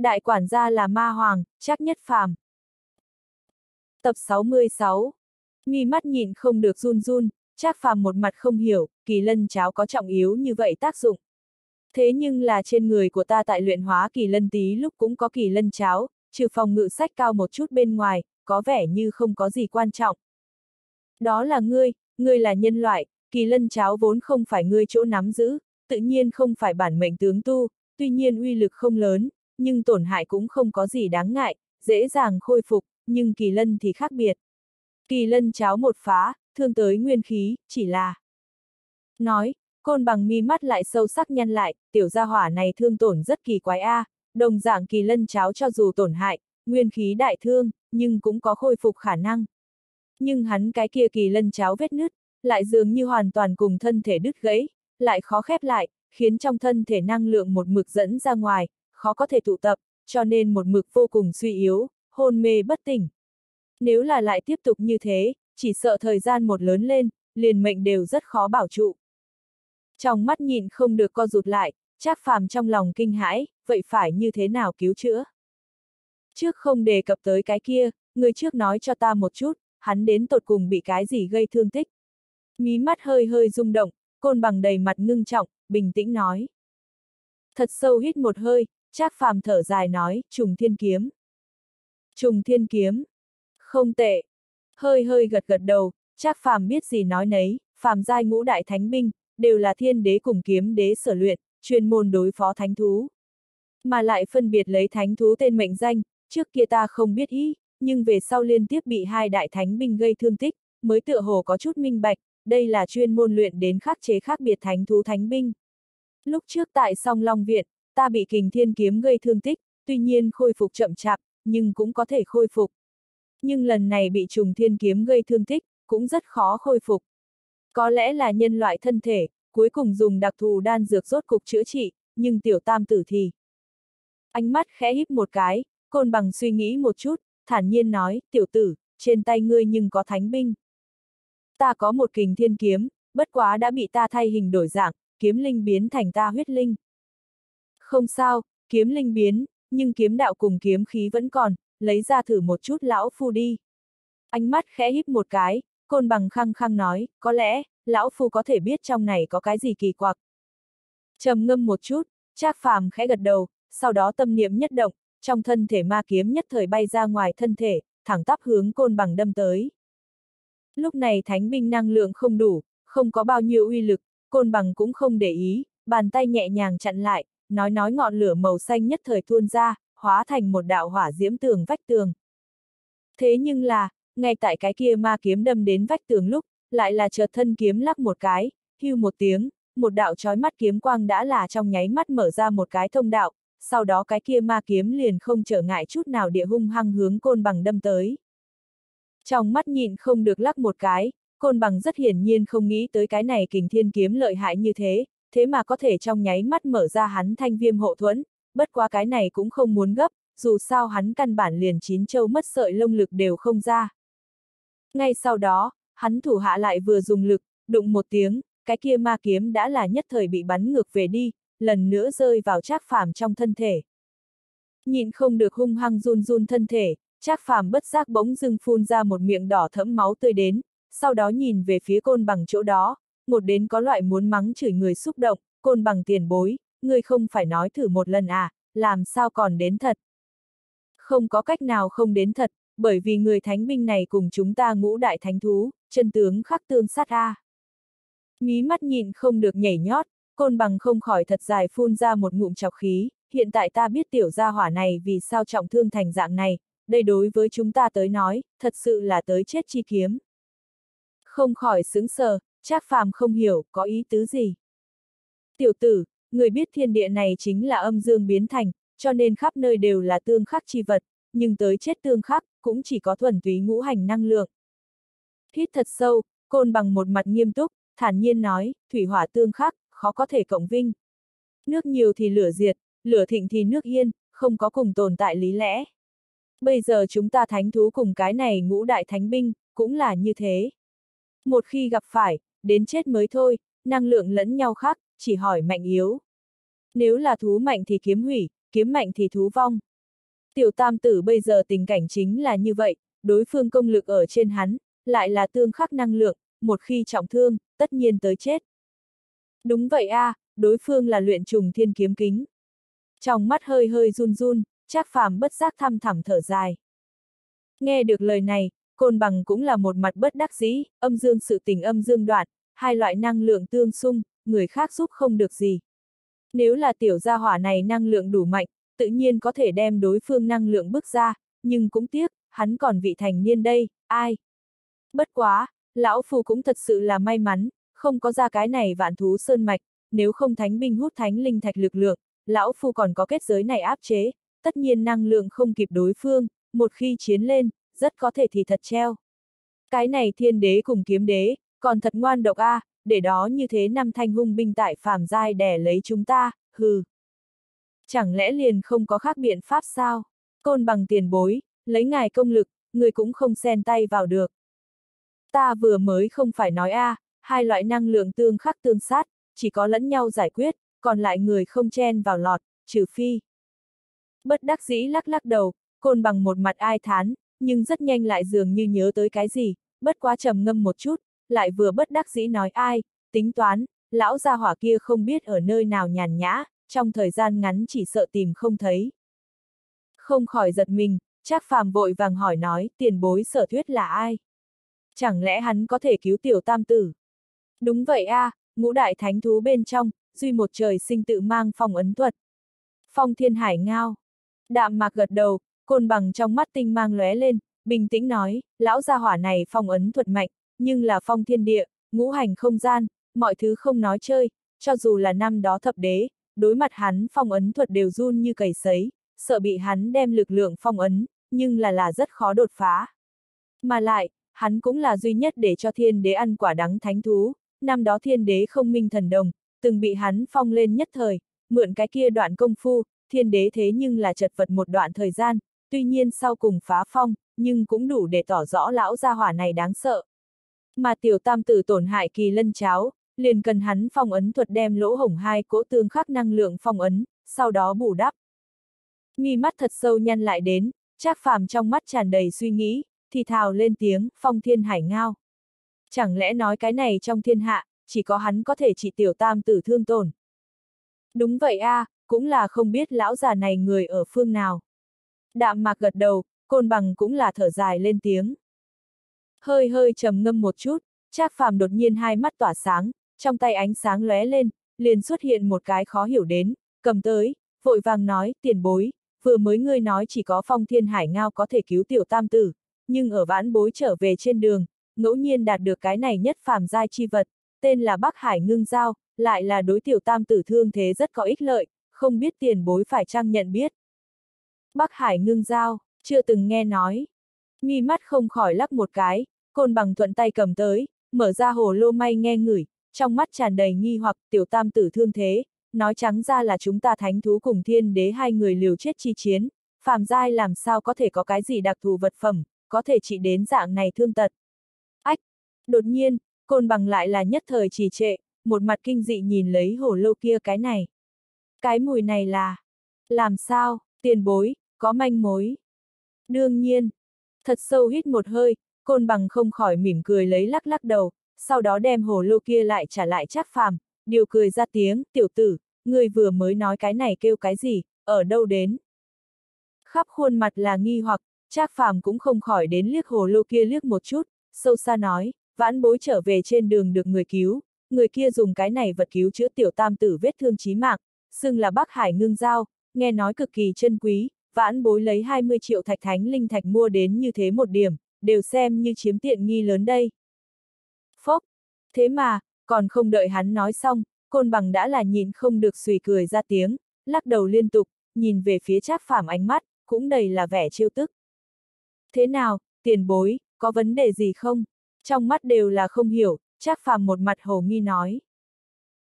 Đại quản gia là ma hoàng, chắc nhất phàm. Tập 66 Mi mắt nhìn không được run run, chắc phàm một mặt không hiểu, kỳ lân cháo có trọng yếu như vậy tác dụng. Thế nhưng là trên người của ta tại luyện hóa kỳ lân tí lúc cũng có kỳ lân cháo, trừ phòng ngự sách cao một chút bên ngoài, có vẻ như không có gì quan trọng. Đó là ngươi, ngươi là nhân loại, kỳ lân cháo vốn không phải ngươi chỗ nắm giữ, tự nhiên không phải bản mệnh tướng tu, tuy nhiên uy lực không lớn, nhưng tổn hại cũng không có gì đáng ngại, dễ dàng khôi phục, nhưng kỳ lân thì khác biệt. Kỳ lân cháo một phá, thương tới nguyên khí, chỉ là... Nói, côn bằng mi mắt lại sâu sắc nhăn lại, tiểu gia hỏa này thương tổn rất kỳ quái a, à, đồng dạng kỳ lân cháo cho dù tổn hại, nguyên khí đại thương, nhưng cũng có khôi phục khả năng. Nhưng hắn cái kia kỳ lân cháo vết nứt, lại dường như hoàn toàn cùng thân thể đứt gãy, lại khó khép lại, khiến trong thân thể năng lượng một mực dẫn ra ngoài, khó có thể tụ tập, cho nên một mực vô cùng suy yếu, hôn mê bất tỉnh. Nếu là lại tiếp tục như thế, chỉ sợ thời gian một lớn lên, liền mệnh đều rất khó bảo trụ. Trong mắt nhìn không được co rụt lại, chắc phàm trong lòng kinh hãi, vậy phải như thế nào cứu chữa? Trước không đề cập tới cái kia, người trước nói cho ta một chút, hắn đến tột cùng bị cái gì gây thương tích. Mí mắt hơi hơi rung động, côn bằng đầy mặt ngưng trọng, bình tĩnh nói. Thật sâu hít một hơi, Trác phàm thở dài nói, trùng thiên kiếm. Trùng thiên kiếm. Không tệ. Hơi hơi gật gật đầu, Trác phàm biết gì nói nấy, phàm giai ngũ đại thánh binh, đều là thiên đế cùng kiếm đế sở luyện, chuyên môn đối phó thánh thú. Mà lại phân biệt lấy thánh thú tên mệnh danh, trước kia ta không biết ý, nhưng về sau liên tiếp bị hai đại thánh binh gây thương tích, mới tựa hồ có chút minh bạch, đây là chuyên môn luyện đến khắc chế khác biệt thánh thú thánh binh. Lúc trước tại song Long Viện, ta bị kình thiên kiếm gây thương tích, tuy nhiên khôi phục chậm chạp, nhưng cũng có thể khôi phục. Nhưng lần này bị trùng thiên kiếm gây thương tích, cũng rất khó khôi phục. Có lẽ là nhân loại thân thể, cuối cùng dùng đặc thù đan dược rốt cục chữa trị, nhưng tiểu tam tử thì. Ánh mắt khẽ híp một cái, côn bằng suy nghĩ một chút, thản nhiên nói, tiểu tử, trên tay ngươi nhưng có thánh binh. Ta có một kình thiên kiếm, bất quá đã bị ta thay hình đổi dạng, kiếm linh biến thành ta huyết linh. Không sao, kiếm linh biến, nhưng kiếm đạo cùng kiếm khí vẫn còn, lấy ra thử một chút lão phu đi. Ánh mắt khẽ híp một cái, côn bằng khăng khăng nói, có lẽ, lão phu có thể biết trong này có cái gì kỳ quặc. trầm ngâm một chút, Trác phàm khẽ gật đầu, sau đó tâm niệm nhất động, trong thân thể ma kiếm nhất thời bay ra ngoài thân thể, thẳng tắp hướng côn bằng đâm tới. Lúc này thánh binh năng lượng không đủ, không có bao nhiêu uy lực, côn bằng cũng không để ý, bàn tay nhẹ nhàng chặn lại, nói nói ngọn lửa màu xanh nhất thời tuôn ra, hóa thành một đạo hỏa diễm tường vách tường. Thế nhưng là, ngay tại cái kia ma kiếm đâm đến vách tường lúc, lại là chợt thân kiếm lắc một cái, hưu một tiếng, một đạo chói mắt kiếm quang đã là trong nháy mắt mở ra một cái thông đạo, sau đó cái kia ma kiếm liền không trở ngại chút nào địa hung hăng hướng côn bằng đâm tới. Trong mắt nhịn không được lắc một cái, côn bằng rất hiển nhiên không nghĩ tới cái này kình thiên kiếm lợi hại như thế, thế mà có thể trong nháy mắt mở ra hắn thanh viêm hộ thuẫn, bất quá cái này cũng không muốn gấp, dù sao hắn căn bản liền chín châu mất sợi lông lực đều không ra. Ngay sau đó, hắn thủ hạ lại vừa dùng lực, đụng một tiếng, cái kia ma kiếm đã là nhất thời bị bắn ngược về đi, lần nữa rơi vào trác phàm trong thân thể. Nhìn không được hung hăng run run thân thể, trác phàm bất giác bỗng dưng phun ra một miệng đỏ thẫm máu tươi đến, sau đó nhìn về phía côn bằng chỗ đó, một đến có loại muốn mắng chửi người xúc động, côn bằng tiền bối, người không phải nói thử một lần à, làm sao còn đến thật. Không có cách nào không đến thật, bởi vì người thánh binh này cùng chúng ta ngũ đại thánh thú, chân tướng khắc tương sát a. À. Mí mắt nhìn không được nhảy nhót, côn bằng không khỏi thật dài phun ra một ngụm chọc khí, hiện tại ta biết tiểu gia hỏa này vì sao trọng thương thành dạng này, đây đối với chúng ta tới nói, thật sự là tới chết chi kiếm. Không khỏi sững sờ, Trác phàm không hiểu, có ý tứ gì. Tiểu tử, người biết thiên địa này chính là âm dương biến thành, cho nên khắp nơi đều là tương khắc chi vật, nhưng tới chết tương khắc, cũng chỉ có thuần túy ngũ hành năng lượng. Hít thật sâu, côn bằng một mặt nghiêm túc, thản nhiên nói, thủy hỏa tương khắc, khó có thể cộng vinh. Nước nhiều thì lửa diệt, lửa thịnh thì nước yên, không có cùng tồn tại lý lẽ. Bây giờ chúng ta thánh thú cùng cái này ngũ đại thánh binh, cũng là như thế. Một khi gặp phải, đến chết mới thôi, năng lượng lẫn nhau khác, chỉ hỏi mạnh yếu. Nếu là thú mạnh thì kiếm hủy, kiếm mạnh thì thú vong. Tiểu tam tử bây giờ tình cảnh chính là như vậy, đối phương công lực ở trên hắn, lại là tương khắc năng lượng, một khi trọng thương, tất nhiên tới chết. Đúng vậy a, à, đối phương là luyện trùng thiên kiếm kính. Trong mắt hơi hơi run run, Trác phàm bất giác thăm thẳm thở dài. Nghe được lời này, côn bằng cũng là một mặt bất đắc dĩ, âm dương sự tình âm dương đoạn, hai loại năng lượng tương xung, người khác giúp không được gì. Nếu là tiểu gia hỏa này năng lượng đủ mạnh, tự nhiên có thể đem đối phương năng lượng bước ra, nhưng cũng tiếc, hắn còn vị thành niên đây, ai? Bất quá, lão phu cũng thật sự là may mắn, không có ra cái này vạn thú sơn mạch, nếu không thánh binh hút thánh linh thạch lực lượng, lão phu còn có kết giới này áp chế, tất nhiên năng lượng không kịp đối phương, một khi chiến lên, rất có thể thì thật treo. Cái này thiên đế cùng kiếm đế, còn thật ngoan độc a, à, để đó như thế năm thanh hung binh tại phàm giai đè lấy chúng ta, hừ. Chẳng lẽ liền không có khác biện pháp sao? Côn bằng tiền bối, lấy ngài công lực, người cũng không xen tay vào được. Ta vừa mới không phải nói a, à, hai loại năng lượng tương khắc tương sát, chỉ có lẫn nhau giải quyết, còn lại người không chen vào lọt, trừ phi. Bất đắc dĩ lắc lắc đầu, côn bằng một mặt ai thán, nhưng rất nhanh lại dường như nhớ tới cái gì, bất quá trầm ngâm một chút, lại vừa bất đắc dĩ nói ai, tính toán, lão gia hỏa kia không biết ở nơi nào nhàn nhã, trong thời gian ngắn chỉ sợ tìm không thấy. Không khỏi giật mình, chắc phàm vội vàng hỏi nói, tiền bối sở thuyết là ai? Chẳng lẽ hắn có thể cứu tiểu tam tử? Đúng vậy a, à, ngũ đại thánh thú bên trong, duy một trời sinh tự mang phong ấn thuật. Phong thiên hải ngao. Đạm mạc gật đầu, côn bằng trong mắt tinh mang lóe lên, bình tĩnh nói, lão gia hỏa này phong ấn thuật mạnh, nhưng là phong thiên địa, ngũ hành không gian, mọi thứ không nói chơi, cho dù là năm đó thập đế, đối mặt hắn phong ấn thuật đều run như cầy sấy, sợ bị hắn đem lực lượng phong ấn, nhưng là là rất khó đột phá. Mà lại, hắn cũng là duy nhất để cho thiên đế ăn quả đắng thánh thú, năm đó thiên đế không minh thần đồng, từng bị hắn phong lên nhất thời, mượn cái kia đoạn công phu, thiên đế thế nhưng là chật vật một đoạn thời gian, tuy nhiên sau cùng phá phong, nhưng cũng đủ để tỏ rõ lão gia hỏa này đáng sợ. Mà tiểu tam tử tổn hại kỳ lân cháo, liền cần hắn phong ấn thuật đem lỗ hổng hai cỗ tương khắc năng lượng phong ấn, sau đó bù đắp. nghi mắt thật sâu nhăn lại đến, Trác phàm trong mắt tràn đầy suy nghĩ, thì thào lên tiếng, phong thiên hải ngao. Chẳng lẽ nói cái này trong thiên hạ, chỉ có hắn có thể trị tiểu tam tử thương tổn. Đúng vậy a, à, cũng là không biết lão già này người ở phương nào. Đạm mạc gật đầu, côn bằng cũng là thở dài lên tiếng. Hơi hơi trầm ngâm một chút, Trác phàm đột nhiên hai mắt tỏa sáng, trong tay ánh sáng lóe lên, liền xuất hiện một cái khó hiểu đến, cầm tới, vội vàng nói, tiền bối, vừa mới ngươi nói chỉ có phong thiên hải ngao có thể cứu tiểu tam tử, nhưng ở vãn bối trở về trên đường, ngẫu nhiên đạt được cái này nhất phàm giai chi vật, tên là Bắc Hải ngưng giao, lại là đối tiểu tam tử thương thế rất có ích lợi, không biết tiền bối phải chăng nhận biết. Bắc Hải ngưng giao, chưa từng nghe nói. Mi mắt không khỏi lắc một cái, côn bằng thuận tay cầm tới, mở ra hồ lô may nghe ngửi, trong mắt tràn đầy nghi hoặc tiểu tam tử thương thế, nói trắng ra là chúng ta thánh thú cùng thiên đế hai người liều chết chi chiến, phàm giai làm sao có thể có cái gì đặc thù vật phẩm, có thể chỉ đến dạng này thương tật. Ách! Đột nhiên, côn bằng lại là nhất thời trì trệ, một mặt kinh dị nhìn lấy hồ lô kia cái này. Cái mùi này là... Làm sao, tiền bối, có manh mối. Đương nhiên, thật sâu hít một hơi, côn bằng không khỏi mỉm cười lấy lắc lắc đầu, sau đó đem hồ lô kia lại trả lại chắc phàm, điều cười ra tiếng, tiểu tử, người vừa mới nói cái này kêu cái gì, ở đâu đến. Khắp khuôn mặt là nghi hoặc, Trác phàm cũng không khỏi đến liếc hồ lô kia liếc một chút, sâu xa nói, vãn bối trở về trên đường được người cứu, người kia dùng cái này vật cứu chữa tiểu tam tử vết thương chí mạng, xưng là Bắc Hải ngưng dao nghe nói cực kỳ chân quý, vãn bối lấy 20 triệu thạch thánh linh thạch mua đến như thế một điểm, đều xem như chiếm tiện nghi lớn đây. Phốc! Thế mà, còn không đợi hắn nói xong, côn bằng đã là nhìn không được xùy cười ra tiếng, lắc đầu liên tục, nhìn về phía trác phàm ánh mắt, cũng đầy là vẻ trêu tức. Thế nào, tiền bối, có vấn đề gì không? Trong mắt đều là không hiểu, trác phàm một mặt hồ nghi nói.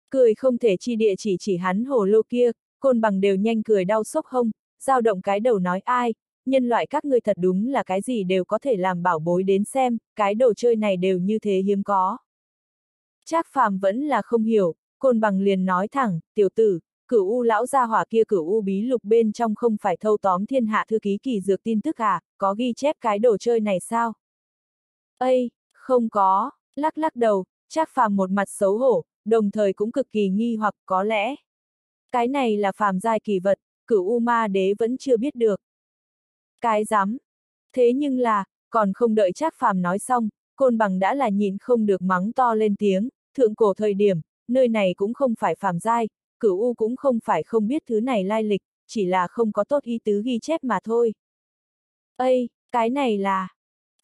Cười không thể chi địa chỉ chỉ hắn hồ lô kia, côn bằng đều nhanh cười đau sốc hông, dao động cái đầu nói ai, nhân loại các ngươi thật đúng là cái gì đều có thể làm bảo bối đến xem, cái đồ chơi này đều như thế hiếm có. Trác phàm vẫn là không hiểu, côn bằng liền nói thẳng, tiểu tử, cửu u lão gia hỏa kia cửu u bí lục bên trong không phải thâu tóm thiên hạ thư ký kỳ dược tin tức à, có ghi chép cái đồ chơi này sao? Ây, không có, lắc lắc đầu, Trác phàm một mặt xấu hổ, đồng thời cũng cực kỳ nghi hoặc có lẽ. Cái này là phàm giai kỳ vật, cửu u ma đế vẫn chưa biết được. Cái dám. Thế nhưng là, còn không đợi Trác phàm nói xong, côn bằng đã là nhịn không được mắng to lên tiếng, thượng cổ thời điểm, nơi này cũng không phải phàm giai, cửu u cũng không phải không biết thứ này lai lịch, chỉ là không có tốt ý tứ ghi chép mà thôi. Ây, cái này là...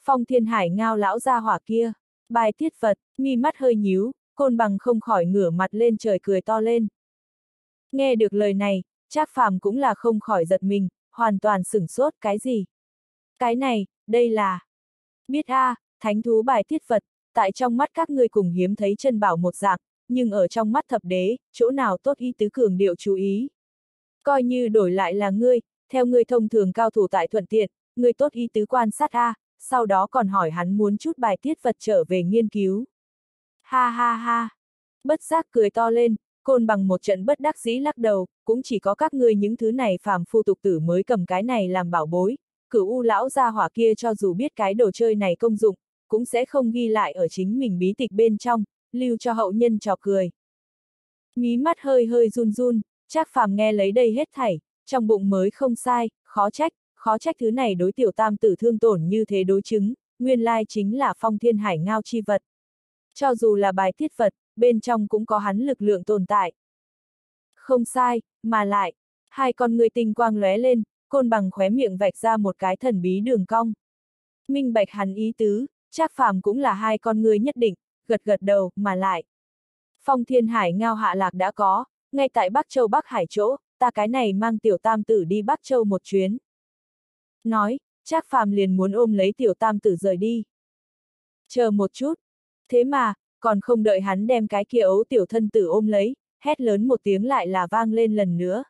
Phong thiên hải ngao lão gia hỏa kia. Bài tiết vật, mi mắt hơi nhíu, côn bằng không khỏi ngửa mặt lên trời cười to lên. Nghe được lời này, Trác phàm cũng là không khỏi giật mình, hoàn toàn sửng sốt cái gì. Cái này, đây là... Biết a, à, thánh thú bài tiết Phật, tại trong mắt các ngươi cùng hiếm thấy chân bảo một dạng, nhưng ở trong mắt thập đế, chỗ nào tốt ý tứ cường điệu chú ý. Coi như đổi lại là ngươi, theo ngươi thông thường cao thủ tại thuận tiện, ngươi tốt ý tứ quan sát a, sau đó còn hỏi hắn muốn chút bài tiết Phật trở về nghiên cứu. Ha ha ha! Bất giác cười to lên, côn bằng một trận bất đắc dĩ lắc đầu, cũng chỉ có các ngươi những thứ này phàm phu tục tử mới cầm cái này làm bảo bối, cửu u lão gia hỏa kia cho dù biết cái đồ chơi này công dụng, cũng sẽ không ghi lại ở chính mình bí tịch bên trong, lưu cho hậu nhân trò cười. Mí mắt hơi hơi run run, chắc phàm nghe lấy đây hết thảy, trong bụng mới không sai, khó trách, khó trách thứ này đối tiểu tam tử thương tổn như thế đối chứng, nguyên lai chính là phong thiên hải ngao chi vật. Cho dù là bài thiết vật, bên trong cũng có hắn lực lượng tồn tại. Không sai, mà lại, hai con người tinh quang lóe lên, côn bằng khóe miệng vạch ra một cái thần bí đường cong. Minh bạch hắn ý tứ, chắc phàm cũng là hai con người nhất định, gật gật đầu, mà lại. Phong thiên hải ngao hạ lạc đã có, ngay tại Bắc Châu Bắc Hải chỗ, ta cái này mang tiểu tam tử đi Bắc Châu một chuyến. Nói, Trác Phàm liền muốn ôm lấy tiểu tam tử rời đi. Chờ một chút. Thế mà, còn không đợi hắn đem cái kia ấu tiểu thân tử ôm lấy, hét lớn một tiếng lại là vang lên lần nữa.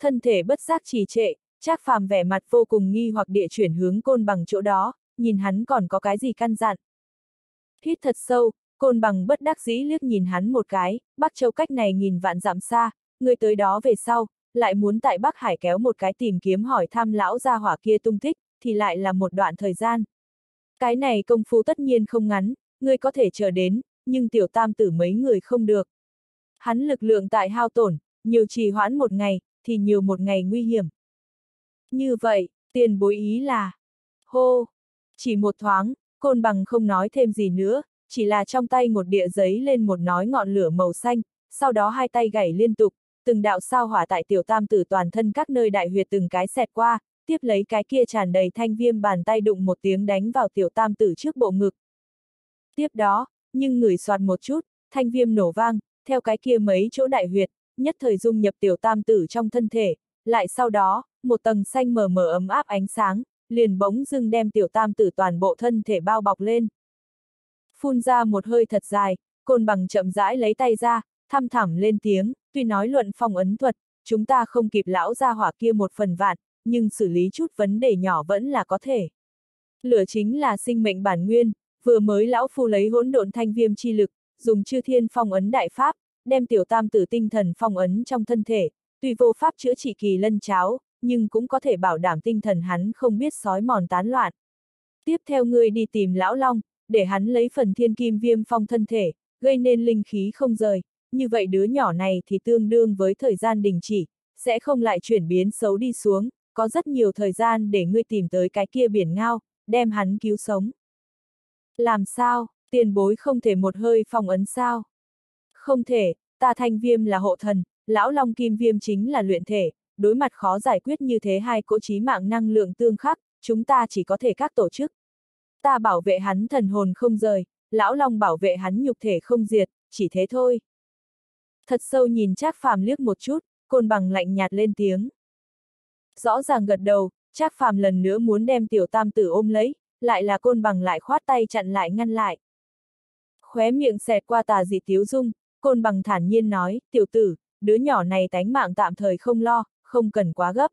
Thân thể bất giác trì trệ, Trác Phàm vẻ mặt vô cùng nghi hoặc địa chuyển hướng côn bằng chỗ đó, nhìn hắn còn có cái gì căn dặn. Hít thật sâu, côn bằng bất đắc dĩ liếc nhìn hắn một cái, Bắc Châu cách này nhìn vạn dặm xa, người tới đó về sau, lại muốn tại Bắc Hải kéo một cái tìm kiếm hỏi thăm lão gia hỏa kia tung tích, thì lại là một đoạn thời gian. Cái này công phu tất nhiên không ngắn, ngươi có thể chờ đến, nhưng tiểu tam tử mấy người không được. Hắn lực lượng tại hao tổn, nhiều trì hoãn một ngày, thì nhiều một ngày nguy hiểm. Như vậy, tiền bối ý là... Hô! Chỉ một thoáng, côn bằng không nói thêm gì nữa, chỉ là trong tay một địa giấy lên một nói ngọn lửa màu xanh, sau đó hai tay gảy liên tục, từng đạo sao hỏa tại tiểu tam tử toàn thân các nơi đại huyệt từng cái xẹt qua, tiếp lấy cái kia tràn đầy thanh viêm bàn tay đụng một tiếng đánh vào tiểu tam tử trước bộ ngực. Tiếp đó, nhưng người soạt một chút, thanh viêm nổ vang, theo cái kia mấy chỗ đại huyệt, nhất thời dung nhập tiểu tam tử trong thân thể, lại sau đó, một tầng xanh mờ mờ ấm áp ánh sáng, liền bỗng dưng đem tiểu tam tử toàn bộ thân thể bao bọc lên. Phun ra một hơi thật dài, côn bằng chậm rãi lấy tay ra, thăm thẳm lên tiếng, tuy nói luận phong ấn thuật, chúng ta không kịp lão gia hỏa kia một phần vạn, nhưng xử lý chút vấn đề nhỏ vẫn là có thể. Lửa chính là sinh mệnh bản nguyên, vừa mới lão phu lấy hỗn độn thanh viêm chi lực, dùng chư thiên phong ấn đại pháp, đem tiểu tam tử tinh thần phong ấn trong thân thể, tuy vô pháp chữa trị kỳ lân cháo, nhưng cũng có thể bảo đảm tinh thần hắn không biết sói mòn tán loạn. Tiếp theo ngươi đi tìm lão long, để hắn lấy phần thiên kim viêm phong thân thể, gây nên linh khí không rời, như vậy đứa nhỏ này thì tương đương với thời gian đình chỉ, sẽ không lại chuyển biến xấu đi xuống, có rất nhiều thời gian để ngươi tìm tới cái kia biển ngao, đem hắn cứu sống. Làm sao, tiền bối không thể một hơi phong ấn sao? Không thể, ta thanh viêm là hộ thần, lão long kim viêm chính là luyện thể, đối mặt khó giải quyết như thế hai cỗ trí mạng năng lượng tương khắc, chúng ta chỉ có thể các tổ chức. Ta bảo vệ hắn thần hồn không rời, lão long bảo vệ hắn nhục thể không diệt, chỉ thế thôi. Thật sâu nhìn Trác Phàm liếc một chút, côn bằng lạnh nhạt lên tiếng. Rõ ràng gật đầu, Trác Phàm lần nữa muốn đem tiểu tam tử ôm lấy, lại là côn bằng lại khoát tay chặn lại ngăn lại. Khóe miệng xẹt qua tà dị tiếu dung, côn bằng thản nhiên nói, tiểu tử, đứa nhỏ này tánh mạng tạm thời không lo, không cần quá gấp.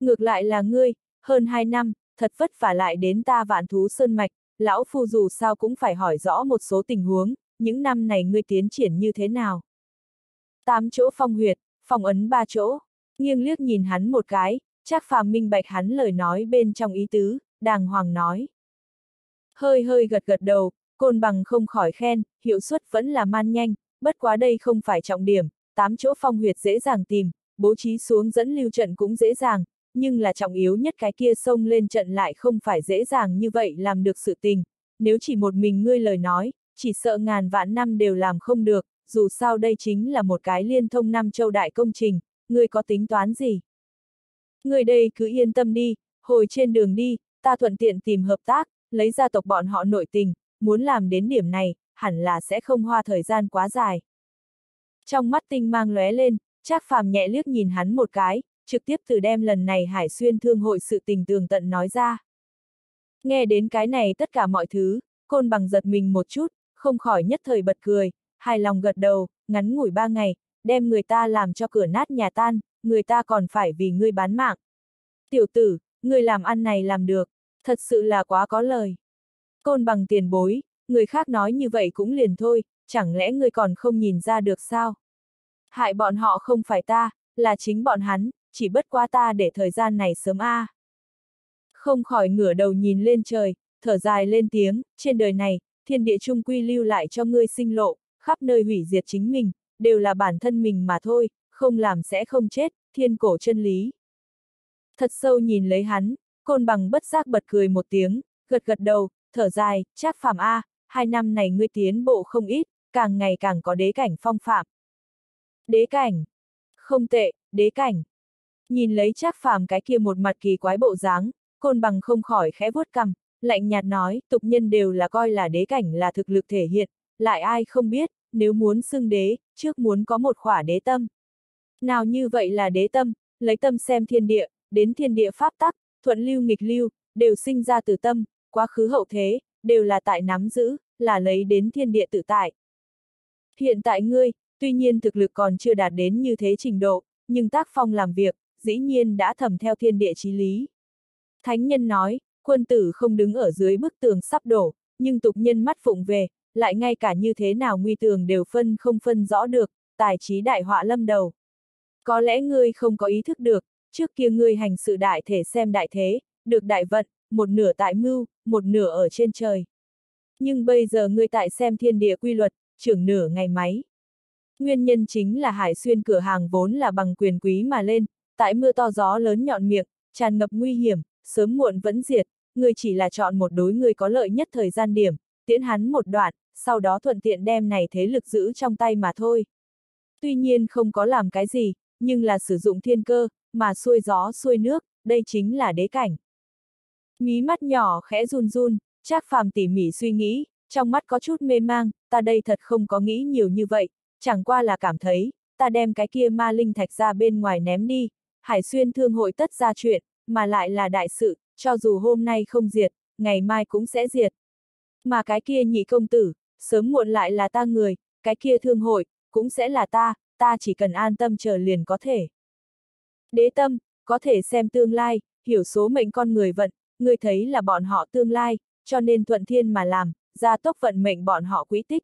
Ngược lại là ngươi, hơn hai năm, thật vất vả lại đến ta vạn thú sơn mạch, lão phu dù sao cũng phải hỏi rõ một số tình huống, những năm này ngươi tiến triển như thế nào. Tám chỗ phong huyệt, phong ấn ba chỗ, nghiêng liếc nhìn hắn một cái, chắc phàm minh bạch hắn lời nói bên trong ý tứ, đàng hoàng nói. Hơi hơi gật gật đầu, côn bằng không khỏi khen, hiệu suất vẫn là man nhanh, bất quá đây không phải trọng điểm, tám chỗ phong huyệt dễ dàng tìm, bố trí xuống dẫn lưu trận cũng dễ dàng, nhưng là trọng yếu nhất cái kia xông lên trận lại không phải dễ dàng như vậy làm được sự tình, nếu chỉ một mình ngươi lời nói, chỉ sợ ngàn vạn năm đều làm không được, dù sao đây chính là một cái liên thông năm châu đại công trình, ngươi có tính toán gì? Ngươi đây cứ yên tâm đi, hồi trên đường đi, ta thuận tiện tìm hợp tác, lấy gia tộc bọn họ nội tình, muốn làm đến điểm này, hẳn là sẽ không hoa thời gian quá dài. Trong mắt tinh mang lóe lên, Trác Phàm nhẹ liếc nhìn hắn một cái, trực tiếp từ đem lần này Hải Xuyên Thương hội sự tình tường tận nói ra. Nghe đến cái này tất cả mọi thứ, côn bằng giật mình một chút, không khỏi nhất thời bật cười, hài lòng gật đầu, ngắn ngủi ba ngày, đem người ta làm cho cửa nát nhà tan, người ta còn phải vì ngươi bán mạng. Tiểu tử, người làm ăn này làm được, thật sự là quá có lời. Côn bằng tiền bối, người khác nói như vậy cũng liền thôi, chẳng lẽ người còn không nhìn ra được sao? Hại bọn họ không phải ta, là chính bọn hắn, chỉ bất qua ta để thời gian này sớm a. À. Không khỏi ngửa đầu nhìn lên trời, thở dài lên tiếng, trên đời này, thiên địa trung quy lưu lại cho ngươi sinh lộ, khắp nơi hủy diệt chính mình, đều là bản thân mình mà thôi, không làm sẽ không chết, thiên cổ chân lý. Thật sâu nhìn lấy hắn, côn bằng bất giác bật cười một tiếng, gật gật đầu, thở dài, chắc phàm A, hai năm này ngươi tiến bộ không ít, càng ngày càng có đế cảnh phong phạm. Đế cảnh. Không tệ, đế cảnh. Nhìn lấy chắc phàm cái kia một mặt kỳ quái bộ dáng, côn bằng không khỏi khẽ vuốt cằm, lạnh nhạt nói, tục nhân đều là coi là đế cảnh là thực lực thể hiện, lại ai không biết, nếu muốn xưng đế, trước muốn có một khỏa đế tâm. Nào như vậy là đế tâm, lấy tâm xem thiên địa, đến thiên địa pháp tắc, thuận lưu nghịch lưu, đều sinh ra từ tâm, quá khứ hậu thế, đều là tại nắm giữ, là lấy đến thiên địa tự tại. Hiện tại ngươi, tuy nhiên thực lực còn chưa đạt đến như thế trình độ, nhưng tác phong làm việc, dĩ nhiên đã thầm theo thiên địa chí lý. Thánh nhân nói, quân tử không đứng ở dưới bức tường sắp đổ, nhưng tục nhân mắt phụng về, lại ngay cả như thế nào nguy tường đều phân không phân rõ được, tài trí đại họa lâm đầu. Có lẽ ngươi không có ý thức được, trước kia ngươi hành sự đại thể xem đại thế, được đại vận, một nửa tại mưu, một nửa ở trên trời. Nhưng bây giờ ngươi tại xem thiên địa quy luật, trưởng nửa ngày máy. Nguyên nhân chính là Hải Xuyên cửa hàng vốn là bằng quyền quý mà lên, tại mưa to gió lớn nhọn miệng, tràn ngập nguy hiểm, sớm muộn vẫn diệt, ngươi chỉ là chọn một đối người có lợi nhất thời gian điểm, tiễn hắn một đoạn, sau đó thuận tiện đem này thế lực giữ trong tay mà thôi. Tuy nhiên không có làm cái gì, nhưng là sử dụng thiên cơ, mà xuôi gió xuôi nước, đây chính là đế cảnh. Mí mắt nhỏ khẽ run run, Trác phàm tỉ mỉ suy nghĩ, trong mắt có chút mê mang, ta đây thật không có nghĩ nhiều như vậy, chẳng qua là cảm thấy, ta đem cái kia ma linh thạch ra bên ngoài ném đi, hải xuyên thương hội tất ra chuyện, mà lại là đại sự, cho dù hôm nay không diệt, ngày mai cũng sẽ diệt. Mà cái kia nhị công tử, sớm muộn lại là ta người, cái kia thương hội, cũng sẽ là ta, ta chỉ cần an tâm chờ liền có thể. Đế tâm, có thể xem tương lai, hiểu số mệnh con người vận, người thấy là bọn họ tương lai, cho nên thuận thiên mà làm, gia tốc vận mệnh bọn họ quý tích.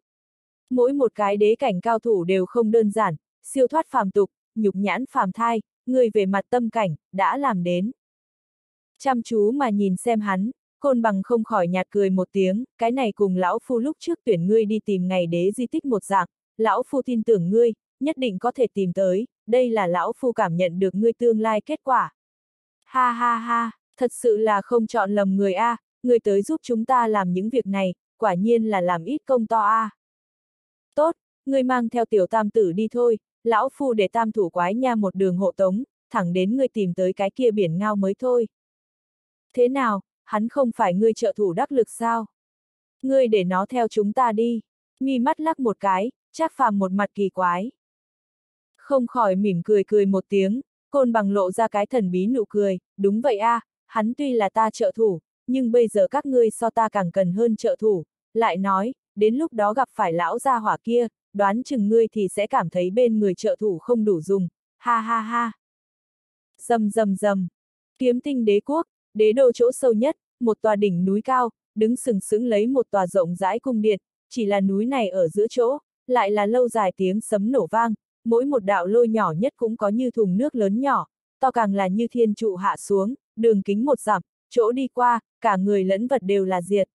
Mỗi một cái đế cảnh cao thủ đều không đơn giản, siêu thoát phàm tục, nhục nhãn phàm thai, người về mặt tâm cảnh, đã làm đến. Chăm chú mà nhìn xem hắn, côn bằng không khỏi nhạt cười một tiếng, cái này cùng lão phu lúc trước tuyển ngươi đi tìm ngày đế di tích một dạng, lão phu tin tưởng ngươi, nhất định có thể tìm tới, đây là lão phu cảm nhận được ngươi tương lai kết quả. Ha ha ha, thật sự là không chọn lầm người a, người tới giúp chúng ta làm những việc này, quả nhiên là làm ít công to a. Tốt, ngươi mang theo tiểu tam tử đi thôi, lão phu để tam thủ quái nha một đường hộ tống, thẳng đến ngươi tìm tới cái kia biển ngao mới thôi. Thế nào, hắn không phải ngươi trợ thủ đắc lực sao? Ngươi để nó theo chúng ta đi. Mi mắt lắc một cái, chắc phàm một mặt kỳ quái. Không khỏi mỉm cười cười một tiếng, côn bằng lộ ra cái thần bí nụ cười, đúng vậy a, à, hắn tuy là ta trợ thủ, nhưng bây giờ các ngươi so ta càng cần hơn trợ thủ, lại nói, đến lúc đó gặp phải lão gia hỏa kia, đoán chừng ngươi thì sẽ cảm thấy bên người trợ thủ không đủ dùng, ha ha ha. Dầm dầm dầm, kiếm tinh đế quốc, đế đô chỗ sâu nhất, một tòa đỉnh núi cao, đứng sừng sững lấy một tòa rộng rãi cung điện, chỉ là núi này ở giữa chỗ, lại là lâu dài tiếng sấm nổ vang, mỗi một đạo lôi nhỏ nhất cũng có như thùng nước lớn nhỏ, to càng là như thiên trụ hạ xuống, đường kính một dặm, chỗ đi qua, cả người lẫn vật đều là diệt.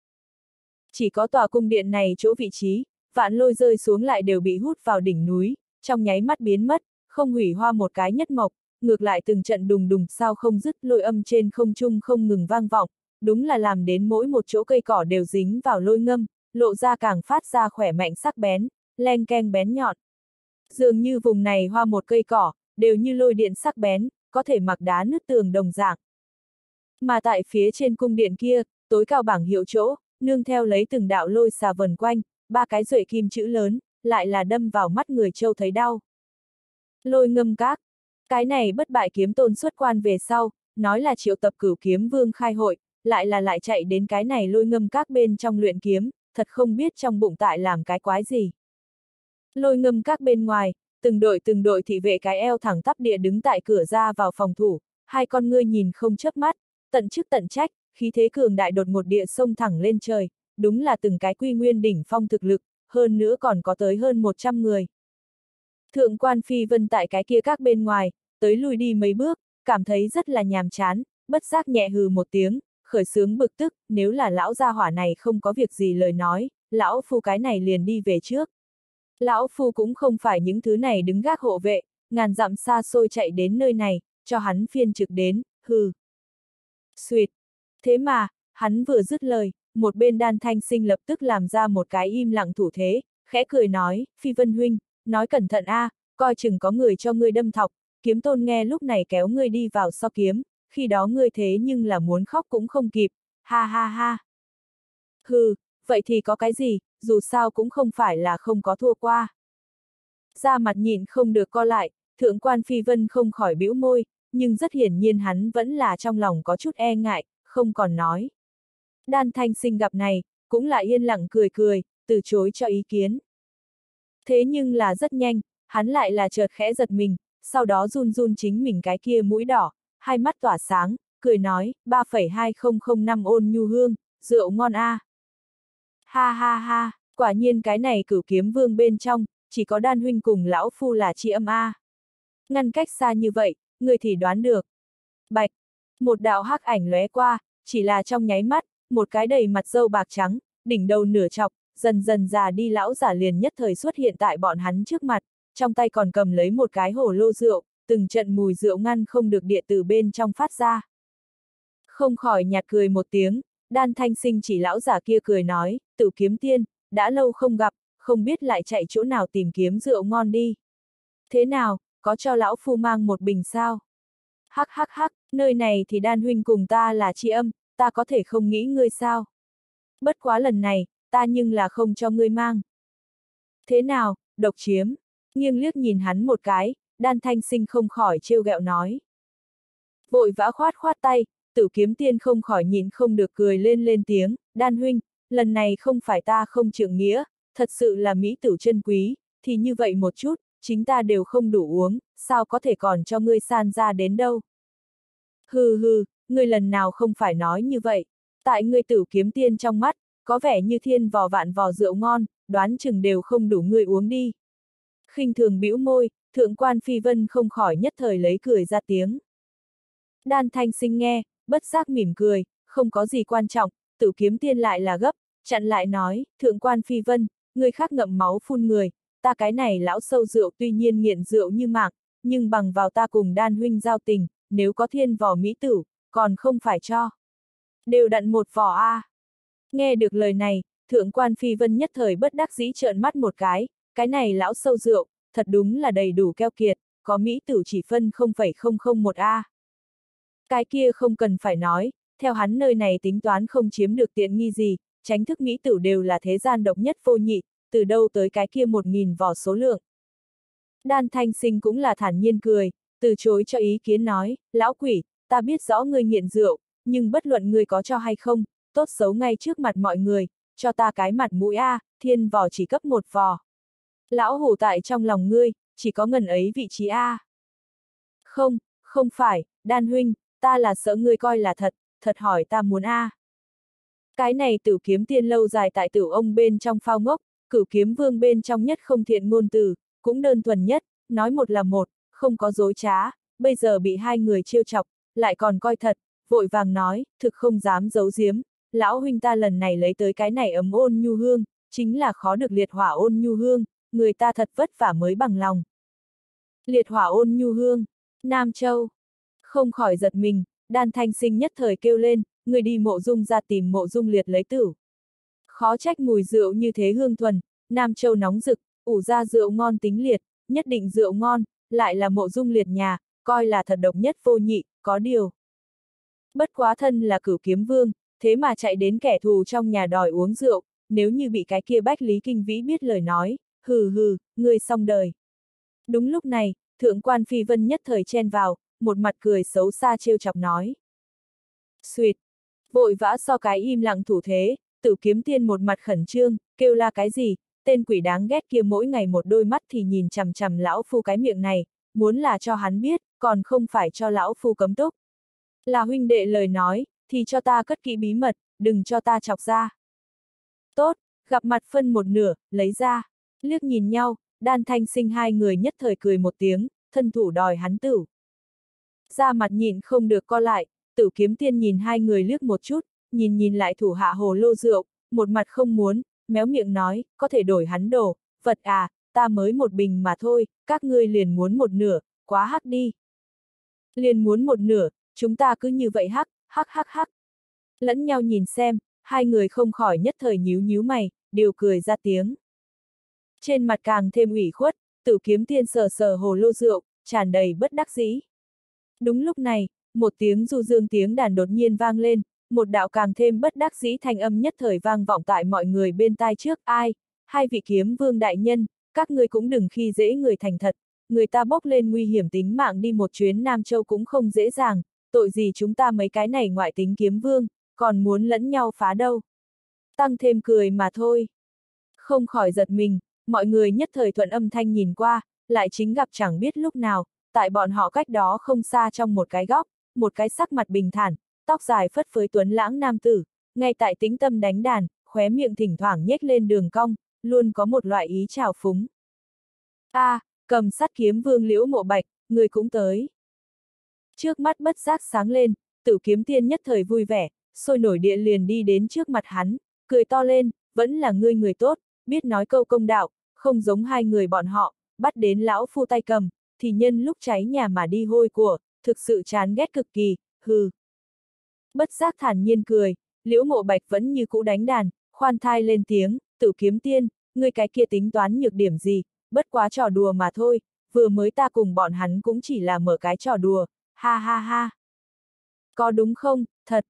Chỉ có tòa cung điện này chỗ vị trí, vạn lôi rơi xuống lại đều bị hút vào đỉnh núi, trong nháy mắt biến mất, không hủy hoa một cái nhất mộc, ngược lại từng trận đùng đùng sao không dứt lôi âm trên không trung không ngừng vang vọng, đúng là làm đến mỗi một chỗ cây cỏ đều dính vào lôi ngâm, lộ ra càng phát ra khỏe mạnh sắc bén, len keng bén nhọn. Dường như vùng này hoa một cây cỏ, đều như lôi điện sắc bén, có thể mặc đá nứt tường đồng dạng. Mà tại phía trên cung điện kia, tối cao bảng hiệu chỗ, nương theo lấy từng đạo lôi xà vần quanh, ba cái rưỡi kim chữ lớn, lại là đâm vào mắt người châu thấy đau. Lôi ngâm các. Cái này bất bại kiếm tôn xuất quan về sau, nói là triệu tập cửu kiếm vương khai hội, lại là lại chạy đến cái này lôi ngâm các bên trong luyện kiếm, thật không biết trong bụng tại làm cái quái gì. Lôi ngâm các bên ngoài, từng đội từng đội thị vệ cái eo thẳng tắp địa đứng tại cửa ra vào phòng thủ, hai con ngươi nhìn không chớp mắt, tận chức tận trách, khí thế cường đại đột một địa sông thẳng lên trời, đúng là từng cái quy nguyên đỉnh phong thực lực, hơn nữa còn có tới hơn 100 người. Thượng quan phi vân tại cái kia các bên ngoài, tới lui đi mấy bước, cảm thấy rất là nhàm chán, bất giác nhẹ hừ một tiếng, khởi sướng bực tức, nếu là lão gia hỏa này không có việc gì lời nói, lão phu cái này liền đi về trước. Lão phu cũng không phải những thứ này đứng gác hộ vệ, ngàn dặm xa xôi chạy đến nơi này, cho hắn phiên trực đến, hừ. Xuyệt. Thế mà, hắn vừa dứt lời, một bên đan thanh sinh lập tức làm ra một cái im lặng thủ thế, khẽ cười nói, Phi Vân Huynh, nói cẩn thận a, à, coi chừng có người cho ngươi đâm thọc, kiếm tôn nghe lúc này kéo ngươi đi vào so kiếm, khi đó ngươi thế nhưng là muốn khóc cũng không kịp, ha ha ha. Hừ, vậy thì có cái gì, dù sao cũng không phải là không có thua qua. Ra mặt nhìn không được co lại, thượng quan phi vân không khỏi bĩu môi, nhưng rất hiển nhiên hắn vẫn là trong lòng có chút e ngại, không còn nói. Đan thanh sinh gặp này, cũng là yên lặng cười cười, từ chối cho ý kiến. Thế nhưng là rất nhanh, hắn lại là chợt khẽ giật mình, sau đó run run chính mình cái kia mũi đỏ, hai mắt tỏa sáng, cười nói, 3,2005 ôn nhu hương, rượu ngon a. À. Ha ha ha, quả nhiên cái này cửu kiếm vương bên trong, chỉ có đan huynh cùng lão phu là chị âm a. Ngăn cách xa như vậy, người thì đoán được. Bạch, một đạo hắc ảnh lóe qua, chỉ là trong nháy mắt, một cái đầy mặt dâu bạc trắng, đỉnh đầu nửa chọc, dần dần già đi lão giả liền nhất thời xuất hiện tại bọn hắn trước mặt, trong tay còn cầm lấy một cái hồ lô rượu, từng trận mùi rượu ngăn không được địa từ bên trong phát ra. Không khỏi nhạt cười một tiếng, đan thanh sinh chỉ lão giả kia cười nói, tự kiếm tiên, đã lâu không gặp, không biết lại chạy chỗ nào tìm kiếm rượu ngon đi. Thế nào, có cho lão phu mang một bình sao? Hắc hắc hắc, nơi này thì đan huynh cùng ta là chị âm, ta có thể không nghĩ ngươi sao? Bất quá lần này, ta nhưng là không cho ngươi mang. Thế nào, độc chiếm? Nghiêng liếc nhìn hắn một cái, đan thanh sinh không khỏi trêu ghẹo nói. Vội vã khoát khoát tay, tử kiếm tiên không khỏi nhìn không được cười lên lên tiếng, đan huynh, lần này không phải ta không trưởng nghĩa, thật sự là mỹ tử chân quý, thì như vậy một chút, chính ta đều không đủ uống, sao có thể còn cho ngươi san ra đến đâu. Hừ hừ, ngươi lần nào không phải nói như vậy, tại ngươi tử kiếm tiên trong mắt, có vẻ như thiên vò vạn vò rượu ngon, đoán chừng đều không đủ ngươi uống đi. khinh thường bĩu môi, thượng quan phi vân không khỏi nhất thời lấy cười ra tiếng. Đan thanh sinh nghe, bất giác mỉm cười, không có gì quan trọng, tử kiếm tiên lại là gấp, chặn lại nói, thượng quan phi vân, người khác ngậm máu phun người, ta cái này lão sâu rượu tuy nhiên nghiện rượu như mạng, nhưng bằng vào ta cùng đan huynh giao tình, nếu có thiên vò mỹ tử, còn không phải cho. Đều đặn một vỏ A. Nghe được lời này, thượng quan phi vân nhất thời bất đắc dĩ trợn mắt một cái, cái này lão sâu rượu, thật đúng là đầy đủ keo kiệt, có mỹ tử chỉ phân 0,001 A. Cái kia không cần phải nói, theo hắn nơi này tính toán không chiếm được tiện nghi gì, tránh thức mỹ tử đều là thế gian độc nhất vô nhị, từ đâu tới cái kia một nghìn vỏ số lượng. Đan thanh sinh cũng là thản nhiên cười, từ chối cho ý kiến nói, lão quỷ, ta biết rõ ngươi nghiện rượu, nhưng bất luận ngươi có cho hay không, tốt xấu ngay trước mặt mọi người, cho ta cái mặt mũi A, thiên vò chỉ cấp một vò. Lão hủ tại trong lòng ngươi, chỉ có ngần ấy vị trí A. Không, không phải, đan huynh, ta là sợ ngươi coi là thật, thật hỏi ta muốn A. Cái này tử kiếm tiên lâu dài tại tử ông bên trong phao ngốc, cửu kiếm vương bên trong nhất không thiện ngôn từ, cũng đơn thuần nhất, nói một là một, không có dối trá, bây giờ bị hai người trêu chọc, lại còn coi thật, vội vàng nói, thực không dám giấu giếm, lão huynh ta lần này lấy tới cái này ấm ôn nhu hương, chính là khó được liệt hỏa ôn nhu hương, người ta thật vất vả mới bằng lòng. Liệt hỏa ôn nhu hương, Nam Châu, không khỏi giật mình, đan thanh sinh nhất thời kêu lên, người đi mộ dung ra tìm mộ dung liệt lấy tử. Khó trách mùi rượu như thế hương thuần, Nam Châu nóng rực, ủ ra rượu ngon tính liệt, nhất định rượu ngon, lại là mộ dung liệt nhà, coi là thật độc nhất vô nhị, có điều. Bất quá thân là cửu kiếm vương, thế mà chạy đến kẻ thù trong nhà đòi uống rượu, nếu như bị cái kia bách lý kinh vĩ biết lời nói, hừ hừ, người xong đời. Đúng lúc này, thượng quan phi vân nhất thời chen vào, một mặt cười xấu xa trêu chọc nói. Xuyệt! Vội vã so cái im lặng thủ thế, tử kiếm tiên một mặt khẩn trương, kêu la cái gì, tên quỷ đáng ghét kia mỗi ngày một đôi mắt thì nhìn chằm chằm lão phu cái miệng này, muốn là cho hắn biết, còn không phải cho lão phu cấm túc. Là huynh đệ lời nói, thì cho ta cất kỹ bí mật, đừng cho ta chọc ra. Tốt, gặp mặt phân một nửa, lấy ra. Liếc nhìn nhau, đan thanh sinh hai người nhất thời cười một tiếng, thân thủ đòi hắn tử. Ra mặt nhìn không được co lại, tử kiếm tiên nhìn hai người liếc một chút, nhìn nhìn lại thủ hạ hồ lô rượu, một mặt không muốn, méo miệng nói, có thể đổi hắn đồ, vật à, ta mới một bình mà thôi, các ngươi liền muốn một nửa, quá hắc đi. Liền muốn một nửa, chúng ta cứ như vậy hắc, hắc hắc hắc. Lẫn nhau nhìn xem, hai người không khỏi nhất thời nhíu nhíu mày, đều cười ra tiếng. Trên mặt càng thêm ủy khuất, tử kiếm tiên sờ sờ hồ lô rượu, tràn đầy bất đắc dĩ. Đúng lúc này, một tiếng du dương tiếng đàn đột nhiên vang lên, một đạo càng thêm bất đắc dĩ thanh âm nhất thời vang vọng tại mọi người bên tai trước, ai, hai vị kiếm vương đại nhân, các ngươi cũng đừng khi dễ người thành thật, người ta bốc lên nguy hiểm tính mạng đi một chuyến Nam Châu cũng không dễ dàng, tội gì chúng ta mấy cái này ngoại tính kiếm vương, còn muốn lẫn nhau phá đâu. Tăng thêm cười mà thôi. Không khỏi giật mình, mọi người nhất thời thuận âm thanh nhìn qua, lại chính gặp chẳng biết lúc nào, tại bọn họ cách đó không xa trong một cái góc, một cái sắc mặt bình thản, tóc dài phất phới tuấn lãng nam tử, ngay tại tính tâm đánh đàn, khóe miệng thỉnh thoảng nhếch lên đường cong, luôn có một loại ý trào phúng. a à, cầm sắt kiếm vương liễu mộ bạch, người cũng tới. Trước mắt bất giác sáng lên, tử kiếm tiên nhất thời vui vẻ, sôi nổi điện liền đi đến trước mặt hắn, cười to lên, vẫn là ngươi người tốt, biết nói câu công đạo, không giống hai người bọn họ, bắt đến lão phu tay cầm, thì nhân lúc cháy nhà mà đi hôi của, thực sự chán ghét cực kỳ, hừ. Bất giác thản nhiên cười, liễu mộ bạch vẫn như cũ đánh đàn, khoan thai lên tiếng, tự kiếm tiên, ngươi cái kia tính toán nhược điểm gì, bất quá trò đùa mà thôi, vừa mới ta cùng bọn hắn cũng chỉ là mở cái trò đùa, ha ha ha. Có đúng không, thật.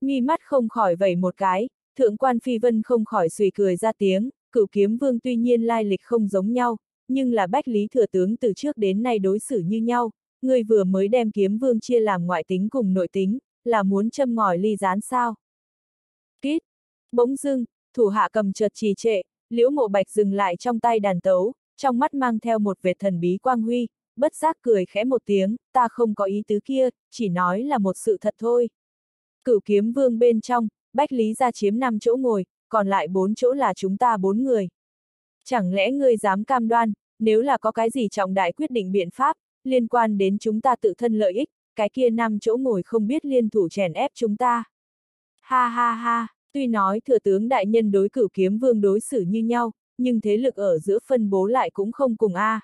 Mi mắt không khỏi vẩy một cái, thượng quan phi vân không khỏi suy cười ra tiếng, cửu kiếm vương tuy nhiên lai lịch không giống nhau, nhưng là bách lý thừa tướng từ trước đến nay đối xử như nhau, người vừa mới đem kiếm vương chia làm ngoại tính cùng nội tính, là muốn châm ngòi ly gián sao. Kít! Bỗng dưng, thủ hạ cầm chợt trì trệ, liễu mộ bạch dừng lại trong tay đàn tấu, trong mắt mang theo một vệt thần bí quang huy, bất giác cười khẽ một tiếng, ta không có ý tứ kia, chỉ nói là một sự thật thôi. Cửu kiếm vương bên trong, Bách Lý ra chiếm 5 chỗ ngồi, còn lại 4 chỗ là chúng ta 4 người. Chẳng lẽ ngươi dám cam đoan, nếu là có cái gì trọng đại quyết định biện pháp, liên quan đến chúng ta tự thân lợi ích, cái kia năm chỗ ngồi không biết liên thủ chèn ép chúng ta. Ha ha ha, tuy nói thừa tướng đại nhân đối cửu kiếm vương đối xử như nhau, nhưng thế lực ở giữa phân bố lại cũng không cùng a.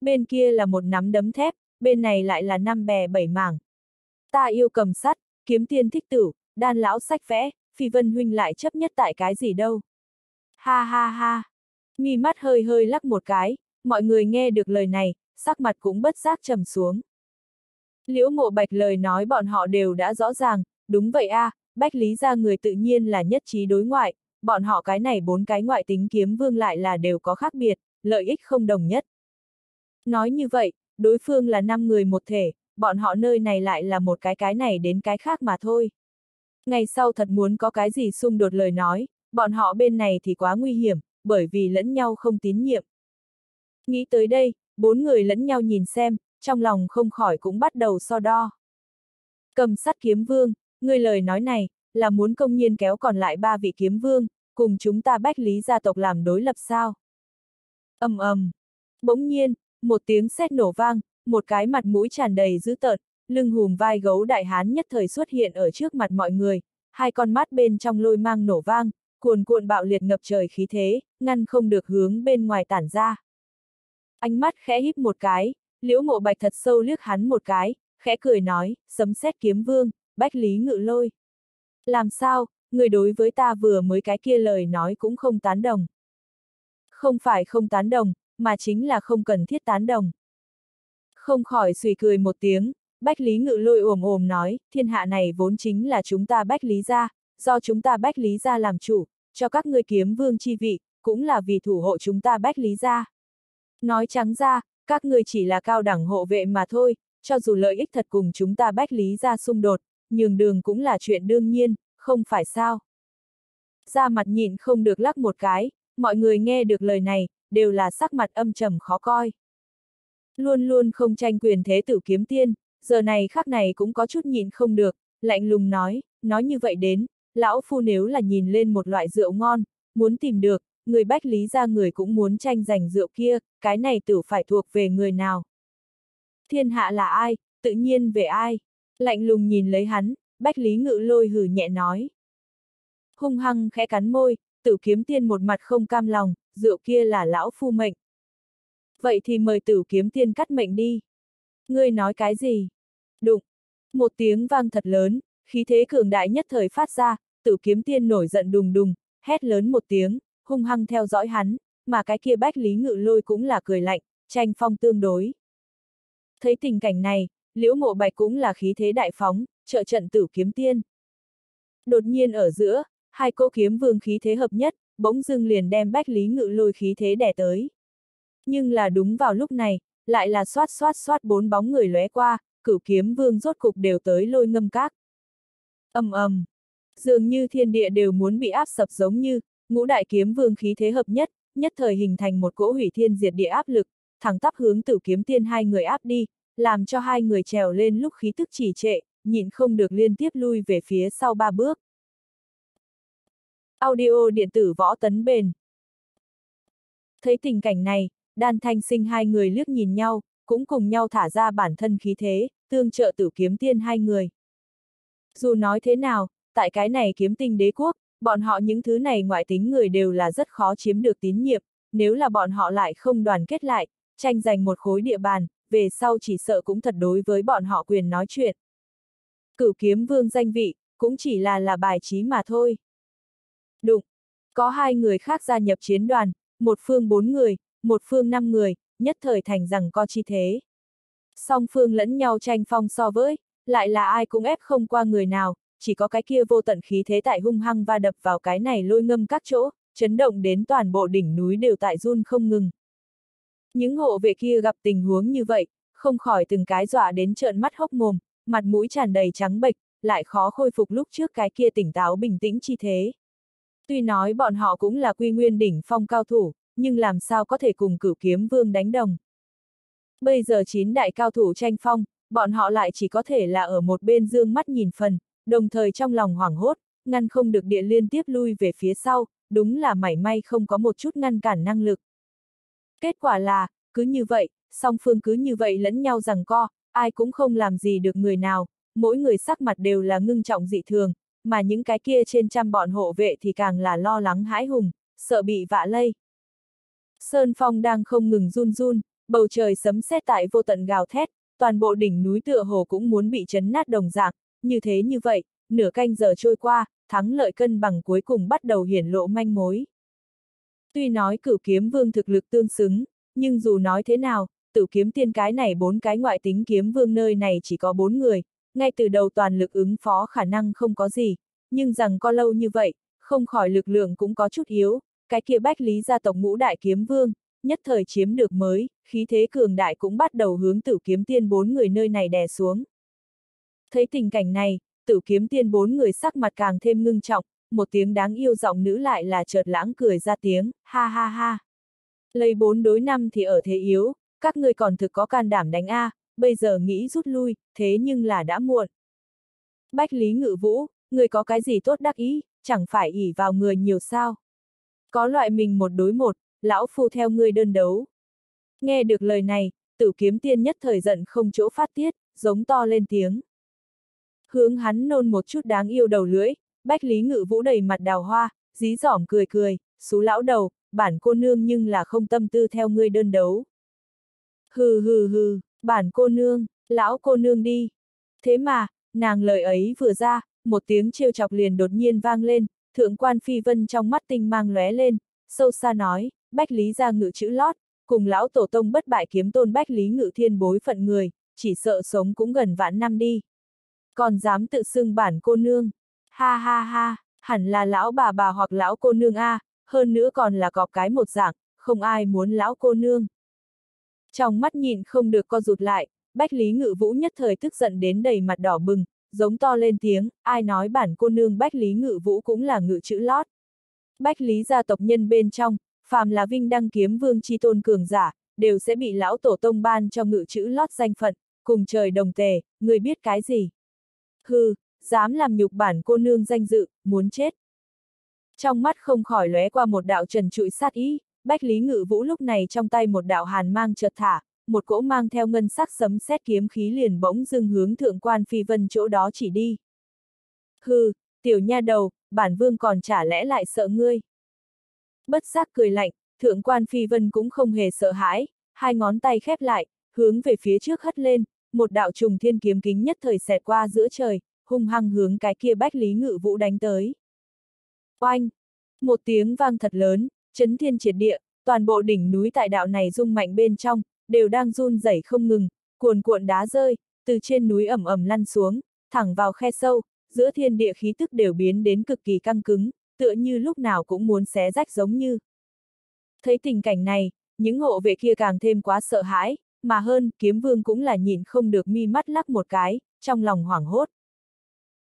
Bên kia là một nắm đấm thép, bên này lại là năm bè bảy mảng. Ta yêu cầm sắt, kiếm tiên thích tử, đan lão sách vẽ, phi vân huynh lại chấp nhất tại cái gì đâu. Ha ha ha. Mi mắt hơi hơi lắc một cái, mọi người nghe được lời này, sắc mặt cũng bất giác trầm xuống. Liễu mộ bạch lời nói bọn họ đều đã rõ ràng, đúng vậy a, à, bách lý ra người tự nhiên là nhất trí đối ngoại, bọn họ cái này bốn cái ngoại tính kiếm vương lại là đều có khác biệt, lợi ích không đồng nhất. Nói như vậy, đối phương là năm người một thể, bọn họ nơi này lại là một cái cái này đến cái khác mà thôi. Ngày sau thật muốn có cái gì xung đột lời nói, bọn họ bên này thì quá nguy hiểm, bởi vì lẫn nhau không tín nhiệm. Nghĩ tới đây, bốn người lẫn nhau nhìn xem, trong lòng không khỏi cũng bắt đầu so đo. Cầm sắt kiếm vương, người lời nói này, là muốn công nhiên kéo còn lại ba vị kiếm vương, cùng chúng ta bách lý gia tộc làm đối lập sao. ầm ầm, bỗng nhiên, Một tiếng sét nổ vang, một cái mặt mũi tràn đầy dữ tợn, lưng hùm vai gấu đại hán nhất thời xuất hiện ở trước mặt mọi người, hai con mắt bên trong lôi mang nổ vang, cuồn cuộn bạo liệt ngập trời khí thế, ngăn không được hướng bên ngoài tản ra. Ánh mắt khẽ híp một cái, liễu mộ bạch thật sâu liếc hắn một cái, khẽ cười nói, sấm xét kiếm vương, bách lý ngự lôi. Làm sao, người đối với ta vừa mới cái kia lời nói cũng không tán đồng. Không phải không tán đồng, mà chính là không cần thiết tán đồng. Không khỏi suy cười một tiếng, Bách Lý Ngự lôi ồm ồm nói, thiên hạ này vốn chính là chúng ta Bách Lý gia, do chúng ta Bách Lý gia làm chủ, cho các ngươi kiếm vương chi vị, cũng là vì thủ hộ chúng ta Bách Lý gia. Nói trắng ra, các người chỉ là cao đẳng hộ vệ mà thôi, cho dù lợi ích thật cùng chúng ta Bách Lý gia xung đột, nhường đường cũng là chuyện đương nhiên, không phải sao. Ra mặt nhịn không được lắc một cái, mọi người nghe được lời này, đều là sắc mặt âm trầm khó coi. Luôn luôn không tranh quyền thế tử kiếm tiên, giờ này khắc này cũng có chút nhịn không được, lạnh lùng nói, nói như vậy đến, lão phu nếu là nhìn lên một loại rượu ngon, muốn tìm được, người bách lý ra người cũng muốn tranh giành rượu kia, cái này tử phải thuộc về người nào. Thiên hạ là ai, tự nhiên về ai, lạnh lùng nhìn lấy hắn, bách lý ngự lôi hử nhẹ nói. Hung hăng khẽ cắn môi, tử kiếm tiên một mặt không cam lòng, rượu kia là lão phu mệnh. Vậy thì mời tử kiếm tiên cắt mệnh đi. Ngươi nói cái gì? Đụng! Một tiếng vang thật lớn, khí thế cường đại nhất thời phát ra, tử kiếm tiên nổi giận đùng đùng, hét lớn một tiếng, hung hăng theo dõi hắn, mà cái kia bách lý ngự lôi cũng là cười lạnh, tranh phong tương đối. Thấy tình cảnh này, liễu mộ bạch cũng là khí thế đại phóng, trợ trận tử kiếm tiên. Đột nhiên ở giữa, hai cô kiếm vương khí thế hợp nhất, bỗng dưng liền đem bách lý ngự lôi khí thế đè tới. Nhưng là đúng vào lúc này, lại là xoát xoát xoát bốn bóng người lóe qua, cửu kiếm vương rốt cục đều tới lôi ngâm các. ầm ầm, dường như thiên địa đều muốn bị áp sập giống như, ngũ đại kiếm vương khí thế hợp nhất, nhất thời hình thành một cỗ hủy thiên diệt địa áp lực, thẳng tắp hướng tử kiếm tiên hai người áp đi, làm cho hai người trèo lên lúc khí tức chỉ trệ, nhịn không được liên tiếp lui về phía sau ba bước. Audio điện tử võ tấn bền. Thấy tình cảnh này, đan thanh sinh hai người liếc nhìn nhau, cũng cùng nhau thả ra bản thân khí thế, tương trợ tử kiếm tiên hai người. Dù nói thế nào, tại cái này kiếm tinh đế quốc, bọn họ những thứ này ngoại tính người đều là rất khó chiếm được tín nhiệm, nếu là bọn họ lại không đoàn kết lại, tranh giành một khối địa bàn, về sau chỉ sợ cũng thật đối với bọn họ quyền nói chuyện. Cửu kiếm vương danh vị, cũng chỉ là là bài trí mà thôi. Đụng! Có hai người khác gia nhập chiến đoàn, một phương bốn người, một phương năm người, nhất thời thành rằng co chi thế. Song phương lẫn nhau tranh phong so với, lại là ai cũng ép không qua người nào, chỉ có cái kia vô tận khí thế tại hung hăng va đập vào cái này lôi ngâm các chỗ, chấn động đến toàn bộ đỉnh núi đều tại run không ngừng. Những hộ vệ kia gặp tình huống như vậy, không khỏi từng cái dọa đến trợn mắt hốc mồm, mặt mũi tràn đầy trắng bệch, lại khó khôi phục lúc trước cái kia tỉnh táo bình tĩnh chi thế. Tuy nói bọn họ cũng là quy nguyên đỉnh phong cao thủ, nhưng làm sao có thể cùng cửu kiếm vương đánh đồng. Bây giờ chín đại cao thủ tranh phong, bọn họ lại chỉ có thể là ở một bên dương mắt nhìn phần, đồng thời trong lòng hoảng hốt, ngăn không được địa liên tiếp lui về phía sau, đúng là mảy may không có một chút ngăn cản năng lực. Kết quả là, cứ như vậy, song phương cứ như vậy lẫn nhau rằng co, ai cũng không làm gì được người nào, mỗi người sắc mặt đều là ngưng trọng dị thường, mà những cái kia trên trăm bọn hộ vệ thì càng là lo lắng hãi hùng, sợ bị vạ lây. Sơn phong đang không ngừng run run, bầu trời sấm sét tại vô tận gào thét, toàn bộ đỉnh núi tựa hồ cũng muốn bị chấn nát đồng dạng, như thế như vậy, nửa canh giờ trôi qua, thắng lợi cân bằng cuối cùng bắt đầu hiển lộ manh mối. Tuy nói cửu kiếm vương thực lực tương xứng, nhưng dù nói thế nào, tử kiếm tiên cái này bốn cái ngoại tính kiếm vương nơi này chỉ có bốn người, ngay từ đầu toàn lực ứng phó khả năng không có gì, nhưng rằng có lâu như vậy, không khỏi lực lượng cũng có chút yếu, cái kia bách lý gia tộc ngũ đại kiếm vương, nhất thời chiếm được mới, khí thế cường đại cũng bắt đầu hướng tử kiếm tiên bốn người nơi này đè xuống. Thấy tình cảnh này, tử kiếm tiên bốn người sắc mặt càng thêm ngưng trọng, một tiếng đáng yêu giọng nữ lại là chợt lãng cười ra tiếng, ha ha ha. Lấy bốn đối năm thì ở thế yếu, các ngươi còn thực có can đảm đánh A, bây giờ nghĩ rút lui, thế nhưng là đã muộn. Bách Lý Ngự Vũ, người có cái gì tốt đắc ý, chẳng phải ỉ vào người nhiều sao. Có loại mình một đối một, lão phu theo ngươi đơn đấu. Nghe được lời này, tử kiếm tiên nhất thời giận không chỗ phát tiết, giống to lên tiếng. Hướng hắn nôn một chút đáng yêu đầu lưỡi, bách lý ngự vũ đầy mặt đào hoa, dí dỏm cười cười, xú lão đầu, bản cô nương nhưng là không tâm tư theo ngươi đơn đấu. Hừ hừ hừ, bản cô nương, lão cô nương đi. Thế mà, nàng lời ấy vừa ra, một tiếng trêu chọc liền đột nhiên vang lên, thượng quan phi vân trong mắt tinh mang lóe lên, sâu xa nói, bách lý ra ngự chữ lót, cùng lão tổ tông bất bại kiếm tôn bách lý ngự thiên bối phận người, chỉ sợ sống cũng gần vạn năm đi. Còn dám tự xưng bản cô nương, ha ha ha, hẳn là lão bà bà hoặc lão cô nương a, hơn nữa còn là cọp cái một dạng, không ai muốn lão cô nương. Trong mắt nhìn không được co rụt lại, Bách Lý Ngự Vũ nhất thời tức giận đến đầy mặt đỏ bừng, giống to lên tiếng, ai nói bản cô nương Bách Lý Ngự Vũ cũng là ngự chữ lót. Bách Lý gia tộc nhân bên trong, phàm là vinh đăng kiếm vương chi tôn cường giả, đều sẽ bị lão tổ tông ban cho ngự chữ lót danh phận, cùng trời đồng tề, người biết cái gì? Hư dám làm nhục bản cô nương danh dự, muốn chết. Trong mắt không khỏi lóe qua một đạo trần trụi sát ý, Bách Lý Ngự Vũ lúc này trong tay một đạo hàn mang chợt thả, một cỗ mang theo ngân sắc sấm xét kiếm khí liền bỗng dưng hướng thượng quan phi vân chỗ đó chỉ đi. Hừ, tiểu nha đầu, bản vương còn chả lẽ lại sợ ngươi. Bất giác cười lạnh, thượng quan phi vân cũng không hề sợ hãi, hai ngón tay khép lại, hướng về phía trước hất lên, một đạo trùng thiên kiếm kính nhất thời xẹt qua giữa trời, hung hăng hướng cái kia bách lý ngự vũ đánh tới. Oanh! Một tiếng vang thật lớn, chấn thiên triệt địa, toàn bộ đỉnh núi tại đạo này rung mạnh bên trong, đều đang run rẩy không ngừng, cuồn cuộn đá rơi, từ trên núi ẩm ẩm lăn xuống, thẳng vào khe sâu, giữa thiên địa khí tức đều biến đến cực kỳ căng cứng, tựa như lúc nào cũng muốn xé rách giống như. Thấy tình cảnh này, những hộ vệ kia càng thêm quá sợ hãi, mà hơn, kiếm vương cũng là nhìn không được mi mắt lắc một cái, trong lòng hoảng hốt.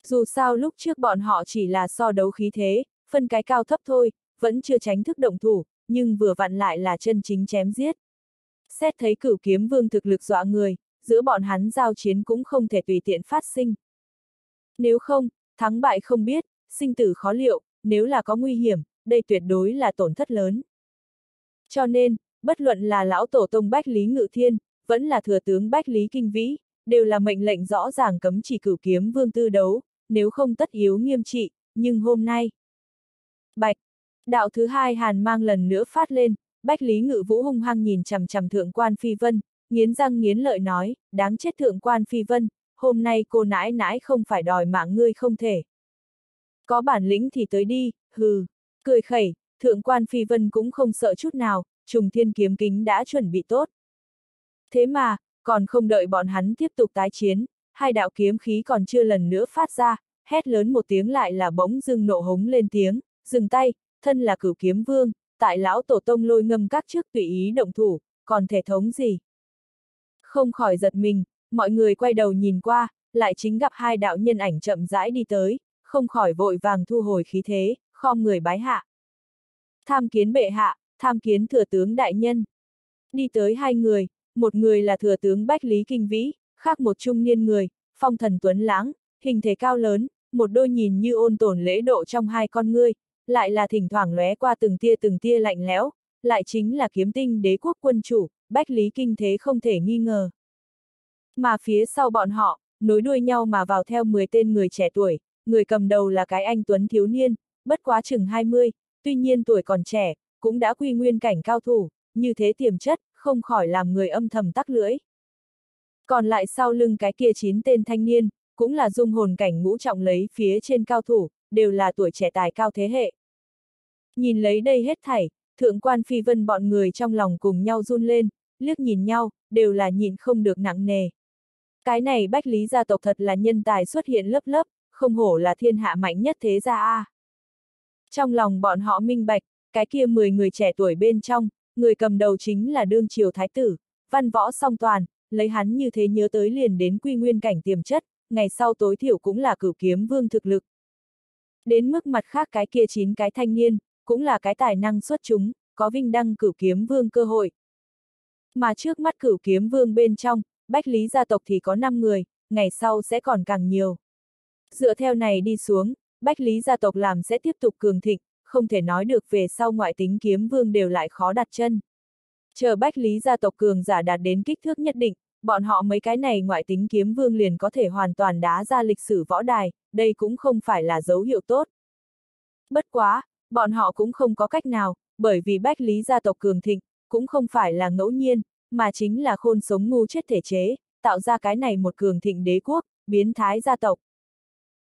Dù sao lúc trước bọn họ chỉ là so đấu khí thế, phân cái cao thấp thôi, vẫn chưa tránh thức động thủ, nhưng vừa vặn lại là chân chính chém giết. Xét thấy cửu kiếm vương thực lực dọa người, giữa bọn hắn giao chiến cũng không thể tùy tiện phát sinh. Nếu không, thắng bại không biết, sinh tử khó liệu, nếu là có nguy hiểm, đây tuyệt đối là tổn thất lớn. Cho nên, bất luận là lão tổ tông Bách Lý Ngự Thiên, vẫn là thừa tướng Bách Lý Kinh Vĩ, đều là mệnh lệnh rõ ràng cấm chỉ cửu kiếm vương tư đấu, nếu không tất yếu nghiêm trị, nhưng hôm nay. Bạch, đạo thứ hai hàn mang lần nữa phát lên, Bách Lý Ngự Vũ hung hăng nhìn chằm chằm thượng quan Phi Vân, nghiến răng nghiến lợi nói, đáng chết thượng quan Phi Vân, hôm nay cô nãi nãi không phải đòi mạng ngươi không thể. Có bản lĩnh thì tới đi, hừ, cười khẩy, thượng quan Phi Vân cũng không sợ chút nào, trùng thiên kiếm kính đã chuẩn bị tốt. Thế mà, còn không đợi bọn hắn tiếp tục tái chiến, hai đạo kiếm khí còn chưa lần nữa phát ra, hét lớn một tiếng lại là bỗng dưng nộ hống lên tiếng, dừng tay, thân là cửu kiếm vương, tại lão tổ tông lôi ngâm các trước tùy ý động thủ, còn thể thống gì? Không khỏi giật mình, mọi người quay đầu nhìn qua, lại chính gặp hai đạo nhân ảnh chậm rãi đi tới, không khỏi vội vàng thu hồi khí thế, khom người bái hạ. Tham kiến bệ hạ, tham kiến thừa tướng đại nhân. Đi tới hai người, một người là thừa tướng Bách Lý Kinh Vĩ, khác một trung niên người, phong thần tuấn lãng, hình thể cao lớn, một đôi nhìn như ôn tồn lễ độ trong hai con ngươi, lại là thỉnh thoảng lóe qua từng tia từng tia lạnh lẽo, lại chính là kiếm tinh đế quốc quân chủ, Bách Lý Kinh thế không thể nghi ngờ. Mà phía sau bọn họ, nối đuôi nhau mà vào theo 10 tên người trẻ tuổi, người cầm đầu là cái anh Tuấn thiếu niên, bất quá chừng 20, tuy nhiên tuổi còn trẻ, cũng đã quy nguyên cảnh cao thủ, như thế tiềm chất, không khỏi làm người âm thầm tắc lưỡi. Còn lại sau lưng cái kia chín tên thanh niên, cũng là dung hồn cảnh ngũ trọng lấy phía trên cao thủ, đều là tuổi trẻ tài cao thế hệ. Nhìn lấy đây hết thảy, thượng quan phi vân bọn người trong lòng cùng nhau run lên, liếc nhìn nhau, đều là nhìn không được nặng nề. Cái này bách lý gia tộc thật là nhân tài xuất hiện lớp lớp, không hổ là thiên hạ mạnh nhất thế gia a. Trong lòng bọn họ minh bạch, cái kia 10 người trẻ tuổi bên trong, người cầm đầu chính là đương triều thái tử, văn võ song toàn, lấy hắn như thế nhớ tới liền đến quy nguyên cảnh tiềm chất, ngày sau tối thiểu cũng là cửu kiếm vương thực lực. Đến mức mặt khác cái kia chín cái thanh niên, cũng là cái tài năng xuất chúng, có vinh đăng cửu kiếm vương cơ hội. Mà trước mắt cửu kiếm vương bên trong, bách lý gia tộc thì có 5 người, ngày sau sẽ còn càng nhiều. Dựa theo này đi xuống, bách lý gia tộc làm sẽ tiếp tục cường thịnh, không thể nói được về sau ngoại tính kiếm vương đều lại khó đặt chân. Chờ bách lý gia tộc cường giả đạt đến kích thước nhất định, bọn họ mấy cái này ngoại tính kiếm vương liền có thể hoàn toàn đá ra lịch sử võ đài, đây cũng không phải là dấu hiệu tốt. Bất quá, bọn họ cũng không có cách nào, bởi vì bách lý gia tộc cường thịnh, cũng không phải là ngẫu nhiên, mà chính là khôn sống ngu chết thể chế, tạo ra cái này một cường thịnh đế quốc, biến thái gia tộc.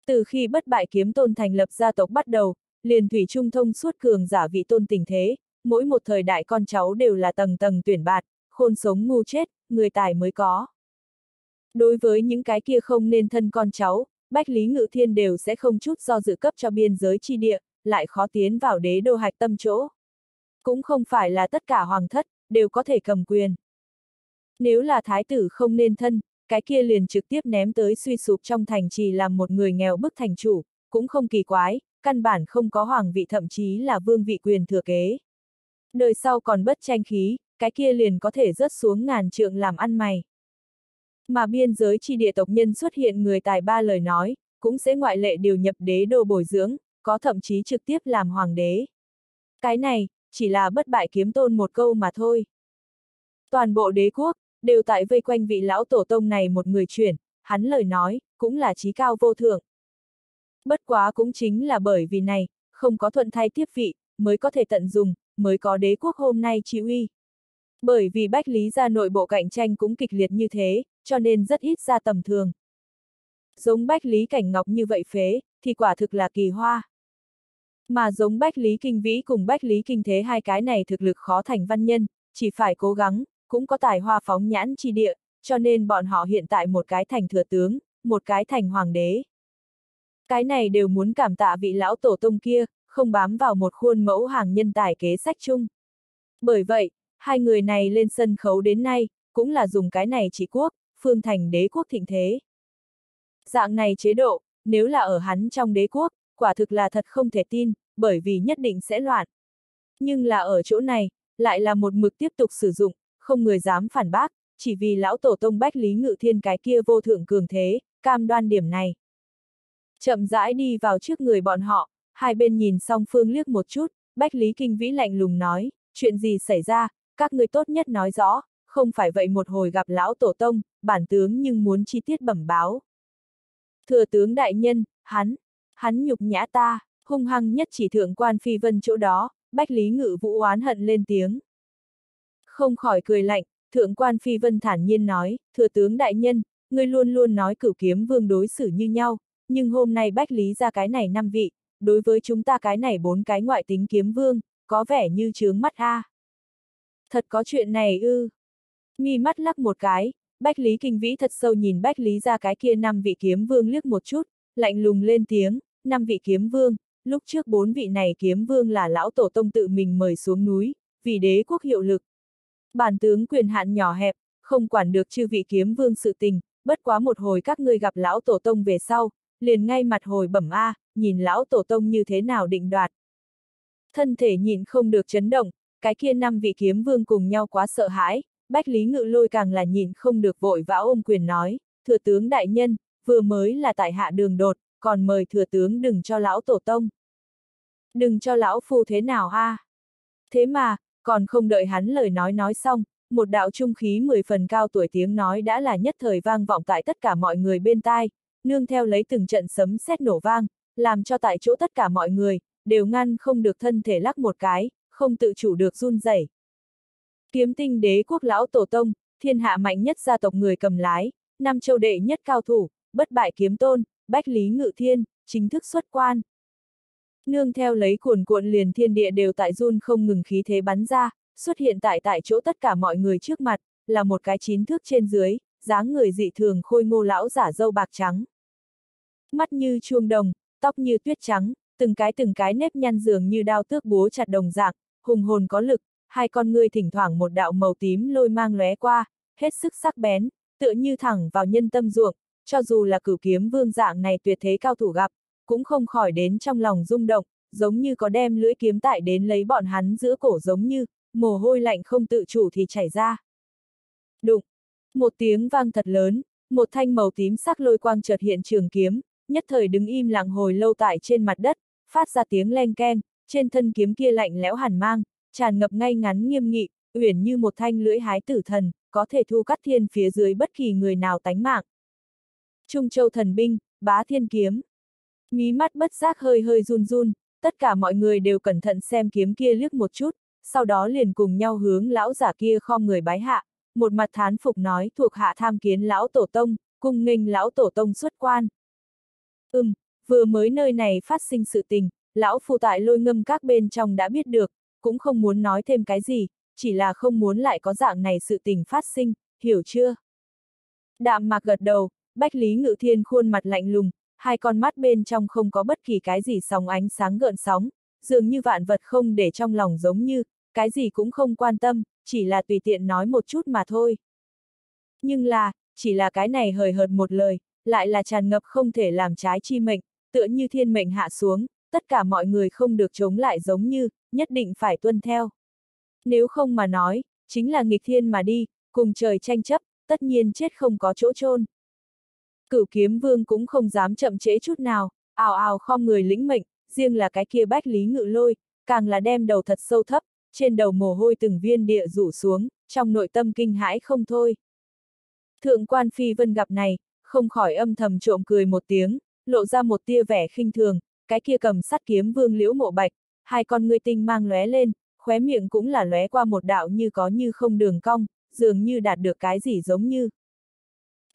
Từ khi bất bại kiếm tôn thành lập gia tộc bắt đầu, liền thủy trung thông suốt cường giả vị tôn tình thế, mỗi một thời đại con cháu đều là tầng tầng tuyển bạt, khôn sống ngu chết, người tài mới có. Đối với những cái kia không nên thân con cháu, Bách Lý Ngự Thiên đều sẽ không chút do dự cấp cho biên giới chi địa, lại khó tiến vào đế đô hạch tâm chỗ. Cũng không phải là tất cả hoàng thất, đều có thể cầm quyền. Nếu là thái tử không nên thân, cái kia liền trực tiếp ném tới suy sụp trong thành trì làm một người nghèo bức thành chủ, cũng không kỳ quái, căn bản không có hoàng vị thậm chí là vương vị quyền thừa kế. Đời sau còn bất tranh khí, cái kia liền có thể rớt xuống ngàn trượng làm ăn mày. Mà biên giới chi địa tộc nhân xuất hiện người tài ba lời nói, cũng sẽ ngoại lệ điều nhập đế đô bồi dưỡng, có thậm chí trực tiếp làm hoàng đế. Cái này, chỉ là bất bại kiếm tôn một câu mà thôi. Toàn bộ đế quốc, đều tại vây quanh vị lão tổ tông này một người chuyển, hắn lời nói, cũng là trí cao vô thượng. Bất quá cũng chính là bởi vì này, không có thuận thay tiếp vị, mới có thể tận dùng, mới có đế quốc hôm nay chỉ uy. Bởi vì Bách Lý gia nội bộ cạnh tranh cũng kịch liệt như thế, cho nên rất ít ra tầm thường. Giống Bách Lý Cảnh Ngọc như vậy phế, thì quả thực là kỳ hoa. Mà giống Bách Lý Kinh Vĩ cùng Bách Lý Kinh Thế hai cái này thực lực khó thành văn nhân, chỉ phải cố gắng, cũng có tài hoa phóng nhãn chi địa, cho nên bọn họ hiện tại một cái thành thừa tướng, một cái thành hoàng đế. Cái này đều muốn cảm tạ vị lão tổ tông kia, không bám vào một khuôn mẫu hàng nhân tài kế sách chung. Bởi vậy, hai người này lên sân khấu đến nay, cũng là dùng cái này trị quốc, phương thành đế quốc thịnh thế. Dạng này chế độ, nếu là ở hắn trong đế quốc, quả thực là thật không thể tin, bởi vì nhất định sẽ loạn. Nhưng là ở chỗ này, lại là một mực tiếp tục sử dụng, không người dám phản bác, chỉ vì lão tổ tông Bách Lý Ngự Thiên cái kia vô thượng cường thế, cam đoan điểm này. Chậm rãi đi vào trước người bọn họ, hai bên nhìn song phương liếc một chút, Bách Lý Kinh Vĩ lạnh lùng nói, chuyện gì xảy ra, các người tốt nhất nói rõ, không phải vậy một hồi gặp lão tổ tông, bản tướng nhưng muốn chi tiết bẩm báo. Thừa tướng đại nhân, hắn, hắn nhục nhã ta, hung hăng nhất chỉ thượng quan phi vân chỗ đó, Bách Lý Ngự Vũ oán hận lên tiếng. Không khỏi cười lạnh, thượng quan phi vân thản nhiên nói, thừa tướng đại nhân, ngươi luôn luôn nói cửu kiếm vương đối xử như nhau, nhưng hôm nay Bách Lý ra cái này năm vị, đối với chúng ta cái này bốn cái ngoại tính kiếm vương, có vẻ như trướng mắt a. Thật có chuyện này ư. Mi mắt lắc một cái, Bách Lý Kinh Vĩ thật sâu nhìn Bách Lý ra cái kia năm vị kiếm vương liếc một chút, lạnh lùng lên tiếng, năm vị kiếm vương, lúc trước bốn vị này kiếm vương là lão tổ tông tự mình mời xuống núi, vì đế quốc hiệu lực. Bản tướng quyền hạn nhỏ hẹp, không quản được chư vị kiếm vương sự tình, bất quá một hồi các ngươi gặp lão tổ tông về sau, liền ngay mặt hồi bẩm A, nhìn lão tổ tông như thế nào định đoạt. Thân thể nhìn không được chấn động, cái kia năm vị kiếm vương cùng nhau quá sợ hãi, Bách Lý Ngự Lôi càng là nhìn không được vội vã ôm quyền nói, thừa tướng đại nhân, vừa mới là tại hạ đường đột, còn mời thừa tướng đừng cho lão tổ tông. Đừng cho lão phu thế nào a Thế mà, còn không đợi hắn lời nói nói xong, một đạo trung khí mười phần cao tuổi tiếng nói đã là nhất thời vang vọng tại tất cả mọi người bên tai, nương theo lấy từng trận sấm sét nổ vang, làm cho tại chỗ tất cả mọi người, đều ngăn không được thân thể lắc một cái, không tự chủ được run rẩy. Kiếm tinh đế quốc lão tổ tông, thiên hạ mạnh nhất gia tộc người cầm lái, năm châu đệ nhất cao thủ, bất bại kiếm tôn, bách lý ngự thiên, chính thức xuất quan. Nương theo lấy cuồn cuộn liền thiên địa đều tại run không ngừng khí thế bắn ra, xuất hiện tại tại chỗ tất cả mọi người trước mặt, là một cái chín thước trên dưới, dáng người dị thường khôi ngô lão giả dâu bạc trắng. Mắt như chuông đồng, tóc như tuyết trắng, từng cái từng cái nếp nhăn dường như đao tước búa chặt đồng dạng, hùng hồn có lực, hai con ngươi thỉnh thoảng một đạo màu tím lôi mang lóe qua, hết sức sắc bén, tựa như thẳng vào nhân tâm ruộng, cho dù là cửu kiếm vương dạng này tuyệt thế cao thủ gặp, cũng không khỏi đến trong lòng rung động, giống như có đem lưỡi kiếm tại đến lấy bọn hắn giữa cổ giống như, mồ hôi lạnh không tự chủ thì chảy ra. Đụng! Một tiếng vang thật lớn, một thanh màu tím sắc lôi quang chợt hiện trường kiếm, nhất thời đứng im lặng hồi lâu tại trên mặt đất, phát ra tiếng len keng, trên thân kiếm kia lạnh lẽo hàn mang, tràn ngập ngay ngắn nghiêm nghị, uyển như một thanh lưỡi hái tử thần, có thể thu cắt thiên phía dưới bất kỳ người nào tánh mạng. Trung Châu thần binh, bá thiên kiếm. Mí mắt bất giác hơi hơi run run, tất cả mọi người đều cẩn thận xem kiếm kia liếc một chút, sau đó liền cùng nhau hướng lão giả kia khom người bái hạ, một mặt thán phục nói thuộc hạ tham kiến lão tổ tông, cung nghênh lão tổ tông xuất quan. Ừm, vừa mới nơi này phát sinh sự tình, lão phu tại lôi ngâm các bên trong đã biết được, cũng không muốn nói thêm cái gì, chỉ là không muốn lại có dạng này sự tình phát sinh, hiểu chưa? Đạm mạc gật đầu, Bách Lý Ngự Thiên khuôn mặt lạnh lùng, hai con mắt bên trong không có bất kỳ cái gì sóng ánh sáng gợn sóng, dường như vạn vật không để trong lòng giống như, cái gì cũng không quan tâm, chỉ là tùy tiện nói một chút mà thôi. Nhưng là, chỉ là cái này hời hợt một lời, lại là tràn ngập không thể làm trái chi mệnh, tựa như thiên mệnh hạ xuống, tất cả mọi người không được chống lại giống như, nhất định phải tuân theo. Nếu không mà nói, chính là nghịch thiên mà đi, cùng trời tranh chấp, tất nhiên chết không có chỗ chôn. Cửu kiếm vương cũng không dám chậm trễ chút nào, ào ào khom người lĩnh mệnh, riêng là cái kia bách lý ngự lôi, càng là đem đầu thật sâu thấp, trên đầu mồ hôi từng viên địa rủ xuống, trong nội tâm kinh hãi không thôi. Thượng quan phi vân gặp này, không khỏi âm thầm trộm cười một tiếng, lộ ra một tia vẻ khinh thường, cái kia cầm sắt kiếm vương liễu mộ bạch, hai con ngươi tinh mang lóe lên, khóe miệng cũng là lóe qua một đạo như có như không đường cong, dường như đạt được cái gì giống như.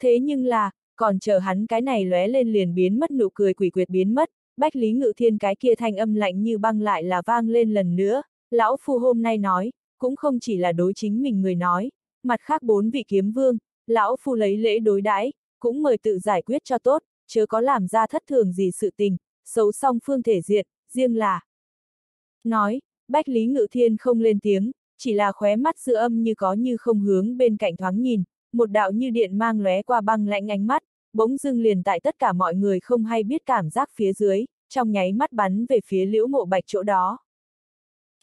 Thế nhưng là, còn chờ hắn cái này lóe lên liền biến mất nụ cười quỷ quyệt biến mất, Bách Lý Ngự Thiên cái kia thanh âm lạnh như băng lại là vang lên lần nữa, lão phu hôm nay nói, cũng không chỉ là đối chính mình người nói, mặt khác bốn vị kiếm vương, lão phu lấy lễ đối đãi, cũng mời tự giải quyết cho tốt, chớ có làm ra thất thường gì sự tình, xấu xong phương thể diện, riêng là. Nói, Bách Lý Ngự Thiên không lên tiếng, chỉ là khóe mắt giữa âm như có như không hướng bên cạnh thoáng nhìn, một đạo như điện mang lóe qua băng lạnh ánh mắt, bỗng dưng liền tại tất cả mọi người không hay biết cảm giác phía dưới, trong nháy mắt bắn về phía liễu mộ bạch chỗ đó.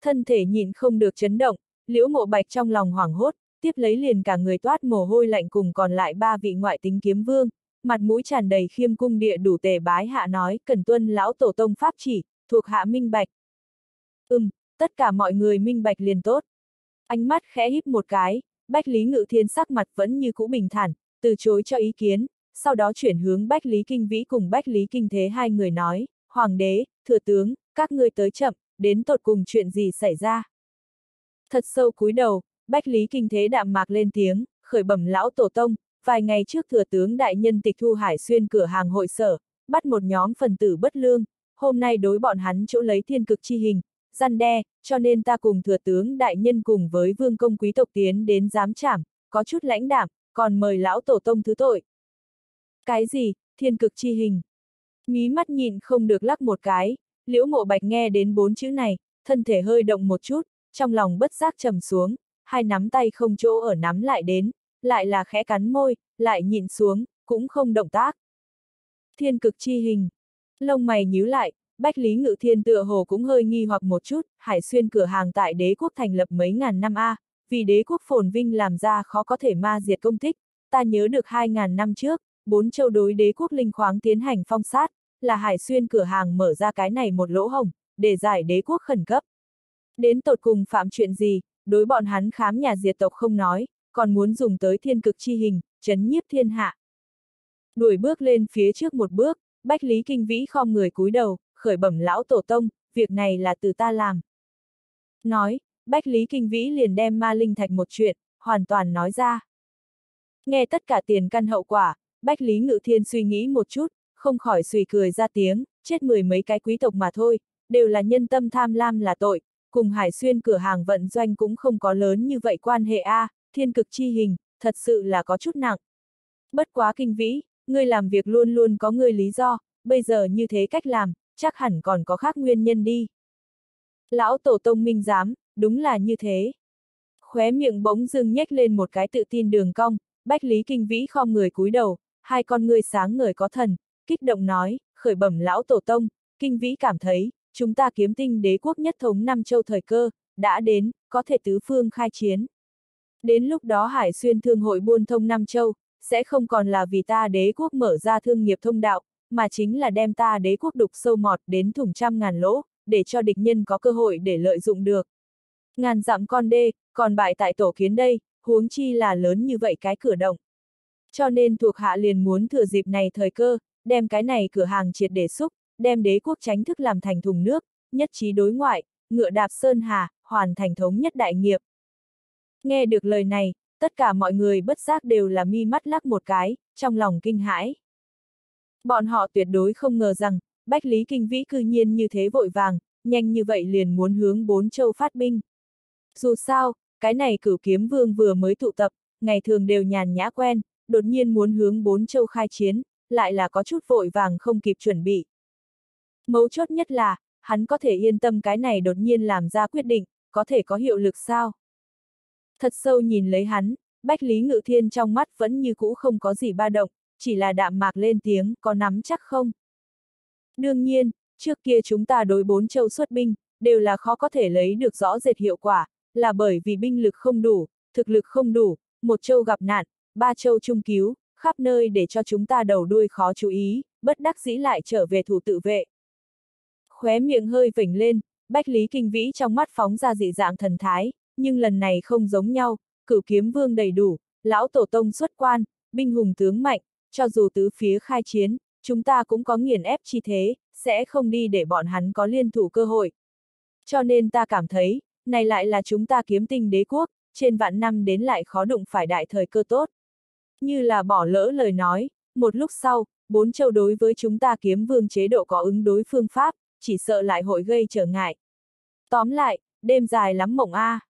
Thân thể nhìn không được chấn động, liễu mộ bạch trong lòng hoảng hốt, tiếp lấy liền cả người toát mồ hôi lạnh cùng còn lại ba vị ngoại tính kiếm vương, mặt mũi tràn đầy khiêm cung địa đủ tề bái hạ nói, cần tuân lão tổ tông pháp chỉ, thuộc hạ minh bạch. Ừm, tất cả mọi người minh bạch liền tốt. Ánh mắt khẽ híp một cái, Bách Lý Ngự Thiên sắc mặt vẫn như cũ bình thản, từ chối cho ý kiến, sau đó chuyển hướng Bách Lý Kinh Vĩ cùng Bách Lý Kinh Thế hai người nói, Hoàng đế, thừa tướng, các ngươi tới chậm, đến tột cùng chuyện gì xảy ra. Thật sâu cúi đầu, Bách Lý Kinh Thế đạm mạc lên tiếng, khởi bẩm lão tổ tông, vài ngày trước thừa tướng đại nhân tịch thu hải xuyên cửa hàng hội sở, bắt một nhóm phần tử bất lương, hôm nay đối bọn hắn chỗ lấy thiên cực chi hình, gian đe, cho nên ta cùng thừa tướng đại nhân cùng với vương công quý tộc tiến đến giám trảm, có chút lãnh đạm, còn mời lão tổ tông thứ tội. Cái gì, thiên cực chi hình? Mí mắt nhìn không được lắc một cái, liễu mộ bạch nghe đến bốn chữ này, thân thể hơi động một chút, trong lòng bất giác trầm xuống, hai nắm tay không chỗ ở nắm lại đến, lại là khẽ cắn môi, lại nhìn xuống, cũng không động tác. Thiên cực chi hình. Lông mày nhíu lại, Bách Lý Ngự Thiên tựa hồ cũng hơi nghi hoặc một chút, Hải Xuyên cửa hàng tại đế quốc thành lập mấy ngàn năm A, vì đế quốc phồn vinh làm ra khó có thể ma diệt công tích, ta nhớ được hai ngàn năm trước, bốn châu đối đế quốc linh khoáng tiến hành phong sát, là Hải Xuyên cửa hàng mở ra cái này một lỗ hồng, để giải đế quốc khẩn cấp. Đến tột cùng phạm chuyện gì, đối bọn hắn khám nhà diệt tộc không nói, còn muốn dùng tới thiên cực chi hình, chấn nhiếp thiên hạ. Đuổi bước lên phía trước một bước, Bách Lý Kinh Vĩ khom người cúi đầu, khởi bẩm lão tổ tông, việc này là từ ta làm. Nói, Bách Lý Kinh Vĩ liền đem ma linh thạch một chuyện, hoàn toàn nói ra. Nghe tất cả tiền căn hậu quả, Bách Lý Ngự Thiên suy nghĩ một chút, không khỏi suy cười ra tiếng, chết mười mấy cái quý tộc mà thôi, đều là nhân tâm tham lam là tội, cùng Hải Xuyên cửa hàng vận doanh cũng không có lớn như vậy quan hệ A, thiên cực chi hình, thật sự là có chút nặng. Bất quá kinh vĩ, ngươi làm việc luôn luôn có ngươi lý do, bây giờ như thế cách làm, chắc hẳn còn có khác nguyên nhân đi. Lão Tổ Tông Minh dám, đúng là như thế. Khóe miệng bỗng dưng nhếch lên một cái tự tin đường cong, Bách Lý Kinh Vĩ khom người cúi đầu, hai con ngươi sáng ngời có thần, kích động nói, khởi bẩm lão Tổ Tông, Kinh Vĩ cảm thấy, chúng ta kiếm tinh đế quốc nhất thống năm châu thời cơ, đã đến, có thể tứ phương khai chiến. Đến lúc đó Hải Xuyên Thương hội buôn thông năm Châu, sẽ không còn là vì ta đế quốc mở ra thương nghiệp thông đạo, mà chính là đem ta đế quốc đục sâu mọt đến thủng trăm ngàn lỗ, để cho địch nhân có cơ hội để lợi dụng được. Ngàn dặm con đê, còn bại tại tổ kiến đây, huống chi là lớn như vậy cái cửa động. Cho nên thuộc hạ liền muốn thừa dịp này thời cơ, đem cái này cửa hàng triệt để xúc, đem đế quốc tránh thức làm thành thùng nước, nhất trí đối ngoại, ngựa đạp sơn hà, hoàn thành thống nhất đại nghiệp. Nghe được lời này, tất cả mọi người bất giác đều là mi mắt lắc một cái, trong lòng kinh hãi. Bọn họ tuyệt đối không ngờ rằng, Bách Lý Kinh Vĩ cư nhiên như thế vội vàng, nhanh như vậy liền muốn hướng bốn châu phát binh. Dù sao, cái này cửu kiếm vương vừa mới tụ tập, ngày thường đều nhàn nhã quen, đột nhiên muốn hướng bốn châu khai chiến, lại là có chút vội vàng không kịp chuẩn bị. Mấu chốt nhất là, hắn có thể yên tâm cái này đột nhiên làm ra quyết định, có thể có hiệu lực sao? Thật sâu nhìn lấy hắn, Bách Lý Ngự Thiên trong mắt vẫn như cũ không có gì ba động, chỉ là đạm mạc lên tiếng, có nắm chắc không? Đương nhiên, trước kia chúng ta đối bốn châu xuất binh, đều là khó có thể lấy được rõ rệt hiệu quả, là bởi vì binh lực không đủ, thực lực không đủ, một châu gặp nạn, ba châu chung cứu, khắp nơi để cho chúng ta đầu đuôi khó chú ý, bất đắc dĩ lại trở về thủ tự vệ. Khóe miệng hơi vểnh lên, Bách Lý Kinh Vĩ trong mắt phóng ra dị dạng thần thái, nhưng lần này không giống nhau, cửu kiếm vương đầy đủ, lão tổ tông xuất quan, binh hùng tướng mạnh, cho dù tứ phía khai chiến, chúng ta cũng có nghiền ép chi thế, sẽ không đi để bọn hắn có liên thủ cơ hội. Cho nên ta cảm thấy, này lại là chúng ta kiếm tinh đế quốc, trên vạn năm đến lại khó đụng phải đại thời cơ tốt. Như là bỏ lỡ lời nói, một lúc sau, bốn châu đối với chúng ta kiếm vương chế độ có ứng đối phương pháp, chỉ sợ lại hội gây trở ngại. Tóm lại, đêm dài lắm mộng a.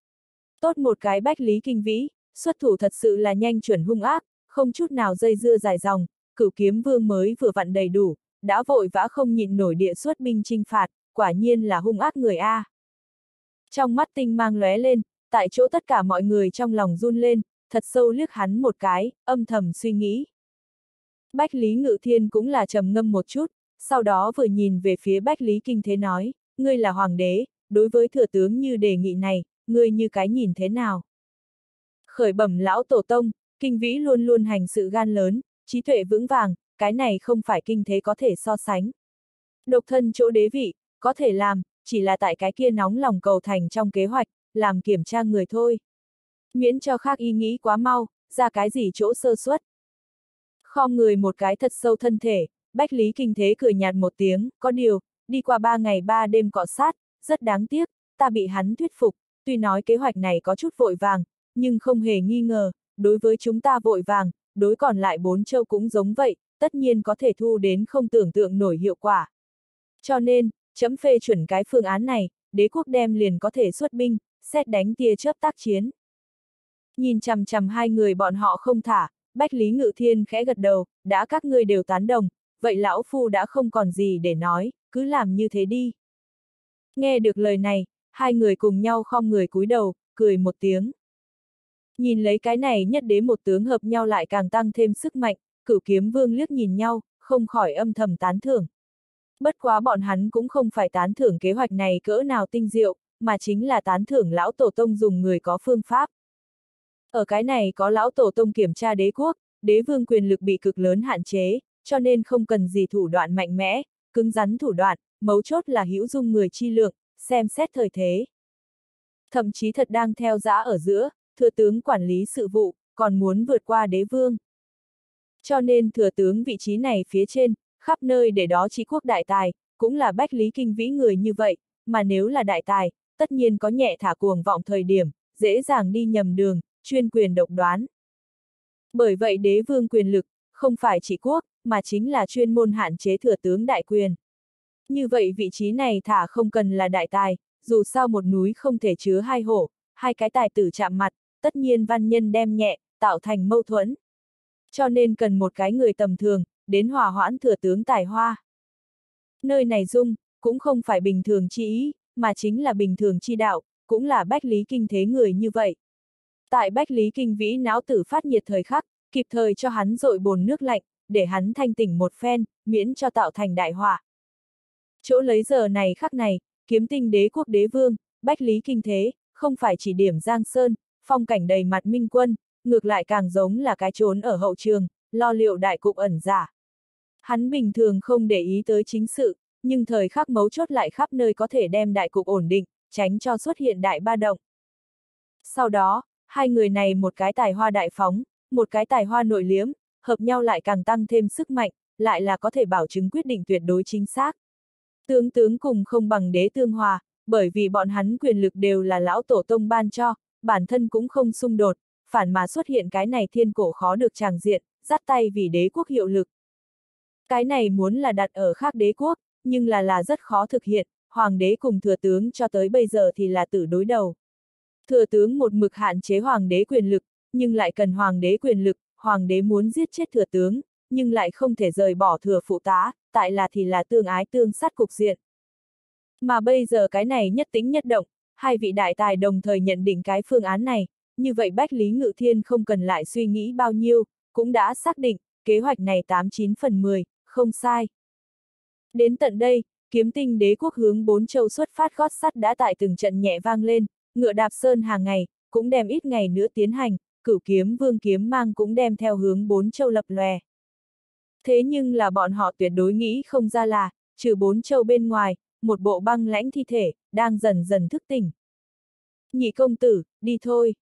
Tốt một cái bách lý kinh vĩ, xuất thủ thật sự là nhanh chuẩn hung ác, không chút nào dây dưa dài dòng, cửu kiếm vương mới vừa vặn đầy đủ, đã vội vã không nhịn nổi địa xuất binh trinh phạt, quả nhiên là hung ác người A. Trong mắt tinh mang lóe lên, tại chỗ tất cả mọi người trong lòng run lên, thật sâu liếc hắn một cái, âm thầm suy nghĩ. Bách Lý Ngự Thiên cũng là trầm ngâm một chút, sau đó vừa nhìn về phía Bách Lý Kinh Thế nói, ngươi là hoàng đế, đối với thừa tướng như đề nghị này, ngươi như cái nhìn thế nào? Khởi bẩm lão tổ tông, kinh vĩ luôn luôn hành sự gan lớn, trí tuệ vững vàng, cái này không phải kinh thế có thể so sánh. Độc thân chỗ đế vị, có thể làm, chỉ là tại cái kia nóng lòng cầu thành trong kế hoạch, làm kiểm tra người thôi. Miễn cho khác ý nghĩ quá mau, ra cái gì chỗ sơ suất. Khom người một cái thật sâu thân thể, Bách Lý Kinh Thế cười nhạt một tiếng, có điều, đi qua ba ngày ba đêm cọ sát, rất đáng tiếc, ta bị hắn thuyết phục, tuy nói kế hoạch này có chút vội vàng, nhưng không hề nghi ngờ, đối với chúng ta vội vàng, đối còn lại bốn châu cũng giống vậy, tất nhiên có thể thu đến không tưởng tượng nổi hiệu quả. Cho nên, chấm phê chuẩn cái phương án này, đế quốc đem liền có thể xuất binh, xét đánh tia chớp tác chiến. Nhìn chằm chằm hai người bọn họ không thả, Bách Lý Ngự Thiên khẽ gật đầu, đã các ngươi đều tán đồng, vậy lão phu đã không còn gì để nói, cứ làm như thế đi. Nghe được lời này, hai người cùng nhau khom người cúi đầu, cười một tiếng. Nhìn lấy cái này nhất đế một tướng hợp nhau lại càng tăng thêm sức mạnh, cửu kiếm vương liếc nhìn nhau, không khỏi âm thầm tán thưởng. Bất quá bọn hắn cũng không phải tán thưởng kế hoạch này cỡ nào tinh diệu, mà chính là tán thưởng lão tổ tông dùng người có phương pháp. Ở cái này có lão tổ tông kiểm tra đế quốc, đế vương quyền lực bị cực lớn hạn chế, cho nên không cần gì thủ đoạn mạnh mẽ, cứng rắn thủ đoạn, mấu chốt là hữu dung người chi lượng, xem xét thời thế. Thậm chí thật đang theo dã ở giữa, thừa tướng quản lý sự vụ, còn muốn vượt qua đế vương. Cho nên thừa tướng vị trí này phía trên, khắp nơi để đó trí quốc đại tài, cũng là bách lý kinh vĩ người như vậy, mà nếu là đại tài, tất nhiên có nhẹ thả cuồng vọng thời điểm, dễ dàng đi nhầm đường, chuyên quyền độc đoán. Bởi vậy đế vương quyền lực, không phải chỉ quốc, mà chính là chuyên môn hạn chế thừa tướng đại quyền. Như vậy vị trí này thả không cần là đại tài, dù sao một núi không thể chứa hai hổ, hai cái tài tử chạm mặt, tất nhiên văn nhân đem nhẹ, tạo thành mâu thuẫn. Cho nên cần một cái người tầm thường, đến hòa hoãn thừa tướng tài hoa. Nơi này dung, cũng không phải bình thường chi ý, mà chính là bình thường chi đạo, cũng là bách lý kinh thế người như vậy. Tại bách lý kinh vĩ não tử phát nhiệt thời khắc, kịp thời cho hắn dội bồn nước lạnh, để hắn thanh tỉnh một phen, miễn cho tạo thành đại họa. Chỗ lấy giờ này khắc này, kiếm tinh đế quốc đế vương, bách lý kinh thế, không phải chỉ điểm Giang Sơn, phong cảnh đầy mặt minh quân, ngược lại càng giống là cái trốn ở hậu trường, lo liệu đại cục ẩn giả. Hắn bình thường không để ý tới chính sự, nhưng thời khắc mấu chốt lại khắp nơi có thể đem đại cục ổn định, tránh cho xuất hiện đại ba động. Sau đó, hai người này một cái tài hoa đại phóng, một cái tài hoa nội liếm, hợp nhau lại càng tăng thêm sức mạnh, lại là có thể bảo chứng quyết định tuyệt đối chính xác. Tướng tướng cùng không bằng đế tương hòa, bởi vì bọn hắn quyền lực đều là lão tổ tông ban cho, bản thân cũng không xung đột, phản mà xuất hiện cái này thiên cổ khó được tràng diện, dắt tay vì đế quốc hiệu lực. Cái này muốn là đặt ở khác đế quốc, nhưng là là rất khó thực hiện, hoàng đế cùng thừa tướng cho tới bây giờ thì là tử đối đầu. Thừa tướng một mực hạn chế hoàng đế quyền lực, nhưng lại cần hoàng đế quyền lực, hoàng đế muốn giết chết thừa tướng, nhưng lại không thể rời bỏ thừa phụ tá, tại là thì là tương ái tương sát cục diện. Mà bây giờ cái này nhất tính nhất động, hai vị đại tài đồng thời nhận định cái phương án này, như vậy Bách Lý Ngự Thiên không cần lại suy nghĩ bao nhiêu, cũng đã xác định, kế hoạch này 89 phần 10, không sai. Đến tận đây, kiếm tinh đế quốc hướng bốn châu xuất phát gót sắt đã tại từng trận nhẹ vang lên, ngựa đạp sơn hàng ngày, cũng đem ít ngày nữa tiến hành, cửu kiếm vương kiếm mang cũng đem theo hướng bốn châu lập lòe. Thế nhưng là bọn họ tuyệt đối nghĩ không ra là, trừ bốn châu bên ngoài, một bộ băng lãnh thi thể, đang dần dần thức tỉnh. Nhị công tử, đi thôi.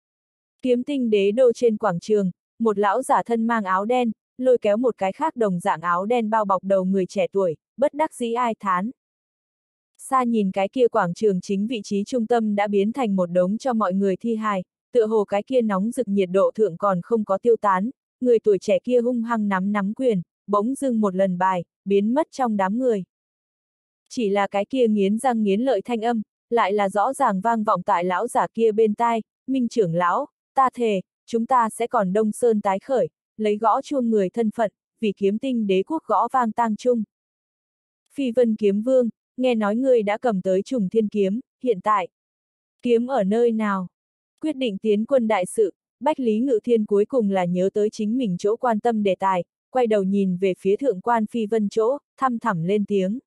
Kiếm tinh đế đô trên quảng trường, một lão giả thân mang áo đen, lôi kéo một cái khác đồng dạng áo đen bao bọc đầu người trẻ tuổi, bất đắc dĩ ai thán. Xa nhìn cái kia quảng trường chính vị trí trung tâm đã biến thành một đống cho mọi người thi hài, tựa hồ cái kia nóng rực nhiệt độ thượng còn không có tiêu tán, người tuổi trẻ kia hung hăng nắm nắm quyền, bỗng dưng một lần bài, biến mất trong đám người. Chỉ là cái kia nghiến răng nghiến lợi thanh âm, lại là rõ ràng vang vọng tại lão giả kia bên tai, minh trưởng lão, ta thề, chúng ta sẽ còn đông sơn tái khởi, lấy gõ chuông người thân phận, vì kiếm tinh đế quốc gõ vang tang chung. Phi vân kiếm vương, nghe nói ngươi đã cầm tới trùng thiên kiếm, hiện tại. Kiếm ở nơi nào? Quyết định tiến quân đại sự, Bách Lý Ngự Thiên cuối cùng là nhớ tới chính mình chỗ quan tâm đề tài, quay đầu nhìn về phía thượng quan phi vân chỗ, thăm thẳm lên tiếng.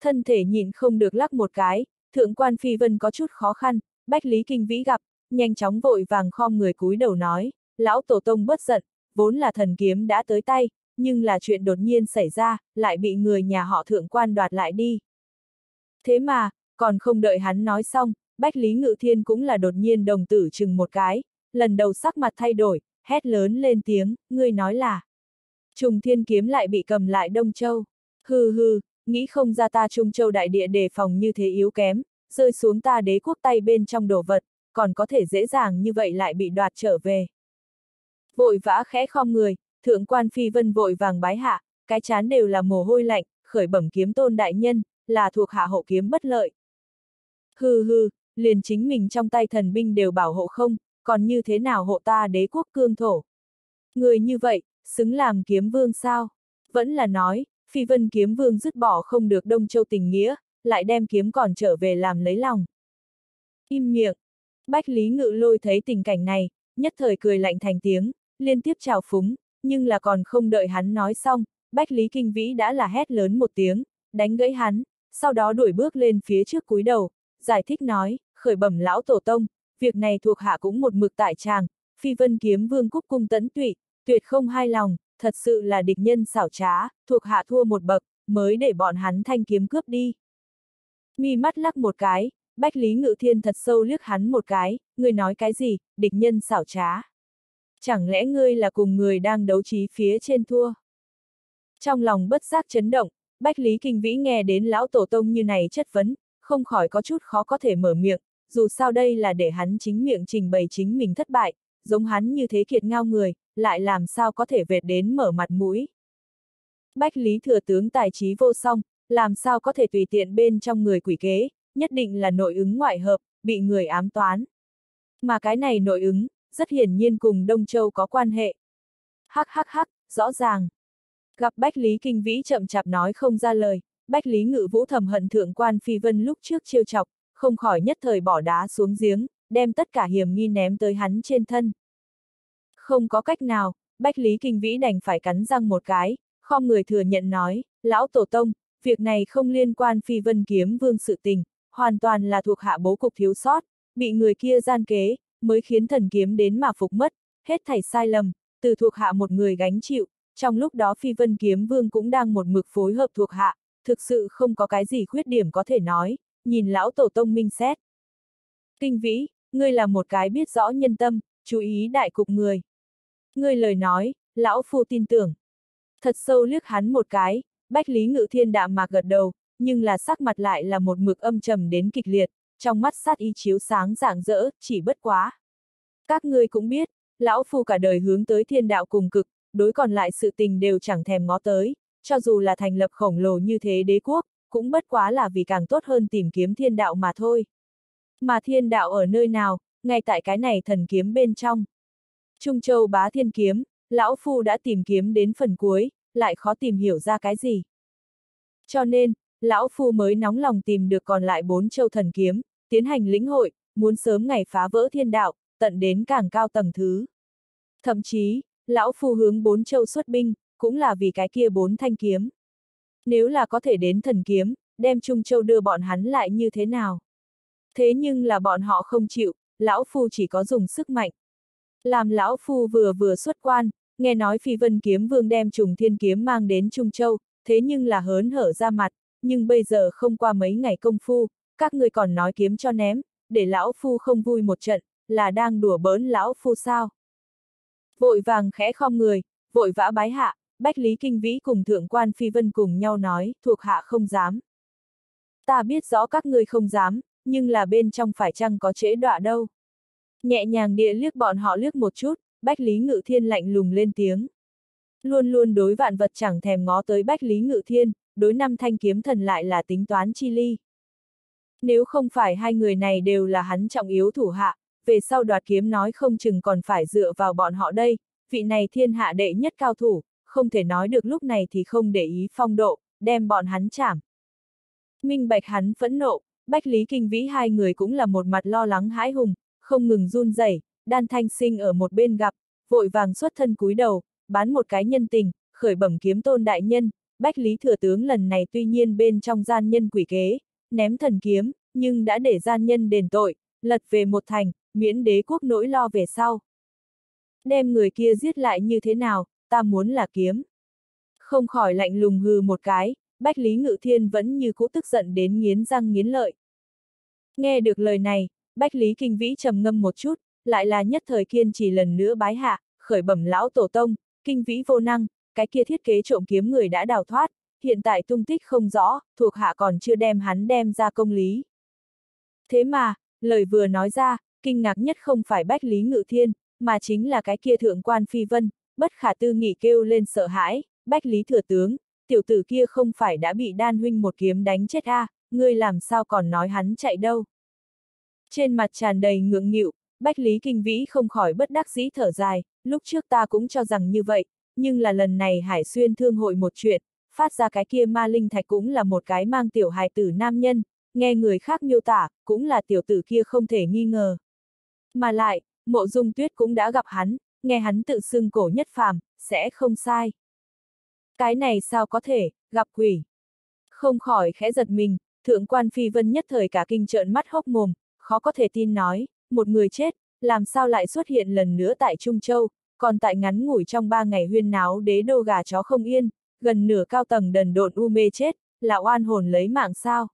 Thân thể nhìn không được lắc một cái, thượng quan phi vân có chút khó khăn, Bách Lý Kinh Vĩ gặp, nhanh chóng vội vàng khom người cúi đầu nói, lão tổ tông bất giận, vốn là thần kiếm đã tới tay, nhưng là chuyện đột nhiên xảy ra, lại bị người nhà họ thượng quan đoạt lại đi. Thế mà, còn không đợi hắn nói xong, Bách Lý Ngự Thiên cũng là đột nhiên đồng tử chừng một cái, lần đầu sắc mặt thay đổi, hét lớn lên tiếng, ngươi nói là. Trùng thiên kiếm lại bị cầm lại Đông Châu. Hừ hừ, nghĩ không ra ta Trung Châu đại địa đề phòng như thế yếu kém, rơi xuống ta đế quốc tay bên trong đồ vật, còn có thể dễ dàng như vậy lại bị đoạt trở về. Vội vã khẽ khom người, thượng quan phi vân vội vàng bái hạ, cái chán đều là mồ hôi lạnh, khởi bẩm kiếm tôn đại nhân, là thuộc hạ hộ kiếm bất lợi. Hừ hừ, liền chính mình trong tay thần binh đều bảo hộ không, còn như thế nào hộ ta đế quốc cương thổ. Người như vậy, xứng làm kiếm vương sao? Vẫn là nói, phi vân kiếm vương dứt bỏ không được Đông Châu tình nghĩa, lại đem kiếm còn trở về làm lấy lòng. Im miệng. Bách Lý Ngự lôi thấy tình cảnh này, nhất thời cười lạnh thành tiếng, liên tiếp chào phúng, nhưng là còn không đợi hắn nói xong, Bách Lý Kinh Vĩ đã là hét lớn một tiếng, đánh gãy hắn, sau đó đuổi bước lên phía trước cúi đầu, giải thích nói, khởi bẩm lão tổ tông, việc này thuộc hạ cũng một mực tại tràng, phi vân kiếm vương cúc cung tấn tụy, tuyệt không hai lòng, thật sự là địch nhân xảo trá, thuộc hạ thua một bậc, mới để bọn hắn thanh kiếm cướp đi. Mi mắt lắc một cái, Bách Lý Ngự Thiên thật sâu liếc hắn một cái, ngươi nói cái gì, địch nhân xảo trá. Chẳng lẽ ngươi là cùng người đang đấu trí phía trên thua? Trong lòng bất giác chấn động, Bách Lý Kinh Vĩ nghe đến lão tổ tông như này chất vấn, không khỏi có chút khó có thể mở miệng, dù sao đây là để hắn chính miệng trình bày chính mình thất bại, giống hắn như thế kiệt ngao người, lại làm sao có thể vệt đến mở mặt mũi. Bách Lý Thừa Tướng tài trí vô song, làm sao có thể tùy tiện bên trong người quỷ kế, nhất định là nội ứng ngoại hợp, bị người ám toán. Mà cái này nội ứng, rất hiển nhiên cùng Đông Châu có quan hệ. Hắc hắc hắc, rõ ràng. Gặp Bách Lý Kinh Vĩ chậm chạp nói không ra lời, Bách Lý Ngự Vũ thầm hận thượng quan Phi Vân lúc trước chiêu chọc, không khỏi nhất thời bỏ đá xuống giếng, đem tất cả hiểm nghi ném tới hắn trên thân. Không có cách nào, Bách Lý Kinh Vĩ đành phải cắn răng một cái, không người thừa nhận nói, lão tổ tông, việc này không liên quan Phi Vân kiếm vương sự tình, hoàn toàn là thuộc hạ bố cục thiếu sót, bị người kia gian kế, mới khiến thần kiếm đến mà phục mất, hết thảy sai lầm, từ thuộc hạ một người gánh chịu, trong lúc đó Phi Vân Kiếm Vương cũng đang một mực phối hợp thuộc hạ, thực sự không có cái gì khuyết điểm có thể nói, nhìn lão tổ tông minh xét. Kinh vĩ, ngươi là một cái biết rõ nhân tâm, chú ý đại cục người. Ngươi lời nói, lão phu tin tưởng. Thật sâu liếc hắn một cái, Bách Lý Ngự Thiên đạm mà gật đầu, nhưng là sắc mặt lại là một mực âm trầm đến kịch liệt, trong mắt sát ý chiếu sáng rạng rỡ, chỉ bất quá. Các ngươi cũng biết, lão phu cả đời hướng tới thiên đạo cùng cực, đối còn lại sự tình đều chẳng thèm ngó tới, cho dù là thành lập khổng lồ như thế đế quốc, cũng bất quá là vì càng tốt hơn tìm kiếm thiên đạo mà thôi. Mà thiên đạo ở nơi nào, ngay tại cái này thần kiếm bên trong. Trung Châu bá thiên kiếm, lão phu đã tìm kiếm đến phần cuối, lại khó tìm hiểu ra cái gì. Cho nên, lão phu mới nóng lòng tìm được còn lại bốn châu thần kiếm, tiến hành lĩnh hội, muốn sớm ngày phá vỡ thiên đạo, tận đến càng cao tầng thứ. Thậm chí, lão phu hướng bốn châu xuất binh, cũng là vì cái kia bốn thanh kiếm. Nếu là có thể đến thần kiếm, đem Trung Châu đưa bọn hắn lại như thế nào? Thế nhưng là bọn họ không chịu, lão phu chỉ có dùng sức mạnh. Làm lão phu vừa vừa xuất quan, nghe nói phi vân kiếm vương đem trùng thiên kiếm mang đến Trung Châu, thế nhưng là hớn hở ra mặt, nhưng bây giờ không qua mấy ngày công phu, các người còn nói kiếm cho ném, để lão phu không vui một trận, là đang đùa bỡn lão phu sao. Vội vàng khẽ khom người, vội vã bái hạ, Bách Lý Kinh Vĩ cùng Thượng quan Phi Vân cùng nhau nói, thuộc hạ không dám. Ta biết rõ các ngươi không dám, nhưng là bên trong phải chăng có trễ đọa đâu. Nhẹ nhàng địa liếc bọn họ liếc một chút, Bách Lý Ngự Thiên lạnh lùng lên tiếng. Luôn luôn đối vạn vật chẳng thèm ngó tới Bách Lý Ngự Thiên, đối năm thanh kiếm thần lại là tính toán chi ly. Nếu không phải hai người này đều là hắn trọng yếu thủ hạ, về sau đoạt kiếm nói không chừng còn phải dựa vào bọn họ đây, vị này thiên hạ đệ nhất cao thủ, không thể nói được lúc này thì không để ý phong độ, đem bọn hắn chảm. Minh bạch hắn phẫn nộ, Bách Lý Kinh Vĩ hai người cũng là một mặt lo lắng hãi hùng, không ngừng run rẩy, đan thanh sinh ở một bên gặp, vội vàng xuất thân cúi đầu, bán một cái nhân tình, khởi bẩm kiếm tôn đại nhân, Bách Lý Thừa Tướng lần này tuy nhiên bên trong gian nhân quỷ kế, ném thần kiếm, nhưng đã để gian nhân đền tội, lật về một thành, miễn đế quốc nỗi lo về sau. Đem người kia giết lại như thế nào, ta muốn là kiếm. Không khỏi lạnh lùng hừ một cái, Bách Lý Ngự Thiên vẫn như cũ tức giận đến nghiến răng nghiến lợi. Nghe được lời này, Bách Lý Kinh Vĩ trầm ngâm một chút, lại là nhất thời kiên trì lần nữa bái hạ, khởi bẩm lão tổ tông, Kinh Vĩ vô năng, cái kia thiết kế trộm kiếm người đã đào thoát, hiện tại tung tích không rõ, thuộc hạ còn chưa đem hắn đem ra công lý. Thế mà, lời vừa nói ra, kinh ngạc nhất không phải Bách Lý Ngự Thiên, mà chính là cái kia thượng quan phi vân, bất khả tư nghị kêu lên sợ hãi, Bách Lý Thừa Tướng, tiểu tử kia không phải đã bị đan huynh một kiếm đánh chết a, à, ngươi làm sao còn nói hắn chạy đâu. Trên mặt tràn đầy ngưỡng nghịu, Bách Lý Kinh Vĩ không khỏi bất đắc dĩ thở dài, lúc trước ta cũng cho rằng như vậy, nhưng là lần này Hải Xuyên thương hội một chuyện, phát ra cái kia ma linh thạch cũng là một cái mang tiểu hài tử nam nhân, nghe người khác miêu tả, cũng là tiểu tử kia không thể nghi ngờ. Mà lại, mộ dung tuyết cũng đã gặp hắn, nghe hắn tự xưng cổ nhất phàm, sẽ không sai. Cái này sao có thể, gặp quỷ. Không khỏi khẽ giật mình, thượng quan phi vân nhất thời cả kinh trợn mắt hốc mồm, khó có thể tin nói, một người chết, làm sao lại xuất hiện lần nữa tại Trung Châu, còn tại ngắn ngủi trong ba ngày huyên náo đế đô gà chó không yên, gần nửa cao tầng đần độn u mê chết, là oan hồn lấy mạng sao.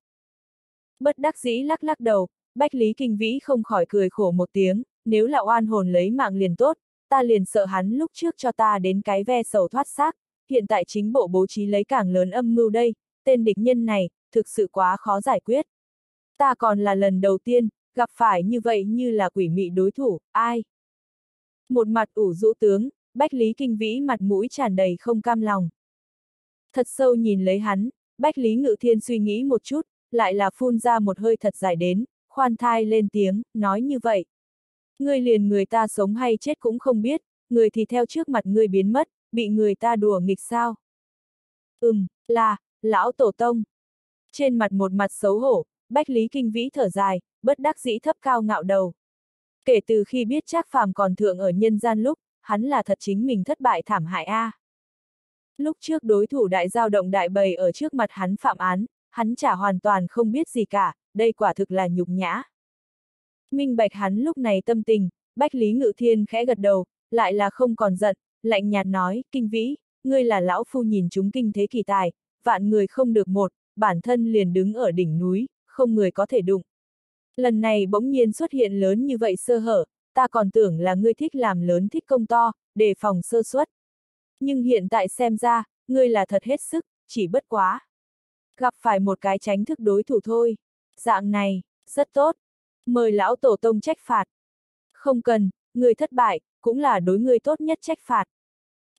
Bất đắc dĩ lắc lắc đầu, Bách Lý Kinh Vĩ không khỏi cười khổ một tiếng, nếu là oan hồn lấy mạng liền tốt, ta liền sợ hắn lúc trước cho ta đến cái ve sầu thoát xác, hiện tại chính bộ bố trí lấy càng lớn âm mưu đây, tên địch nhân này, thực sự quá khó giải quyết. Ta còn là lần đầu tiên, gặp phải như vậy như là quỷ mị đối thủ, ai? Một mặt ủ rũ tướng, Bách Lý Kinh Vĩ mặt mũi tràn đầy không cam lòng. Thật sâu nhìn lấy hắn, Bách Lý Ngự Thiên suy nghĩ một chút, lại là phun ra một hơi thật dài đến, khoan thai lên tiếng, nói như vậy. Ngươi liền người ta sống hay chết cũng không biết, người thì theo trước mặt ngươi biến mất, bị người ta đùa nghịch sao. Ừm, là, lão tổ tông. Trên mặt một mặt xấu hổ, Bách Lý Kinh Vĩ thở dài, bất đắc dĩ thấp cao ngạo đầu. Kể từ khi biết Trác Phàm còn thượng ở nhân gian lúc, hắn là thật chính mình thất bại thảm hại a. À. Lúc trước đối thủ đại giao động đại bầy ở trước mặt hắn phạm án, hắn chả hoàn toàn không biết gì cả, đây quả thực là nhục nhã. Minh bạch hắn lúc này tâm tình, Bách Lý Ngự Thiên khẽ gật đầu, lại là không còn giận, lạnh nhạt nói, kinh vĩ, ngươi là lão phu nhìn chúng kinh thế kỳ tài, vạn người không được một, bản thân liền đứng ở đỉnh núi, không người có thể đụng. Lần này bỗng nhiên xuất hiện lớn như vậy sơ hở, ta còn tưởng là ngươi thích làm lớn thích công to, đề phòng sơ suất. Nhưng hiện tại xem ra, ngươi là thật hết sức, chỉ bất quá. Gặp phải một cái tránh thức đối thủ thôi. Dạng này, rất tốt. Mời lão tổ tông trách phạt. Không cần, người thất bại, cũng là đối ngươi tốt nhất trách phạt.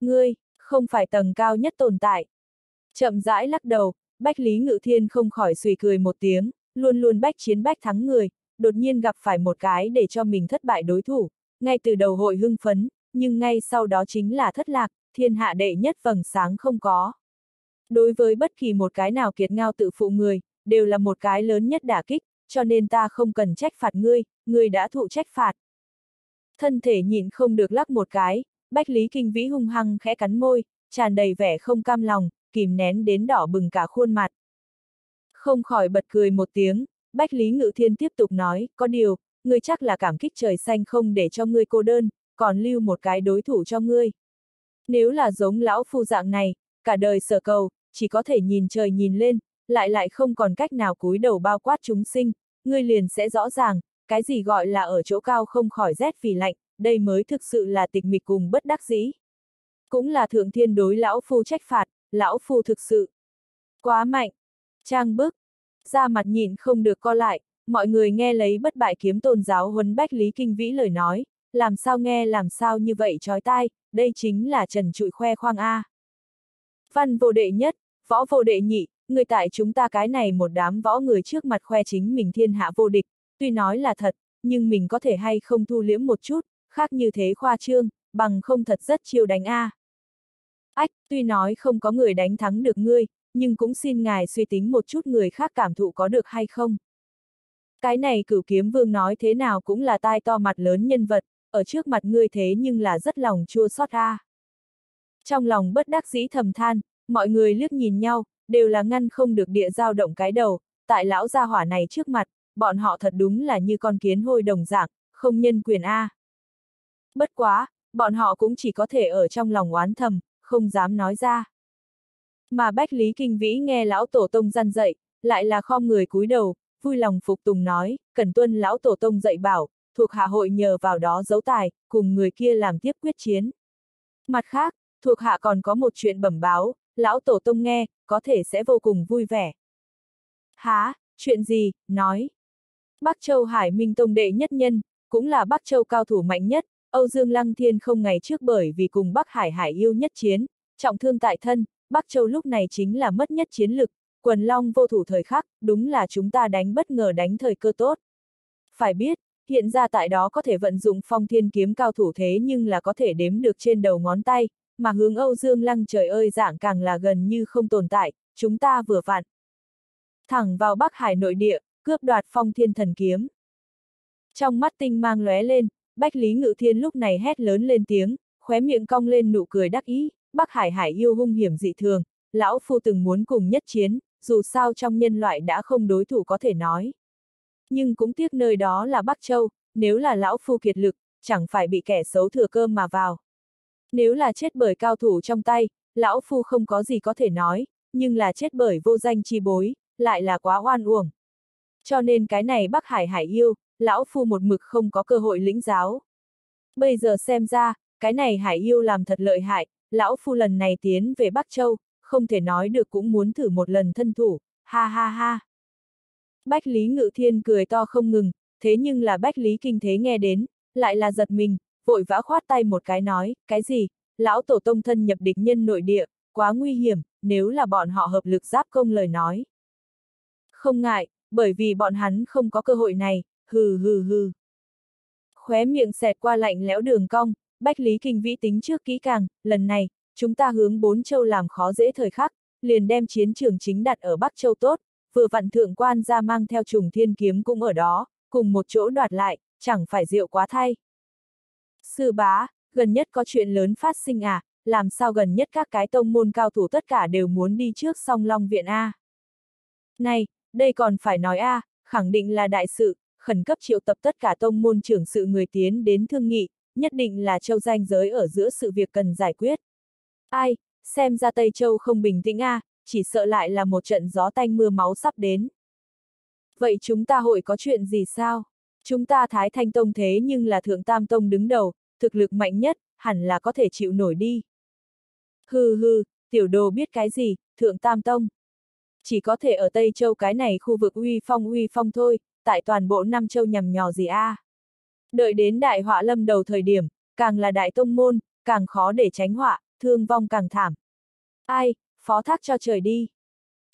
Ngươi, không phải tầng cao nhất tồn tại. Chậm rãi lắc đầu, Bách Lý Ngự Thiên không khỏi suy cười một tiếng, luôn luôn bách chiến bách thắng người, đột nhiên gặp phải một cái để cho mình thất bại đối thủ, ngay từ đầu hội hưng phấn, nhưng ngay sau đó chính là thất lạc, thiên hạ đệ nhất vầng sáng không có. Đối với bất kỳ một cái nào kiệt ngao tự phụ người, đều là một cái lớn nhất đả kích, cho nên ta không cần trách phạt ngươi, ngươi đã thụ trách phạt. Thân thể nhịn không được lắc một cái, Bách Lý Kinh Vĩ hung hăng khẽ cắn môi, tràn đầy vẻ không cam lòng, kìm nén đến đỏ bừng cả khuôn mặt. Không khỏi bật cười một tiếng, Bách Lý Ngự Thiên tiếp tục nói, có điều, ngươi chắc là cảm kích trời xanh không để cho ngươi cô đơn, còn lưu một cái đối thủ cho ngươi. Nếu là giống lão phu dạng này, cả đời sở cầu, chỉ có thể nhìn trời nhìn lên, lại lại không còn cách nào cúi đầu bao quát chúng sinh, ngươi liền sẽ rõ ràng, cái gì gọi là ở chỗ cao không khỏi rét vì lạnh, đây mới thực sự là tịch mịch cùng bất đắc dĩ. Cũng là thượng thiên đối lão phu trách phạt, lão phu thực sự. Quá mạnh. Trang bức. Ra mặt nhìn không được co lại, mọi người nghe lấy bất bại kiếm tôn giáo huấn bách lý kinh vĩ lời nói, làm sao nghe làm sao như vậy trói tai, đây chính là trần trụi khoe khoang A. Văn vô đệ nhất, võ vô đệ nhị, người tại chúng ta cái này một đám võ người trước mặt khoe chính mình thiên hạ vô địch, tuy nói là thật, nhưng mình có thể hay không thu liễm một chút, khác như thế khoa trương, bằng không thật rất chiêu đánh A. Ách, tuy nói không có người đánh thắng được ngươi, nhưng cũng xin ngài suy tính một chút người khác cảm thụ có được hay không. Cái này cửu kiếm vương nói thế nào cũng là tai to mặt lớn nhân vật, ở trước mặt ngươi thế nhưng là rất lòng chua xót ra. Trong lòng bất đắc dĩ thầm than, mọi người liếc nhìn nhau, đều là ngăn không được địa giao động cái đầu, tại lão gia hỏa này trước mặt, bọn họ thật đúng là như con kiến hôi đồng dạng, không nhân quyền A. Bất quá, bọn họ cũng chỉ có thể ở trong lòng oán thầm, không dám nói ra. Mà Bách Lý Kinh Vĩ nghe lão tổ tông răn dạy, lại là khom người cúi đầu, vui lòng phục tùng nói, cần tuân lão tổ tông dạy bảo, thuộc hạ hội nhờ vào đó giấu tài, cùng người kia làm tiếp quyết chiến. Mặt khác, thuộc hạ còn có một chuyện bẩm báo, lão tổ tông nghe, có thể sẽ vô cùng vui vẻ. Há, chuyện gì, nói. Bắc Châu Hải Minh Tông đệ nhất nhân, cũng là Bắc Châu cao thủ mạnh nhất, Âu Dương Lăng Thiên không ngày trước bởi vì cùng Bắc Hải Hải yêu nhất chiến, trọng thương tại thân, Bắc Châu lúc này chính là mất nhất chiến lực, quần long vô thủ thời khắc, đúng là chúng ta đánh bất ngờ đánh thời cơ tốt. Phải biết, hiện ra tại đó có thể vận dụng phong thiên kiếm cao thủ thế nhưng là có thể đếm được trên đầu ngón tay, mà hướng Âu Dương Lăng trời ơi dạng càng là gần như không tồn tại, chúng ta vừa vặn. Thẳng vào Bắc Hải nội địa, cướp đoạt phong thiên thần kiếm. Trong mắt tinh mang lóe lên, Bách Lý Ngự Thiên lúc này hét lớn lên tiếng, khóe miệng cong lên nụ cười đắc ý, Bắc Hải Hải yêu hung hiểm dị thường, lão phu từng muốn cùng nhất chiến, dù sao trong nhân loại đã không đối thủ có thể nói. Nhưng cũng tiếc nơi đó là Bắc Châu, nếu là lão phu kiệt lực, chẳng phải bị kẻ xấu thừa cơ mà vào. Nếu là chết bởi cao thủ trong tay, lão phu không có gì có thể nói, nhưng là chết bởi vô danh chi bối, lại là quá oan uổng. Cho nên cái này Bắc Hải Hải yêu, lão phu một mực không có cơ hội lĩnh giáo. Bây giờ xem ra, cái này Hải yêu làm thật lợi hại, lão phu lần này tiến về Bắc Châu, không thể nói được cũng muốn thử một lần thân thủ, ha ha ha. Bách Lý Ngự Thiên cười to không ngừng, thế nhưng là Bách Lý Kinh Thế nghe đến, lại là giật mình, vội vã khoát tay một cái nói, cái gì, lão tổ tông thân nhập địch nhân nội địa, quá nguy hiểm, nếu là bọn họ hợp lực giáp công lời nói. Không ngại, bởi vì bọn hắn không có cơ hội này, hừ hừ hừ. Khóe miệng xẹt qua lạnh lẽo đường cong, Bách Lý Kinh Vĩ tính trước kỹ càng, lần này, chúng ta hướng bốn châu làm khó dễ thời khắc, liền đem chiến trường chính đặt ở Bắc Châu tốt, vừa vặn thượng quan ra mang theo trùng thiên kiếm cũng ở đó, cùng một chỗ đoạt lại, chẳng phải rượu quá thay. Sư bá, gần nhất có chuyện lớn phát sinh à, làm sao gần nhất các cái tông môn cao thủ tất cả đều muốn đi trước song long viện A. Này, đây còn phải nói A, khẳng định là đại sự, khẩn cấp triệu tập tất cả tông môn trưởng sự người tiến đến thương nghị, nhất định là châu danh giới ở giữa sự việc cần giải quyết. Ai, xem ra Tây Châu không bình tĩnh a, chỉ sợ lại là một trận gió tanh mưa máu sắp đến. Vậy chúng ta hội có chuyện gì sao? Chúng ta Thái Thanh Tông thế nhưng là Thượng Tam Tông đứng đầu, thực lực mạnh nhất, hẳn là có thể chịu nổi đi. Hừ hừ, tiểu đồ biết cái gì, Thượng Tam Tông. Chỉ có thể ở Tây Châu cái này khu vực uy phong uy phong thôi, tại toàn bộ Nam Châu nhằm nhò gì a? À? Đợi đến đại họa lâm đầu thời điểm, càng là đại tông môn, càng khó để tránh họa, thương vong càng thảm. Ai, phó thác cho trời đi.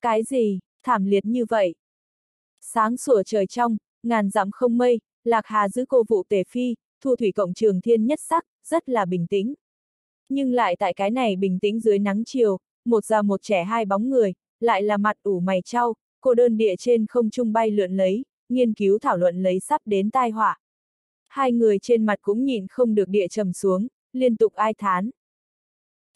Cái gì, thảm liệt như vậy? Sáng sủa trời trong, ngàn dặm không mây, Lạc Hà giữ cô vụ tề phi, thu thủy cộng trường thiên nhất sắc, rất là bình tĩnh. Nhưng lại tại cái này bình tĩnh dưới nắng chiều, một già một trẻ hai bóng người, lại là mặt ủ mày trao, cô đơn địa trên không trung bay lượn lấy, nghiên cứu thảo luận lấy sắp đến tai họa. Hai người trên mặt cũng nhìn không được địa trầm xuống, liên tục ai thán.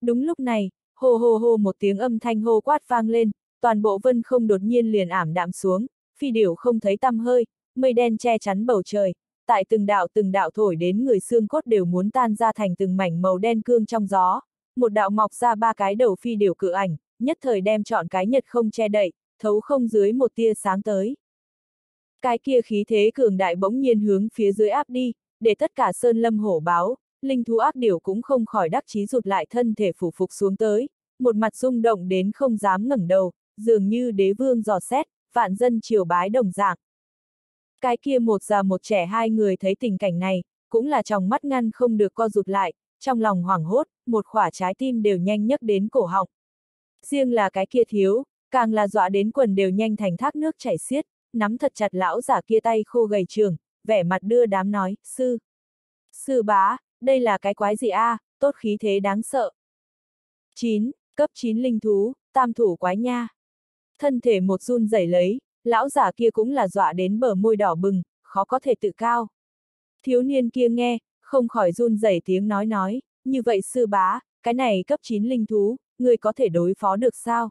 Đúng lúc này, hô hô hô một tiếng âm thanh hô quát vang lên, toàn bộ vân không đột nhiên liền ảm đạm xuống, phi điểu không thấy tăm hơi, mây đen che chắn bầu trời, tại từng đạo từng đạo thổi đến người xương cốt đều muốn tan ra thành từng mảnh màu đen cương trong gió, một đạo mọc ra ba cái đầu phi điều cự ảnh, nhất thời đem chọn cái nhật không che đậy, thấu không dưới một tia sáng tới. Cái kia khí thế cường đại bỗng nhiên hướng phía dưới áp đi, để tất cả sơn lâm hổ báo, linh thú ác điểu cũng không khỏi đắc chí rụt lại thân thể phủ phục xuống tới, một mặt rung động đến không dám ngẩng đầu, dường như đế vương dò xét, vạn dân triều bái đồng dạng. Cái kia một già một trẻ hai người thấy tình cảnh này, cũng là trong mắt ngăn không được co rụt lại, trong lòng hoảng hốt, một khỏa trái tim đều nhanh nhấc đến cổ họng. Riêng là cái kia thiếu, càng là dọa đến quần đều nhanh thành thác nước chảy xiết, nắm thật chặt lão giả kia tay khô gầy trường, vẻ mặt đưa đám nói, sư. Sư bá, đây là cái quái gì a? À, tốt khí thế đáng sợ. 9. Cấp 9 linh thú, tam thủ quái nha. Thân thể một run rẩy lấy, lão giả kia cũng là dọa đến bờ môi đỏ bừng, khó có thể tự cao. Thiếu niên kia nghe, không khỏi run rẩy tiếng nói nói, như vậy sư bá, cái này cấp 9 linh thú, người có thể đối phó được sao?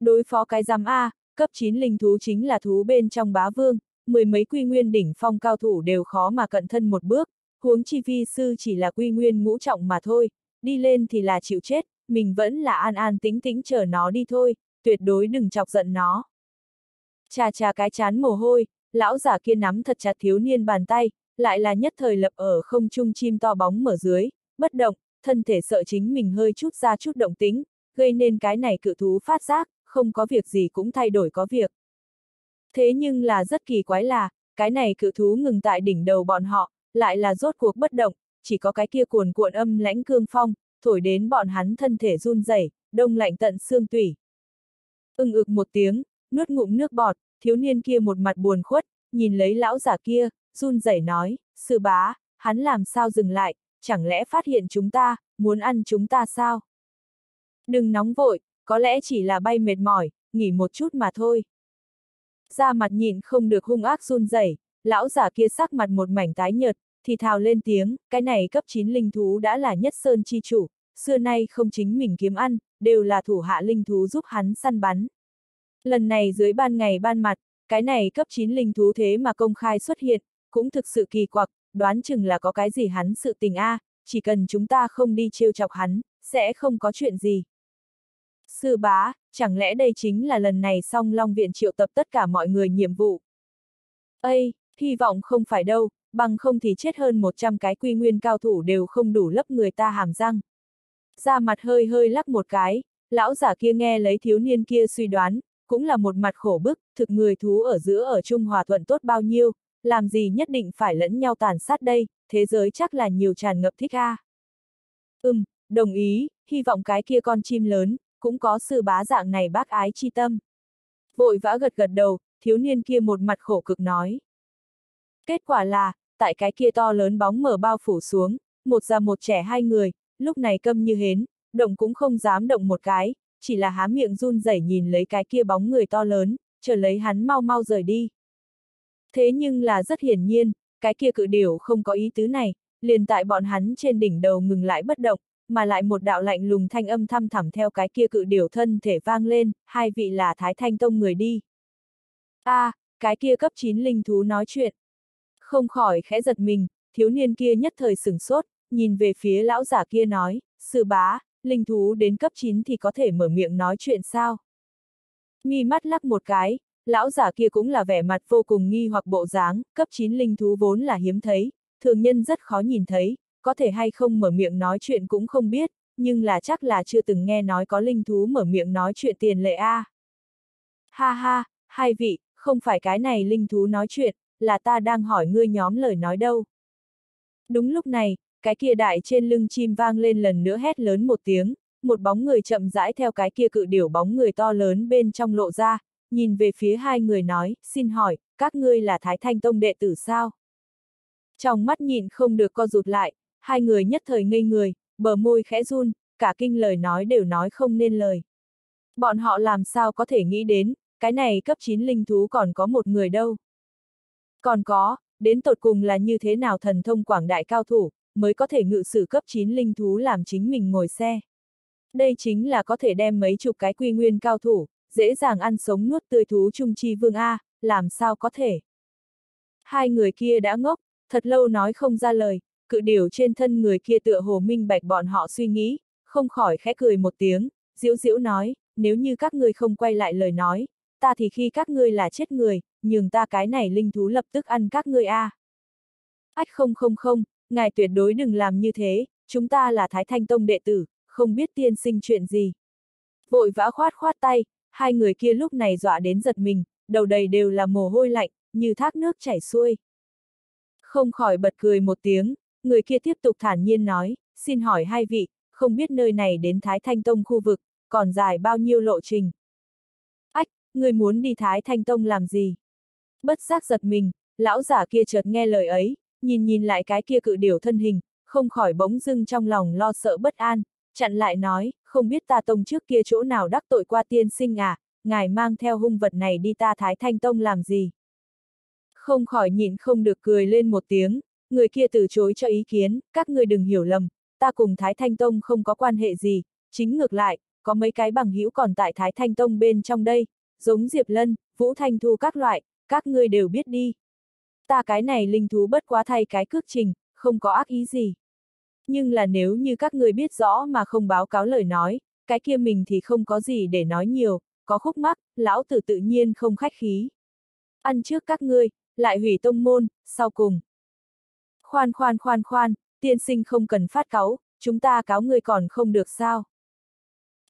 Đối phó cái giám A, cấp 9 linh thú chính là thú bên trong bá vương, mười mấy quy nguyên đỉnh phong cao thủ đều khó mà cận thân một bước, huống chi vi sư chỉ là quy nguyên ngũ trọng mà thôi, đi lên thì là chịu chết, mình vẫn là an an tĩnh tĩnh chờ nó đi thôi, tuyệt đối đừng chọc giận nó. Cha cha cái chán mồ hôi, lão giả kia nắm thật chặt thiếu niên bàn tay, lại là nhất thời lập ở không trung chim to bóng mở dưới, bất động, thân thể sợ chính mình hơi chút ra chút động tính, gây nên cái này cự thú phát giác, không có việc gì cũng thay đổi có việc. Thế nhưng là rất kỳ quái là, cái này cự thú ngừng tại đỉnh đầu bọn họ, lại là rốt cuộc bất động, chỉ có cái kia cuồn cuộn âm lãnh cương phong, thổi đến bọn hắn thân thể run rẩy, đông lạnh tận xương tủy. Ưng ực một tiếng, nuốt ngụm nước bọt, thiếu niên kia một mặt buồn khuất, nhìn lấy lão giả kia, run rẩy nói, sư bá, hắn làm sao dừng lại, chẳng lẽ phát hiện chúng ta, muốn ăn chúng ta sao? Đừng nóng vội, có lẽ chỉ là bay mệt mỏi, nghỉ một chút mà thôi. Ra mặt nhịn không được hung ác run rẩy, lão giả kia sắc mặt một mảnh tái nhợt, thì thào lên tiếng, cái này cấp 9 linh thú đã là nhất sơn chi chủ, xưa nay không chính mình kiếm ăn, đều là thủ hạ linh thú giúp hắn săn bắn. Lần này dưới ban ngày ban mặt, cái này cấp 9 linh thú thế mà công khai xuất hiện, cũng thực sự kỳ quặc, đoán chừng là có cái gì hắn sự tình a, à, chỉ cần chúng ta không đi trêu chọc hắn, sẽ không có chuyện gì. Sư bá, chẳng lẽ đây chính là lần này song Long Viện triệu tập tất cả mọi người nhiệm vụ? Ây, hy vọng không phải đâu, bằng không thì chết hơn 100 cái quy nguyên cao thủ đều không đủ lấp người ta hàm răng. Ra mặt hơi hơi lắc một cái, lão giả kia nghe lấy thiếu niên kia suy đoán, cũng là một mặt khổ bức, thực người thú ở giữa ở Trung Hòa Thuận tốt bao nhiêu, làm gì nhất định phải lẫn nhau tàn sát đây, thế giới chắc là nhiều tràn ngập thích a. Ừm, đồng ý, hy vọng cái kia con chim lớn, cũng có sự bá dạng này bác ái chi tâm. Vội vã gật gật đầu, thiếu niên kia một mặt khổ cực nói. Kết quả là, tại cái kia to lớn bóng mở bao phủ xuống, một già một trẻ hai người, lúc này câm như hến, động cũng không dám động một cái, chỉ là há miệng run rẩy nhìn lấy cái kia bóng người to lớn, chờ lấy hắn mau mau rời đi. Thế nhưng là rất hiển nhiên, cái kia cự điểu không có ý tứ này, liền tại bọn hắn trên đỉnh đầu ngừng lại bất động, mà lại một đạo lạnh lùng thanh âm thăm thẳm theo cái kia cự điểu thân thể vang lên, hai vị là Thái Thanh Tông người đi. a à, cái kia cấp 9 linh thú nói chuyện. Không khỏi khẽ giật mình, thiếu niên kia nhất thời sửng sốt, nhìn về phía lão giả kia nói, sư bá, linh thú đến cấp 9 thì có thể mở miệng nói chuyện sao? Mi mắt lắc một cái, lão giả kia cũng là vẻ mặt vô cùng nghi hoặc bộ dáng, cấp 9 linh thú vốn là hiếm thấy, thường nhân rất khó nhìn thấy, có thể hay không mở miệng nói chuyện cũng không biết, nhưng là chắc là chưa từng nghe nói có linh thú mở miệng nói chuyện tiền lệ a. À. Ha ha, hai vị, không phải cái này linh thú nói chuyện, là ta đang hỏi ngươi nhóm lời nói đâu. Đúng lúc này, cái kia đại trên lưng chim vang lên lần nữa hét lớn một tiếng, một bóng người chậm rãi theo cái kia cự điểu bóng người to lớn bên trong lộ ra, nhìn về phía hai người nói, xin hỏi, các ngươi là Thái Thanh Tông đệ tử sao? Trong mắt nhìn không được co rụt lại, hai người nhất thời ngây người, bờ môi khẽ run, cả kinh lời nói đều nói không nên lời. Bọn họ làm sao có thể nghĩ đến, cái này cấp 9 linh thú còn có một người đâu. Còn có, đến tột cùng là như thế nào thần thông quảng đại cao thủ, mới có thể ngự sử cấp 9 linh thú làm chính mình ngồi xe. Đây chính là có thể đem mấy chục cái quy nguyên cao thủ, dễ dàng ăn sống nuốt tươi thú trung chi vương A, làm sao có thể. Hai người kia đã ngốc, thật lâu nói không ra lời, cự điều trên thân người kia tựa hồ minh bạch bọn họ suy nghĩ, không khỏi khẽ cười một tiếng, diễu diễu nói, nếu như các ngươi không quay lại lời nói, ta thì khi các ngươi là chết người, nhường ta cái này linh thú lập tức ăn các ngươi a. À. Ách không không không, ngài tuyệt đối đừng làm như thế, chúng ta là Thái Thanh Tông đệ tử, không biết tiên sinh chuyện gì. Vội vã khoát khoát tay, hai người kia lúc này dọa đến giật mình, đầu đầy đều là mồ hôi lạnh, như thác nước chảy xuôi. Không khỏi bật cười một tiếng, người kia tiếp tục thản nhiên nói, xin hỏi hai vị, không biết nơi này đến Thái Thanh Tông khu vực, còn dài bao nhiêu lộ trình. Ách, người muốn đi Thái Thanh Tông làm gì? Bất giác giật mình, lão giả kia chợt nghe lời ấy, nhìn nhìn lại cái kia cự điểu thân hình, không khỏi bỗng dưng trong lòng lo sợ bất an, chặn lại nói, không biết ta tông trước kia chỗ nào đắc tội qua tiên sinh à, ngài mang theo hung vật này đi ta Thái Thanh Tông làm gì? Không khỏi nhịn không được cười lên một tiếng, người kia từ chối cho ý kiến, các người đừng hiểu lầm, ta cùng Thái Thanh Tông không có quan hệ gì, chính ngược lại, có mấy cái bằng hữu còn tại Thái Thanh Tông bên trong đây, giống Diệp Lân, Vũ Thanh Thu các loại, các ngươi đều biết đi. Ta cái này linh thú bất quá thay cái cước trình, không có ác ý gì. Nhưng là nếu như các người biết rõ mà không báo cáo lời nói, cái kia mình thì không có gì để nói nhiều, có khúc mắc, lão tử tự nhiên không khách khí. Ăn trước các ngươi, lại hủy tông môn, sau cùng. Khoan khoan khoan khoan, tiên sinh không cần phát cáo chúng ta cáo ngươi còn không được sao.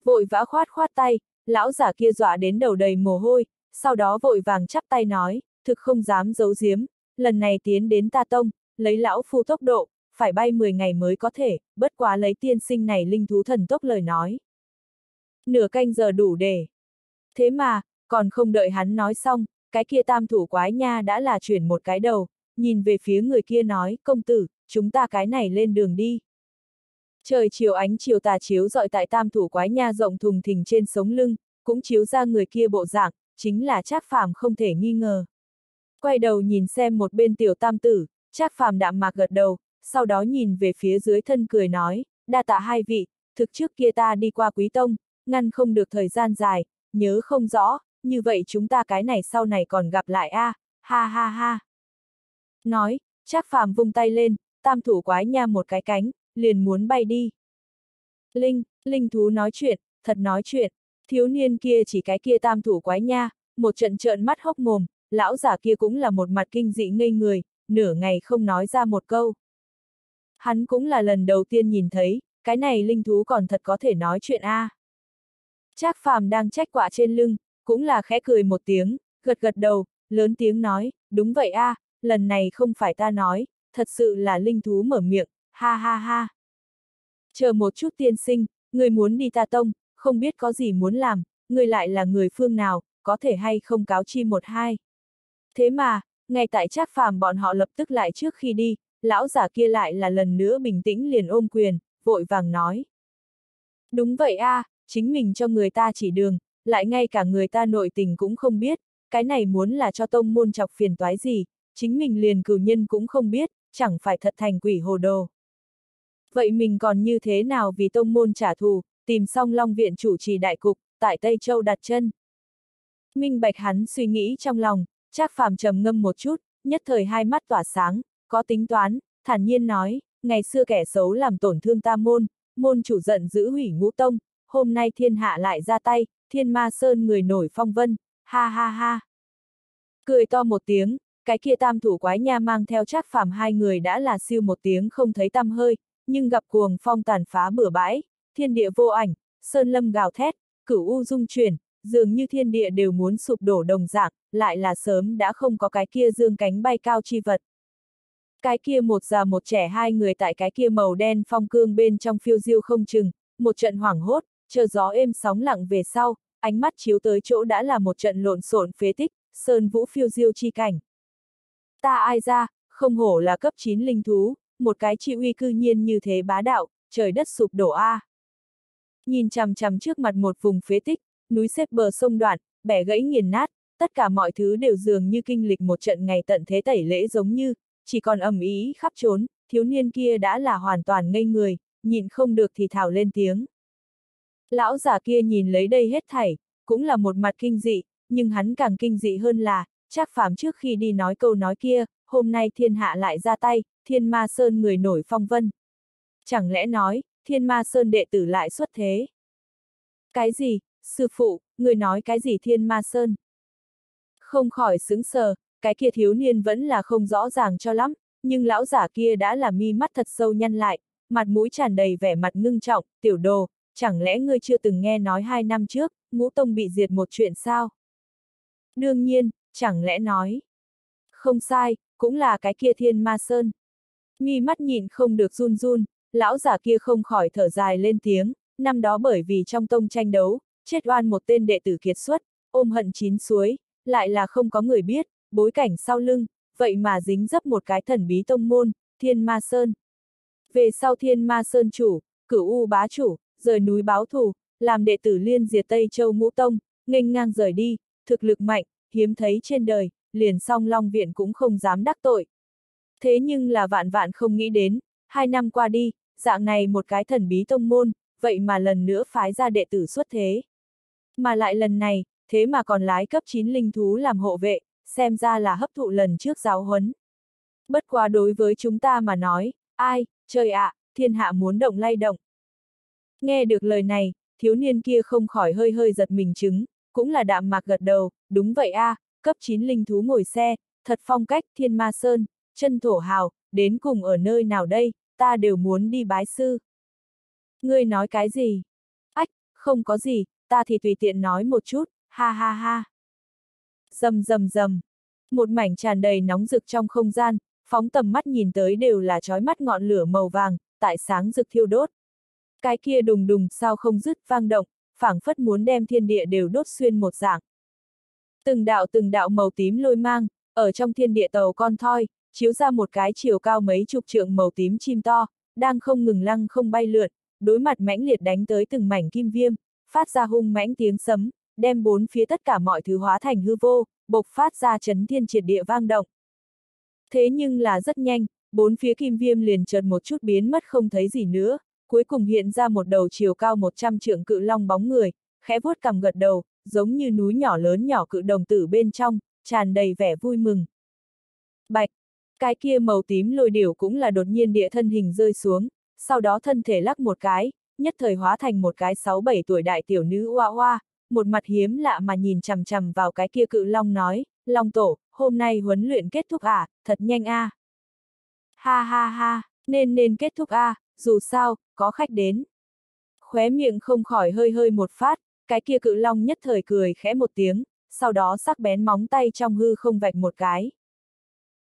Vội vã khoát khoát tay, lão giả kia dọa đến đầu đầy mồ hôi, sau đó vội vàng chắp tay nói, thực không dám giấu giếm, lần này tiến đến ta tông, lấy lão phu tốc độ, phải bay 10 ngày mới có thể, bất quá lấy tiên sinh này linh thú thần tốc lời nói. Nửa canh giờ đủ để. Thế mà, còn không đợi hắn nói xong, cái kia tam thủ quái nha đã là chuyển một cái đầu, nhìn về phía người kia nói, công tử, chúng ta cái này lên đường đi. Trời chiều ánh chiều tà chiếu dọi tại tam thủ quái nha rộng thùng thình trên sống lưng, cũng chiếu ra người kia bộ dạng, chính là Trác Phàm không thể nghi ngờ. Quay đầu nhìn xem một bên tiểu tam tử, Trác Phàm đạm mạc gật đầu, sau đó nhìn về phía dưới thân cười nói, đa tạ hai vị, thực trước kia ta đi qua quý tông, ngăn không được thời gian dài, nhớ không rõ, như vậy chúng ta cái này sau này còn gặp lại a, à, ha ha ha. Nói, Trác Phàm vung tay lên, tam thủ quái nha một cái cánh, liền muốn bay đi. Linh, linh thú nói chuyện, thật nói chuyện, thiếu niên kia chỉ cái kia tam thủ quái nha, một trận trợn mắt hốc mồm, lão giả kia cũng là một mặt kinh dị ngây người, nửa ngày không nói ra một câu. Hắn cũng là lần đầu tiên nhìn thấy, cái này linh thú còn thật có thể nói chuyện a. À. Trác phàm đang trách quạ trên lưng, cũng là khẽ cười một tiếng, gật gật đầu, lớn tiếng nói, đúng vậy a, à, lần này không phải ta nói, thật sự là linh thú mở miệng, ha ha ha. Chờ một chút tiên sinh, người muốn đi ta tông, không biết có gì muốn làm, người lại là người phương nào, có thể hay không cáo chi một hai. Thế mà, ngay tại trác phàm bọn họ lập tức lại trước khi đi, lão giả kia lại là lần nữa bình tĩnh liền ôm quyền, vội vàng nói. Đúng vậy a, à, chính mình cho người ta chỉ đường, lại ngay cả người ta nội tình cũng không biết, cái này muốn là cho tông môn chọc phiền toái gì, chính mình liền cửu nhân cũng không biết, chẳng phải thật thành quỷ hồ đồ. Vậy mình còn như thế nào vì tông môn trả thù, tìm xong Long Viện chủ trì đại cục, tại Tây Châu đặt chân. Minh Bạch hắn suy nghĩ trong lòng, Trác Phàm trầm ngâm một chút, nhất thời hai mắt tỏa sáng, có tính toán, thản nhiên nói, ngày xưa kẻ xấu làm tổn thương ta môn, môn chủ giận giữ hủy ngũ tông, hôm nay thiên hạ lại ra tay, thiên ma sơn người nổi phong vân, ha ha ha. Cười to một tiếng, cái kia tam thủ quái nha mang theo trác phàm hai người đã là siêu một tiếng không thấy tăm hơi, nhưng gặp cuồng phong tàn phá bừa bãi, thiên địa vô ảnh, sơn lâm gào thét, cửu u dung chuyển, dường như thiên địa đều muốn sụp đổ đồng dạng, lại là sớm đã không có cái kia dương cánh bay cao chi vật. Cái kia một già một trẻ hai người tại cái kia màu đen phong cương bên trong phiêu diêu không chừng, một trận hoảng hốt, chờ gió êm sóng lặng về sau, ánh mắt chiếu tới chỗ đã là một trận lộn xộn phế tích, sơn vũ phiêu diêu chi cảnh. Ta ai ra, không hổ là cấp 9 linh thú, một cái chi uy cư nhiên như thế bá đạo, trời đất sụp đổ a. Nhìn chằm chằm trước mặt một vùng phế tích, núi xếp bờ sông đoạn, bẻ gãy nghiền nát, tất cả mọi thứ đều dường như kinh lịch một trận ngày tận thế tẩy lễ giống như, chỉ còn ầm ý khắp trốn, thiếu niên kia đã là hoàn toàn ngây người, nhìn không được thì thảo lên tiếng. Lão giả kia nhìn lấy đây hết thảy, cũng là một mặt kinh dị, nhưng hắn càng kinh dị hơn là, chắc phàm trước khi đi nói câu nói kia, hôm nay thiên hạ lại ra tay, thiên ma sơn người nổi phong vân. Chẳng lẽ nói, thiên ma sơn đệ tử lại xuất thế? Cái gì, sư phụ, người nói cái gì thiên ma sơn? Không khỏi sững sờ, cái kia thiếu niên vẫn là không rõ ràng cho lắm, nhưng lão giả kia đã là mi mắt thật sâu nhăn lại, mặt mũi tràn đầy vẻ mặt ngưng trọng, tiểu đồ, chẳng lẽ ngươi chưa từng nghe nói hai năm trước, ngũ tông bị diệt một chuyện sao? Đương nhiên, chẳng lẽ nói. Không sai, cũng là cái kia thiên ma sơn. Mi mắt nhìn không được run run, lão giả kia không khỏi thở dài lên tiếng, năm đó bởi vì trong tông tranh đấu, chết oan một tên đệ tử kiệt xuất, ôm hận chín suối, lại là không có người biết, bối cảnh sau lưng, vậy mà dính dấp một cái thần bí tông môn, thiên ma sơn. Về sau thiên ma sơn chủ, cửu u bá chủ, rời núi báo thù, làm đệ tử liên diệt Tây Châu ngũ tông, nghênh ngang rời đi, thực lực mạnh, hiếm thấy trên đời, liền song long viện cũng không dám đắc tội. Thế nhưng là vạn vạn không nghĩ đến, hai năm qua đi, dạng này một cái thần bí tông môn, vậy mà lần nữa phái ra đệ tử xuất thế. Mà lại lần này, thế mà còn lái cấp 9 linh thú làm hộ vệ, xem ra là hấp thụ lần trước giáo huấn. Bất quá đối với chúng ta mà nói, ai, trời ạ, à, thiên hạ muốn động lay động. Nghe được lời này, thiếu niên kia không khỏi hơi hơi giật mình chứng, cũng là đạm mạc gật đầu, đúng vậy a, à, cấp 9 linh thú ngồi xe, thật phong cách thiên ma sơn, chân thổ hào, đến cùng ở nơi nào đây, ta đều muốn đi bái sư. Ngươi nói cái gì? Ách, không có gì, ta thì tùy tiện nói một chút, ha ha ha. Dầm dầm dầm. Một mảnh tràn đầy nóng rực trong không gian, phóng tầm mắt nhìn tới đều là trói mắt ngọn lửa màu vàng, tại sáng rực thiêu đốt. Cái kia đùng đùng sao không dứt vang động, phảng phất muốn đem thiên địa đều đốt xuyên một dạng. Từng đạo từng đạo màu tím lôi mang, ở trong thiên địa tàu con thoi, chiếu ra một cái chiều cao mấy chục trượng màu tím chim to, đang không ngừng lăng không bay lượn, đối mặt mãnh liệt đánh tới từng mảnh kim viêm, phát ra hung mãnh tiếng sấm, đem bốn phía tất cả mọi thứ hóa thành hư vô, bộc phát ra chấn thiên triệt địa vang động. Thế nhưng là rất nhanh, bốn phía kim viêm liền chợt một chút biến mất không thấy gì nữa, cuối cùng hiện ra một đầu chiều cao 100 trượng cự long bóng người, khẽ vuốt cầm gật đầu, giống như núi nhỏ lớn nhỏ cự đồng tử bên trong, tràn đầy vẻ vui mừng. Bạch, cái kia màu tím lôi điểu cũng là đột nhiên địa thân hình rơi xuống, sau đó thân thể lắc một cái, nhất thời hóa thành một cái 6-7 tuổi đại tiểu nữ hoa hoa, một mặt hiếm lạ mà nhìn chằm chằm vào cái kia cự long nói, long tổ, hôm nay huấn luyện kết thúc à, thật nhanh a. À. Ha ha ha, nên nên kết thúc a, à, dù sao, có khách đến. Khóe miệng không khỏi hơi hơi một phát, cái kia cự long nhất thời cười khẽ một tiếng, sau đó sắc bén móng tay trong hư không vạch một cái.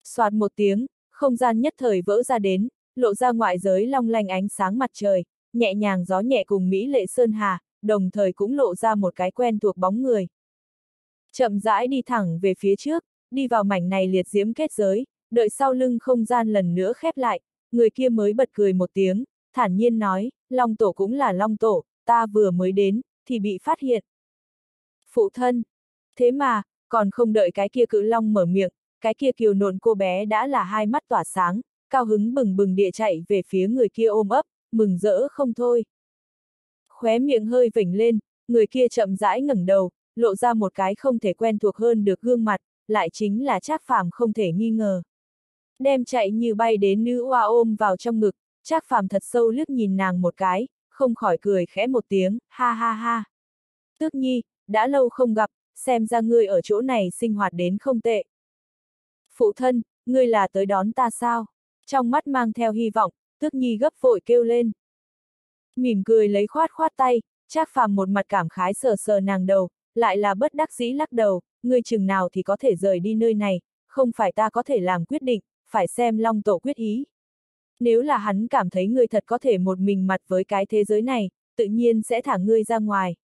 Soạt một tiếng, không gian nhất thời vỡ ra đến, lộ ra ngoại giới long lanh ánh sáng mặt trời, nhẹ nhàng gió nhẹ cùng Mỹ lệ Sơn Hà, đồng thời cũng lộ ra một cái quen thuộc bóng người. Chậm rãi đi thẳng về phía trước, đi vào mảnh này liệt diễm kết giới, đợi sau lưng không gian lần nữa khép lại, người kia mới bật cười một tiếng, thản nhiên nói, Long Tổ cũng là Long Tổ, ta vừa mới đến, thì bị phát hiện. Phụ thân. Thế mà, còn không đợi cái kia cự Long mở miệng, cái kia kiều nộn cô bé đã là hai mắt tỏa sáng, cao hứng bừng bừng địa chạy về phía người kia ôm ấp, mừng rỡ không thôi. Khóe miệng hơi vểnh lên, người kia chậm rãi ngẩng đầu, lộ ra một cái không thể quen thuộc hơn được gương mặt, lại chính là Trác Phàm không thể nghi ngờ. Đem chạy như bay đến nữ oa ôm vào trong ngực, Trác Phàm thật sâu liếc nhìn nàng một cái, không khỏi cười khẽ một tiếng, ha ha ha. Tước nhi, đã lâu không gặp, xem ra ngươi ở chỗ này sinh hoạt đến không tệ. Phụ thân, ngươi là tới đón ta sao? Trong mắt mang theo hy vọng, tước nhi gấp vội kêu lên. Mỉm cười lấy khoát khoát tay, Trác phàm một mặt cảm khái sờ sờ nàng đầu, lại là bất đắc dĩ lắc đầu, ngươi chừng nào thì có thể rời đi nơi này, không phải ta có thể làm quyết định, phải xem long tổ quyết ý. Nếu là hắn cảm thấy ngươi thật có thể một mình mặt với cái thế giới này, tự nhiên sẽ thả ngươi ra ngoài.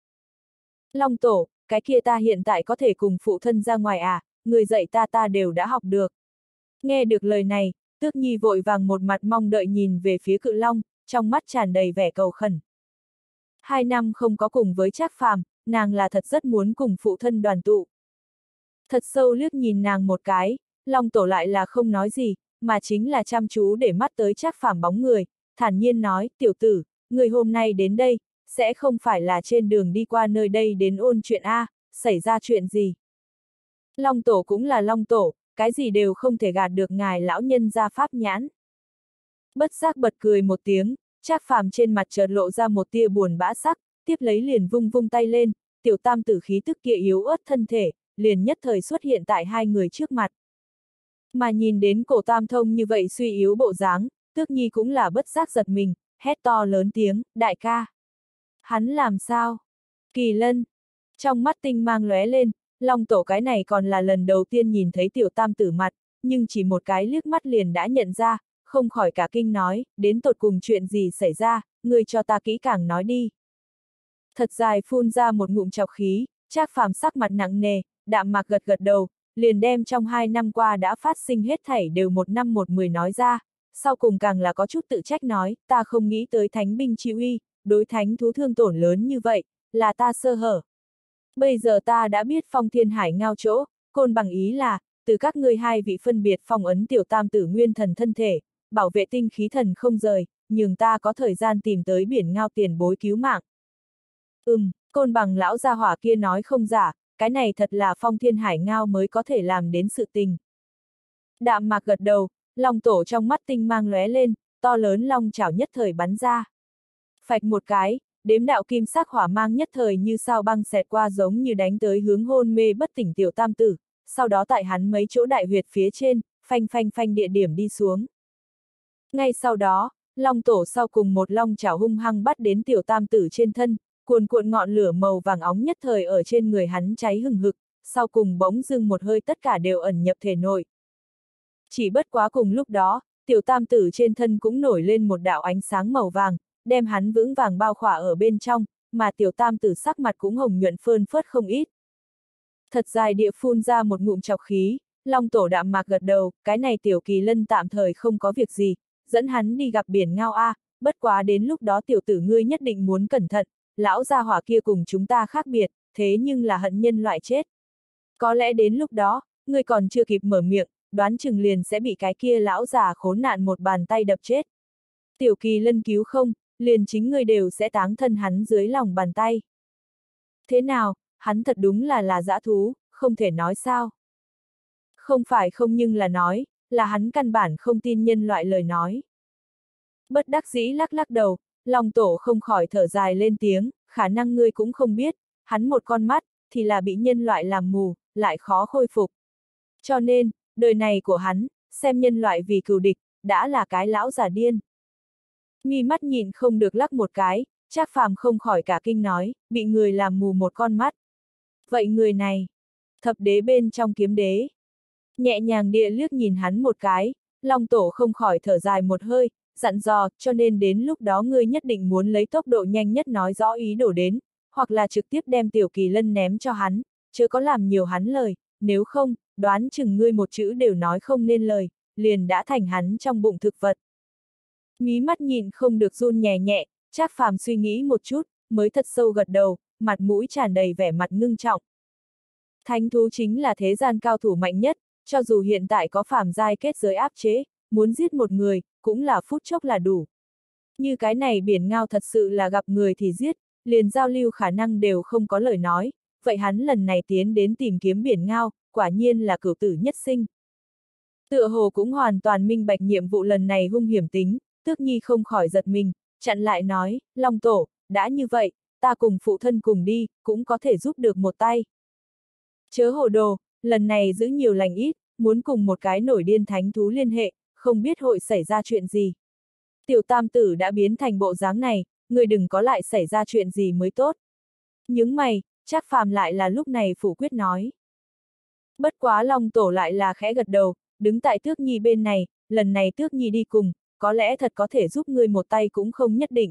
Long tổ, cái kia ta hiện tại có thể cùng phụ thân ra ngoài à, người dạy ta ta đều đã học được. Nghe được lời này, tước nhi vội vàng một mặt mong đợi nhìn về phía cự long, trong mắt tràn đầy vẻ cầu khẩn. Hai năm không có cùng với Trác Phàm, nàng là thật rất muốn cùng phụ thân đoàn tụ. Thật sâu liếc nhìn nàng một cái, Long Tổ lại là không nói gì, mà chính là chăm chú để mắt tới Trác Phàm bóng người, thản nhiên nói, tiểu tử, người hôm nay đến đây, sẽ không phải là trên đường đi qua nơi đây đến ôn chuyện A, xảy ra chuyện gì. Long Tổ cũng là Long Tổ, cái gì đều không thể gạt được ngài lão nhân ra pháp nhãn. Bất giác bật cười một tiếng, Trác phàm trên mặt chợt lộ ra một tia buồn bã sắc, tiếp lấy liền vung vung tay lên, tiểu tam tử khí tức kia yếu ớt thân thể, liền nhất thời xuất hiện tại hai người trước mặt. Mà nhìn đến cổ tam thông như vậy suy yếu bộ dáng, tước nhi cũng là bất giác giật mình, hét to lớn tiếng, đại ca. Hắn làm sao? Kỳ lân. Trong mắt tinh mang lóe lên, long tổ cái này còn là lần đầu tiên nhìn thấy tiểu tam tử mặt, nhưng chỉ một cái liếc mắt liền đã nhận ra, không khỏi cả kinh nói, đến tột cùng chuyện gì xảy ra, người cho ta kỹ càng nói đi. Thật dài phun ra một ngụm chọc khí, Trác phàm sắc mặt nặng nề, đạm mạc gật gật đầu, liền đem trong hai năm qua đã phát sinh hết thảy đều một năm một mười nói ra, sau cùng càng là có chút tự trách nói, ta không nghĩ tới thánh binh chi uy, đối thánh thú thương tổn lớn như vậy, là ta sơ hở. Bây giờ ta đã biết phong thiên hải ngao chỗ, côn bằng ý là, từ các ngươi hai vị phân biệt phong ấn tiểu tam tử nguyên thần thân thể, bảo vệ tinh khí thần không rời, nhưng ta có thời gian tìm tới biển ngao tiền bối cứu mạng. Ừm, côn bằng lão gia hỏa kia nói không giả, cái này thật là phong thiên hải ngao mới có thể làm đến sự tình. Đạm mạc gật đầu, long tổ trong mắt tinh mang lóe lên, to lớn long chảo nhất thời bắn ra. Phạch một cái, đếm đạo kim sắc hỏa mang nhất thời như sao băng xẹt qua giống như đánh tới hướng hôn mê bất tỉnh tiểu tam tử, sau đó tại hắn mấy chỗ đại huyệt phía trên, phanh phanh phanh địa điểm đi xuống. Ngay sau đó, long tổ sau cùng một long chảo hung hăng bắt đến tiểu tam tử trên thân, cuồn cuộn ngọn lửa màu vàng óng nhất thời ở trên người hắn cháy hừng hực, sau cùng bỗng dưng một hơi tất cả đều ẩn nhập thể nội. Chỉ bất quá cùng lúc đó, tiểu tam tử trên thân cũng nổi lên một đạo ánh sáng màu vàng, đem hắn vững vàng bao khỏa ở bên trong, mà tiểu tam tử sắc mặt cũng hồng nhuận phơn phớt không ít. Thật dài địa phun ra một ngụm chọc khí, long tổ đạm mạc gật đầu, cái này tiểu kỳ lân tạm thời không có việc gì, dẫn hắn đi gặp biển ngao A, bất quá đến lúc đó tiểu tử ngươi nhất định muốn cẩn thận, lão gia hỏa kia cùng chúng ta khác biệt, thế nhưng là hận nhân loại chết. Có lẽ đến lúc đó, ngươi còn chưa kịp mở miệng, đoán chừng liền sẽ bị cái kia lão già khốn nạn một bàn tay đập chết. Tiểu kỳ lân cứu không, liền chính ngươi đều sẽ táng thân hắn dưới lòng bàn tay. Thế nào, hắn thật đúng là là dã thú, không thể nói sao. Không phải không nhưng là nói, là hắn căn bản không tin nhân loại lời nói. Bất đắc dĩ lắc lắc đầu, lòng tổ không khỏi thở dài lên tiếng, khả năng ngươi cũng không biết, hắn một con mắt, thì là bị nhân loại làm mù, lại khó khôi phục. Cho nên, đời này của hắn, xem nhân loại vì cừu địch, đã là cái lão già điên. Mi mắt nhìn không được lắc một cái, Trác phàm không khỏi cả kinh nói, bị người làm mù một con mắt. Vậy người này, thập đế bên trong kiếm đế. Nhẹ nhàng địa liếc nhìn hắn một cái, Long tổ không khỏi thở dài một hơi, dặn dò, cho nên đến lúc đó ngươi nhất định muốn lấy tốc độ nhanh nhất nói rõ ý đồ đến, hoặc là trực tiếp đem tiểu kỳ lân ném cho hắn, chứ có làm nhiều hắn lời, nếu không, đoán chừng ngươi một chữ đều nói không nên lời, liền đã thành hắn trong bụng thực vật. Mí mắt nhìn không được run nhẹ nhẹ, Trác phàm suy nghĩ một chút, mới thật sâu gật đầu, mặt mũi tràn đầy vẻ mặt ngưng trọng. Thánh thú chính là thế gian cao thủ mạnh nhất, cho dù hiện tại có phàm giai kết giới áp chế, muốn giết một người, cũng là phút chốc là đủ. Như cái này biển ngao thật sự là gặp người thì giết, liền giao lưu khả năng đều không có lời nói, vậy hắn lần này tiến đến tìm kiếm biển ngao, quả nhiên là cửu tử nhất sinh. Tựa hồ cũng hoàn toàn minh bạch nhiệm vụ lần này hung hiểm tính, tước nhi không khỏi giật mình, chặn lại nói, Long Tổ, đã như vậy, ta cùng phụ thân cùng đi, cũng có thể giúp được một tay. Chớ hồ đồ, lần này giữ nhiều lành ít, muốn cùng một cái nổi điên thánh thú liên hệ, không biết hội xảy ra chuyện gì. Tiểu tam tử đã biến thành bộ dáng này, người đừng có lại xảy ra chuyện gì mới tốt. Những mày, chắc phàm lại là lúc này phủ quyết nói. Bất quá long tổ lại là khẽ gật đầu, đứng tại tước nhi bên này, lần này tước nhi đi cùng, có lẽ thật có thể giúp ngươi một tay cũng không nhất định.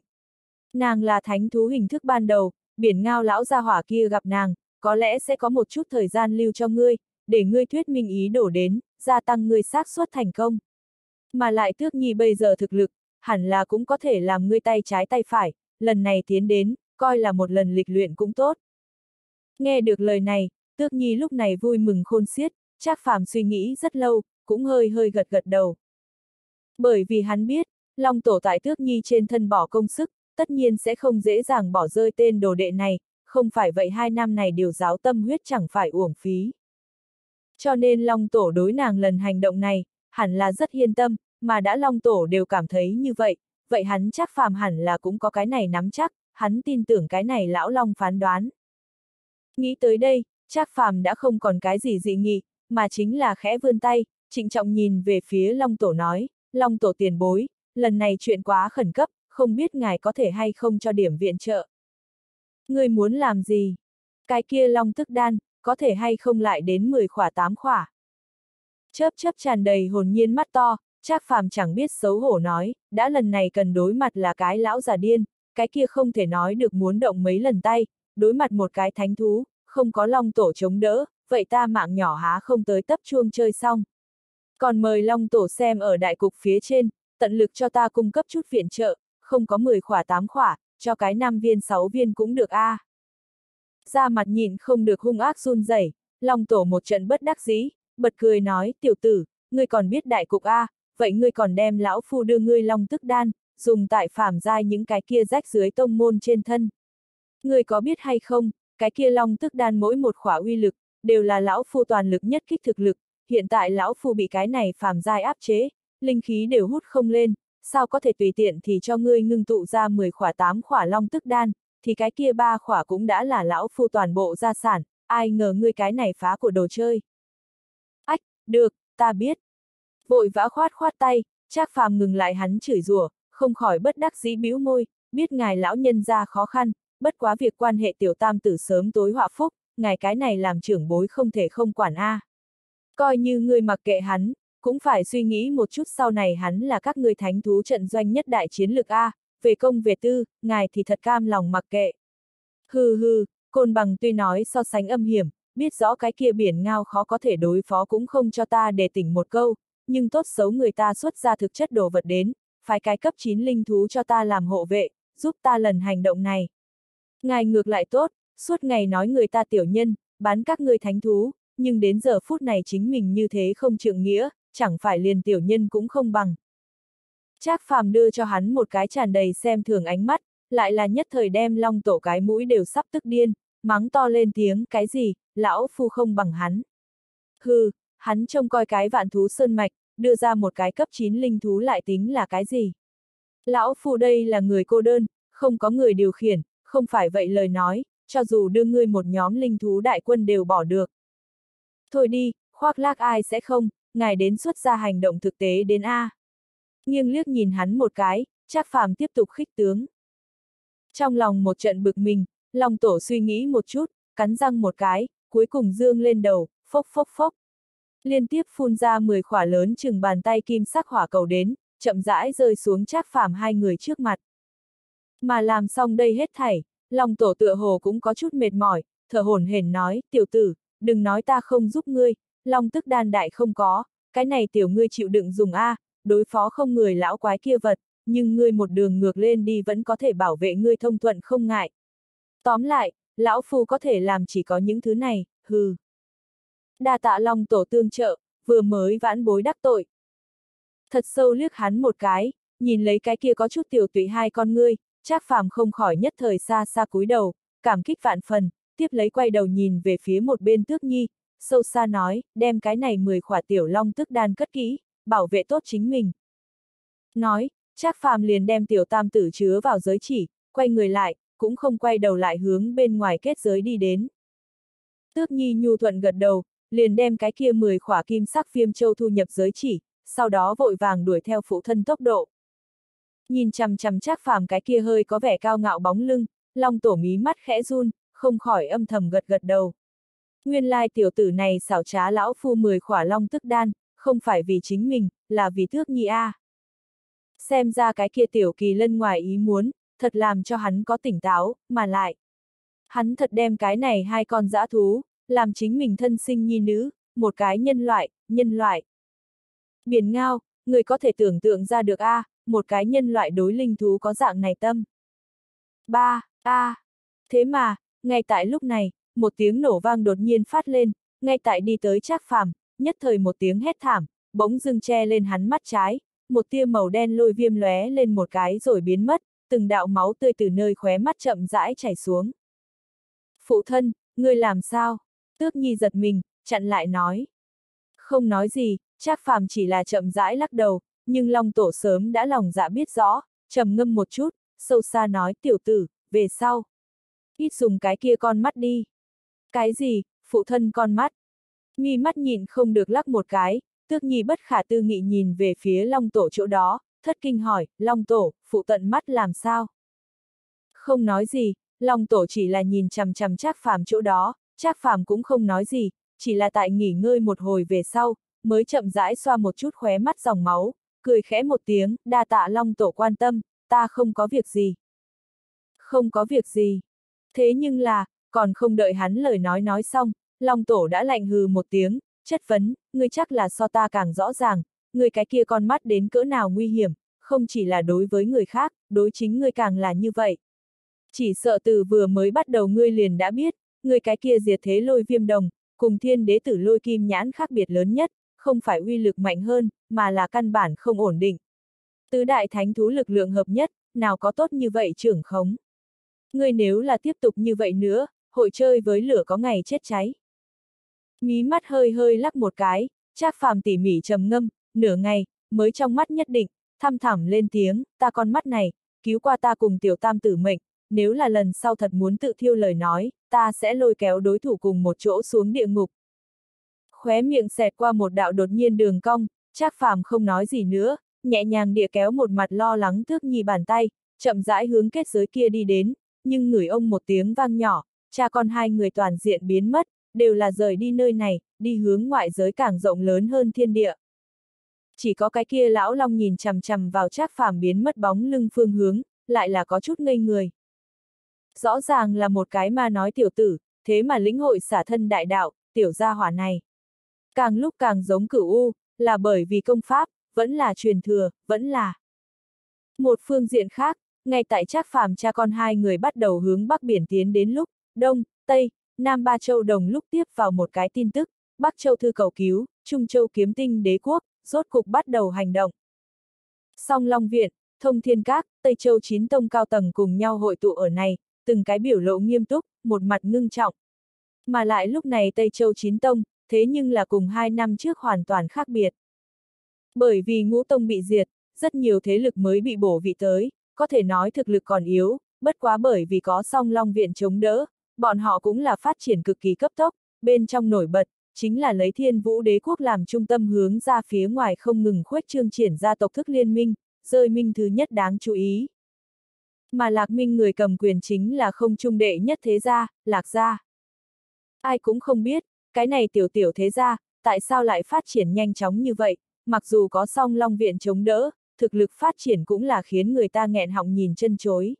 Nàng là thánh thú hình thức ban đầu, biển ngao lão gia hỏa kia gặp nàng, có lẽ sẽ có một chút thời gian lưu cho ngươi, để ngươi thuyết minh ý đổ đến, gia tăng ngươi xác suất thành công. Mà lại tước nhi bây giờ thực lực, hẳn là cũng có thể làm ngươi tay trái tay phải, lần này tiến đến, coi là một lần lịch luyện cũng tốt. Nghe được lời này, tước nhi lúc này vui mừng khôn xiết, chắc phàm suy nghĩ rất lâu, cũng hơi hơi gật gật đầu. Bởi vì hắn biết, Long Tổ tại Tước Nhi trên thân bỏ công sức, tất nhiên sẽ không dễ dàng bỏ rơi tên đồ đệ này, không phải vậy hai năm này điều giáo tâm huyết chẳng phải uổng phí. Cho nên Long Tổ đối nàng lần hành động này, hẳn là rất yên tâm, mà đã Long Tổ đều cảm thấy như vậy, vậy hắn chắc phàm hẳn là cũng có cái này nắm chắc, hắn tin tưởng cái này lão Long phán đoán. Nghĩ tới đây, chắc phàm đã không còn cái gì dị nghị, mà chính là khẽ vươn tay, trịnh trọng nhìn về phía Long Tổ nói, Long Tổ tiền bối, lần này chuyện quá khẩn cấp, không biết ngài có thể hay không cho điểm viện trợ. Người muốn làm gì? Cái kia Long tức đan, có thể hay không lại đến 10 khỏa 8 khỏa. Chớp chớp tràn đầy hồn nhiên mắt to, Trác Phàm chẳng biết xấu hổ nói, đã lần này cần đối mặt là cái lão già điên, cái kia không thể nói được muốn động mấy lần tay, đối mặt một cái thánh thú, không có long tổ chống đỡ, vậy ta mạng nhỏ há không tới tấp chuông chơi xong. Còn mời long tổ xem ở đại cục phía trên, tận lực cho ta cung cấp chút viện trợ, không có 10 khỏa 8 khỏa, cho cái 5 viên 6 viên cũng được a. À. Ra mặt nhìn không được hung ác run rẩy, long tổ một trận bất đắc dĩ, bật cười nói, tiểu tử, ngươi còn biết đại cục a, à, vậy ngươi còn đem lão phu đưa ngươi long tức đan, dùng tại phàm giai những cái kia rách dưới tông môn trên thân. Ngươi có biết hay không, cái kia long tức đan mỗi một khỏa uy lực, đều là lão phu toàn lực nhất kích thực lực, hiện tại lão phu bị cái này phàm giai áp chế, linh khí đều hút không lên, sao có thể tùy tiện thì cho ngươi ngưng tụ ra 10 khỏa 8 khỏa long tức đan, thì cái kia ba khỏa cũng đã là lão phu toàn bộ gia sản, ai ngờ ngươi cái này phá của đồ chơi. Ách, được, ta biết. Vội vã khoát khoát tay, Trác Phàm ngừng lại hắn chửi rủa, không khỏi bất đắc dĩ bĩu môi, biết ngài lão nhân ra khó khăn, bất quá việc quan hệ tiểu tam tử sớm tối họa phúc, ngài cái này làm trưởng bối không thể không quản a. Coi như ngươi mặc kệ hắn, cũng phải suy nghĩ một chút sau này hắn là các ngươi thánh thú trận doanh nhất đại chiến lược A, về công về tư, ngài thì thật cam lòng mặc kệ. Hừ hừ, côn bằng tuy nói so sánh âm hiểm, biết rõ cái kia biển ngao khó có thể đối phó cũng không cho ta để tỉnh một câu, nhưng tốt xấu người ta xuất ra thực chất đồ vật đến, phải cái cấp 9 linh thú cho ta làm hộ vệ, giúp ta lần hành động này. Ngài ngược lại tốt, suốt ngày nói người ta tiểu nhân, bán các ngươi thánh thú, nhưng đến giờ phút này chính mình như thế không trượng nghĩa, chẳng phải liền tiểu nhân cũng không bằng. Trác phàm đưa cho hắn một cái tràn đầy xem thường ánh mắt, lại là nhất thời đem long tổ cái mũi đều sắp tức điên, mắng to lên tiếng, cái gì, lão phu không bằng hắn. Hừ, hắn trông coi cái vạn thú sơn mạch, đưa ra một cái cấp 9 linh thú lại tính là cái gì. Lão phu đây là người cô đơn, không có người điều khiển, không phải vậy lời nói, cho dù đưa ngươi một nhóm linh thú đại quân đều bỏ được. Thôi đi, khoác lác ai sẽ không, ngài đến xuất ra hành động thực tế đến A. Nghiêng liếc nhìn hắn một cái, chắc phàm tiếp tục khích tướng. Trong lòng một trận bực mình, lòng tổ suy nghĩ một chút, cắn răng một cái, cuối cùng dương lên đầu, phốc phốc phốc. Liên tiếp phun ra 10 khỏa lớn chừng bàn tay kim sắc hỏa cầu đến, chậm rãi rơi xuống chắc phàm hai người trước mặt. Mà làm xong đây hết thảy, lòng tổ tựa hồ cũng có chút mệt mỏi, thở hổn hển nói, tiểu tử, đừng nói ta không giúp ngươi, long tức đan đại không có, cái này tiểu ngươi chịu đựng dùng A, đối phó không người lão quái kia vật, nhưng ngươi một đường ngược lên đi vẫn có thể bảo vệ ngươi thông thuận không ngại. Tóm lại, lão phu có thể làm chỉ có những thứ này, hừ. Đa tạ long tổ tương trợ, vừa mới vãn bối đắc tội. Thật sâu liếc hắn một cái, nhìn lấy cái kia có chút tiểu tụy hai con ngươi, Trác phàm không khỏi nhất thời xa xa cúi đầu, cảm kích vạn phần, tiếp lấy quay đầu nhìn về phía một bên tước nhi, sâu xa nói, đem cái này 10 khỏa tiểu long tức đan cất kỹ, bảo vệ tốt chính mình. Nói, Trác phàm liền đem tiểu tam tử chứa vào giới chỉ, quay người lại, cũng không quay đầu lại hướng bên ngoài kết giới đi đến. Tước Nhi nhu thuận gật đầu, liền đem cái kia 10 khỏa kim sắc viêm châu thu nhập giới chỉ, sau đó vội vàng đuổi theo phụ thân tốc độ. Nhìn chằm chằm chắc phàm cái kia hơi có vẻ cao ngạo bóng lưng, long tổ mí mắt khẽ run, không khỏi âm thầm gật gật đầu. Nguyên lai tiểu tử này xảo trá lão phu 10 khỏa long tức đan, không phải vì chính mình, là vì thước nhi a. Xem ra cái kia tiểu kỳ lân ngoài ý muốn, thật làm cho hắn có tỉnh táo, mà lại. Hắn thật đem cái này hai con dã thú, làm chính mình thân sinh nhi nữ, một cái nhân loại, nhân loại. Biển ngao, người có thể tưởng tượng ra được a, một cái nhân loại đối linh thú có dạng này tâm. Ba, a. Thế mà, ngay tại lúc này, một tiếng nổ vang đột nhiên phát lên, ngay tại đi tới Trác Phàm, nhất thời một tiếng hét thảm, bỗng dưng che lên hắn mắt trái, một tia màu đen lôi viêm lóe lên một cái rồi biến mất, từng đạo máu tươi từ nơi khóe mắt chậm rãi chảy xuống. Phụ thân, ngươi làm sao? Tước Nhi giật mình, chặn lại nói. Không nói gì, Trác Phàm chỉ là chậm rãi lắc đầu, nhưng Long Tổ sớm đã lòng dạ biết rõ, trầm ngâm một chút, sâu xa nói tiểu tử, về sau. Ít dùng cái kia con mắt đi. Cái gì, phụ thân con mắt? Nghi mắt nhìn không được lắc một cái, tước nhi bất khả tư nghị nhìn về phía Long Tổ chỗ đó, thất kinh hỏi, Long Tổ, phụ tận mắt làm sao? Không nói gì, Long Tổ chỉ là nhìn chằm chằm Trác Phàm chỗ đó, Trác Phàm cũng không nói gì, chỉ là tại nghỉ ngơi một hồi về sau, mới chậm rãi xoa một chút khóe mắt dòng máu, cười khẽ một tiếng, đa tạ Long Tổ quan tâm, ta không có việc gì. Không có việc gì. Thế nhưng là, còn không đợi hắn lời nói nói xong, Long Tổ đã lạnh hừ một tiếng, chất vấn, ngươi chắc là so ta càng rõ ràng, ngươi cái kia con mắt đến cỡ nào nguy hiểm, không chỉ là đối với người khác, đối chính ngươi càng là như vậy. Chỉ sợ từ vừa mới bắt đầu ngươi liền đã biết, ngươi cái kia diệt thế lôi viêm đồng, cùng thiên đế tử lôi kim nhãn khác biệt lớn nhất, không phải uy lực mạnh hơn, mà là căn bản không ổn định. Tứ đại thánh thú lực lượng hợp nhất, nào có tốt như vậy trưởng khống. Ngươi nếu là tiếp tục như vậy nữa, hội chơi với lửa có ngày chết cháy. Mí mắt hơi hơi lắc một cái, Trác Phàm tỉ mỉ trầm ngâm, nửa ngày, mới trong mắt nhất định, thăm thẳm lên tiếng, ta con mắt này, cứu qua ta cùng tiểu tam tử mệnh, nếu là lần sau thật muốn tự thiêu lời nói, ta sẽ lôi kéo đối thủ cùng một chỗ xuống địa ngục. Khóe miệng xẹt qua một đạo đột nhiên đường cong, Trác Phàm không nói gì nữa, nhẹ nhàng địa kéo một mặt lo lắng thước nhi bàn tay, chậm rãi hướng kết giới kia đi đến, nhưng người ông một tiếng vang nhỏ, cha con hai người toàn diện biến mất, đều là rời đi nơi này, đi hướng ngoại giới càng rộng lớn hơn thiên địa. Chỉ có cái kia lão long nhìn chằm chằm vào trác phàm biến mất bóng lưng phương hướng, lại là có chút ngây người. Rõ ràng là một cái mà nói tiểu tử, thế mà lĩnh hội xả thân đại đạo, tiểu gia hỏa này. Càng lúc càng giống cửu U, là bởi vì công pháp, vẫn là truyền thừa, vẫn là. Một phương diện khác, ngay tại Trác Phàm cha con hai người bắt đầu hướng bắc biển tiến đến lúc, đông, tây, nam ba châu đồng lúc tiếp vào một cái tin tức, Bắc Châu thư cầu cứu, Trung Châu kiếm tinh đế quốc, rốt cục bắt đầu hành động. Song Long Viện, Thông Thiên Các, Tây Châu chín tông cao tầng cùng nhau hội tụ ở này, từng cái biểu lộ nghiêm túc, một mặt ngưng trọng. Mà lại lúc này Tây Châu chín tông, thế nhưng là cùng hai năm trước hoàn toàn khác biệt. Bởi vì ngũ tông bị diệt, rất nhiều thế lực mới bị bổ vị tới, có thể nói thực lực còn yếu, bất quá bởi vì có song long viện chống đỡ, bọn họ cũng là phát triển cực kỳ cấp tốc, bên trong nổi bật, chính là lấy thiên vũ đế quốc làm trung tâm hướng ra phía ngoài không ngừng khuếch trương triển ra tộc thức liên minh, rơi minh thứ nhất đáng chú ý. Mà lạc minh người cầm quyền chính là không trung đệ nhất thế gia, lạc gia. Ai cũng không biết, cái này tiểu tiểu thế gia, tại sao lại phát triển nhanh chóng như vậy, mặc dù có song long viện chống đỡ, thực lực phát triển cũng là khiến người ta nghẹn họng nhìn chân chối.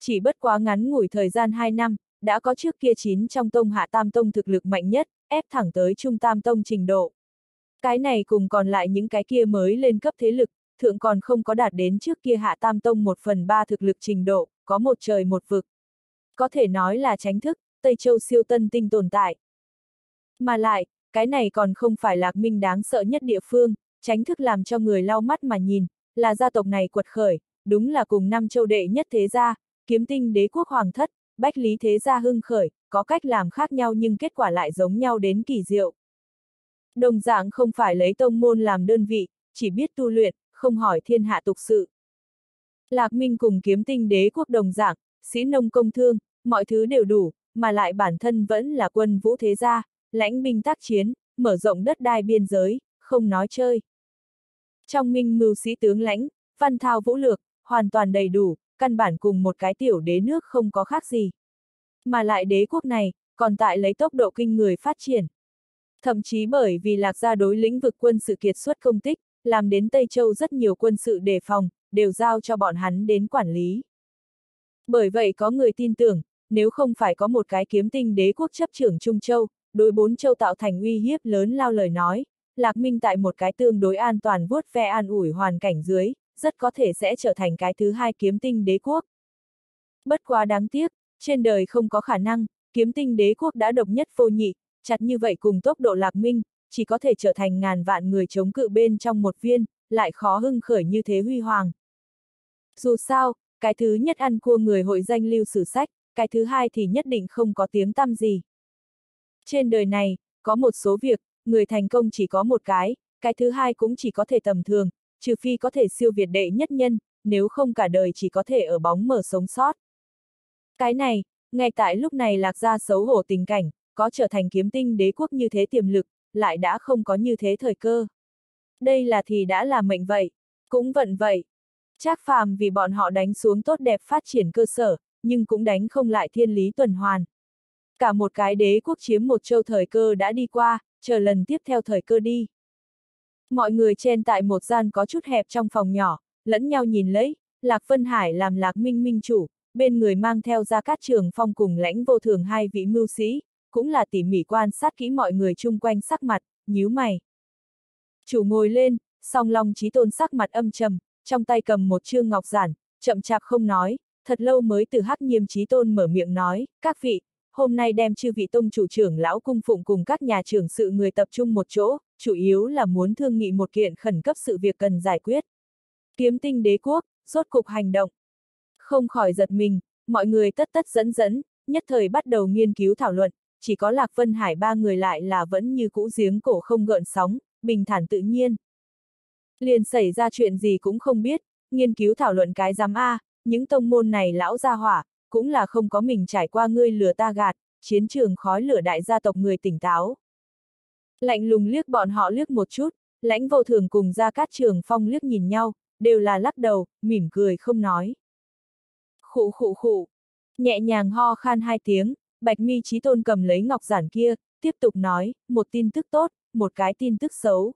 Chỉ bất quá ngắn ngủi thời gian 2 năm, đã có trước kia chín trong tông hạ tam tông thực lực mạnh nhất, ép thẳng tới trung tam tông trình độ. Cái này cùng còn lại những cái kia mới lên cấp thế lực, thượng còn không có đạt đến trước kia hạ tam tông một phần ba thực lực trình độ, có một trời một vực. Có thể nói là tránh thức, Tây Châu siêu tân tinh tồn tại. Mà lại, cái này còn không phải lạc minh đáng sợ nhất địa phương, tránh thức làm cho người lau mắt mà nhìn, là gia tộc này quật khởi, đúng là cùng năm châu đệ nhất thế gia, kiếm tinh đế quốc hoàng thất, bách lý thế gia hưng khởi, có cách làm khác nhau nhưng kết quả lại giống nhau đến kỳ diệu. Đồng dạng không phải lấy tông môn làm đơn vị, chỉ biết tu luyện, không hỏi thiên hạ tục sự. Lạc Minh cùng kiếm tinh đế quốc đồng dạng, sĩ nông công thương, mọi thứ đều đủ, mà lại bản thân vẫn là quân vũ thế gia, lãnh binh tác chiến, mở rộng đất đai biên giới, không nói chơi. Trong minh mưu sĩ tướng lãnh, văn thao vũ lược, hoàn toàn đầy đủ, căn bản cùng một cái tiểu đế nước không có khác gì. Mà lại đế quốc này, còn tại lấy tốc độ kinh người phát triển. Thậm chí bởi vì lạc gia đối lĩnh vực quân sự kiệt xuất công tích, làm đến Tây Châu rất nhiều quân sự đề phòng, đều giao cho bọn hắn đến quản lý. Bởi vậy có người tin tưởng, nếu không phải có một cái kiếm tinh đế quốc chấp trưởng Trung Châu, đối bốn châu tạo thành uy hiếp lớn lao lời nói, Lạc Minh tại một cái tương đối an toàn vuốt ve an ủi hoàn cảnh dưới, rất có thể sẽ trở thành cái thứ hai kiếm tinh đế quốc. Bất quá đáng tiếc, trên đời không có khả năng, kiếm tinh đế quốc đã độc nhất vô nhị, chặt như vậy cùng tốc độ Lạc Minh, chỉ có thể trở thành ngàn vạn người chống cự bên trong một viên, lại khó hưng khởi như thế huy hoàng. Dù sao, cái thứ nhất ăn cua người hội danh lưu sử sách, cái thứ hai thì nhất định không có tiếng tăm gì. Trên đời này, có một số việc, người thành công chỉ có một cái, cái thứ hai cũng chỉ có thể tầm thường, trừ phi có thể siêu việt đệ nhất nhân, nếu không cả đời chỉ có thể ở bóng mở sống sót. Cái này, ngay tại lúc này lạc ra xấu hổ tình cảnh, có trở thành kiếm tinh đế quốc như thế tiềm lực, lại đã không có như thế thời cơ. Đây là thì đã là mệnh vậy, cũng vận vậy. Trác phàm vì bọn họ đánh xuống tốt đẹp phát triển cơ sở, nhưng cũng đánh không lại thiên lý tuần hoàn. Cả một cái đế quốc chiếm một châu thời cơ đã đi qua, chờ lần tiếp theo thời cơ đi. Mọi người trên tại một gian có chút hẹp trong phòng nhỏ, lẫn nhau nhìn lấy, Lạc Vân Hải làm Lạc Minh Minh chủ, bên người mang theo ra các trường phong cùng lãnh vô thường hai vị mưu sĩ, cũng là tỉ mỉ quan sát kỹ mọi người chung quanh sắc mặt, nhíu mày. Chủ ngồi lên, song long trí tôn sắc mặt âm trầm, trong tay cầm một chương ngọc giản, chậm chạp không nói, thật lâu mới từ hắc nghiêm trí tôn mở miệng nói, các vị, hôm nay đem chư vị tông chủ trưởng lão cung phụng cùng các nhà trưởng sự người tập trung một chỗ, chủ yếu là muốn thương nghị một kiện khẩn cấp sự việc cần giải quyết. Kiếm tinh đế quốc, rốt cục hành động. Không khỏi giật mình, mọi người tất tất dẫn dẫn, nhất thời bắt đầu nghiên cứu thảo luận, chỉ có Lạc Vân Hải ba người lại là vẫn như cũ giếng cổ không gợn sóng, bình thản tự nhiên. Liền xảy ra chuyện gì cũng không biết, nghiên cứu thảo luận cái giám A, những tông môn này lão gia hỏa, cũng là không có mình trải qua ngươi lừa ta gạt, chiến trường khói lửa đại gia tộc người tỉnh táo. Lạnh lùng liếc bọn họ liếc một chút, lãnh vô thường cùng ra cát trường phong liếc nhìn nhau, đều là lắc đầu, mỉm cười không nói. Khụ khụ khụ, nhẹ nhàng ho khan hai tiếng, bạch mi trí tôn cầm lấy ngọc giản kia, tiếp tục nói, một tin tức tốt, một cái tin tức xấu.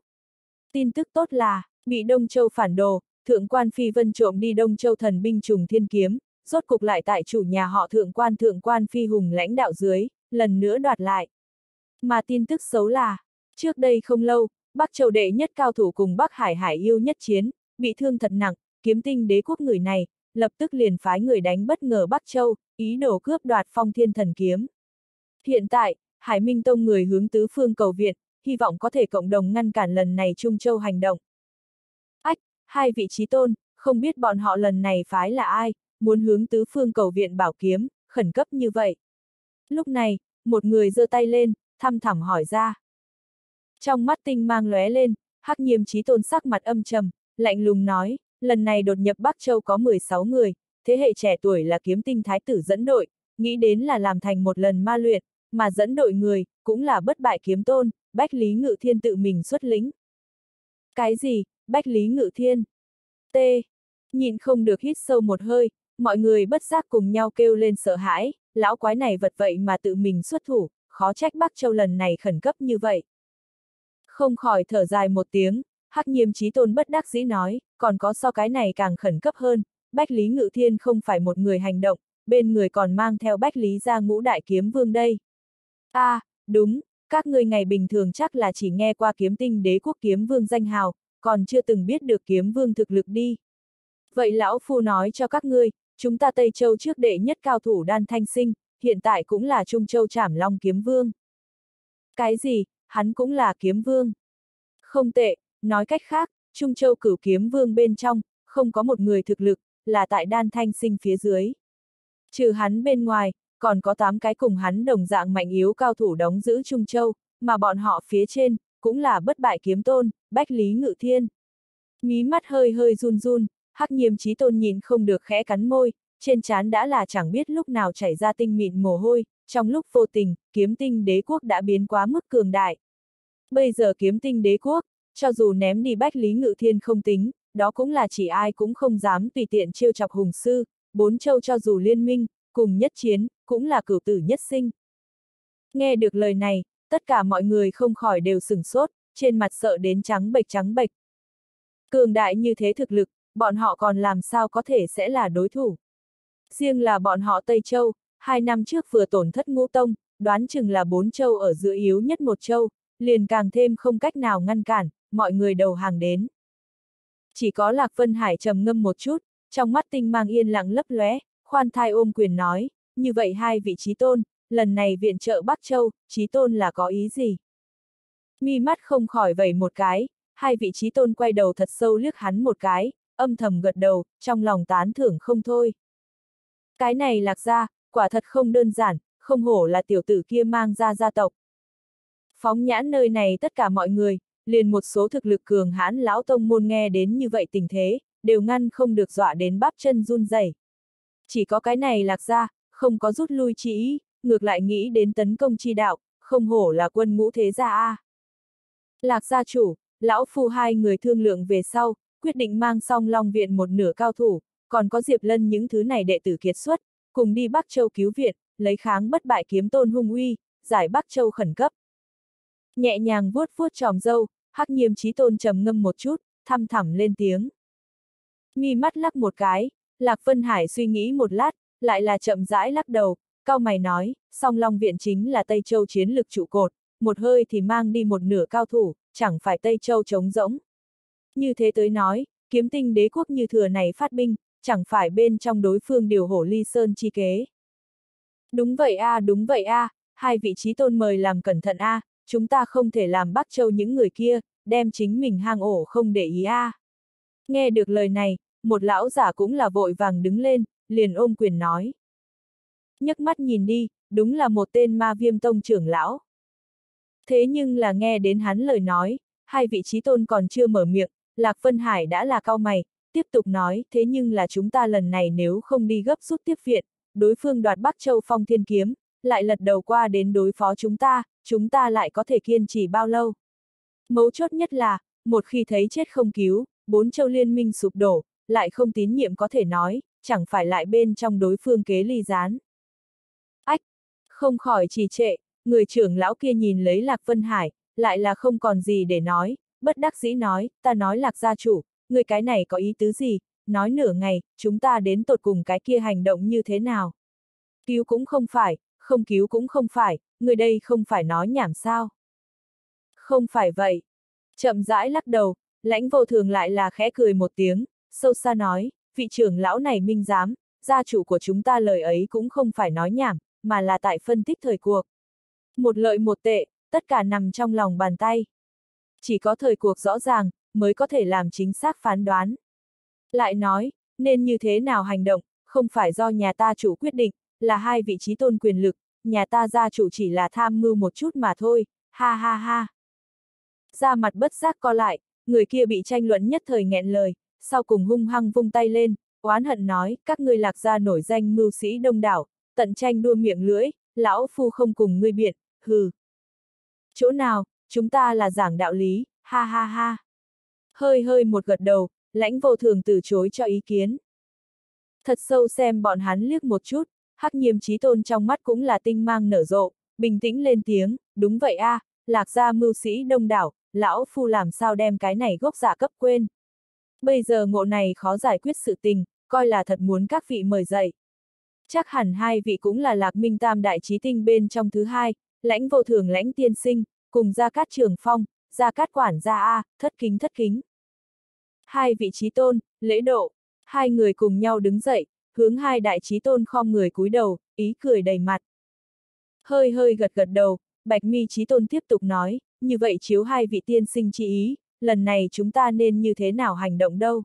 Tin tức tốt là, bị Đông Châu phản đồ, thượng quan phi vân trộm đi Đông Châu thần binh trùng thiên kiếm, rốt cục lại tại chủ nhà họ thượng quan thượng quan phi hùng lãnh đạo dưới, lần nữa đoạt lại. Mà tin tức xấu là, trước đây không lâu, Bắc Châu đệ nhất cao thủ cùng Bắc Hải Hải yêu nhất chiến, bị thương thật nặng, kiếm tinh đế quốc người này, lập tức liền phái người đánh bất ngờ Bắc Châu, ý đồ cướp đoạt phong thiên thần kiếm. Hiện tại, Hải Minh Tông người hướng tứ phương cầu viện, hy vọng có thể cộng đồng ngăn cản lần này Trung Châu hành động. Ách, hai vị trí tôn, không biết bọn họ lần này phái là ai, muốn hướng tứ phương cầu viện bảo kiếm, khẩn cấp như vậy. Lúc này, một người giơ tay lên, thăm thẳm hỏi ra. Trong mắt tinh mang lóe lên, hắc nhiêm trí tôn sắc mặt âm trầm, lạnh lùng nói, lần này đột nhập Bắc Châu có 16 người, thế hệ trẻ tuổi là kiếm tinh thái tử dẫn đội, nghĩ đến là làm thành một lần ma luyện, mà dẫn đội người, cũng là bất bại kiếm tôn, Bách Lý Ngự Thiên tự mình xuất lĩnh. Cái gì, Bách Lý Ngự Thiên? T. Nhìn không được hít sâu một hơi, mọi người bất giác cùng nhau kêu lên sợ hãi, lão quái này vật vậy mà tự mình xuất thủ, khó trách Bắc Châu lần này khẩn cấp như vậy. Không khỏi thở dài một tiếng, hắc nhiêm chí tôn bất đắc dĩ nói, còn có so cái này càng khẩn cấp hơn, Bách Lý Ngự Thiên không phải một người hành động, bên người còn mang theo Bách Lý ra ngũ đại kiếm vương đây. a à, đúng, các ngươi ngày bình thường chắc là chỉ nghe qua kiếm tinh đế quốc kiếm vương danh hào, còn chưa từng biết được kiếm vương thực lực đi. Vậy lão phu nói cho các ngươi, chúng ta Tây Châu trước đệ nhất cao thủ đan thanh sinh, hiện tại cũng là Trung Châu trảm long kiếm vương. Cái gì, hắn cũng là kiếm vương. Không tệ, nói cách khác, Trung Châu cửu kiếm vương bên trong, không có một người thực lực, là tại đan thanh sinh phía dưới. Trừ hắn bên ngoài, còn có 8 cái cùng hắn đồng dạng mạnh yếu cao thủ đóng giữ Trung Châu, mà bọn họ phía trên, cũng là bất bại kiếm tôn, Bách Lý Ngự Thiên. Mí mắt hơi hơi run run, hắc nhiêm trí tôn nhìn không được khẽ cắn môi, trên trán đã là chẳng biết lúc nào chảy ra tinh mịn mồ hôi, trong lúc vô tình, kiếm tinh đế quốc đã biến quá mức cường đại. Bây giờ kiếm tinh đế quốc, cho dù ném đi bách lý ngự thiên không tính, đó cũng là chỉ ai cũng không dám tùy tiện trêu chọc hùng sư, bốn châu cho dù liên minh, cùng nhất chiến, cũng là cửu tử nhất sinh. Nghe được lời này, tất cả mọi người không khỏi đều sửng sốt, trên mặt sợ đến trắng bệch trắng bệch. Cường đại như thế thực lực, bọn họ còn làm sao có thể sẽ là đối thủ. Riêng là bọn họ Tây Châu, hai năm trước vừa tổn thất ngũ tông, đoán chừng là bốn châu ở giữa yếu nhất một châu, liền càng thêm không cách nào ngăn cản, mọi người đầu hàng đến. Chỉ có Lạc Vân Hải trầm ngâm một chút, trong mắt tinh mang yên lặng lấp lóe, khoan thai ôm quyền nói, như vậy hai vị trí tôn, lần này viện trợ Bắc Châu, trí tôn là có ý gì? Mi mắt không khỏi vẩy một cái, hai vị trí tôn quay đầu thật sâu liếc hắn một cái, âm thầm gật đầu, trong lòng tán thưởng không thôi. Cái này lạc ra, quả thật không đơn giản, không hổ là tiểu tử kia mang ra gia tộc. Phóng nhãn nơi này tất cả mọi người, liền một số thực lực cường hãn lão tông môn nghe đến như vậy tình thế, đều ngăn không được dọa đến bắp chân run rẩy. Chỉ có cái này lạc ra, không có rút lui chỉ ý, ngược lại nghĩ đến tấn công chi đạo, không hổ là quân ngũ thế gia a. Lạc gia chủ, lão phu hai người thương lượng về sau, quyết định mang song Long Viện một nửa cao thủ, còn có Diệp Lân những thứ này đệ tử kiệt xuất, cùng đi Bắc Châu cứu viện, lấy kháng bất bại kiếm tôn hung uy, giải Bắc Châu khẩn cấp. Nhẹ nhàng vuốt vuốt tròm dâu, hắc nhiêm trí tôn trầm ngâm một chút, thăm thẳm lên tiếng. Mi mắt lắc một cái, Lạc Vân Hải suy nghĩ một lát, lại là chậm rãi lắc đầu, cao mày nói, song Long Viện chính là Tây Châu chiến lực trụ cột, một hơi thì mang đi một nửa cao thủ, chẳng phải Tây Châu trống rỗng. Như thế tới nói, kiếm tinh đế quốc như thừa này phát binh, chẳng phải bên trong đối phương điều hổ ly sơn chi kế. Đúng vậy a, à, đúng vậy a, à, hai vị trí tôn mời làm cẩn thận a, à, chúng ta không thể làm Bắc Châu những người kia, đem chính mình hang ổ không để ý a. Nghe được lời này, một lão giả cũng là vội vàng đứng lên, liền ôm quyền nói. nhấc mắt nhìn đi, đúng là một tên ma viêm tông trưởng lão. Thế nhưng là nghe đến hắn lời nói, hai vị trí tôn còn chưa mở miệng, Lạc Vân Hải đã là cao mày, tiếp tục nói, thế nhưng là chúng ta lần này nếu không đi gấp rút tiếp viện, đối phương đoạt Bắc Châu phong thiên kiếm, lại lật đầu qua đến đối phó chúng ta, chúng ta lại có thể kiên trì bao lâu. Mấu chốt nhất là, một khi thấy chết không cứu, bốn châu liên minh sụp đổ, lại không tín nhiệm có thể nói, chẳng phải lại bên trong đối phương kế ly gián. Ách! Không khỏi trì trệ, người trưởng lão kia nhìn lấy Lạc Vân Hải, lại là không còn gì để nói, bất đắc dĩ nói, ta nói Lạc gia chủ, người cái này có ý tứ gì, nói nửa ngày, chúng ta đến tột cùng cái kia hành động như thế nào. Cứu cũng không phải, không cứu cũng không phải, người đây không phải nói nhảm sao. Không phải vậy. Chậm rãi lắc đầu, lãnh vô thường lại là khẽ cười một tiếng, sâu xa nói, vị trưởng lão này minh giám, gia chủ của chúng ta lời ấy cũng không phải nói nhảm, mà là tại phân tích thời cuộc. Một lợi một tệ, tất cả nằm trong lòng bàn tay. Chỉ có thời cuộc rõ ràng, mới có thể làm chính xác phán đoán. Lại nói, nên như thế nào hành động, không phải do nhà ta chủ quyết định, là hai vị trí tôn quyền lực, nhà ta gia chủ chỉ là tham mưu một chút mà thôi, ha ha ha. Ra mặt bất giác co lại, người kia bị tranh luận nhất thời nghẹn lời, sau cùng hung hăng vung tay lên, oán hận nói, các ngươi lạc gia nổi danh mưu sĩ đông đảo, tận tranh đua miệng lưỡi, lão phu không cùng ngươi biện, hừ. Chỗ nào, chúng ta là giảng đạo lý, ha ha ha. Hơi hơi một gật đầu, lãnh vô thường từ chối cho ý kiến. Thật sâu xem bọn hắn liếc một chút, hắc nghiêm trí tôn trong mắt cũng là tinh mang nở rộ, bình tĩnh lên tiếng, đúng vậy a, à, lạc gia mưu sĩ đông đảo, lão phu làm sao đem cái này gốc giả cấp quên. Bây giờ ngộ này khó giải quyết sự tình, coi là thật muốn các vị mời dậy. Chắc hẳn hai vị cũng là lạc minh tam đại trí tinh bên trong thứ hai, lãnh vô thường lãnh tiên sinh, cùng gia cát trường phong, gia cát quản gia A, thất kính thất kính. Hai vị trí tôn, lễ độ, hai người cùng nhau đứng dậy, hướng hai đại trí tôn khom người cúi đầu, ý cười đầy mặt. Hơi hơi gật gật đầu, bạch mi trí tôn tiếp tục nói, như vậy chiếu hai vị tiên sinh chi ý, lần này chúng ta nên như thế nào hành động đâu.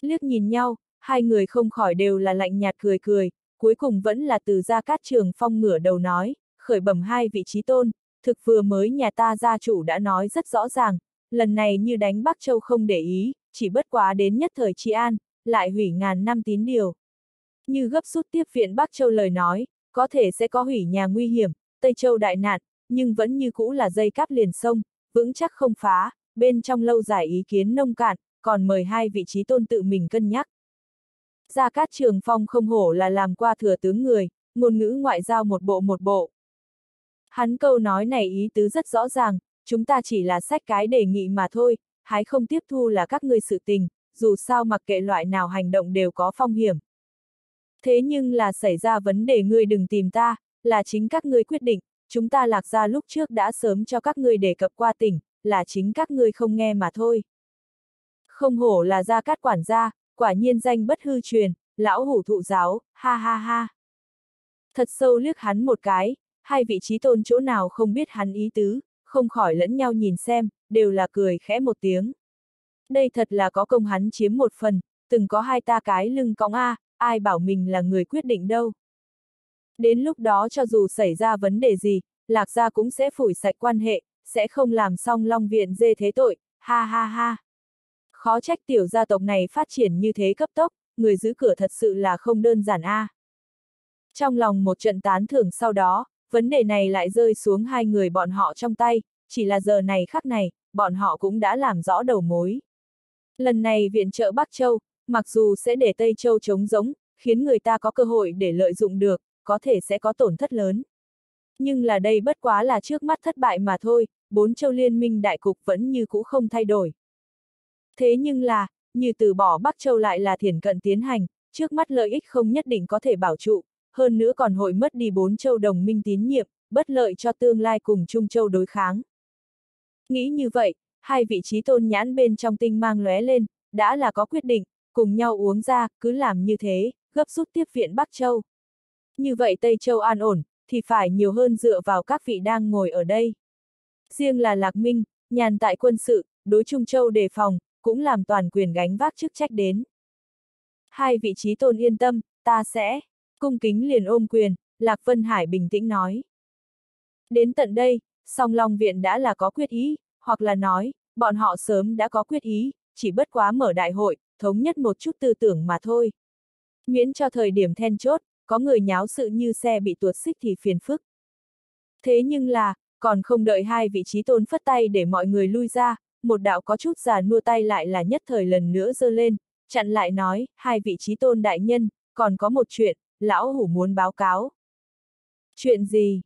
Liếc nhìn nhau, hai người không khỏi đều là lạnh nhạt cười cười, cuối cùng vẫn là từ gia cát trường phong ngửa đầu nói, khởi bẩm hai vị trí tôn, thực vừa mới nhà ta gia chủ đã nói rất rõ ràng, lần này như đánh Bắc Châu không để ý, chỉ bất quá đến nhất thời trị an, lại hủy ngàn năm tín điều. Như gấp rút tiếp viện Bắc Châu lời nói, có thể sẽ có hủy nhà nguy hiểm, Tây Châu đại nạn, nhưng vẫn như cũ là dây cáp liền sông, vững chắc không phá, bên trong lâu dài ý kiến nông cạn, còn mời hai vị trí tôn tự mình cân nhắc. Gia Cát Trường Phong không hổ là làm qua thừa tướng người, ngôn ngữ ngoại giao một bộ một bộ. Hắn câu nói này ý tứ rất rõ ràng, chúng ta chỉ là sách cái đề nghị mà thôi, hái không tiếp thu là các ngươi sự tình, dù sao mặc kệ loại nào hành động đều có phong hiểm. Thế nhưng là xảy ra vấn đề ngươi đừng tìm ta, là chính các ngươi quyết định, chúng ta lạc ra lúc trước đã sớm cho các ngươi đề cập qua tỉnh, là chính các ngươi không nghe mà thôi. Không hổ là gia cát quản gia, quả nhiên danh bất hư truyền, lão hủ thụ giáo, ha ha ha. Thật sâu liếc hắn một cái, hai vị trí tôn chỗ nào không biết hắn ý tứ, không khỏi lẫn nhau nhìn xem, đều là cười khẽ một tiếng. Đây thật là có công hắn chiếm một phần, từng có hai ta cái lưng cõng A, ai bảo mình là người quyết định đâu. Đến lúc đó cho dù xảy ra vấn đề gì, lạc gia cũng sẽ phủi sạch quan hệ, sẽ không làm xong long viện dê thế tội, ha ha ha. Khó trách tiểu gia tộc này phát triển như thế cấp tốc, người giữ cửa thật sự là không đơn giản a. Trong lòng một trận tán thưởng sau đó, vấn đề này lại rơi xuống hai người bọn họ trong tay, chỉ là giờ này khắc này, bọn họ cũng đã làm rõ đầu mối. Lần này viện trợ Bắc Châu, mặc dù sẽ để Tây Châu trống giống, khiến người ta có cơ hội để lợi dụng được, có thể sẽ có tổn thất lớn. Nhưng là đây bất quá là trước mắt thất bại mà thôi, bốn châu liên minh đại cục vẫn như cũ không thay đổi. Thế nhưng là, như từ bỏ Bắc Châu lại là thiển cận tiến hành, trước mắt lợi ích không nhất định có thể bảo trụ, hơn nữa còn hội mất đi bốn châu đồng minh tín nhiệm, bất lợi cho tương lai cùng Trung Châu đối kháng. Nghĩ như vậy, hai vị trí tôn nhãn bên trong tinh mang lóe lên, đã là có quyết định, cùng nhau uống ra, cứ làm như thế, gấp rút tiếp viện Bắc Châu. Như vậy Tây Châu an ổn, thì phải nhiều hơn dựa vào các vị đang ngồi ở đây. Riêng là Lạc Minh, nhàn tại quân sự, đối Trung Châu đề phòng, cũng làm toàn quyền gánh vác chức trách đến. Hai vị trí tôn yên tâm, ta sẽ, cung kính liền ôm quyền, Lạc Vân Hải bình tĩnh nói. Đến tận đây, song Long Viện đã là có quyết ý, hoặc là nói, bọn họ sớm đã có quyết ý, chỉ bất quá mở đại hội, thống nhất một chút tư tưởng mà thôi. Miễn cho thời điểm then chốt, có người nháo sự như xe bị tuột xích thì phiền phức. Thế nhưng là, còn không đợi hai vị trí tôn phất tay để mọi người lui ra, một đạo có chút già nua tay lại là nhất thời lần nữa dơ lên, chặn lại nói, hai vị trí tôn đại nhân, còn có một chuyện, lão hủ muốn báo cáo. Chuyện gì?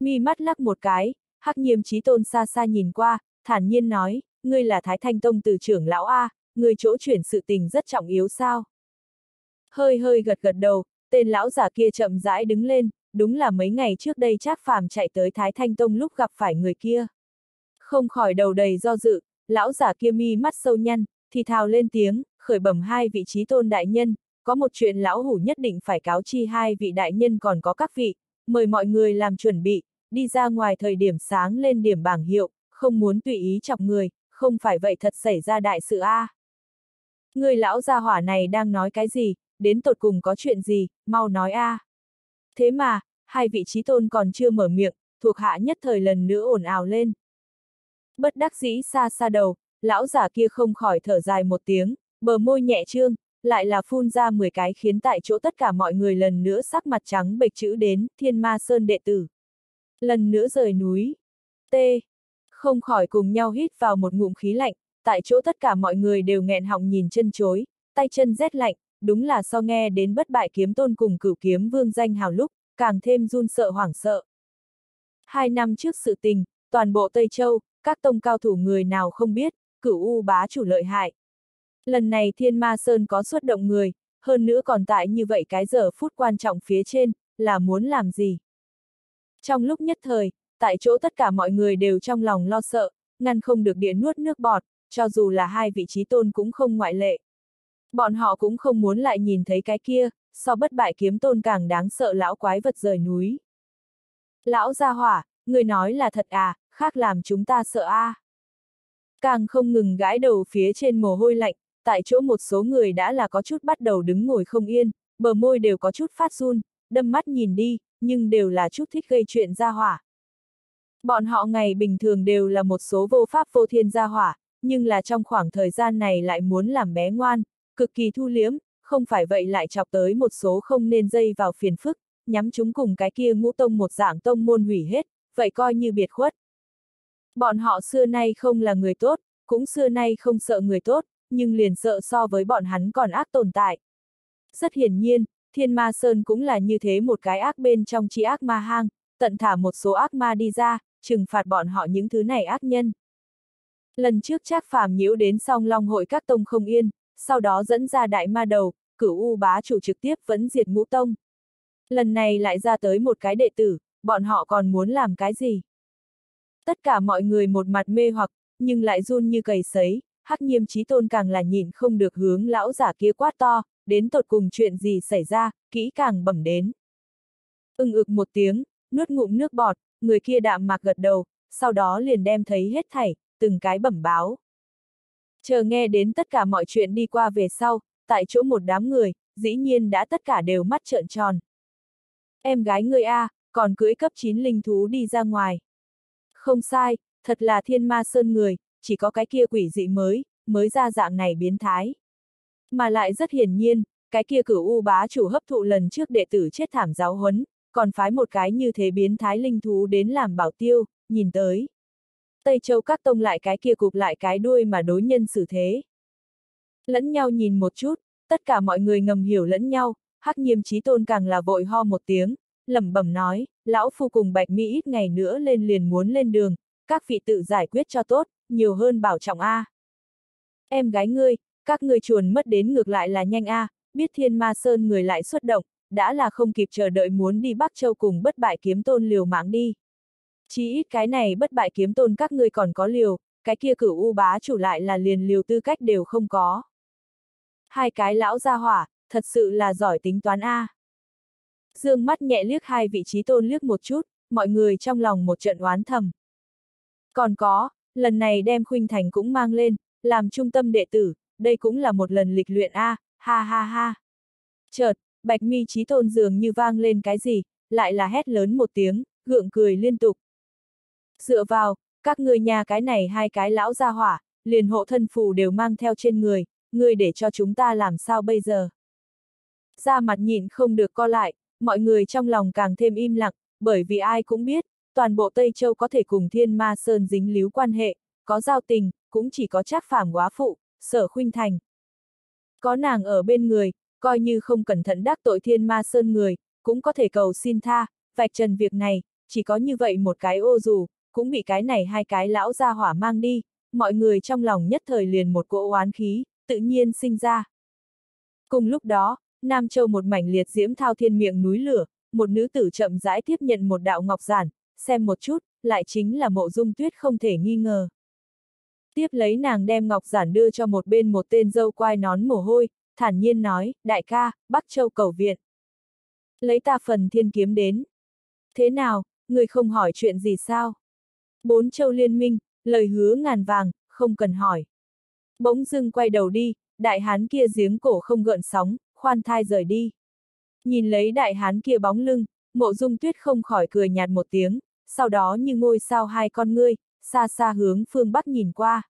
Mi mắt lắc một cái, hắc nghiêm trí tôn xa xa nhìn qua, thản nhiên nói, ngươi là Thái Thanh Tông từ trưởng lão A, ngươi chỗ chuyển sự tình rất trọng yếu sao? Hơi hơi gật gật đầu, tên lão giả kia chậm rãi đứng lên, đúng là mấy ngày trước đây Trác Phàm chạy tới Thái Thanh Tông lúc gặp phải người kia. Không khỏi đầu đầy do dự, lão giả kia mi mắt sâu nhăn, thì thào lên tiếng, khởi bẩm hai vị trí tôn đại nhân, có một chuyện lão hủ nhất định phải cáo chi hai vị đại nhân còn có các vị, mời mọi người làm chuẩn bị, đi ra ngoài thời điểm sáng lên điểm bảng hiệu, không muốn tùy ý chọc người, không phải vậy thật xảy ra đại sự a. À. Người lão gia hỏa này đang nói cái gì, đến tột cùng có chuyện gì, mau nói a. À. Thế mà, hai vị trí tôn còn chưa mở miệng, thuộc hạ nhất thời lần nữa ồn ào lên. Bất đắc dĩ xa xa đầu, lão giả kia không khỏi thở dài một tiếng, bờ môi nhẹ trương, lại là phun ra 10 cái khiến tại chỗ tất cả mọi người lần nữa sắc mặt trắng bệch chữ đến, thiên ma sơn đệ tử. Lần nữa rời núi. T. Không khỏi cùng nhau hít vào một ngụm khí lạnh, tại chỗ tất cả mọi người đều nghẹn họng nhìn chân chối, tay chân rét lạnh, đúng là so nghe đến bất bại kiếm tôn cùng cửu kiếm vương danh hào lúc, càng thêm run sợ hoảng sợ. Hai năm trước sự tình, toàn bộ Tây Châu, các tông cao thủ người nào không biết, cửu u bá chủ lợi hại. Lần này Thiên Ma Sơn có xuất động người, hơn nữa còn tại như vậy cái giờ phút quan trọng phía trên, là muốn làm gì? Trong lúc nhất thời, tại chỗ tất cả mọi người đều trong lòng lo sợ, ngăn không được điện nuốt nước bọt, cho dù là hai vị trí tôn cũng không ngoại lệ. Bọn họ cũng không muốn lại nhìn thấy cái kia, so bất bại kiếm tôn càng đáng sợ lão quái vật rời núi. Lão gia hỏa, người nói là thật à, khác làm chúng ta sợ a. À. Càng không ngừng gãi đầu phía trên mồ hôi lạnh, tại chỗ một số người đã là có chút bắt đầu đứng ngồi không yên, bờ môi đều có chút phát run, đâm mắt nhìn đi, nhưng đều là chút thích gây chuyện ra hỏa. Bọn họ ngày bình thường đều là một số vô pháp vô thiên gia hỏa, nhưng là trong khoảng thời gian này lại muốn làm bé ngoan, cực kỳ thu liếm, không phải vậy lại chọc tới một số không nên dây vào phiền phức, nhắm chúng cùng cái kia ngũ tông một dạng tông môn hủy hết, vậy coi như biệt khuất. Bọn họ xưa nay không là người tốt, cũng xưa nay không sợ người tốt, nhưng liền sợ so với bọn hắn còn ác tồn tại. Rất hiển nhiên, Thiên Ma Sơn cũng là như thế một cái ác bên trong chi ác ma hang, tận thả một số ác ma đi ra, trừng phạt bọn họ những thứ này ác nhân. Lần trước Trác Phàm nhiễu đến song long hội các tông không yên, sau đó dẫn ra đại ma đầu, cửu u bá chủ trực tiếp vẫn diệt ngũ tông. Lần này lại ra tới một cái đệ tử, bọn họ còn muốn làm cái gì? Tất cả mọi người một mặt mê hoặc, nhưng lại run như cầy sấy, hắc nhiêm trí tôn càng là nhịn không được hướng lão giả kia quát to, đến tột cùng chuyện gì xảy ra, kỹ càng bẩm đến. Ưng ực một tiếng, nuốt ngụm nước bọt, người kia đạm mạc gật đầu, sau đó liền đem thấy hết thảy, từng cái bẩm báo. Chờ nghe đến tất cả mọi chuyện đi qua về sau, tại chỗ một đám người, dĩ nhiên đã tất cả đều mắt trợn tròn. Em gái người A, còn cưỡi cấp 9 linh thú đi ra ngoài. Không sai, thật là thiên ma sơn người, chỉ có cái kia quỷ dị mới, mới ra dạng này biến thái. Mà lại rất hiển nhiên, cái kia cửu u bá chủ hấp thụ lần trước đệ tử chết thảm giáo huấn, còn phái một cái như thế biến thái linh thú đến làm bảo tiêu, nhìn tới. Tây Châu các tông lại cái kia cụp lại cái đuôi mà đối nhân xử thế. Lẫn nhau nhìn một chút, tất cả mọi người ngầm hiểu lẫn nhau, hắc nhiêm trí tôn càng là vội ho một tiếng, lẩm bẩm nói, lão phu cùng bạch mỹ ít ngày nữa lên liền muốn lên đường, các vị tự giải quyết cho tốt, nhiều hơn bảo trọng A. Em gái ngươi, các ngươi chuồn mất đến ngược lại là nhanh A, biết thiên ma sơn người lại xuất động, đã là không kịp chờ đợi muốn đi Bắc Châu cùng bất bại kiếm tôn liều mạng đi. Chỉ ít cái này bất bại kiếm tôn các ngươi còn có liều, cái kia cửu u bá chủ lại là liền liều tư cách đều không có. Hai cái lão gia hỏa, thật sự là giỏi tính toán A. Dương mắt nhẹ liếc hai vị trí tôn liếc một chút, mọi người trong lòng một trận oán thầm. Còn có, lần này đem Khuynh Thành cũng mang lên, làm trung tâm đệ tử, đây cũng là một lần lịch luyện A, ha ha ha. Chợt, Bạch mi trí tôn dường như vang lên cái gì, lại là hét lớn một tiếng, gượng cười liên tục. Dựa vào, các người nhà cái này hai cái lão gia hỏa, liền hộ thân phù đều mang theo trên người, người để cho chúng ta làm sao bây giờ? Ra mặt nhịn không được co lại, mọi người trong lòng càng thêm im lặng, bởi vì ai cũng biết, toàn bộ Tây Châu có thể cùng Thiên Ma Sơn dính líu quan hệ, có giao tình, cũng chỉ có trác phàm quá phụ, sở khuynh thành. Có nàng ở bên người, coi như không cẩn thận đắc tội Thiên Ma Sơn người, cũng có thể cầu xin tha, vạch trần việc này, chỉ có như vậy một cái ô dù, cũng bị cái này hai cái lão ra hỏa mang đi, mọi người trong lòng nhất thời liền một cỗ oán khí, tự nhiên sinh ra. Cùng lúc đó, Nam Châu một mảnh liệt diễm thao thiên miệng núi lửa, một nữ tử chậm rãi tiếp nhận một đạo ngọc giản, xem một chút, lại chính là mộ dung tuyết không thể nghi ngờ. Tiếp lấy nàng đem ngọc giản đưa cho một bên một tên dâu quai nón mồ hôi, thản nhiên nói, đại ca, Bắc Châu cầu viện. Lấy ta phần thiên kiếm đến. Thế nào, người không hỏi chuyện gì sao? Bốn châu liên minh, lời hứa ngàn vàng, không cần hỏi. Bỗng dưng quay đầu đi, đại hán kia giếng cổ không gợn sóng, khoan thai rời đi. Nhìn lấy đại hán kia bóng lưng, mộ dung tuyết không khỏi cười nhạt một tiếng, sau đó như ngôi sao hai con ngươi, xa xa hướng phương Bắc nhìn qua.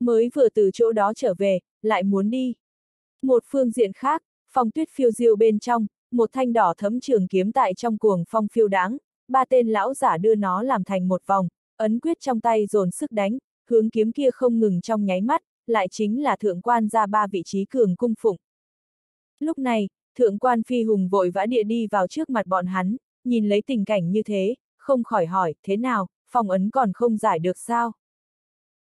Mới vừa từ chỗ đó trở về, lại muốn đi. Một phương diện khác, phong tuyết phiêu diêu bên trong, một thanh đỏ thấm trường kiếm tại trong cuồng phong phiêu đáng, ba tên lão giả đưa nó làm thành một vòng, ấn quyết trong tay dồn sức đánh, hướng kiếm kia không ngừng trong nháy mắt, lại chính là thượng quan ra ba vị trí cường cung phụng. Lúc này, thượng quan phi hùng vội vã địa đi vào trước mặt bọn hắn, nhìn lấy tình cảnh như thế, không khỏi hỏi, thế nào, phong ấn còn không giải được sao?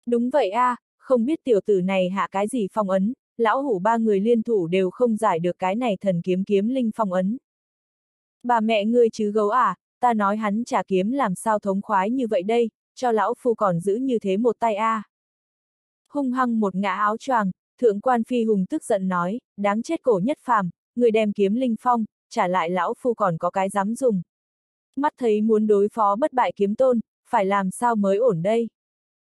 Đúng vậy a, à, không biết tiểu tử này hạ cái gì phong ấn, lão hủ ba người liên thủ đều không giải được cái này thần kiếm kiếm linh phong ấn. Bà mẹ ngươi chứ gấu à, ta nói hắn trả kiếm làm sao thống khoái như vậy đây, cho lão phu còn giữ như thế một tay a. À. Hung hăng một ngã áo choàng, thượng quan phi hùng tức giận nói, đáng chết cổ nhất phàm, người đem kiếm linh phong, trả lại lão phu còn có cái dám dùng. Mắt thấy muốn đối phó bất bại kiếm tôn, phải làm sao mới ổn đây?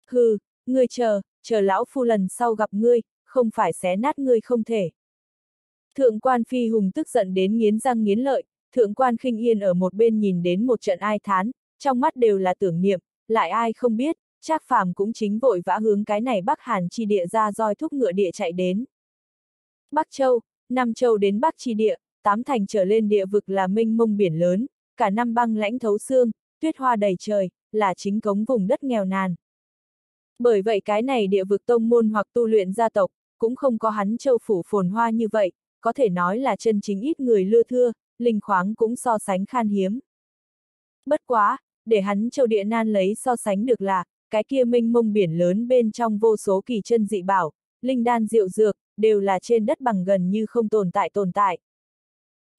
Hừ, ngươi chờ, chờ lão phu lần sau gặp ngươi, không phải xé nát ngươi không thể. Thượng quan phi hùng tức giận đến nghiến răng nghiến lợi, thượng quan khinh yên ở một bên nhìn đến một trận ai thán, trong mắt đều là tưởng niệm, lại ai không biết, Trác phàm cũng chính vội vã hướng cái này Bắc Hàn chi địa ra roi thúc ngựa địa chạy đến. Bắc Châu, Nam Châu đến Bắc chi địa, tám thành trở lên địa vực là mênh mông biển lớn, cả năm băng lãnh thấu xương, tuyết hoa đầy trời, là chính cống vùng đất nghèo nàn. Bởi vậy cái này địa vực tông môn hoặc tu luyện gia tộc, cũng không có hắn châu phủ phồn hoa như vậy, có thể nói là chân chính ít người lưa thưa, linh khoáng cũng so sánh khan hiếm. Bất quá, để hắn châu địa nan lấy so sánh được là, cái kia minh mông biển lớn bên trong vô số kỳ chân dị bảo, linh đan diệu dược, đều là trên đất bằng gần như không tồn tại tồn tại.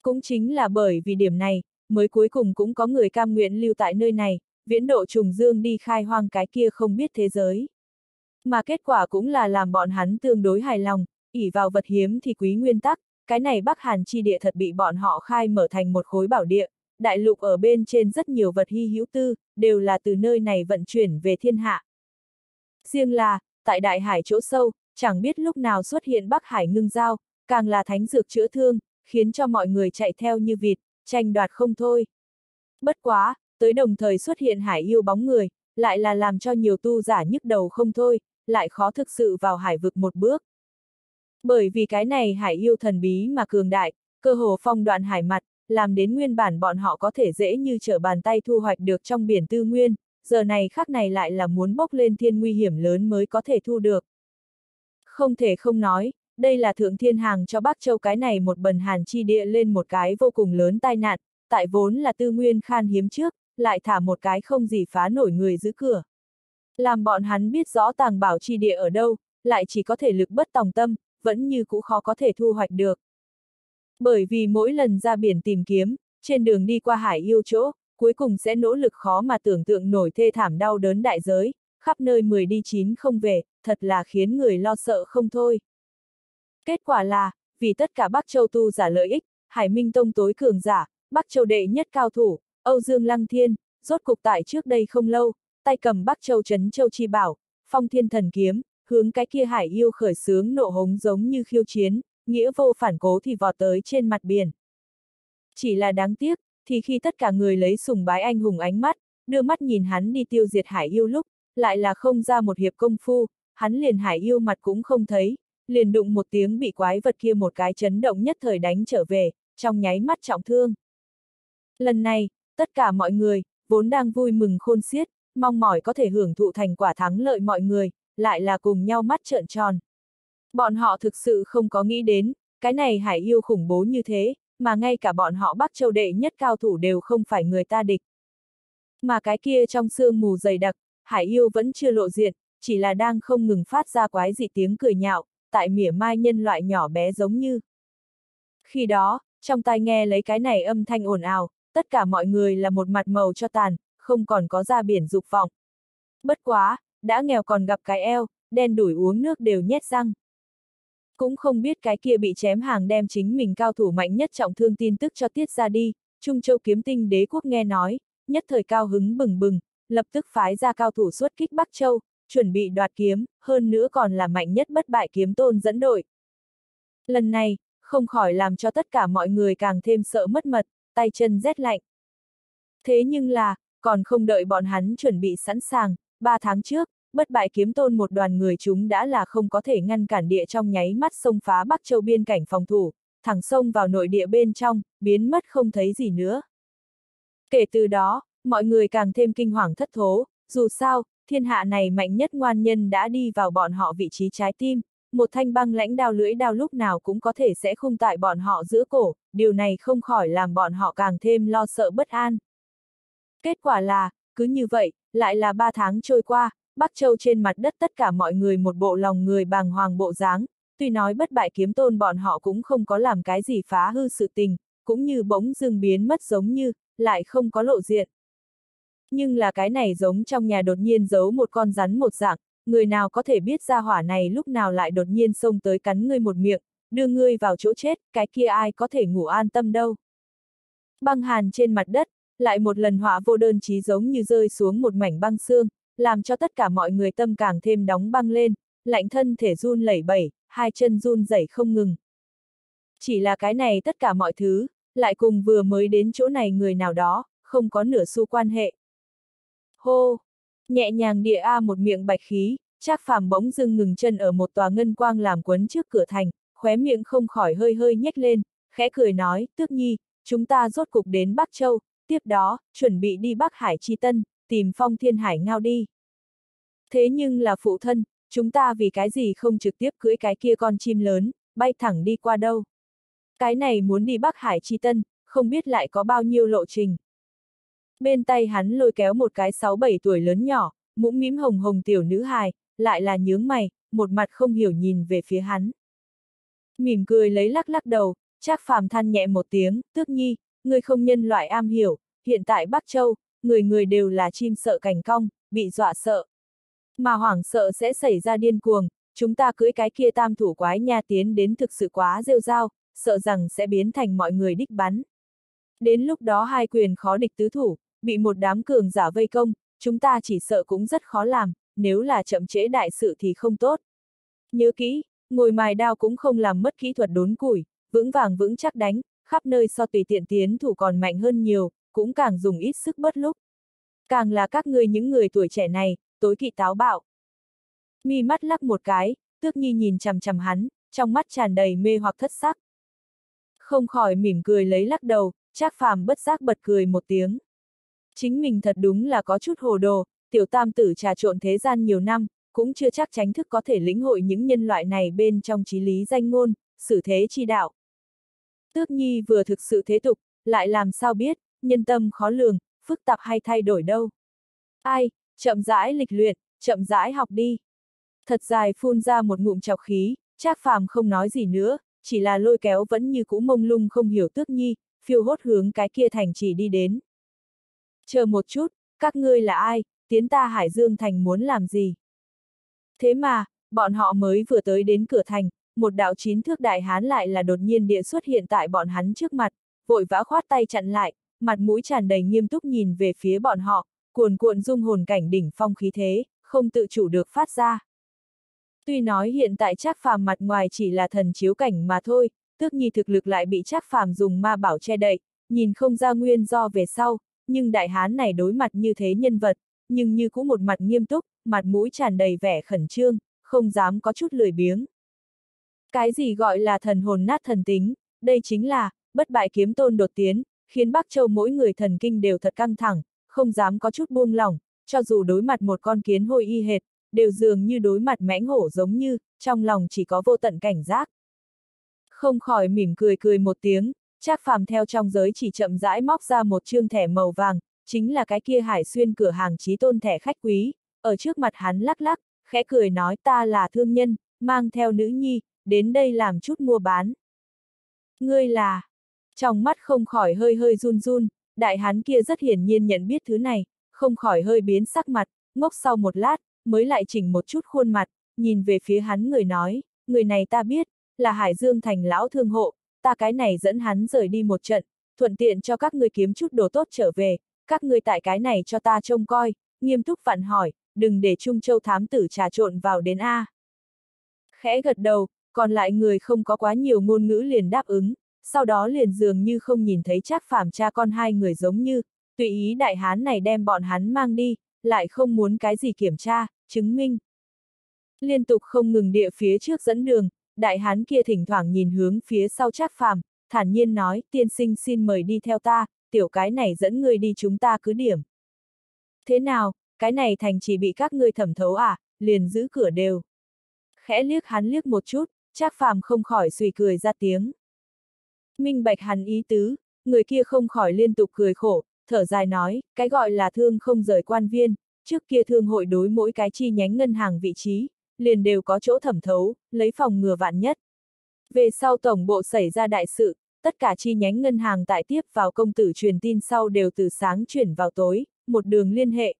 Cũng chính là bởi vì điểm này, mới cuối cùng cũng có người cam nguyện lưu tại nơi này, viễn độ trùng dương đi khai hoang cái kia không biết thế giới. Mà kết quả cũng là làm bọn hắn tương đối hài lòng, ỉ vào vật hiếm thì quý nguyên tắc, cái này Bắc Hàn chi địa thật bị bọn họ khai mở thành một khối bảo địa, đại lục ở bên trên rất nhiều vật hy hữu tư, đều là từ nơi này vận chuyển về thiên hạ. Riêng là, tại đại hải chỗ sâu, chẳng biết lúc nào xuất hiện Bắc Hải ngưng giao, càng là thánh dược chữa thương, khiến cho mọi người chạy theo như vịt, tranh đoạt không thôi. Bất quá, tới đồng thời xuất hiện hải yêu bóng người, lại là làm cho nhiều tu giả nhức đầu không thôi, lại khó thực sự vào hải vực một bước. Bởi vì cái này hải yêu thần bí mà cường đại, cơ hồ phong đoạn hải mặt, làm đến nguyên bản bọn họ có thể dễ như trở bàn tay thu hoạch được trong biển tư nguyên, giờ này khắc này lại là muốn bốc lên thiên nguy hiểm lớn mới có thể thu được. Không thể không nói, đây là thượng thiên hàng cho Bắc Châu cái này một bần hàn chi địa lên một cái vô cùng lớn tai nạn, tại vốn là tư nguyên khan hiếm trước, lại thả một cái không gì phá nổi người giữ cửa. Làm bọn hắn biết rõ tàng bảo chi địa ở đâu, lại chỉ có thể lực bất tòng tâm, vẫn như cũ khó có thể thu hoạch được. Bởi vì mỗi lần ra biển tìm kiếm, trên đường đi qua hải yêu chỗ, cuối cùng sẽ nỗ lực khó mà tưởng tượng nổi thê thảm đau đớn đại giới, khắp nơi 10 đi 9 không về, thật là khiến người lo sợ không thôi. Kết quả là, vì tất cả Bắc Châu tu giả lợi ích, Hải Minh Tông tối cường giả, Bắc Châu đệ nhất cao thủ, Âu Dương Lăng Thiên, rốt cục tại trước đây không lâu, tay cầm Bắc Châu Trấn Châu Chi Bảo, phong thiên thần kiếm, hướng cái kia hải yêu khởi sướng nộ hống giống như khiêu chiến, nghĩa vô phản cố thì vọt tới trên mặt biển. Chỉ là đáng tiếc, thì khi tất cả người lấy sùng bái anh hùng ánh mắt, đưa mắt nhìn hắn đi tiêu diệt hải yêu lúc, lại là không ra một hiệp công phu, hắn liền hải yêu mặt cũng không thấy, liền đụng một tiếng bị quái vật kia một cái chấn động nhất thời đánh trở về, trong nháy mắt trọng thương. Lần này, tất cả mọi người, vốn đang vui mừng khôn xiết, mong mỏi có thể hưởng thụ thành quả thắng lợi mọi người, lại là cùng nhau mắt trợn tròn. Bọn họ thực sự không có nghĩ đến, cái này hải yêu khủng bố như thế, mà ngay cả bọn họ Bắc Châu đệ nhất cao thủ đều không phải người ta địch. Mà cái kia trong sương mù dày đặc, hải yêu vẫn chưa lộ diện, chỉ là đang không ngừng phát ra quái dị tiếng cười nhạo, tại mỉa mai nhân loại nhỏ bé giống như. Khi đó, trong tai nghe lấy cái này âm thanh ồn ào, tất cả mọi người là một mặt màu cho tàn, không còn có ra biển dục vọng. Bất quá, đã nghèo còn gặp cái eo, đen đuổi uống nước đều nhét răng. Cũng không biết cái kia bị chém hàng đem chính mình cao thủ mạnh nhất trọng thương tin tức cho tiết ra đi, Trung Châu kiếm tinh đế quốc nghe nói, nhất thời cao hứng bừng bừng, lập tức phái ra cao thủ xuất kích Bắc Châu, chuẩn bị đoạt kiếm, hơn nữa còn là mạnh nhất bất bại kiếm tôn dẫn đội. Lần này, không khỏi làm cho tất cả mọi người càng thêm sợ mất mật, tay chân rét lạnh. Thế nhưng là, còn không đợi bọn hắn chuẩn bị sẵn sàng, ba tháng trước, bất bại kiếm tôn một đoàn người chúng đã là không có thể ngăn cản địa trong nháy mắt xông phá Bắc Châu biên cảnh phòng thủ, thẳng sông vào nội địa bên trong, biến mất không thấy gì nữa. Kể từ đó, mọi người càng thêm kinh hoàng thất thố, dù sao, thiên hạ này mạnh nhất ngoan nhân đã đi vào bọn họ vị trí trái tim, một thanh băng lãnh đao lưỡi đao lúc nào cũng có thể sẽ khung tại bọn họ giữa cổ, điều này không khỏi làm bọn họ càng thêm lo sợ bất an. Kết quả là, cứ như vậy, lại là ba tháng trôi qua, Bắc Châu trên mặt đất tất cả mọi người một bộ lòng người bàng hoàng bộ dáng, tuy nói bất bại kiếm tôn bọn họ cũng không có làm cái gì phá hư sự tình, cũng như bỗng dưng biến mất giống như, lại không có lộ diện. Nhưng là cái này giống trong nhà đột nhiên giấu một con rắn một dạng, người nào có thể biết ra hỏa này lúc nào lại đột nhiên xông tới cắn ngươi một miệng, đưa ngươi vào chỗ chết, cái kia ai có thể ngủ an tâm đâu. Băng hàn trên mặt đất, lại một lần họa vô đơn chí giống như rơi xuống một mảnh băng xương, làm cho tất cả mọi người tâm càng thêm đóng băng lên, lạnh thân thể run lẩy bẩy, hai chân run rẩy không ngừng. Chỉ là cái này tất cả mọi thứ, lại cùng vừa mới đến chỗ này người nào đó, không có nửa xu quan hệ. Hô! Nhẹ nhàng địa A một miệng bạch khí, Trác phàm bỗng dưng ngừng chân ở một tòa ngân quang làm quấn trước cửa thành, khóe miệng không khỏi hơi hơi nhếch lên, khẽ cười nói, tước nhi, chúng ta rốt cục đến Bắc Châu, tiếp đó, chuẩn bị đi Bắc Hải Chi Tân, tìm phong thiên hải ngao đi. Thế nhưng là phụ thân, chúng ta vì cái gì không trực tiếp cưỡi cái kia con chim lớn, bay thẳng đi qua đâu. Cái này muốn đi Bắc Hải Chi Tân, không biết lại có bao nhiêu lộ trình. Bên tay hắn lôi kéo một cái 6-7 tuổi lớn nhỏ, mũm mĩm hồng hồng tiểu nữ hài, lại là nhướng mày, một mặt không hiểu nhìn về phía hắn. Mỉm cười lấy lắc lắc đầu, Trác phàm than nhẹ một tiếng, tước nhi, người không nhân loại am hiểu, hiện tại Bắc Châu, người người đều là chim sợ cảnh cong, bị dọa sợ. Mà hoảng sợ sẽ xảy ra điên cuồng, chúng ta cưỡi cái kia tam thủ quái nha tiến đến thực sự quá rêu rao, sợ rằng sẽ biến thành mọi người đích bắn. Đến lúc đó hai quyền khó địch tứ thủ, bị một đám cường giả vây công, chúng ta chỉ sợ cũng rất khó làm, nếu là chậm trễ đại sự thì không tốt. Nhớ kỹ, ngồi mài đao cũng không làm mất kỹ thuật đốn củi, vững vàng vững chắc đánh, khắp nơi so tùy tiện tiến thủ còn mạnh hơn nhiều, cũng càng dùng ít sức bớt lúc. Càng là các ngươi những người tuổi trẻ này, tối kỵ táo bạo. Mi mắt lắc một cái, tước nhi nhìn chằm chằm hắn, trong mắt tràn đầy mê hoặc thất sắc. Không khỏi mỉm cười lấy lắc đầu, Trác phàm bất giác bật cười một tiếng. Chính mình thật đúng là có chút hồ đồ, tiểu tam tử trà trộn thế gian nhiều năm, cũng chưa chắc tránh thức có thể lĩnh hội những nhân loại này bên trong trí lý danh ngôn, xử thế chi đạo. Tước Nhi vừa thực sự thế tục, lại làm sao biết, nhân tâm khó lường, phức tạp hay thay đổi đâu. Ai, chậm rãi lịch luyện, chậm rãi học đi. Thật dài phun ra một ngụm chọc khí, Trác Phàm không nói gì nữa, chỉ là lôi kéo vẫn như cũ mông lung không hiểu Tước Nhi, phiêu hốt hướng cái kia thành chỉ đi đến. Chờ một chút, các ngươi là ai, tiến ta Hải Dương thành muốn làm gì? Thế mà, bọn họ mới vừa tới đến cửa thành, một đạo chín thước đại hán lại là đột nhiên địa xuất hiện tại bọn hắn trước mặt, vội vã khoát tay chặn lại, mặt mũi tràn đầy nghiêm túc nhìn về phía bọn họ, cuồn cuộn dung hồn cảnh đỉnh phong khí thế, không tự chủ được phát ra. Tuy nói hiện tại Trác Phàm mặt ngoài chỉ là thần chiếu cảnh mà thôi, tước nhi thực lực lại bị Trác Phàm dùng ma bảo che đậy, nhìn không ra nguyên do về sau, nhưng đại hán này đối mặt như thế nhân vật, nhưng như cũng một mặt nghiêm túc, mặt mũi tràn đầy vẻ khẩn trương, không dám có chút lười biếng. Cái gì gọi là thần hồn nát thần tính, đây chính là, bất bại kiếm tôn đột tiến, khiến Bắc Châu mỗi người thần kinh đều thật căng thẳng, không dám có chút buông lỏng, cho dù đối mặt một con kiến hôi y hệt, đều dường như đối mặt mãnh hổ giống như, trong lòng chỉ có vô tận cảnh giác. Không khỏi mỉm cười cười một tiếng, Trác phàm theo trong giới chỉ chậm rãi móc ra một chương thẻ màu vàng, chính là cái kia hải xuyên cửa hàng trí tôn thẻ khách quý, ở trước mặt hắn lắc lắc, khẽ cười nói ta là thương nhân, mang theo nữ nhi, đến đây làm chút mua bán. Ngươi là... Trong mắt không khỏi hơi hơi run run, đại hán kia rất hiển nhiên nhận biết thứ này, không khỏi hơi biến sắc mặt, ngốc sau một lát, mới lại chỉnh một chút khuôn mặt, nhìn về phía hắn người nói, người này ta biết, là Hải Dương thành lão thương hộ, ta cái này dẫn hắn rời đi một trận, thuận tiện cho các người kiếm chút đồ tốt trở về, các người tại cái này cho ta trông coi, nghiêm túc vặn hỏi, đừng để Trung Châu thám tử trà trộn vào đến A. Khẽ gật đầu, còn lại người không có quá nhiều ngôn ngữ liền đáp ứng, sau đó liền dường như không nhìn thấy chắc phàm cha con hai người giống như, tùy ý đại hán này đem bọn hắn mang đi, lại không muốn cái gì kiểm tra, chứng minh. Liên tục không ngừng địa phía trước dẫn đường, đại hán kia thỉnh thoảng nhìn hướng phía sau Trác phàm, thản nhiên nói, tiên sinh xin mời đi theo ta, tiểu cái này dẫn người đi chúng ta cứ điểm. Thế nào, cái này thành chỉ bị các ngươi thẩm thấu à, liền giữ cửa đều. Khẽ liếc hắn liếc một chút, Trác phàm không khỏi suy cười ra tiếng. Minh bạch hắn ý tứ, người kia không khỏi liên tục cười khổ, thở dài nói, cái gọi là thương không rời quan viên, trước kia thương hội đối mỗi cái chi nhánh ngân hàng vị trí, liền đều có chỗ thẩm thấu, lấy phòng ngừa vạn nhất. Về sau tổng bộ xảy ra đại sự, tất cả chi nhánh ngân hàng tại tiếp vào công tử truyền tin sau đều từ sáng chuyển vào tối, một đường liên hệ.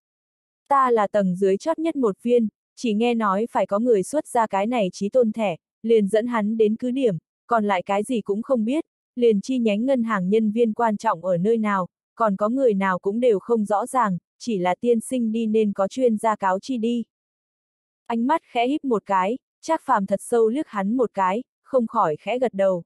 Ta là tầng dưới chót nhất một viên, chỉ nghe nói phải có người xuất ra cái này trí tôn thẻ, liền dẫn hắn đến cứ điểm, còn lại cái gì cũng không biết, liền chi nhánh ngân hàng nhân viên quan trọng ở nơi nào, còn có người nào cũng đều không rõ ràng, chỉ là tiên sinh đi nên có chuyên gia cáo chi đi. Ánh mắt khẽ híp một cái, trác phàm thật sâu liếc hắn một cái, không khỏi khẽ gật đầu.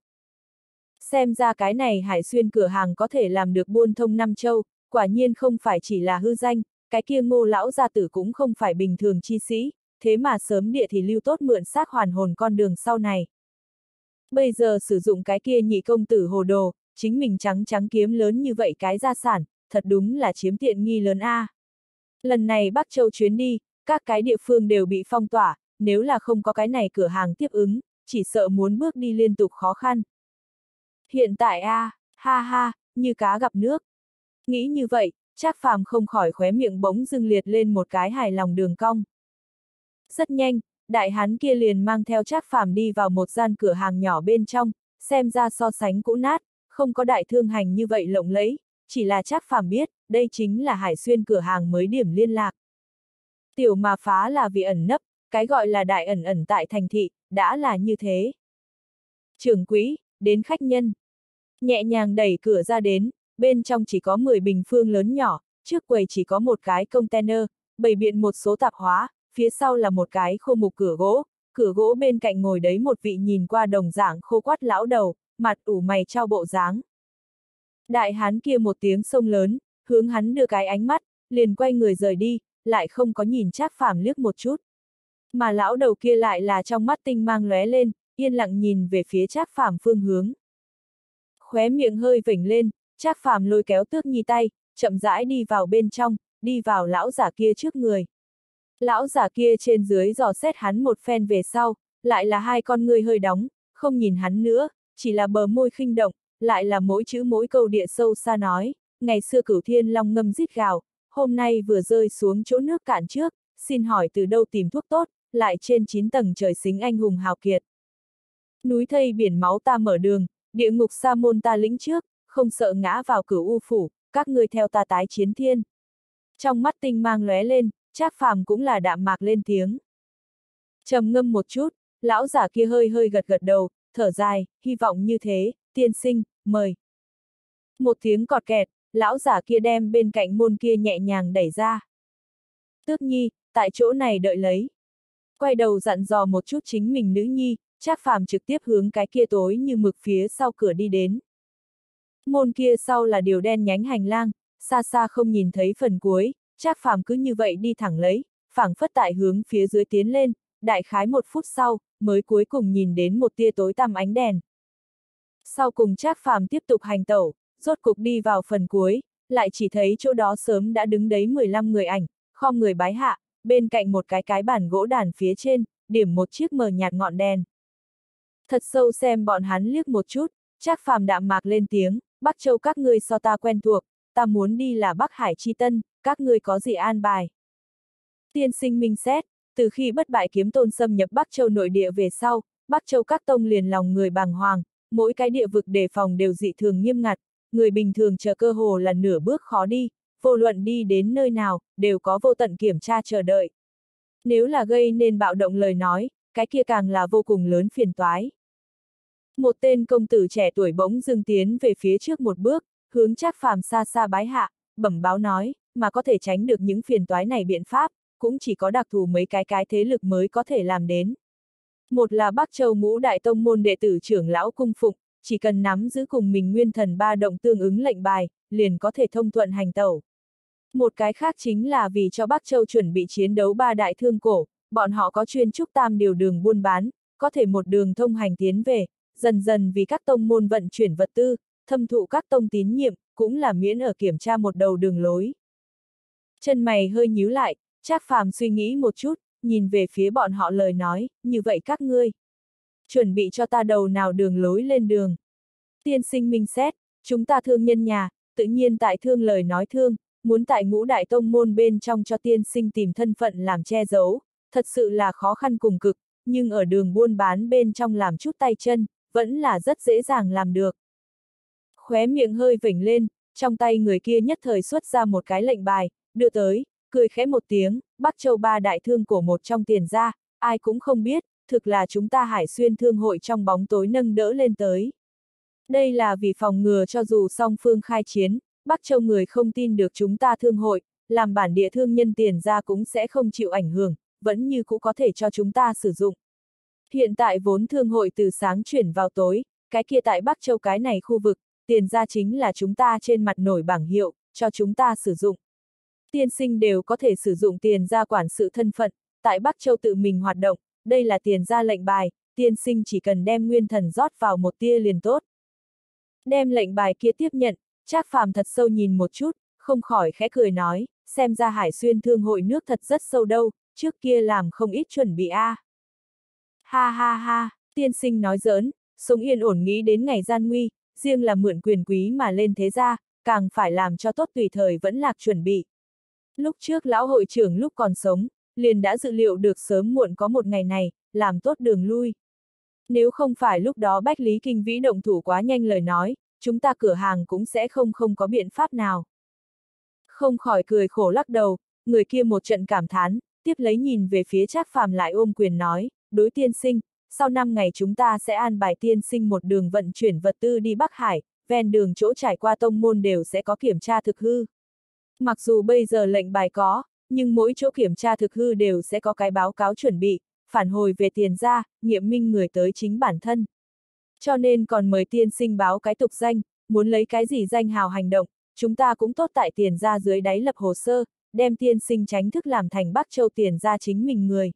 Xem ra cái này hải xuyên cửa hàng có thể làm được buôn thông năm châu, quả nhiên không phải chỉ là hư danh, cái kia ngô lão gia tử cũng không phải bình thường chi sĩ, thế mà sớm địa thì lưu tốt mượn xác hoàn hồn con đường sau này. Bây giờ sử dụng cái kia nhị công tử hồ đồ, chính mình trắng trắng kiếm lớn như vậy cái gia sản, thật đúng là chiếm tiện nghi lớn a. Lần này Bắc Châu chuyến đi, các cái địa phương đều bị phong tỏa, nếu là không có cái này cửa hàng tiếp ứng, chỉ sợ muốn bước đi liên tục khó khăn. Hiện tại a, ha ha, như cá gặp nước. Nghĩ như vậy, Trác Phàm không khỏi khóe miệng bỗng dưng liệt lên một cái hài lòng đường cong. Rất nhanh, đại hán kia liền mang theo Trác Phàm đi vào một gian cửa hàng nhỏ bên trong, xem ra so sánh cũ nát, không có đại thương hành như vậy lộng lẫy, chỉ là Trác Phàm biết, đây chính là Hải Xuyên cửa hàng mới điểm liên lạc. Tiểu mà phá là vì ẩn nấp, cái gọi là đại ẩn ẩn tại thành thị, đã là như thế. Trưởng quỹ, đến khách nhân. Nhẹ nhàng đẩy cửa ra đến, bên trong chỉ có 10 bình phương lớn nhỏ, trước quầy chỉ có một cái container, bày biện một số tạp hóa, phía sau là một cái khô mục cửa gỗ, cửa gỗ bên cạnh ngồi đấy một vị nhìn qua đồng dạng khô quát lão đầu, mặt ủ mày trao bộ dáng. Đại hán kia một tiếng sông lớn, hướng hắn đưa cái ánh mắt, liền quay người rời đi, lại không có nhìn Trác Phàm liếc một chút. Mà lão đầu kia lại là trong mắt tinh mang lóe lên, yên lặng nhìn về phía Trác Phàm phương hướng. Khóe miệng hơi vểnh lên, Trác Phàm lôi kéo Tước Nhi tay, chậm rãi đi vào bên trong, đi vào lão giả kia trước người. Lão giả kia trên dưới dò xét hắn một phen về sau, lại là hai con người hơi đóng, không nhìn hắn nữa, chỉ là bờ môi khinh động, lại là mỗi chữ mỗi câu địa sâu xa nói, ngày xưa cửu thiên long ngâm rít gào, hôm nay vừa rơi xuống chỗ nước cạn trước, xin hỏi từ đâu tìm thuốc tốt, lại trên 9 tầng trời xính anh hùng hào kiệt. Núi thây biển máu ta mở đường, địa ngục sa môn ta lĩnh trước, không sợ ngã vào cửu u phủ, các ngươi theo ta tái chiến thiên. Trong mắt tinh mang lóe lên, Trác Phàm cũng là đạm mạc lên tiếng. Trầm ngâm một chút, lão giả kia hơi hơi gật gật đầu, thở dài, hy vọng như thế, tiên sinh, mời. Một tiếng cọt kẹt, lão giả kia đem bên cạnh môn kia nhẹ nhàng đẩy ra. Tước nhi, tại chỗ này đợi lấy. Quay đầu dặn dò một chút chính mình nữ nhi, Trác Phàm trực tiếp hướng cái kia tối như mực phía sau cửa đi đến. Môn kia sau là điều đen nhánh hành lang, xa xa không nhìn thấy phần cuối, Trác Phàm cứ như vậy đi thẳng lấy, phảng phất tại hướng phía dưới tiến lên, đại khái một phút sau, mới cuối cùng nhìn đến một tia tối tăm ánh đèn. Sau cùng Trác Phàm tiếp tục hành tẩu, rốt cục đi vào phần cuối, lại chỉ thấy chỗ đó sớm đã đứng đấy 15 người ảnh, khom người bái hạ, bên cạnh một cái cái bàn gỗ đàn phía trên, điểm một chiếc mờ nhạt ngọn đèn. Thật sâu xem bọn hắn liếc một chút, Trác Phàm đạm mạc lên tiếng, Bắc Châu các ngươi so ta quen thuộc, ta muốn đi là Bắc Hải Chi Tân, các ngươi có gì an bài? Tiên sinh minh xét, từ khi bất bại kiếm tôn xâm nhập Bắc Châu nội địa về sau, Bắc Châu các tông liền lòng người bàng hoàng, mỗi cái địa vực đề phòng đều dị thường nghiêm ngặt, người bình thường chờ cơ hồ là nửa bước khó đi, vô luận đi đến nơi nào, đều có vô tận kiểm tra chờ đợi. Nếu là gây nên bạo động lời nói, cái kia càng là vô cùng lớn phiền toái. Một tên công tử trẻ tuổi bỗng dưng tiến về phía trước một bước, hướng chắc phàm xa xa bái hạ, bẩm báo nói, mà có thể tránh được những phiền toái này biện pháp, cũng chỉ có đặc thù mấy cái cái thế lực mới có thể làm đến. Một là Bắc Châu ngũ đại tông môn đệ tử trưởng lão cung phụng, chỉ cần nắm giữ cùng mình nguyên thần ba động tương ứng lệnh bài, liền có thể thông thuận hành tẩu. Một cái khác chính là vì cho Bắc Châu chuẩn bị chiến đấu ba đại thương cổ, bọn họ có chuyên trúc tam điều đường buôn bán, có thể một đường thông hành tiến về, dần dần vì các tông môn vận chuyển vật tư, thâm thụ các tông tín nhiệm, cũng là miễn ở kiểm tra một đầu đường lối. Chân mày hơi nhíu lại, Trác Phàm suy nghĩ một chút, nhìn về phía bọn họ lời nói, như vậy các ngươi. Chuẩn bị cho ta đầu nào đường lối lên đường. Tiên sinh minh xét, chúng ta thương nhân nhà, tự nhiên tại thương lời nói thương, muốn tại ngũ đại tông môn bên trong cho tiên sinh tìm thân phận làm che giấu, thật sự là khó khăn cùng cực, nhưng ở đường buôn bán bên trong làm chút tay chân, vẫn là rất dễ dàng làm được. Khóe miệng hơi vểnh lên, trong tay người kia nhất thời xuất ra một cái lệnh bài, đưa tới, cười khẽ một tiếng, Bắc Châu ba đại thương của một trong tiền ra, ai cũng không biết, thực là chúng ta hải xuyên thương hội trong bóng tối nâng đỡ lên tới. Đây là vì phòng ngừa cho dù song phương khai chiến, Bắc Châu người không tin được chúng ta thương hội, làm bản địa thương nhân tiền ra cũng sẽ không chịu ảnh hưởng, vẫn như cũ có thể cho chúng ta sử dụng. Hiện tại vốn thương hội từ sáng chuyển vào tối, cái kia tại Bắc Châu cái này khu vực, tiền ra chính là chúng ta trên mặt nổi bảng hiệu, cho chúng ta sử dụng. Tiên sinh đều có thể sử dụng tiền ra quản sự thân phận, tại Bắc Châu tự mình hoạt động, đây là tiền ra lệnh bài, tiên sinh chỉ cần đem nguyên thần rót vào một tia liền tốt. Đem lệnh bài kia tiếp nhận, Trác Phàm thật sâu nhìn một chút, không khỏi khẽ cười nói, xem ra Hải Xuyên Thương hội nước thật rất sâu đâu, trước kia làm không ít chuẩn bị a. À. Ha ha ha, tiên sinh nói giỡn, sống yên ổn nghĩ đến ngày gian nguy, riêng là mượn quyền quý mà lên thế gia, càng phải làm cho tốt tùy thời vẫn lạc chuẩn bị. Lúc trước lão hội trưởng lúc còn sống, liền đã dự liệu được sớm muộn có một ngày này, làm tốt đường lui. Nếu không phải lúc đó Bách Lý Kinh Vĩ động thủ quá nhanh lời nói, chúng ta cửa hàng cũng sẽ không không có biện pháp nào. Không khỏi cười khổ lắc đầu, người kia một trận cảm thán, tiếp lấy nhìn về phía Trác Phàm lại ôm quyền nói, đối tiên sinh, sau 5 ngày chúng ta sẽ an bài tiên sinh một đường vận chuyển vật tư đi Bắc Hải, ven đường chỗ trải qua tông môn đều sẽ có kiểm tra thực hư. Mặc dù bây giờ lệnh bài có, nhưng mỗi chỗ kiểm tra thực hư đều sẽ có cái báo cáo chuẩn bị, phản hồi về tiền ra, nghiệm minh người tới chính bản thân. Cho nên còn mời tiên sinh báo cái tục danh, muốn lấy cái gì danh hào hành động, chúng ta cũng tốt tại tiền ra dưới đáy lập hồ sơ, đem tiên sinh tránh thức làm thành Bắc Châu tiền ra chính mình người.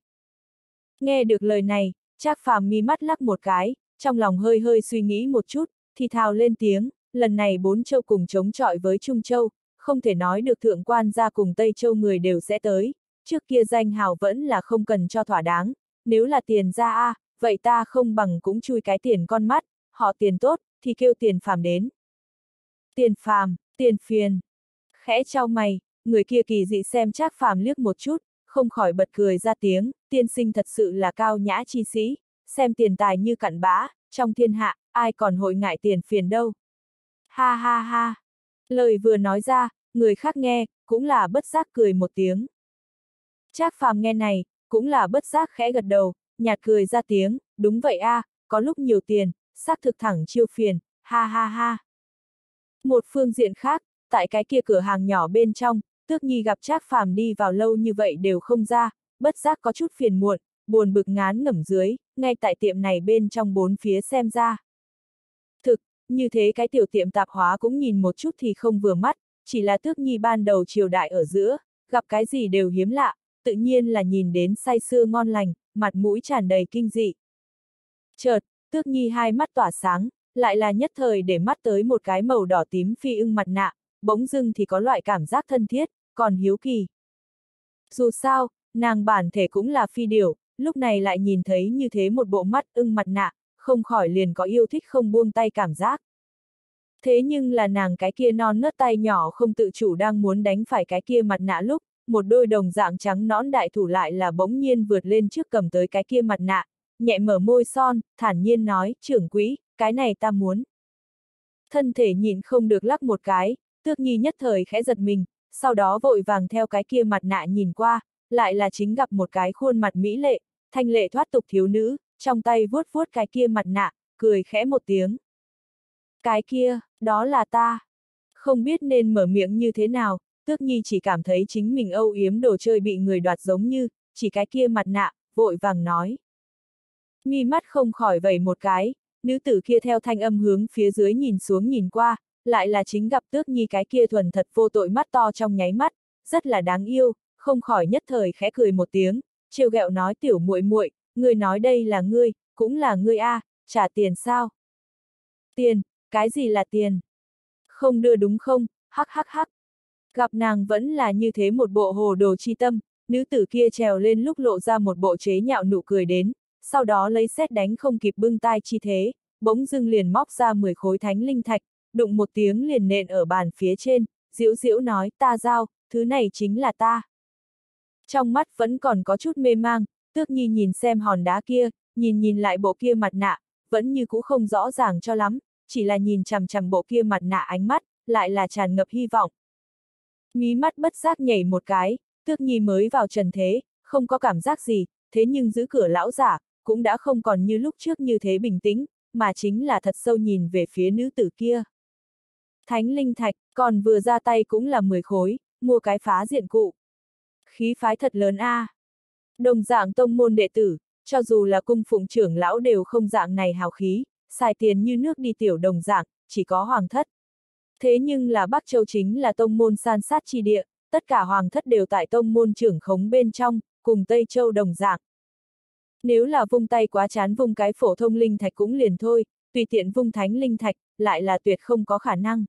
Nghe được lời này, Trác Phàm mi mắt lắc một cái, trong lòng hơi hơi suy nghĩ một chút, thì thào lên tiếng, lần này bốn châu cùng chống chọi với Trung Châu, không thể nói được thượng quan gia cùng Tây Châu người đều sẽ tới, trước kia danh hào vẫn là không cần cho thỏa đáng, nếu là tiền ra a, vậy ta không bằng cũng chui cái tiền con mắt, họ tiền tốt, thì kêu tiền phàm đến. Tiền phàm, tiền phiền. Khẽ trao mày, người kia kỳ dị xem Trác phàm liếc một chút, không khỏi bật cười ra tiếng, tiên sinh thật sự là cao nhã chi sĩ, xem tiền tài như cặn bã, trong thiên hạ, ai còn hội ngại tiền phiền đâu. Ha ha ha. Lời vừa nói ra, người khác nghe, cũng là bất giác cười một tiếng. Trác phàm nghe này, cũng là bất giác khẽ gật đầu, nhạt cười ra tiếng, đúng vậy a, à, có lúc nhiều tiền, xác thực thẳng chiêu phiền, ha ha ha. Một phương diện khác, tại cái kia cửa hàng nhỏ bên trong, tước nhi gặp Trác phàm đi vào lâu như vậy đều không ra, bất giác có chút phiền muộn, buồn bực ngán ngẩm dưới, ngay tại tiệm này bên trong bốn phía xem ra. Như thế cái tiểu tiệm tạp hóa cũng nhìn một chút thì không vừa mắt, chỉ là tước nhi ban đầu triều đại ở giữa, gặp cái gì đều hiếm lạ, tự nhiên là nhìn đến say sưa ngon lành, mặt mũi tràn đầy kinh dị. Chợt, tước nhi hai mắt tỏa sáng, lại là nhất thời để mắt tới một cái màu đỏ tím phi ưng mặt nạ, bỗng dưng thì có loại cảm giác thân thiết, còn hiếu kỳ. Dù sao, nàng bản thể cũng là phi điểu, lúc này lại nhìn thấy như thế một bộ mắt ưng mặt nạ, không khỏi liền có yêu thích không buông tay cảm giác. Thế nhưng là nàng cái kia non nớt tay nhỏ không tự chủ đang muốn đánh phải cái kia mặt nạ lúc, một đôi đồng dạng trắng nõn đại thủ lại là bỗng nhiên vượt lên trước cầm tới cái kia mặt nạ, nhẹ mở môi son, thản nhiên nói, trưởng quỹ, cái này ta muốn. Thân thể nhìn không được lắc một cái, tước nhi nhất thời khẽ giật mình, sau đó vội vàng theo cái kia mặt nạ nhìn qua, lại là chính gặp một cái khuôn mặt mỹ lệ, thanh lệ thoát tục thiếu nữ, trong tay vuốt vuốt cái kia mặt nạ, cười khẽ một tiếng. Cái kia, đó là ta. Không biết nên mở miệng như thế nào, tước nhi chỉ cảm thấy chính mình âu yếm đồ chơi bị người đoạt giống như, chỉ cái kia mặt nạ, vội vàng nói. Mi mắt không khỏi vẩy một cái, nữ tử kia theo thanh âm hướng phía dưới nhìn xuống nhìn qua, lại là chính gặp tước nhi cái kia thuần thật vô tội mắt to trong nháy mắt, rất là đáng yêu, không khỏi nhất thời khẽ cười một tiếng, trêu ghẹo nói tiểu muội muội, người nói đây là ngươi, cũng là ngươi a, trả tiền sao? Tiền, cái gì là tiền? Không đưa đúng không, hắc hắc hắc. Gặp nàng vẫn là như thế một bộ hồ đồ chi tâm, nữ tử kia trèo lên lúc lộ ra một bộ chế nhạo nụ cười đến, sau đó lấy xét đánh không kịp bưng tai chi thế, bỗng dưng liền móc ra 10 khối thánh linh thạch, đụng một tiếng liền nện ở bàn phía trên, diễu diễu nói ta giao, thứ này chính là ta. Trong mắt vẫn còn có chút mê mang, tước nhi nhìn xem hòn đá kia, nhìn nhìn lại bộ kia mặt nạ, vẫn như cũ không rõ ràng cho lắm, chỉ là nhìn chằm chằm bộ kia mặt nạ ánh mắt, lại là tràn ngập hy vọng. Mí mắt bất giác nhảy một cái, tước nhi mới vào trần thế, không có cảm giác gì, thế nhưng giữ cửa lão giả, cũng đã không còn như lúc trước như thế bình tĩnh, mà chính là thật sâu nhìn về phía nữ tử kia. Thánh linh thạch, còn vừa ra tay cũng là 10 khối, mua cái phá diện cụ. Khí phái thật lớn a. À. Đồng dạng tông môn đệ tử, cho dù là cung phụng trưởng lão đều không dạng này hào khí, xài tiền như nước đi tiểu đồng dạng, chỉ có hoàng thất. Thế nhưng là Bắc Châu chính là tông môn san sát chi địa, tất cả hoàng thất đều tại tông môn trưởng khống bên trong, cùng Tây Châu đồng dạng. Nếu là vung tay quá chán vung cái phổ thông linh thạch cũng liền thôi, tùy tiện vung thánh linh thạch, lại là tuyệt không có khả năng.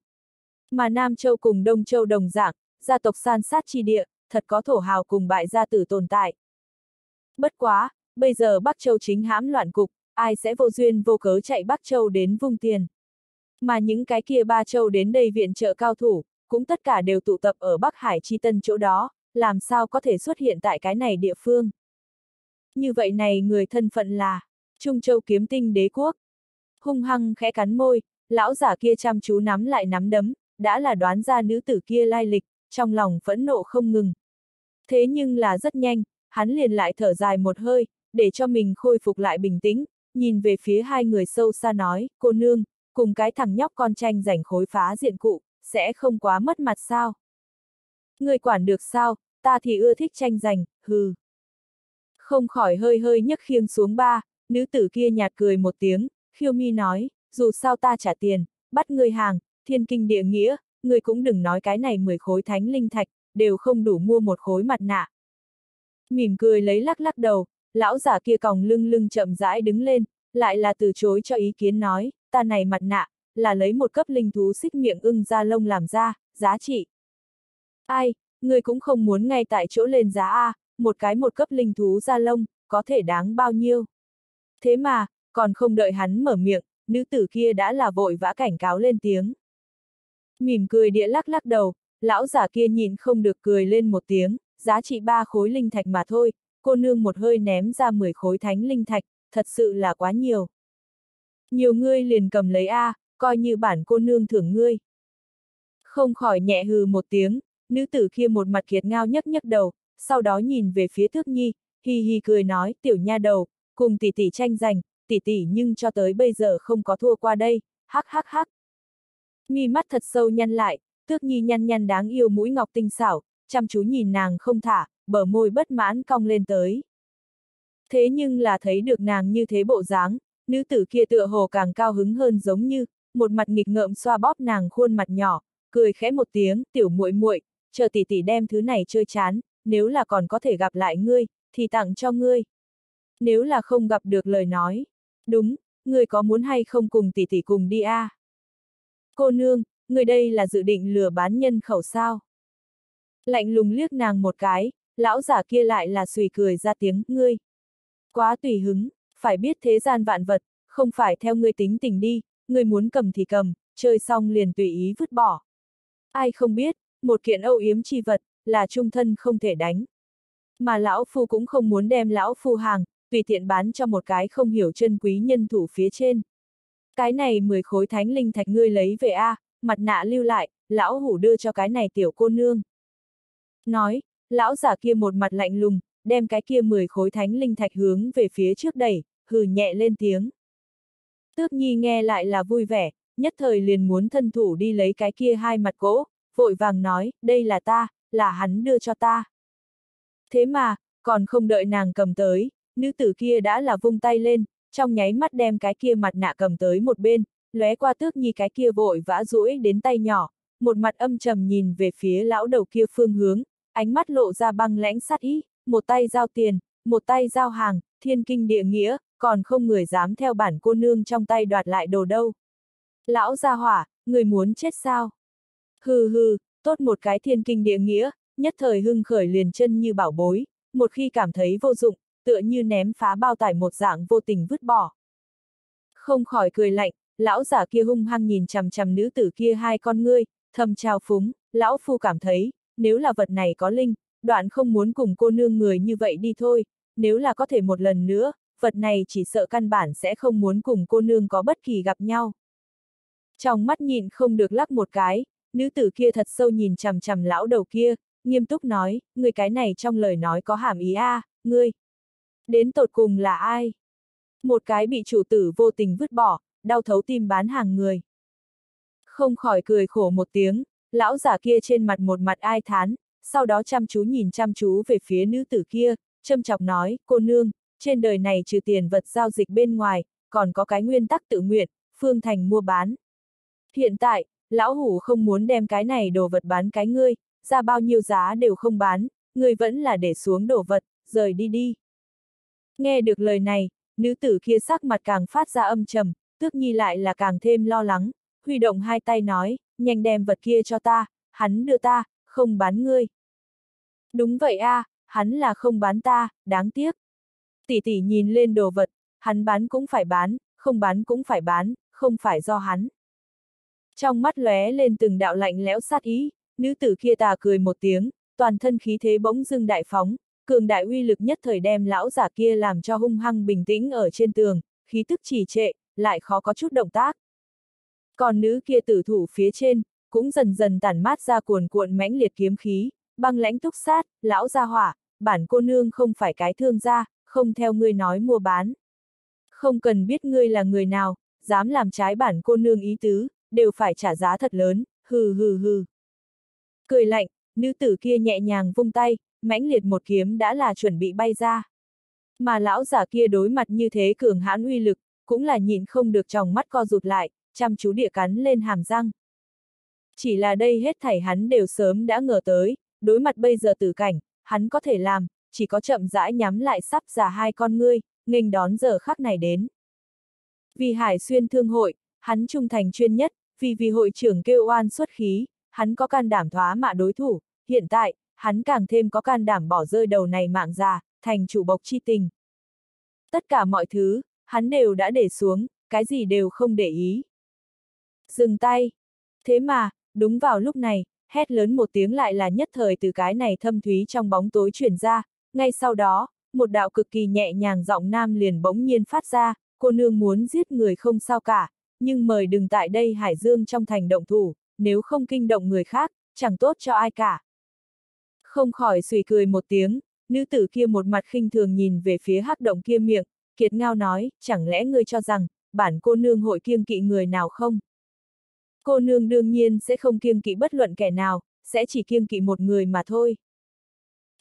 Mà Nam Châu cùng Đông Châu đồng dạng, gia tộc san sát chi địa, thật có thổ hào cùng bại gia tử tồn tại. Bất quá, bây giờ Bắc Châu chính hãm loạn cục, ai sẽ vô duyên vô cớ chạy Bắc Châu đến vung tiền. Mà những cái kia ba châu đến đây viện trợ cao thủ, cũng tất cả đều tụ tập ở Bắc Hải chi tân chỗ đó, làm sao có thể xuất hiện tại cái này địa phương. Như vậy này người thân phận là, Trung Châu kiếm tinh đế quốc. Hung hăng khẽ cắn môi, lão giả kia chăm chú nắm lại nắm đấm, đã là đoán ra nữ tử kia lai lịch, trong lòng phẫn nộ không ngừng. Thế nhưng là rất nhanh, hắn liền lại thở dài một hơi, để cho mình khôi phục lại bình tĩnh, nhìn về phía hai người sâu xa nói, cô nương, cùng cái thằng nhóc con tranh giành khối phá diện cụ, sẽ không quá mất mặt sao? Người quản được sao, ta thì ưa thích tranh giành, hừ. Không khỏi hơi hơi nhấc khiêng xuống ba, nữ tử kia nhạt cười một tiếng, khiêu mi nói, dù sao ta trả tiền, bắt người hàng, thiên kinh địa nghĩa, người cũng đừng nói cái này 10 khối thánh linh thạch, đều không đủ mua một khối mặt nạ. Mỉm cười lấy lắc lắc đầu, lão giả kia còng lưng lưng chậm rãi đứng lên, lại là từ chối cho ý kiến nói, ta này mặt nạ, là lấy một cấp linh thú xích miệng ưng da lông làm ra, giá trị. Ai, người cũng không muốn ngay tại chỗ lên giá A, một cái một cấp linh thú da lông, có thể đáng bao nhiêu. Thế mà, còn không đợi hắn mở miệng, nữ tử kia đã là vội vã cảnh cáo lên tiếng. Mỉm cười địa lắc lắc đầu, lão giả kia nhìn không được cười lên một tiếng, giá trị ba khối linh thạch mà thôi, cô nương một hơi ném ra 10 khối thánh linh thạch, thật sự là quá nhiều. Nhiều ngươi liền cầm lấy A, coi như bản cô nương thưởng ngươi. Không khỏi nhẹ hừ một tiếng, nữ tử kia một mặt kiệt ngao nhấc nhấc đầu, sau đó nhìn về phía thước nhi, hi hi cười nói, tiểu nha đầu, cùng tỷ tỷ tranh giành, tỷ tỷ nhưng cho tới bây giờ không có thua qua đây, hắc hắc hắc. Mi mắt thật sâu nhăn lại, tước nhi nhăn nhăn đáng yêu mũi ngọc tinh xảo, chăm chú nhìn nàng không thả, bờ môi bất mãn cong lên tới. Thế nhưng là thấy được nàng như thế bộ dáng, nữ tử kia tựa hồ càng cao hứng hơn giống như, một mặt nghịch ngợm xoa bóp nàng khuôn mặt nhỏ, cười khẽ một tiếng, tiểu muội muội, chờ tỷ tỷ đem thứ này chơi chán, nếu là còn có thể gặp lại ngươi, thì tặng cho ngươi. Nếu là không gặp được lời nói, đúng, ngươi có muốn hay không cùng tỷ tỷ cùng đi a? À? Cô nương, người đây là dự định lừa bán nhân khẩu sao? Lạnh lùng liếc nàng một cái, lão giả kia lại là sùi cười ra tiếng, ngươi. Quá tùy hứng, phải biết thế gian vạn vật, không phải theo ngươi tính tình đi, ngươi muốn cầm thì cầm, chơi xong liền tùy ý vứt bỏ. Ai không biết, một kiện âu yếm chi vật, là trung thân không thể đánh. Mà lão phu cũng không muốn đem lão phu hàng, tùy tiện bán cho một cái không hiểu chân quý nhân thủ phía trên. Cái này 10 khối thánh linh thạch ngươi lấy về a, à, mặt nạ lưu lại, lão hủ đưa cho cái này tiểu cô nương. Nói, lão giả kia một mặt lạnh lùng, đem cái kia 10 khối thánh linh thạch hướng về phía trước đẩy, hừ nhẹ lên tiếng. Tước Nhi nghe lại là vui vẻ, nhất thời liền muốn thân thủ đi lấy cái kia hai mặt gỗ, vội vàng nói, đây là ta, là hắn đưa cho ta. Thế mà, còn không đợi nàng cầm tới, nữ tử kia đã là vung tay lên, trong nháy mắt đem cái kia mặt nạ cầm tới một bên, lóe qua tước nhi cái kia vội vã duỗi đến tay nhỏ, một mặt âm trầm nhìn về phía lão đầu kia phương hướng, ánh mắt lộ ra băng lãnh sát ý, một tay giao tiền, một tay giao hàng, thiên kinh địa nghĩa, còn không người dám theo bản cô nương trong tay đoạt lại đồ đâu. Lão gia hỏa, người muốn chết sao? Hừ hừ, tốt một cái thiên kinh địa nghĩa, nhất thời hưng khởi liền chân như bảo bối, một khi cảm thấy vô dụng, tựa như ném phá bao tải một dạng vô tình vứt bỏ. Không khỏi cười lạnh, lão giả kia hung hăng nhìn chằm chằm nữ tử kia hai con ngươi, thầm trao phúng, lão phu cảm thấy, nếu là vật này có linh, đoạn không muốn cùng cô nương người như vậy đi thôi, nếu là có thể một lần nữa, vật này chỉ sợ căn bản sẽ không muốn cùng cô nương có bất kỳ gặp nhau. Trong mắt nhìn không được lắc một cái, nữ tử kia thật sâu nhìn chằm chằm lão đầu kia, nghiêm túc nói, người cái này trong lời nói có hàm ý a, à, ngươi. Đến tột cùng là ai? Một cái bị chủ tử vô tình vứt bỏ, đau thấu tim bán hàng người. Không khỏi cười khổ một tiếng, lão giả kia trên mặt một mặt ai thán, sau đó chăm chú nhìn chăm chú về phía nữ tử kia, châm chọc nói, cô nương, trên đời này trừ tiền vật giao dịch bên ngoài, còn có cái nguyên tắc tự nguyện, phương thành mua bán. Hiện tại, lão hủ không muốn đem cái này đồ vật bán cái ngươi, ra bao nhiêu giá đều không bán, ngươi vẫn là để xuống đồ vật, rời đi đi. Nghe được lời này, nữ tử kia sắc mặt càng phát ra âm trầm, tước nhi lại là càng thêm lo lắng, huy động hai tay nói, nhanh đem vật kia cho ta, hắn đưa ta, không bán ngươi. Đúng vậy a, à, hắn là không bán ta, đáng tiếc. Tỷ tỷ nhìn lên đồ vật, hắn bán cũng phải bán, không bán cũng phải bán, không phải do hắn. Trong mắt lóe lên từng đạo lạnh lẽo sát ý, nữ tử kia tà cười một tiếng, toàn thân khí thế bỗng dưng đại phóng, cường đại uy lực nhất thời đem lão giả kia làm cho hung hăng bình tĩnh ở trên tường, khí tức trì trệ, lại khó có chút động tác. Còn nữ kia tử thủ phía trên, cũng dần dần tản mát ra cuồn cuộn mãnh liệt kiếm khí, băng lãnh túc sát, lão gia hỏa, bản cô nương không phải cái thương gia, không theo ngươi nói mua bán. Không cần biết ngươi là người nào, dám làm trái bản cô nương ý tứ, đều phải trả giá thật lớn, hừ hừ hừ. Cười lạnh, nữ tử kia nhẹ nhàng vung tay, mãnh liệt một kiếm đã là chuẩn bị bay ra. Mà lão giả kia đối mặt như thế cường hãn uy lực, cũng là nhìn không được trong mắt co rụt lại, chăm chú địa cắn lên hàm răng. Chỉ là đây hết thảy hắn đều sớm đã ngờ tới, đối mặt bây giờ tử cảnh, hắn có thể làm, chỉ có chậm rãi nhắm lại sắp giả hai con ngươi, nghênh đón giờ khắc này đến. Vì Hải Xuyên Thương hội, hắn trung thành chuyên nhất, vì vì hội trưởng kêu oan xuất khí, hắn có can đảm thoá mạ đối thủ, hiện tại, hắn càng thêm có can đảm bỏ rơi đầu này mạng già, thành chủ bộc chi tình. Tất cả mọi thứ, hắn đều đã để xuống, cái gì đều không để ý. Dừng tay. Thế mà, đúng vào lúc này, hét lớn một tiếng lại là nhất thời từ cái này thâm thúy trong bóng tối chuyển ra, ngay sau đó, một đạo cực kỳ nhẹ nhàng giọng nam liền bỗng nhiên phát ra, cô nương muốn giết người không sao cả, nhưng mời đừng tại đây Hải Dương trong thành động thủ, nếu không kinh động người khác, chẳng tốt cho ai cả. Không khỏi suy cười một tiếng, nữ tử kia một mặt khinh thường nhìn về phía hắc động kia miệng, kiệt ngao nói, chẳng lẽ ngươi cho rằng, bản cô nương hội kiêng kỵ người nào không? Cô nương đương nhiên sẽ không kiêng kỵ bất luận kẻ nào, sẽ chỉ kiêng kỵ một người mà thôi.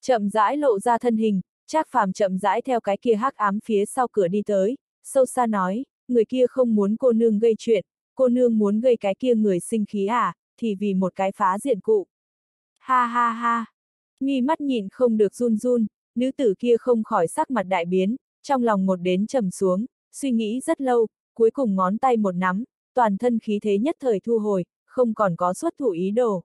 Chậm rãi lộ ra thân hình, Trác Phàm chậm rãi theo cái kia hắc ám phía sau cửa đi tới, sâu xa nói, người kia không muốn cô nương gây chuyện, cô nương muốn gây cái kia người sinh khí à, thì vì một cái phá diện cụ. Ha ha ha. Mi mắt nhìn không được run run, nữ tử kia không khỏi sắc mặt đại biến, trong lòng một đến trầm xuống, suy nghĩ rất lâu, cuối cùng ngón tay một nắm, toàn thân khí thế nhất thời thu hồi, không còn có xuất thủ ý đồ.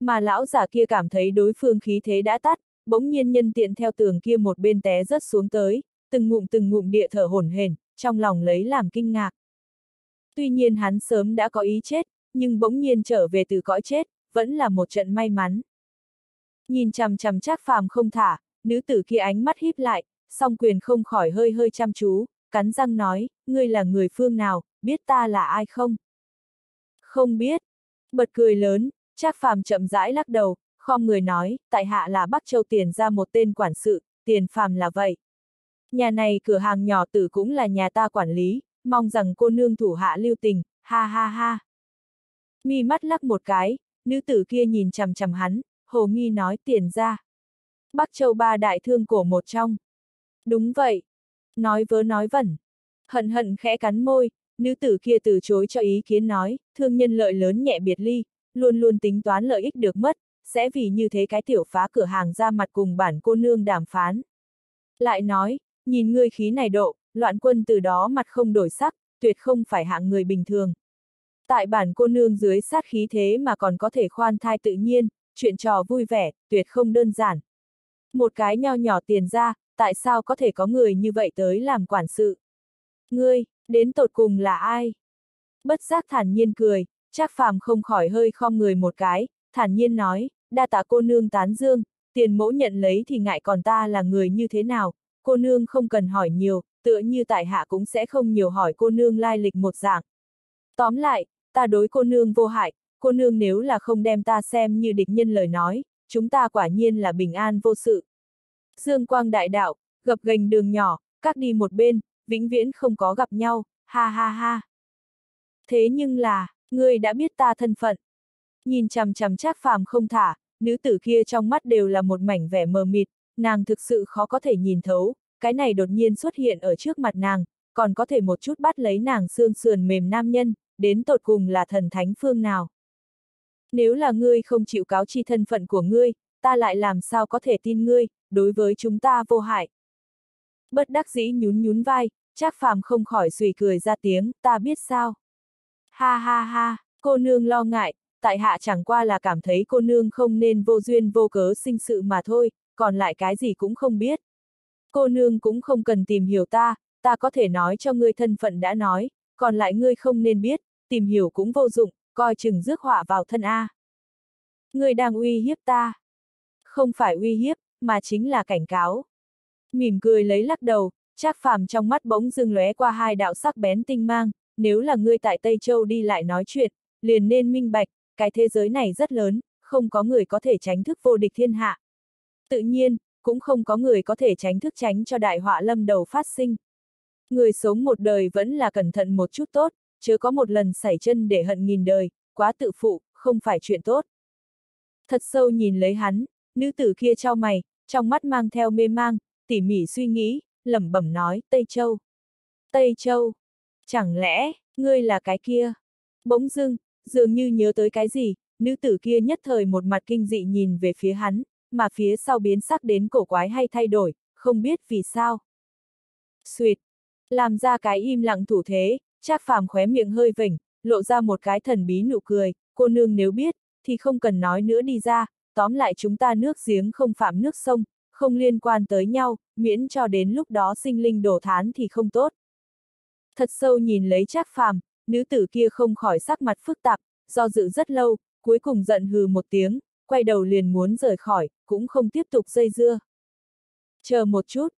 Mà lão giả kia cảm thấy đối phương khí thế đã tắt, bỗng nhiên nhân tiện theo tường kia một bên té rớt xuống tới, từng ngụm từng ngụm địa thở hổn hển, trong lòng lấy làm kinh ngạc. Tuy nhiên hắn sớm đã có ý chết, nhưng bỗng nhiên trở về từ cõi chết, vẫn là một trận may mắn. Nhìn chằm chằm Trác Phàm không thả, nữ tử kia ánh mắt híp lại, song quyền không khỏi hơi hơi chăm chú, cắn răng nói, ngươi là người phương nào, biết ta là ai không? Không biết. Bật cười lớn, Trác Phàm chậm rãi lắc đầu, khom người nói, tại hạ là Bắc Châu tiền ra một tên quản sự, tiền phàm là vậy. Nhà này cửa hàng nhỏ tử cũng là nhà ta quản lý, mong rằng cô nương thủ hạ lưu tình, ha ha ha. Mi mắt lắc một cái, nữ tử kia nhìn chằm chằm hắn, hồ nghi nói tiền ra. Bắc Châu ba đại thương cổ một trong. Đúng vậy. Nói vớ nói vẩn. Hận hận khẽ cắn môi, nữ tử kia từ chối cho ý kiến nói, thương nhân lợi lớn nhẹ biệt ly, luôn luôn tính toán lợi ích được mất, sẽ vì như thế cái tiểu phá cửa hàng ra mặt cùng bản cô nương đàm phán. Lại nói, nhìn ngươi khí này độ, loạn quân từ đó mặt không đổi sắc, tuyệt không phải hạng người bình thường. Tại bản cô nương dưới sát khí thế mà còn có thể khoan thai tự nhiên, chuyện trò vui vẻ, tuyệt không đơn giản. Một cái nho nhỏ tiền ra, tại sao có thể có người như vậy tới làm quản sự? Ngươi, đến tột cùng là ai? Bất giác thản nhiên cười, Trác phàm không khỏi hơi khom người một cái, thản nhiên nói, đa tạ cô nương tán dương, tiền mẫu nhận lấy thì ngại còn ta là người như thế nào, cô nương không cần hỏi nhiều, tựa như tại hạ cũng sẽ không nhiều hỏi cô nương lai lịch một dạng. Tóm lại, ta đối cô nương vô hại, cô nương nếu là không đem ta xem như địch nhân lời nói, chúng ta quả nhiên là bình an vô sự. Dương quang đại đạo, gập gành đường nhỏ, các đi một bên, vĩnh viễn không có gặp nhau, ha ha ha. Thế nhưng là, ngươi đã biết ta thân phận. Nhìn chằm chằm Trác Phàm không thả, nữ tử kia trong mắt đều là một mảnh vẻ mờ mịt, nàng thực sự khó có thể nhìn thấu, cái này đột nhiên xuất hiện ở trước mặt nàng, còn có thể một chút bắt lấy nàng xương sườn mềm nam nhân, đến tột cùng là thần thánh phương nào. Nếu là ngươi không chịu cáo chi thân phận của ngươi, ta lại làm sao có thể tin ngươi, đối với chúng ta vô hại. Bất đắc dĩ nhún nhún vai, Trác Phàm không khỏi suy cười ra tiếng, ta biết sao. Ha ha ha, cô nương lo ngại, tại hạ chẳng qua là cảm thấy cô nương không nên vô duyên vô cớ sinh sự mà thôi, còn lại cái gì cũng không biết. Cô nương cũng không cần tìm hiểu ta, ta có thể nói cho ngươi thân phận đã nói, còn lại ngươi không nên biết, tìm hiểu cũng vô dụng, coi chừng rước họa vào thân A. Ngươi đang uy hiếp ta. Không phải uy hiếp, mà chính là cảnh cáo. Mỉm cười lấy lắc đầu, Trác phàm trong mắt bỗng dưng lóe qua hai đạo sắc bén tinh mang, nếu là ngươi tại Tây Châu đi lại nói chuyện, liền nên minh bạch, cái thế giới này rất lớn, không có người có thể tránh thức vô địch thiên hạ. Tự nhiên, cũng không có người có thể tránh thức tránh cho đại họa lâm đầu phát sinh. Người sống một đời vẫn là cẩn thận một chút tốt, chứ có một lần xảy chân để hận nghìn đời, quá tự phụ, không phải chuyện tốt. Thật sâu nhìn lấy hắn, nữ tử kia trao mày, trong mắt mang theo mê mang, tỉ mỉ suy nghĩ, lẩm bẩm nói, Tây Châu. Tây Châu. Chẳng lẽ, ngươi là cái kia? Bỗng dưng, dường như nhớ tới cái gì, nữ tử kia nhất thời một mặt kinh dị nhìn về phía hắn, mà phía sau biến sắc đến cổ quái hay thay đổi, không biết vì sao. Xuyệt. Làm ra cái im lặng thủ thế, Trác phàm khóe miệng hơi vỉnh, lộ ra một cái thần bí nụ cười, cô nương nếu biết, thì không cần nói nữa đi ra, tóm lại chúng ta nước giếng không phạm nước sông, không liên quan tới nhau, miễn cho đến lúc đó sinh linh đổ thán thì không tốt. Thật sâu nhìn lấy Trác phàm, nữ tử kia không khỏi sắc mặt phức tạp, do dự rất lâu, cuối cùng giận hừ một tiếng, quay đầu liền muốn rời khỏi, cũng không tiếp tục dây dưa. Chờ một chút.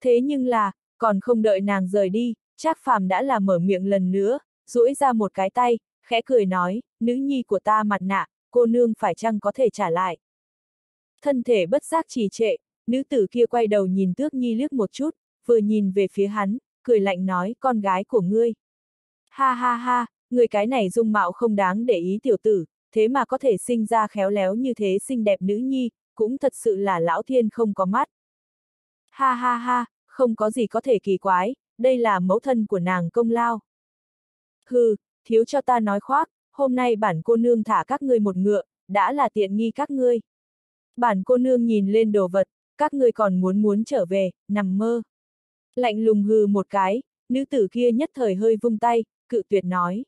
Thế nhưng là, còn không đợi nàng rời đi, Trác Phàm đã là mở miệng lần nữa, duỗi ra một cái tay, khẽ cười nói, nữ nhi của ta mặt nạ, cô nương phải chăng có thể trả lại. Thân thể bất giác trì trệ, nữ tử kia quay đầu nhìn tước nhi liếc một chút, vừa nhìn về phía hắn, cười lạnh nói, con gái của ngươi. Ha ha ha, người cái này dung mạo không đáng để ý tiểu tử, thế mà có thể sinh ra khéo léo như thế xinh đẹp nữ nhi, cũng thật sự là lão thiên không có mắt. Ha ha ha, không có gì có thể kỳ quái, đây là mẫu thân của nàng công lao. Hừ, thiếu cho ta nói khoác, hôm nay bản cô nương thả các ngươi một ngựa, đã là tiện nghi các ngươi. Bản cô nương nhìn lên đồ vật, các ngươi còn muốn muốn trở về, nằm mơ. Lạnh lùng hừ một cái, nữ tử kia nhất thời hơi vung tay, cự tuyệt nói.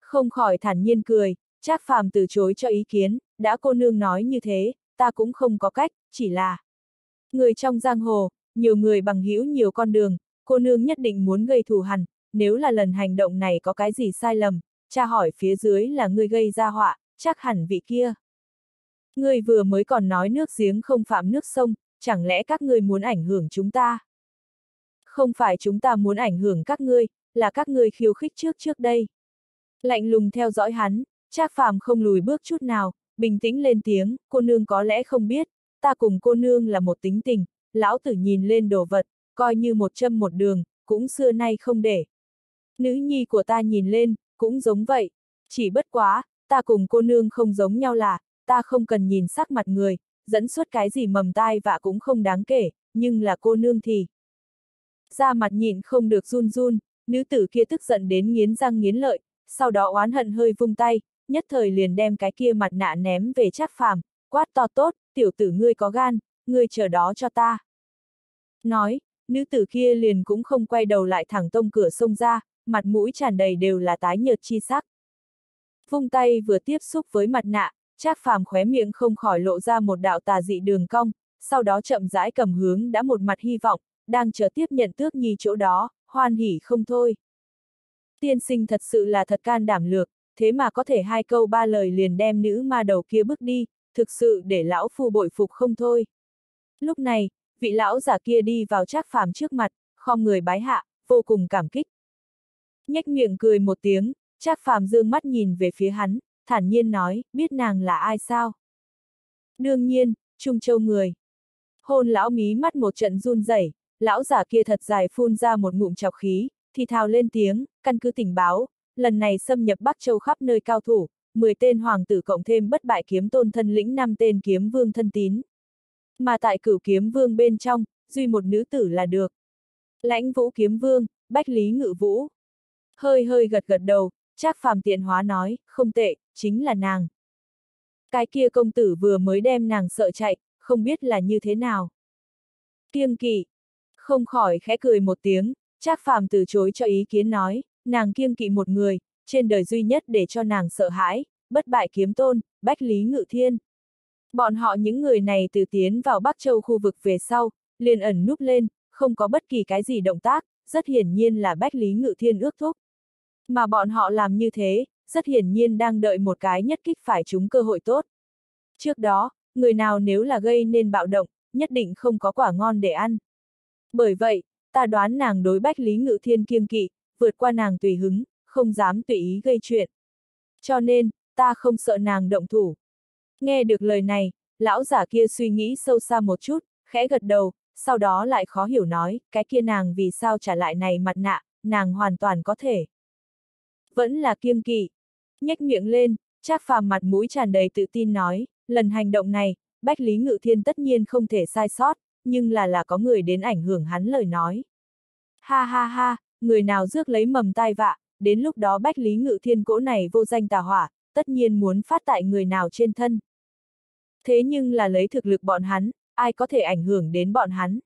Không khỏi thản nhiên cười, Trác phàm từ chối cho ý kiến, đã cô nương nói như thế, ta cũng không có cách, chỉ là. Người trong giang hồ, nhiều người bằng hữu nhiều con đường, cô nương nhất định muốn gây thù hằn, nếu là lần hành động này có cái gì sai lầm, cha hỏi phía dưới là người gây ra họa, chắc hẳn vị kia. Người vừa mới còn nói nước giếng không phạm nước sông, chẳng lẽ các ngươi muốn ảnh hưởng chúng ta? Không phải chúng ta muốn ảnh hưởng các ngươi, là các ngươi khiêu khích trước trước đây. Lạnh lùng theo dõi hắn, Trác Phàm không lùi bước chút nào, bình tĩnh lên tiếng, cô nương có lẽ không biết, ta cùng cô nương là một tính tình, lão tử nhìn lên đồ vật, coi như một châm một đường, cũng xưa nay không để. Nữ nhi của ta nhìn lên, cũng giống vậy, chỉ bất quá, ta cùng cô nương không giống nhau là, ta không cần nhìn sắc mặt người, dẫn suốt cái gì mầm tai vạ cũng không đáng kể, nhưng là cô nương thì. ra mặt nhịn không được run run, nữ tử kia tức giận đến nghiến răng nghiến lợi, sau đó oán hận hơi vung tay, nhất thời liền đem cái kia mặt nạ ném về Trác phàm, quát to tốt, tiểu tử ngươi có gan, ngươi chờ đó cho ta. Nói, nữ tử kia liền cũng không quay đầu lại thẳng tông cửa sông ra, mặt mũi tràn đầy đều là tái nhợt chi sắc. Vung tay vừa tiếp xúc với mặt nạ, Trác phàm khóe miệng không khỏi lộ ra một đạo tà dị đường cong, sau đó chậm rãi cầm hướng đã một mặt hy vọng, đang chờ tiếp nhận tước nhi chỗ đó, hoan hỉ không thôi. Tiên sinh thật sự là thật can đảm lược, thế mà có thể hai câu ba lời liền đem nữ ma đầu kia bước đi, thực sự để lão phu bội phục không thôi. Lúc này, vị lão giả kia đi vào trác phàm trước mặt, khom người bái hạ, vô cùng cảm kích. Nhếch miệng cười một tiếng, trác phàm dương mắt nhìn về phía hắn, thản nhiên nói, biết nàng là ai sao? Đương nhiên, Trung Châu người. Hôn lão mí mắt một trận run rẩy, lão giả kia thật dài phun ra một ngụm chọc khí, thì thào lên tiếng, căn cứ tình báo, lần này xâm nhập Bắc Châu khắp nơi cao thủ, 10 tên hoàng tử cộng thêm bất bại kiếm tôn thân lĩnh 5 tên kiếm vương thân tín. Mà tại cửu kiếm vương bên trong, duy một nữ tử là được. Lãnh vũ kiếm vương, bách lý ngự vũ. Hơi hơi gật gật đầu, Trác phàm tiện hóa nói, không tệ, chính là nàng. Cái kia công tử vừa mới đem nàng sợ chạy, không biết là như thế nào. Kiêng kỵ. Không khỏi khẽ cười một tiếng, Trác Phàm từ chối cho ý kiến nói, nàng kiêng kỵ một người, trên đời duy nhất để cho nàng sợ hãi, bất bại kiếm tôn, bách lý ngự thiên. Bọn họ những người này từ tiến vào Bắc Châu khu vực về sau, liền ẩn núp lên, không có bất kỳ cái gì động tác, rất hiển nhiên là bách lý ngự thiên ước thúc. Mà bọn họ làm như thế, rất hiển nhiên đang đợi một cái nhất kích phải trúng cơ hội tốt. Trước đó, người nào nếu là gây nên bạo động, nhất định không có quả ngon để ăn. Bởi vậy, ta đoán nàng đối bách Lý Ngự Thiên kiêng kỵ, vượt qua nàng tùy hứng, không dám tùy ý gây chuyện. Cho nên, ta không sợ nàng động thủ. Nghe được lời này, lão giả kia suy nghĩ sâu xa một chút, khẽ gật đầu, sau đó lại khó hiểu nói, cái kia nàng vì sao trả lại này mặt nạ, nàng hoàn toàn có thể. Vẫn là kiêng kỵ. Nhếch miệng lên, Trác phàm mặt mũi tràn đầy tự tin nói, lần hành động này, Bách Lý Ngự Thiên tất nhiên không thể sai sót, nhưng là là có người đến ảnh hưởng hắn lời nói. Ha ha ha, người nào rước lấy mầm tai vạ, đến lúc đó Bách Lý Ngự Thiên cỗ này vô danh tà hỏa, tất nhiên muốn phát tại người nào trên thân. Thế nhưng là lấy thực lực bọn hắn, ai có thể ảnh hưởng đến bọn hắn?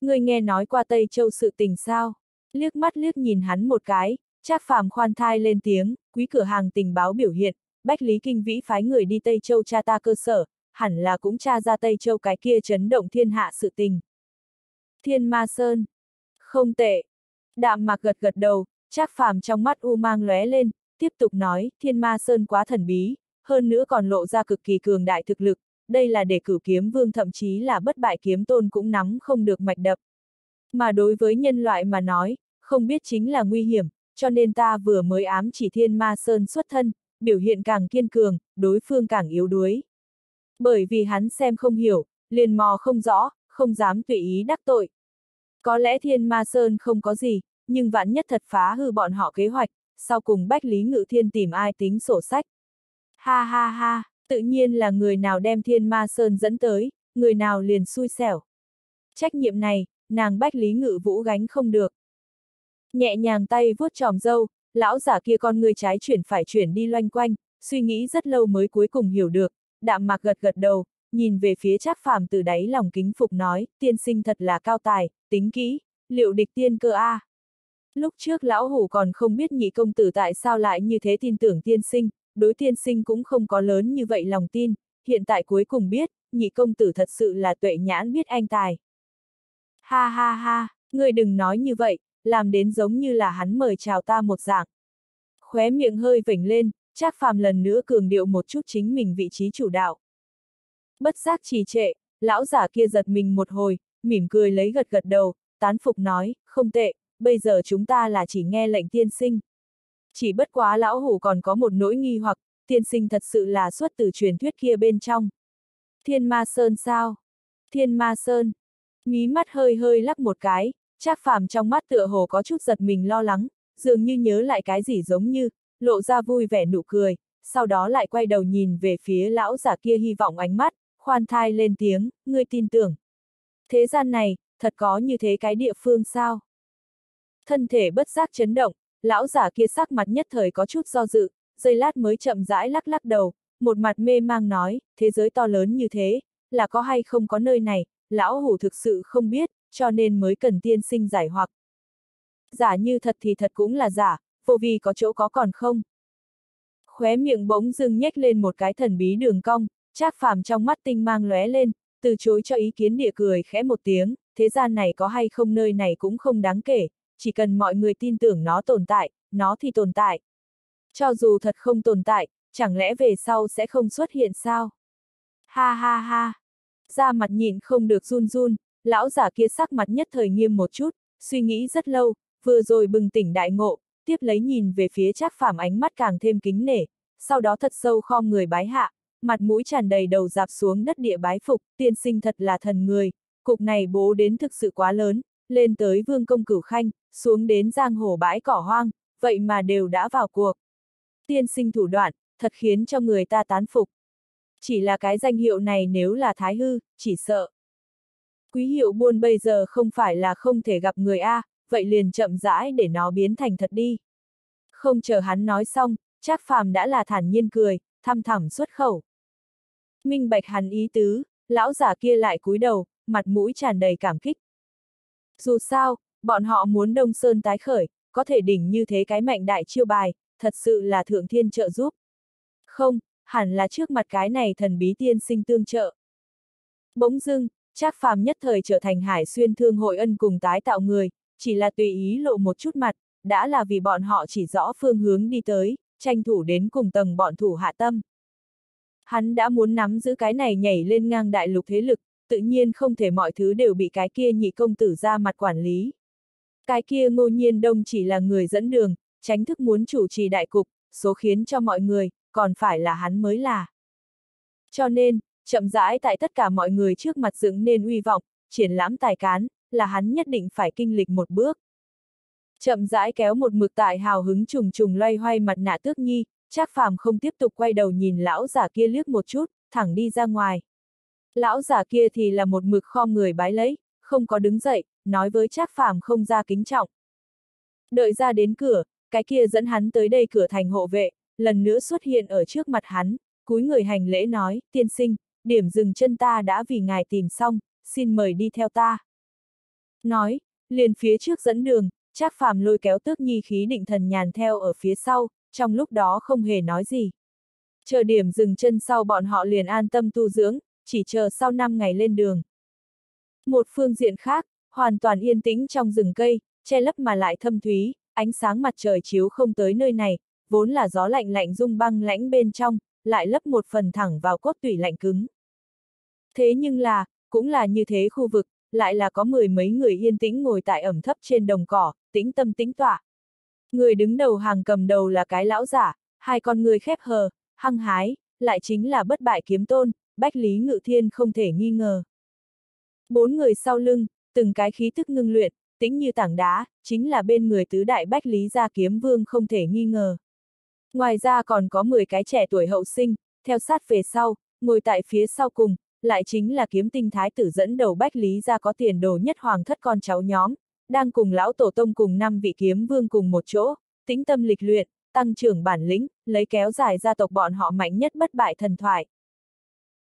Người nghe nói qua Tây Châu sự tình sao? Liếc mắt liếc nhìn hắn một cái, Trác phàm khoan thai lên tiếng, quý cửa hàng tình báo biểu hiện, Bách Lý Kinh Vĩ phái người đi Tây Châu tra ta cơ sở, hẳn là cũng tra ra Tây Châu cái kia chấn động thiên hạ sự tình. Thiên Ma Sơn. Không tệ. Đạm mạc gật gật đầu, Trác phàm trong mắt u mang lóe lên, tiếp tục nói, Thiên Ma Sơn quá thần bí, hơn nữa còn lộ ra cực kỳ cường đại thực lực, đây là để cửu kiếm vương thậm chí là bất bại kiếm tôn cũng nắm không được mạch đập. Mà đối với nhân loại mà nói, không biết chính là nguy hiểm, cho nên ta vừa mới ám chỉ thiên ma sơn xuất thân, biểu hiện càng kiên cường, đối phương càng yếu đuối. Bởi vì hắn xem không hiểu, liền mò không rõ, không dám tùy ý đắc tội. Có lẽ thiên ma sơn không có gì, nhưng vạn nhất thật phá hư bọn họ kế hoạch, sau cùng Bách Lý Ngự Thiên tìm ai tính sổ sách. Ha ha ha, tự nhiên là người nào đem thiên ma sơn dẫn tới, người nào liền xui xẻo. Trách nhiệm này, nàng Bách Lý Ngự Vũ gánh không được. Nhẹ nhàng tay vuốt tròm dâu, lão giả kia con người trái chuyển phải chuyển đi loanh quanh, suy nghĩ rất lâu mới cuối cùng hiểu được, đạm mạc gật gật đầu, nhìn về phía Trác phàm từ đáy lòng kính phục nói, tiên sinh thật là cao tài, tính kỹ, liệu địch tiên cơ a. À? Lúc trước lão hủ còn không biết nhị công tử tại sao lại như thế tin tưởng tiên sinh, đối tiên sinh cũng không có lớn như vậy lòng tin, hiện tại cuối cùng biết, nhị công tử thật sự là tuệ nhãn biết anh tài. Ha ha ha, người đừng nói như vậy, làm đến giống như là hắn mời chào ta một dạng. Khóe miệng hơi vểnh lên, Trác Phàm lần nữa cường điệu một chút chính mình vị trí chủ đạo. Bất giác trì trệ, lão giả kia giật mình một hồi, mỉm cười lấy gật gật đầu, tán phục nói, không tệ, bây giờ chúng ta là chỉ nghe lệnh tiên sinh. Chỉ bất quá lão hủ còn có một nỗi nghi hoặc, tiên sinh thật sự là xuất từ truyền thuyết kia bên trong. Thiên Ma Sơn sao? Thiên Ma Sơn. Mí mắt hơi hơi lắc một cái, Trác phàm trong mắt tựa hồ có chút giật mình lo lắng, dường như nhớ lại cái gì giống như, lộ ra vui vẻ nụ cười, sau đó lại quay đầu nhìn về phía lão giả kia hy vọng ánh mắt, khoan thai lên tiếng, ngươi tin tưởng. Thế gian này, thật có như thế cái địa phương sao? Thân thể bất giác chấn động, lão giả kia sắc mặt nhất thời có chút do dự, giây lát mới chậm rãi lắc lắc đầu, một mặt mê mang nói, thế giới to lớn như thế, là có hay không có nơi này, lão hủ thực sự không biết, cho nên mới cần tiên sinh giải hoặc. Giả như thật thì thật cũng là giả, vô vi có chỗ có còn không. Khóe miệng bỗng dưng nhếch lên một cái thần bí đường cong, trác phàm trong mắt tinh mang lóe lên, từ chối cho ý kiến địa cười khẽ một tiếng, thế gian này có hay không nơi này cũng không đáng kể, chỉ cần mọi người tin tưởng nó tồn tại, nó thì tồn tại. Cho dù thật không tồn tại, chẳng lẽ về sau sẽ không xuất hiện sao? Ha ha ha! Ra mặt nhịn không được run run, Lão giả kia sắc mặt nhất thời nghiêm một chút, suy nghĩ rất lâu, vừa rồi bừng tỉnh đại ngộ, tiếp lấy nhìn về phía Trác Phàm ánh mắt càng thêm kính nể, sau đó thật sâu khom người bái hạ, mặt mũi tràn đầy đầu dạp xuống đất địa bái phục, tiên sinh thật là thần người, cục này bố đến thực sự quá lớn, lên tới vương công cửu khanh, xuống đến giang hồ bãi cỏ hoang, vậy mà đều đã vào cuộc. Tiên sinh thủ đoạn, thật khiến cho người ta tán phục. Chỉ là cái danh hiệu này nếu là thái hư, chỉ sợ. Quý hiệu buôn bây giờ không phải là không thể gặp người A, vậy liền chậm rãi để nó biến thành thật đi. Không chờ hắn nói xong, Trác Phàm đã là thản nhiên cười, thăm thẳm xuất khẩu. Minh bạch hắn ý tứ, lão giả kia lại cúi đầu, mặt mũi tràn đầy cảm kích. Dù sao, bọn họ muốn Đông Sơn tái khởi, có thể đỉnh như thế cái mạnh đại chiêu bài, thật sự là thượng thiên trợ giúp. Không, hẳn là trước mặt cái này thần bí tiên sinh tương trợ. Bỗng dưng, Trác Phàm nhất thời trở thành Hải Xuyên Thương hội ân cùng tái tạo người, chỉ là tùy ý lộ một chút mặt, đã là vì bọn họ chỉ rõ phương hướng đi tới, tranh thủ đến cùng tầng bọn thủ hạ tâm. Hắn đã muốn nắm giữ cái này nhảy lên ngang đại lục thế lực, tự nhiên không thể mọi thứ đều bị cái kia nhị công tử ra mặt quản lý. Cái kia ngô nhiên đông chỉ là người dẫn đường, tránh thức muốn chủ trì đại cục, số khiến cho mọi người, còn phải là hắn mới là. Cho nên, chậm rãi tại tất cả mọi người trước mặt dựng nên uy vọng, triển lãm tài cán, là hắn nhất định phải kinh lịch một bước. Chậm rãi kéo một mực tại hào hứng trùng trùng loay hoay mặt nạ tước nhi, Trác phàm không tiếp tục quay đầu nhìn lão giả kia liếc một chút, thẳng đi ra ngoài. Lão giả kia thì là một mực khom người bái lấy, không có đứng dậy, nói với Trác phàm không ra kính trọng. Đợi ra đến cửa, cái kia dẫn hắn tới đây cửa thành hộ vệ, lần nữa xuất hiện ở trước mặt hắn, cúi người hành lễ nói, tiên sinh, điểm dừng chân ta đã vì ngài tìm xong, xin mời đi theo ta. Nói, liền phía trước dẫn đường, Trác phàm lôi kéo tước nhi khí định thần nhàn theo ở phía sau, trong lúc đó không hề nói gì. Chờ điểm dừng chân sau bọn họ liền an tâm tu dưỡng, chỉ chờ sau 5 ngày lên đường. Một phương diện khác, hoàn toàn yên tĩnh trong rừng cây, che lấp mà lại thâm thúy, ánh sáng mặt trời chiếu không tới nơi này, vốn là gió lạnh lạnh rung băng lãnh bên trong, lại lấp một phần thẳng vào cốt tủy lạnh cứng. Thế nhưng là, cũng là như thế khu vực, lại là có mười mấy người yên tĩnh ngồi tại ẩm thấp trên đồng cỏ, tĩnh tâm tĩnh tọa. Người đứng đầu hàng cầm đầu là cái lão giả, hai con người khép hờ, hăng hái, lại chính là bất bại kiếm tôn, bách lý ngự thiên không thể nghi ngờ. Bốn người sau lưng, từng cái khí tức ngưng luyện, tĩnh như tảng đá, chính là bên người tứ đại bách lý gia kiếm vương không thể nghi ngờ. Ngoài ra còn có 10 cái trẻ tuổi hậu sinh, theo sát về sau, ngồi tại phía sau cùng, lại chính là kiếm tinh thái tử dẫn đầu bách lý gia có tiền đồ nhất hoàng thất con cháu nhóm, đang cùng lão tổ tông cùng năm vị kiếm vương cùng một chỗ, tĩnh tâm lịch luyện, tăng trưởng bản lĩnh, lấy kéo dài gia tộc bọn họ mạnh nhất bất bại thần thoại.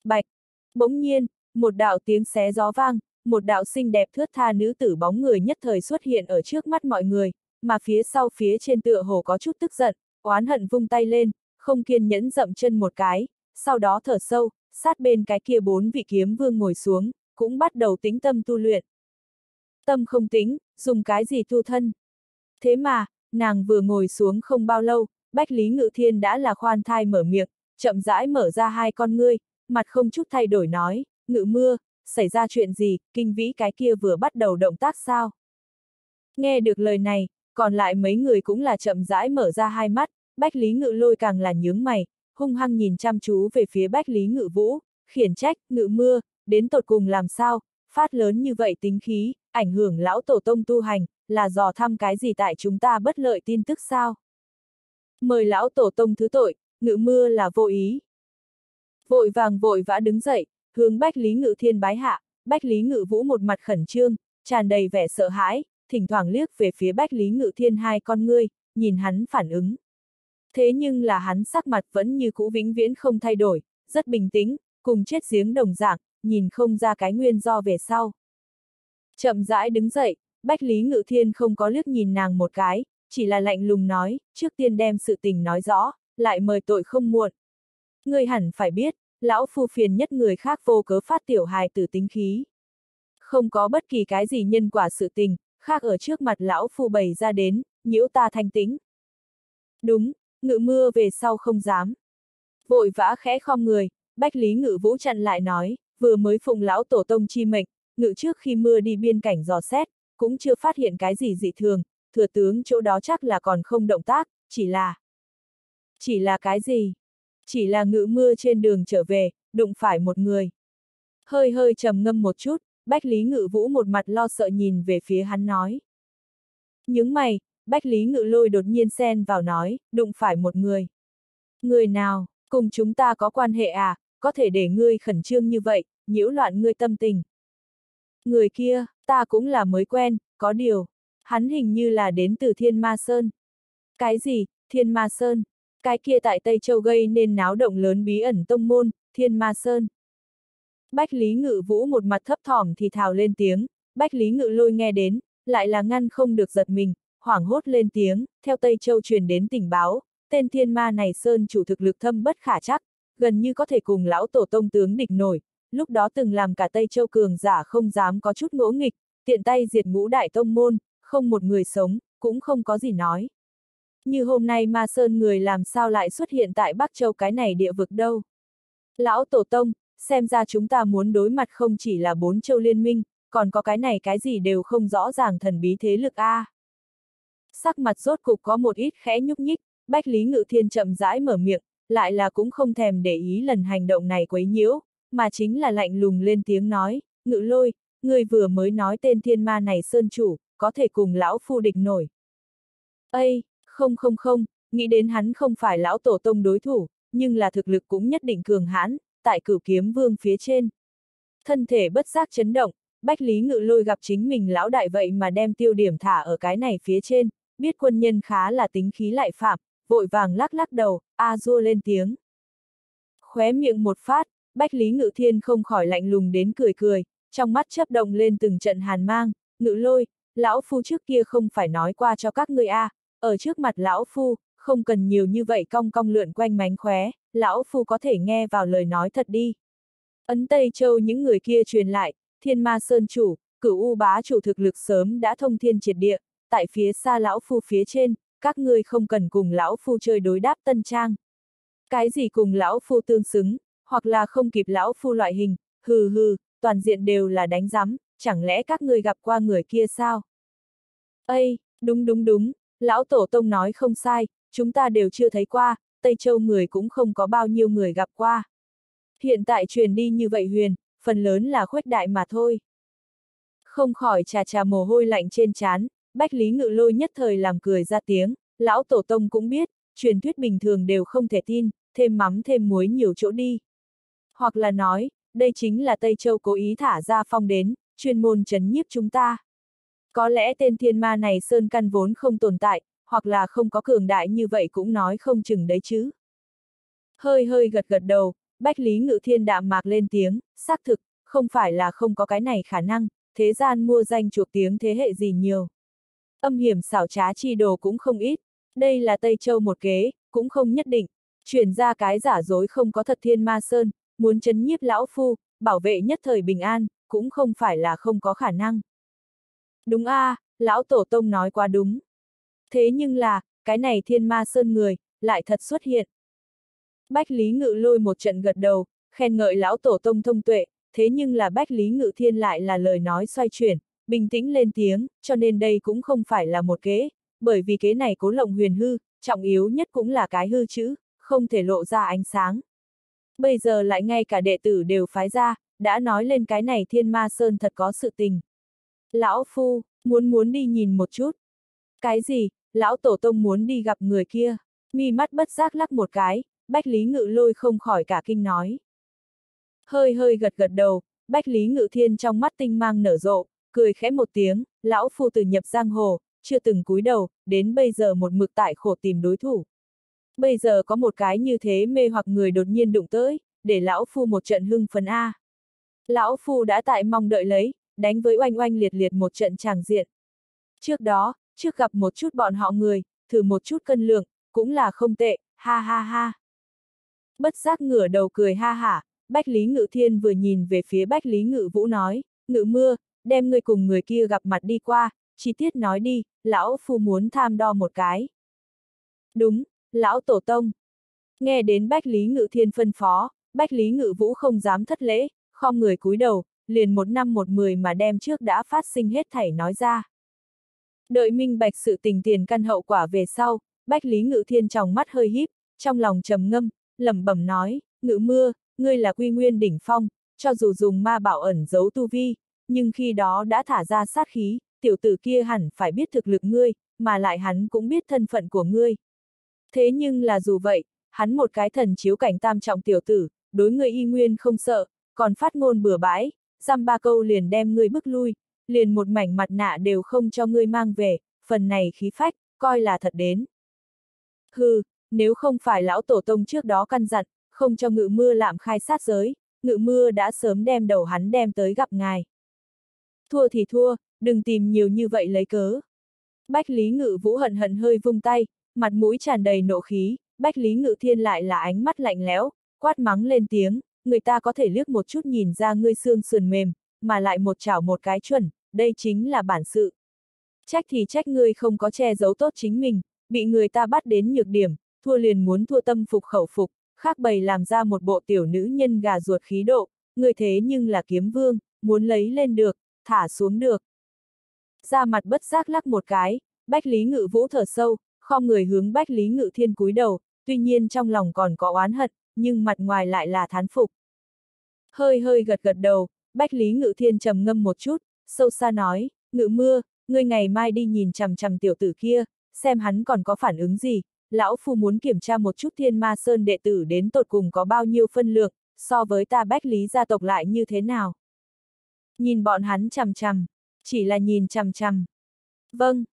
Bạch! Bỗng nhiên, một đạo tiếng xé gió vang, một đạo xinh đẹp thướt tha nữ tử bóng người nhất thời xuất hiện ở trước mắt mọi người, mà phía sau phía trên tựa hồ có chút tức giận, oán hận vung tay lên, không kiên nhẫn dậm chân một cái, sau đó thở sâu, sát bên cái kia bốn vị kiếm vương ngồi xuống, cũng bắt đầu tính tâm tu luyện. Tâm không tính, dùng cái gì tu thân. Thế mà, nàng vừa ngồi xuống không bao lâu, Bách Lý Ngự Thiên đã là khoan thai mở miệng, chậm rãi mở ra hai con ngươi, mặt không chút thay đổi nói, ngự mưa, xảy ra chuyện gì, kinh vĩ cái kia vừa bắt đầu động tác sao? Nghe được lời này, còn lại mấy người cũng là chậm rãi mở ra hai mắt, Bách Lý Ngự lôi càng là nhướng mày, hung hăng nhìn chăm chú về phía Bách Lý Ngự Vũ, khiển trách, ngự mưa, đến tột cùng làm sao, phát lớn như vậy tính khí, ảnh hưởng lão tổ tông tu hành, là dò thăm cái gì tại chúng ta bất lợi tin tức sao? Mời lão tổ tông thứ tội, ngự mưa là vô ý. Vội vàng vội vã đứng dậy, hướng Bách Lý Ngự Thiên bái hạ, Bách Lý Ngự Vũ một mặt khẩn trương, tràn đầy vẻ sợ hãi, thỉnh thoảng liếc về phía Bách Lý Ngự Thiên hai con ngươi, nhìn hắn phản ứng. Thế nhưng là hắn sắc mặt vẫn như cũ vĩnh viễn không thay đổi, rất bình tĩnh, cùng chết giếng đồng dạng, nhìn không ra cái nguyên do về sau. Chậm rãi đứng dậy, Bách Lý Ngự Thiên không có liếc nhìn nàng một cái, chỉ là lạnh lùng nói, trước tiên đem sự tình nói rõ, lại mời tội không muộn. Người hẳn phải biết, lão phu phiền nhất người khác vô cớ phát tiểu hài tử tính khí. Không có bất kỳ cái gì nhân quả sự tình, khác ở trước mặt lão phu bày ra đến, nhiễu ta thanh tĩnh Đúng, ngự mưa về sau không dám. Vội vã khẽ khom người, Bách Lý Ngự Vũ chặn lại nói, vừa mới phụng lão tổ tông chi mệnh, ngự trước khi mưa đi biên cảnh dò xét, cũng chưa phát hiện cái gì dị thường, thừa tướng chỗ đó chắc là còn không động tác, chỉ là... Chỉ là cái gì? Chỉ là ngự mưa trên đường trở về, đụng phải một người. Hơi hơi trầm ngâm một chút, Bách Lý Ngự Vũ một mặt lo sợ nhìn về phía hắn nói. Những mày, Bách Lý Ngự Lôi đột nhiên xen vào nói, đụng phải một người. Người nào, cùng chúng ta có quan hệ à, có thể để ngươi khẩn trương như vậy, nhiễu loạn ngươi tâm tình. Người kia, ta cũng là mới quen, có điều, hắn hình như là đến từ Thiên Ma Sơn. Cái gì, Thiên Ma Sơn? Cái kia tại Tây Châu gây nên náo động lớn bí ẩn tông môn, Thiên Ma Sơn. Bách Lý Ngự Vũ một mặt thấp thỏm thì thào lên tiếng, Bách Lý Ngự Lôi nghe đến, lại là ngăn không được giật mình, hoảng hốt lên tiếng, theo Tây Châu truyền đến tình báo, tên thiên ma này sơn chủ thực lực thâm bất khả chắc, gần như có thể cùng lão tổ tông tướng địch nổi, lúc đó từng làm cả Tây Châu cường giả không dám có chút ngỗ nghịch, tiện tay diệt ngũ đại tông môn, không một người sống, cũng không có gì nói. Như hôm nay ma sơn người làm sao lại xuất hiện tại Bắc Châu cái này địa vực đâu. Lão Tổ Tông, xem ra chúng ta muốn đối mặt không chỉ là bốn châu liên minh, còn có cái này cái gì đều không rõ ràng thần bí thế lực A. Sắc mặt rốt cục có một ít khẽ nhúc nhích, Bách Lý Ngự Thiên chậm rãi mở miệng, lại là cũng không thèm để ý lần hành động này quấy nhiễu, mà chính là lạnh lùng lên tiếng nói, ngự lôi, người vừa mới nói tên thiên ma này sơn chủ, có thể cùng lão phu địch nổi. Ây, không không không, nghĩ đến hắn không phải lão tổ tông đối thủ, nhưng là thực lực cũng nhất định cường hãn, tại cửu kiếm vương phía trên. Thân thể bất giác chấn động, Bách Lý Ngự Lôi gặp chính mình lão đại vậy mà đem tiêu điểm thả ở cái này phía trên, biết quân nhân khá là tính khí lại phạm, vội vàng lắc lắc đầu, a dua lên tiếng. Khóe miệng một phát, Bách Lý Ngự Thiên không khỏi lạnh lùng đến cười cười, trong mắt chấp động lên từng trận hàn mang, ngự lôi, lão phu trước kia không phải nói qua cho các ngươi a, à, ở trước mặt lão phu, không cần nhiều như vậy cong cong lượn quanh mánh khóe, lão phu có thể nghe vào lời nói thật đi. Ấn Tây Châu những người kia truyền lại, thiên ma sơn chủ, cửu u bá chủ thực lực sớm đã thông thiên triệt địa, tại phía xa lão phu phía trên, các ngươi không cần cùng lão phu chơi đối đáp tân trang. Cái gì cùng lão phu tương xứng, hoặc là không kịp lão phu loại hình, hừ hừ, toàn diện đều là đánh giám, chẳng lẽ các ngươi gặp qua người kia sao? Ây, đúng đúng đúng, lão tổ tông nói không sai, chúng ta đều chưa thấy qua, Tây Châu người cũng không có bao nhiêu người gặp qua. Hiện tại truyền đi như vậy huyền, phần lớn là khuếch đại mà thôi. Không khỏi trà trà mồ hôi lạnh trên trán, Bách Lý Ngự Lôi nhất thời làm cười ra tiếng, lão tổ tông cũng biết, truyền thuyết bình thường đều không thể tin, thêm mắm thêm muối nhiều chỗ đi. Hoặc là nói, đây chính là Tây Châu cố ý thả ra phong đến, chuyên môn chấn nhiếp chúng ta. Có lẽ tên thiên ma này sơn căn vốn không tồn tại, hoặc là không có cường đại như vậy cũng nói không chừng đấy chứ. Hơi hơi gật gật đầu, Bách Lý Ngự Thiên đạm mạc lên tiếng, xác thực, không phải là không có cái này khả năng, thế gian mua danh chuộc tiếng thế hệ gì nhiều. Âm hiểm xảo trá chi đồ cũng không ít, đây là Tây Châu một kế, cũng không nhất định, chuyển ra cái giả dối không có thật thiên ma sơn, muốn chấn nhiếp lão phu, bảo vệ nhất thời bình an, cũng không phải là không có khả năng. Đúng a, à, lão tổ tông nói quá đúng. Thế nhưng là, cái này thiên ma sơn người, lại thật xuất hiện. Bách Lý Ngự lôi một trận gật đầu, khen ngợi lão tổ tông thông tuệ, thế nhưng là Bách Lý Ngự Thiên lại là lời nói xoay chuyển, bình tĩnh lên tiếng, cho nên đây cũng không phải là một kế, bởi vì kế này cố lộng huyền hư, trọng yếu nhất cũng là cái hư chữ, không thể lộ ra ánh sáng. Bây giờ lại ngay cả đệ tử đều phái ra, đã nói lên cái này thiên ma sơn thật có sự tình. Lão Phu, muốn muốn đi nhìn một chút. Cái gì, lão tổ tông muốn đi gặp người kia, mi mắt bất giác lắc một cái, Bách Lý Ngự lôi không khỏi cả kinh nói. Hơi hơi gật gật đầu, Bách Lý Ngự Thiên trong mắt tinh mang nở rộ, cười khẽ một tiếng, lão phu từ nhập giang hồ, chưa từng cúi đầu, đến bây giờ một mực tại khổ tìm đối thủ. Bây giờ có một cái như thế mê hoặc người đột nhiên đụng tới, để lão phu một trận hưng phấn A. Lão phu đã tại mong đợi lấy, đánh với oanh oanh liệt liệt một trận tràng diện. Trước đó, trước gặp một chút bọn họ người, thử một chút cân lượng, cũng là không tệ, ha ha ha. Bất giác ngửa đầu cười ha hả, Bách Lý Ngự Thiên vừa nhìn về phía Bách Lý Ngự Vũ nói, Ngự mưa, đem người cùng người kia gặp mặt đi qua, chi tiết nói đi, lão phu muốn tham đo một cái. Đúng, lão tổ tông. Nghe đến Bách Lý Ngự Thiên phân phó, Bách Lý Ngự Vũ không dám thất lễ, khom người cúi đầu, liền một năm một mười mà đem trước đã phát sinh hết thảy nói ra. Đợi minh bạch sự tình tiền căn hậu quả về sau, Bách Lý Ngự Thiên trong mắt hơi híp, trong lòng trầm ngâm, lẩm bẩm nói, Ngự mưa, ngươi là quy nguyên đỉnh phong, cho dù dùng ma bảo ẩn giấu tu vi, nhưng khi đó đã thả ra sát khí, tiểu tử kia hẳn phải biết thực lực ngươi, mà lại hắn cũng biết thân phận của ngươi. Thế nhưng là dù vậy, hắn một cái thần chiếu cảnh tam trọng tiểu tử, đối ngươi y nguyên không sợ, còn phát ngôn bừa bãi, dăm ba câu liền đem ngươi bức lui, liền một mảnh mặt nạ đều không cho ngươi mang về, phần này khí phách, coi là thật đến. Hừ, nếu không phải lão tổ tông trước đó căn dặn, không cho ngự mưa lạm khai sát giới, ngự mưa đã sớm đem đầu hắn đem tới gặp ngài. Thua thì thua, đừng tìm nhiều như vậy lấy cớ. Bách Lý Ngự Vũ hận hận hơi vung tay, mặt mũi tràn đầy nộ khí, Bách Lý Ngự Thiên lại là ánh mắt lạnh lẽo, quát mắng lên tiếng, người ta có thể liếc một chút nhìn ra ngươi xương sườn mềm, mà lại một chảo một cái chuẩn, đây chính là bản sự. Trách thì trách ngươi không có che giấu tốt chính mình, bị người ta bắt đến nhược điểm, thua liền muốn thua tâm phục khẩu phục, khác bầy làm ra một bộ tiểu nữ nhân gà ruột khí độ, người thế nhưng là kiếm vương, muốn lấy lên được, thả xuống được. Ra mặt bất giác lắc một cái, Bách Lý Ngự Vũ thở sâu, khom người hướng Bách Lý Ngự Thiên cúi đầu, tuy nhiên trong lòng còn có oán hận, nhưng mặt ngoài lại là thán phục. Hơi hơi gật gật đầu, Bách Lý Ngự Thiên trầm ngâm một chút, sâu xa nói, Ngự mưa, ngươi ngày mai đi nhìn chằm chằm tiểu tử kia, xem hắn còn có phản ứng gì, lão phu muốn kiểm tra một chút thiên ma sơn đệ tử đến tột cùng có bao nhiêu phân lượng, so với ta Bách Lý gia tộc lại như thế nào. Nhìn bọn hắn chằm chằm, chỉ là nhìn chằm chằm. Vâng.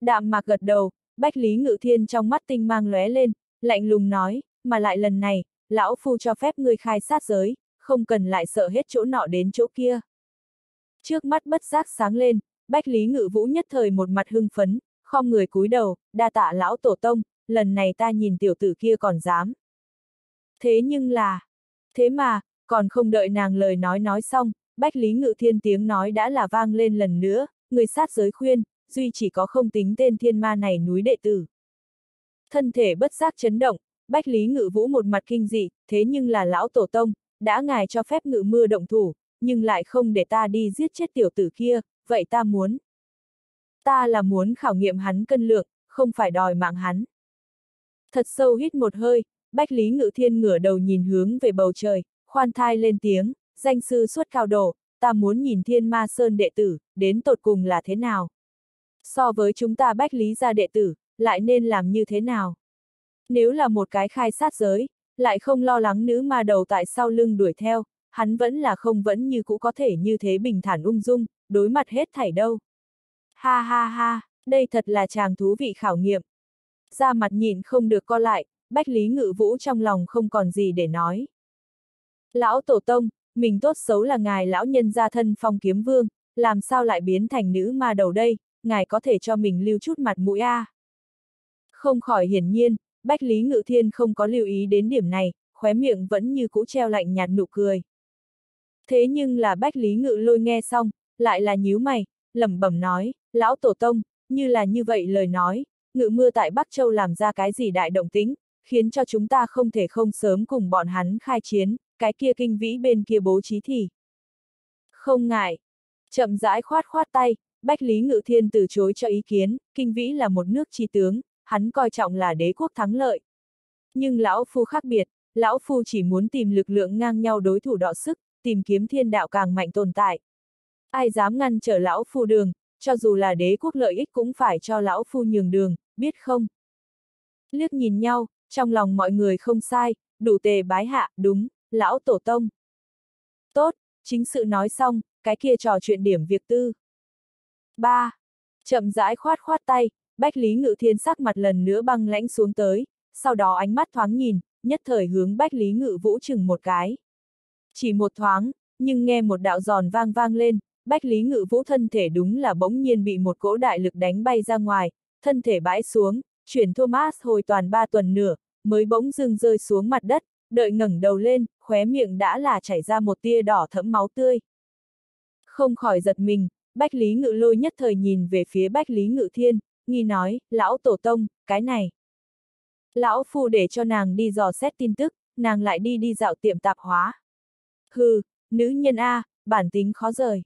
Đạm mạc gật đầu, Bách Lý Ngự Thiên trong mắt tinh mang lóe lên, lạnh lùng nói, mà lại lần này, lão phu cho phép ngươi khai sát giới, không cần lại sợ hết chỗ nọ đến chỗ kia. Trước mắt bất giác sáng lên, Bách Lý Ngự Vũ nhất thời một mặt hưng phấn, khom người cúi đầu, đa tạ lão tổ tông, lần này ta nhìn tiểu tử kia còn dám. Thế nhưng là, thế mà, còn không đợi nàng lời nói nói xong, Bách Lý Ngự Thiên tiếng nói đã là vang lên lần nữa, người sát giới khuyên, duy chỉ có không tính tên thiên ma này núi đệ tử. Thân thể bất giác chấn động, Bách Lý Ngự Vũ một mặt kinh dị, thế nhưng là lão tổ tông, đã ngài cho phép ngự mưa động thủ, nhưng lại không để ta đi giết chết tiểu tử kia, vậy ta muốn. Ta là muốn khảo nghiệm hắn cân lượng, không phải đòi mạng hắn. Thật sâu hít một hơi, Bách Lý Ngự Thiên ngửa đầu nhìn hướng về bầu trời, khoan thai lên tiếng, danh sư suốt cao đồ, ta muốn nhìn thiên ma sơn đệ tử, đến tột cùng là thế nào. So với chúng ta Bách Lý gia đệ tử, lại nên làm như thế nào? Nếu là một cái khai sát giới, lại không lo lắng nữ ma đầu tại sau lưng đuổi theo, hắn vẫn là không vẫn như cũ có thể như thế bình thản ung dung, đối mặt hết thảy đâu. Ha ha ha, đây thật là chàng thú vị khảo nghiệm. Ra mặt nhìn không được co lại, Bách Lý Ngự Vũ trong lòng không còn gì để nói. Lão Tổ Tông, mình tốt xấu là ngài lão nhân gia thân phong kiếm vương, làm sao lại biến thành nữ ma đầu đây, ngài có thể cho mình lưu chút mặt mũi a. À? Không khỏi hiển nhiên, Bách Lý Ngự Thiên không có lưu ý đến điểm này, khóe miệng vẫn như cũ treo lạnh nhạt nụ cười. Thế nhưng là Bách Lý Ngự lôi nghe xong, lại là nhíu mày, lẩm bẩm nói, lão tổ tông, như là như vậy lời nói, ngự mưa tại Bắc Châu làm ra cái gì đại động tính, khiến cho chúng ta không thể không sớm cùng bọn hắn khai chiến, cái kia kinh vĩ bên kia bố trí thì. Không ngại. Chậm rãi khoát khoát tay, Bách Lý Ngự Thiên từ chối cho ý kiến, kinh vĩ là một nước chi tướng, hắn coi trọng là đế quốc thắng lợi. Nhưng lão phu khác biệt, lão phu chỉ muốn tìm lực lượng ngang nhau đối thủ đọ sức, tìm kiếm thiên đạo càng mạnh tồn tại. Ai dám ngăn trở lão phu đường, cho dù là đế quốc lợi ích cũng phải cho lão phu nhường đường, biết không? Liếc nhìn nhau, trong lòng mọi người không sai, đủ tề bái hạ, đúng, lão tổ tông. Tốt, chính sự nói xong, cái kia trò chuyện điểm việc tư. 3. Chậm rãi khoát khoát tay, Bách Lý Ngự Thiên sắc mặt lần nữa băng lãnh xuống tới, sau đó ánh mắt thoáng nhìn, nhất thời hướng Bách Lý Ngự Vũ chừng một cái. Chỉ một thoáng, nhưng nghe một đạo giòn vang vang lên, Bách Lý Ngự Vũ thân thể đúng là bỗng nhiên bị một cỗ đại lực đánh bay ra ngoài, thân thể bãi xuống, chuyển Thomas hồi toàn ba tuần nửa, mới bỗng dưng rơi xuống mặt đất, đợi ngẩng đầu lên, khóe miệng đã là chảy ra một tia đỏ thẫm máu tươi. Không khỏi giật mình, Bách Lý Ngự lôi nhất thời nhìn về phía Bách Lý Ngự Thiên, nghi nói, lão tổ tông, cái này. Lão phu để cho nàng đi dò xét tin tức, nàng lại đi đi dạo tiệm tạp hóa. Hừ, nữ nhân A, bản tính khó rời.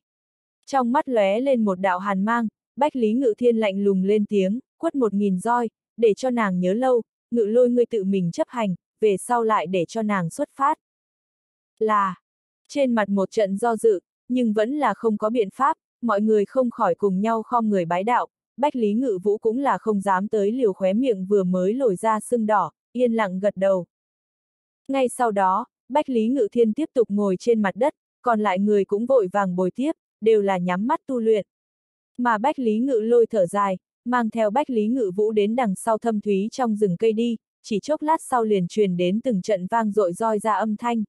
Trong mắt lóe lên một đạo hàn mang, Bách Lý Ngự Thiên lạnh lùng lên tiếng, quất một nghìn roi, để cho nàng nhớ lâu, ngự lôi ngươi tự mình chấp hành, về sau lại để cho nàng xuất phát. Là, trên mặt một trận do dự, nhưng vẫn là không có biện pháp, mọi người không khỏi cùng nhau khom người bái đạo, Bách Lý Ngự Vũ cũng là không dám tới liều khóe miệng vừa mới lồi ra sưng đỏ, yên lặng gật đầu. Ngay sau đó, Bách Lý Ngự Thiên tiếp tục ngồi trên mặt đất, còn lại người cũng vội vàng bồi tiếp, đều là nhắm mắt tu luyện. Mà Bách Lý Ngự lôi thở dài, mang theo Bách Lý Ngự Vũ đến đằng sau thâm thúy trong rừng cây đi, chỉ chốc lát sau liền truyền đến từng trận vang dội roi ra âm thanh.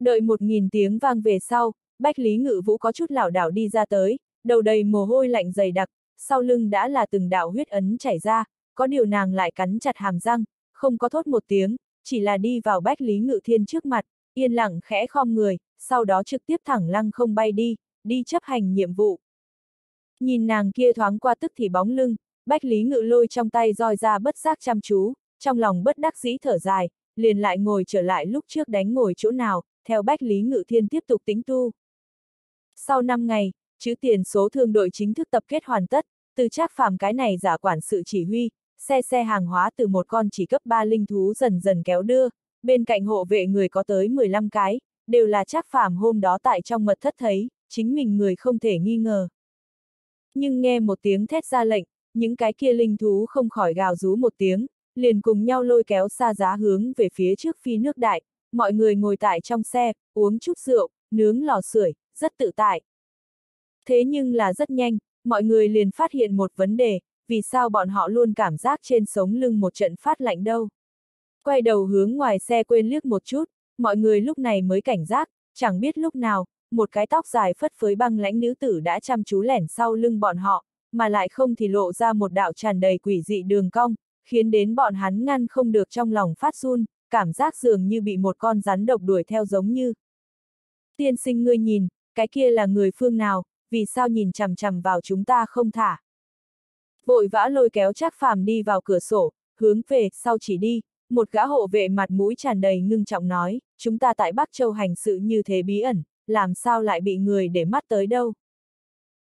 Đợi một nghìn tiếng vang về sau, Bách Lý Ngự Vũ có chút lảo đảo đi ra tới, đầu đầy mồ hôi lạnh dày đặc, sau lưng đã là từng đạo huyết ấn chảy ra, có điều nàng lại cắn chặt hàm răng, không có thốt một tiếng, chỉ là đi vào Bách Lý Ngự Thiên trước mặt, yên lặng khẽ khom người, sau đó trực tiếp thẳng lăng không bay đi, đi chấp hành nhiệm vụ. Nhìn nàng kia thoáng qua tức thì bóng lưng, Bách Lý Ngự lôi trong tay roi ra bất giác chăm chú, trong lòng bất đắc dĩ thở dài, liền lại ngồi trở lại lúc trước đánh ngồi chỗ nào, theo Bách Lý Ngự Thiên tiếp tục tính tu. Sau 5 ngày, chữ tiền số thương đội chính thức tập kết hoàn tất, từ trác phàm cái này giả quản sự chỉ huy, xe xe hàng hóa từ một con chỉ cấp 3 linh thú dần dần kéo đưa, bên cạnh hộ vệ người có tới 15 cái, đều là trác phàm hôm đó tại trong mật thất thấy, chính mình người không thể nghi ngờ. Nhưng nghe một tiếng thét ra lệnh, những cái kia linh thú không khỏi gào rú một tiếng, liền cùng nhau lôi kéo xa giá hướng về phía trước phi nước đại, mọi người ngồi tại trong xe, uống chút rượu, nướng lò sưởi, rất tự tại. Thế nhưng là rất nhanh, mọi người liền phát hiện một vấn đề, vì sao bọn họ luôn cảm giác trên sống lưng một trận phát lạnh đâu. Quay đầu hướng ngoài xe quên liếc một chút, mọi người lúc này mới cảnh giác, chẳng biết lúc nào, một cái tóc dài phất phới băng lãnh nữ tử đã chăm chú lẻn sau lưng bọn họ, mà lại không thì lộ ra một đạo tràn đầy quỷ dị đường cong, khiến đến bọn hắn ngăn không được trong lòng phát run, cảm giác dường như bị một con rắn độc đuổi theo giống như. Tiên sinh ngươi nhìn, cái kia là người phương nào, vì sao nhìn chằm chằm vào chúng ta không thả. Vội vã lôi kéo chắc phàm đi vào cửa sổ, hướng về, sau chỉ đi, một gã hộ vệ mặt mũi tràn đầy ngưng trọng nói, chúng ta tại Bắc Châu hành sự như thế bí ẩn, làm sao lại bị người để mắt tới đâu.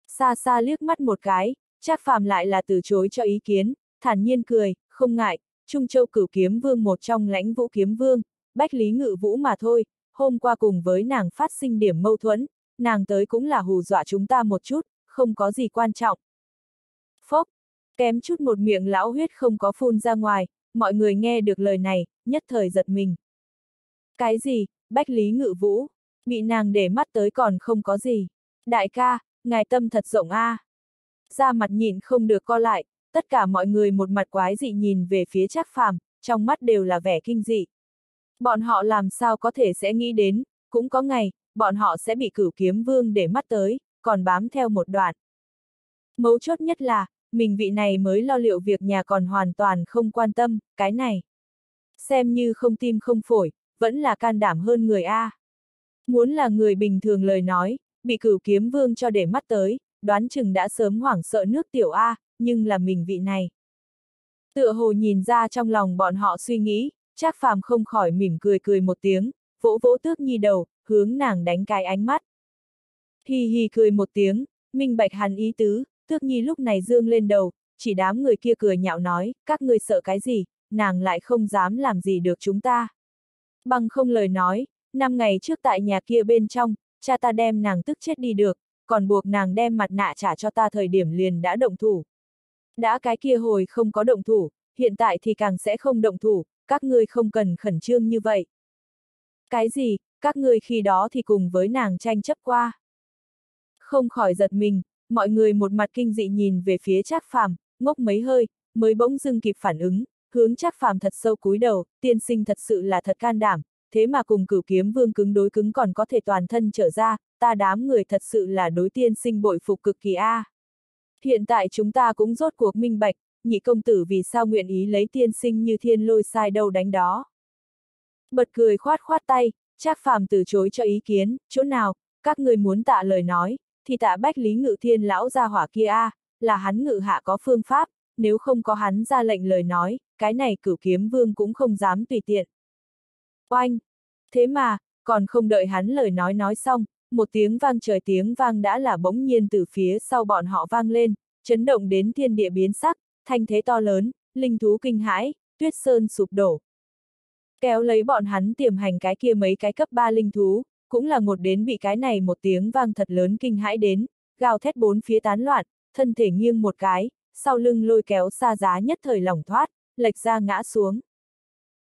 Xa xa liếc mắt một cái, chắc phàm lại là từ chối cho ý kiến, thản nhiên cười, không ngại, Trung Châu cửu kiếm vương một trong lãnh vũ kiếm vương, bách lý ngự vũ mà thôi, hôm qua cùng với nàng phát sinh điểm mâu thuẫn, nàng tới cũng là hù dọa chúng ta một chút, không có gì quan trọng. Phốc, kém chút một miệng lão huyết không có phun ra ngoài, mọi người nghe được lời này, nhất thời giật mình. Cái gì, bách lý ngự vũ, bị nàng để mắt tới còn không có gì. Đại ca, ngài tâm thật rộng a. À. Ra mặt nhìn không được co lại, tất cả mọi người một mặt quái dị nhìn về phía Trác Phàm, trong mắt đều là vẻ kinh dị. Bọn họ làm sao có thể sẽ nghĩ đến, cũng có ngày, bọn họ sẽ bị cửu kiếm vương để mắt tới, còn bám theo một đoạn. Mấu chốt nhất là, mình vị này mới lo liệu việc nhà còn hoàn toàn không quan tâm, cái này. Xem như không tim không phổi, vẫn là can đảm hơn người A. Muốn là người bình thường lời nói, bị cửu kiếm vương cho để mắt tới, đoán chừng đã sớm hoảng sợ nước tiểu A, nhưng là mình vị này. Tựa hồ nhìn ra trong lòng bọn họ suy nghĩ, Trác phàm không khỏi mỉm cười cười một tiếng, vỗ vỗ tước nhi đầu, hướng nàng đánh cái ánh mắt. Hi hi cười một tiếng, minh bạch hắn ý tứ, tước nhi lúc này dương lên đầu, chỉ đám người kia cười nhạo nói, các người sợ cái gì, nàng lại không dám làm gì được chúng ta. Bằng không lời nói, năm ngày trước tại nhà kia bên trong, cha ta đem nàng tức chết đi được, còn buộc nàng đem mặt nạ trả cho ta thời điểm liền đã động thủ. Đã cái kia hồi không có động thủ, hiện tại thì càng sẽ không động thủ, các ngươi không cần khẩn trương như vậy. Cái gì, các ngươi khi đó thì cùng với nàng tranh chấp qua. Không khỏi giật mình, mọi người một mặt kinh dị nhìn về phía Trác Phàm, ngốc mấy hơi, mới bỗng dưng kịp phản ứng, hướng Trác Phàm thật sâu cúi đầu, tiên sinh thật sự là thật can đảm, thế mà cùng cửu kiếm vương cứng đối cứng còn có thể toàn thân trở ra, ta đám người thật sự là đối tiên sinh bội phục cực kỳ a. Hiện tại chúng ta cũng rốt cuộc minh bạch, nhị công tử vì sao nguyện ý lấy tiên sinh như thiên lôi sai đâu đánh đó. Bật cười khoát khoát tay, Trác phàm từ chối cho ý kiến, chỗ nào, các người muốn tạ lời nói, thì tạ bách lý ngự thiên lão gia hỏa kia a, là hắn ngự hạ có phương pháp, nếu không có hắn ra lệnh lời nói, cái này cửu kiếm vương cũng không dám tùy tiện. Oanh! Thế mà, còn không đợi hắn lời nói nói xong, một tiếng vang trời tiếng vang đã là bỗng nhiên từ phía sau bọn họ vang lên, chấn động đến thiên địa biến sắc, thanh thế to lớn, linh thú kinh hãi, tuyết sơn sụp đổ. Kéo lấy bọn hắn tiềm hành cái kia mấy cái cấp 3 linh thú, cũng là một đến bị cái này một tiếng vang thật lớn kinh hãi đến, gào thét bốn phía tán loạn, thân thể nghiêng một cái, sau lưng lôi kéo xa giá nhất thời lỏng thoát, lệch ra ngã xuống.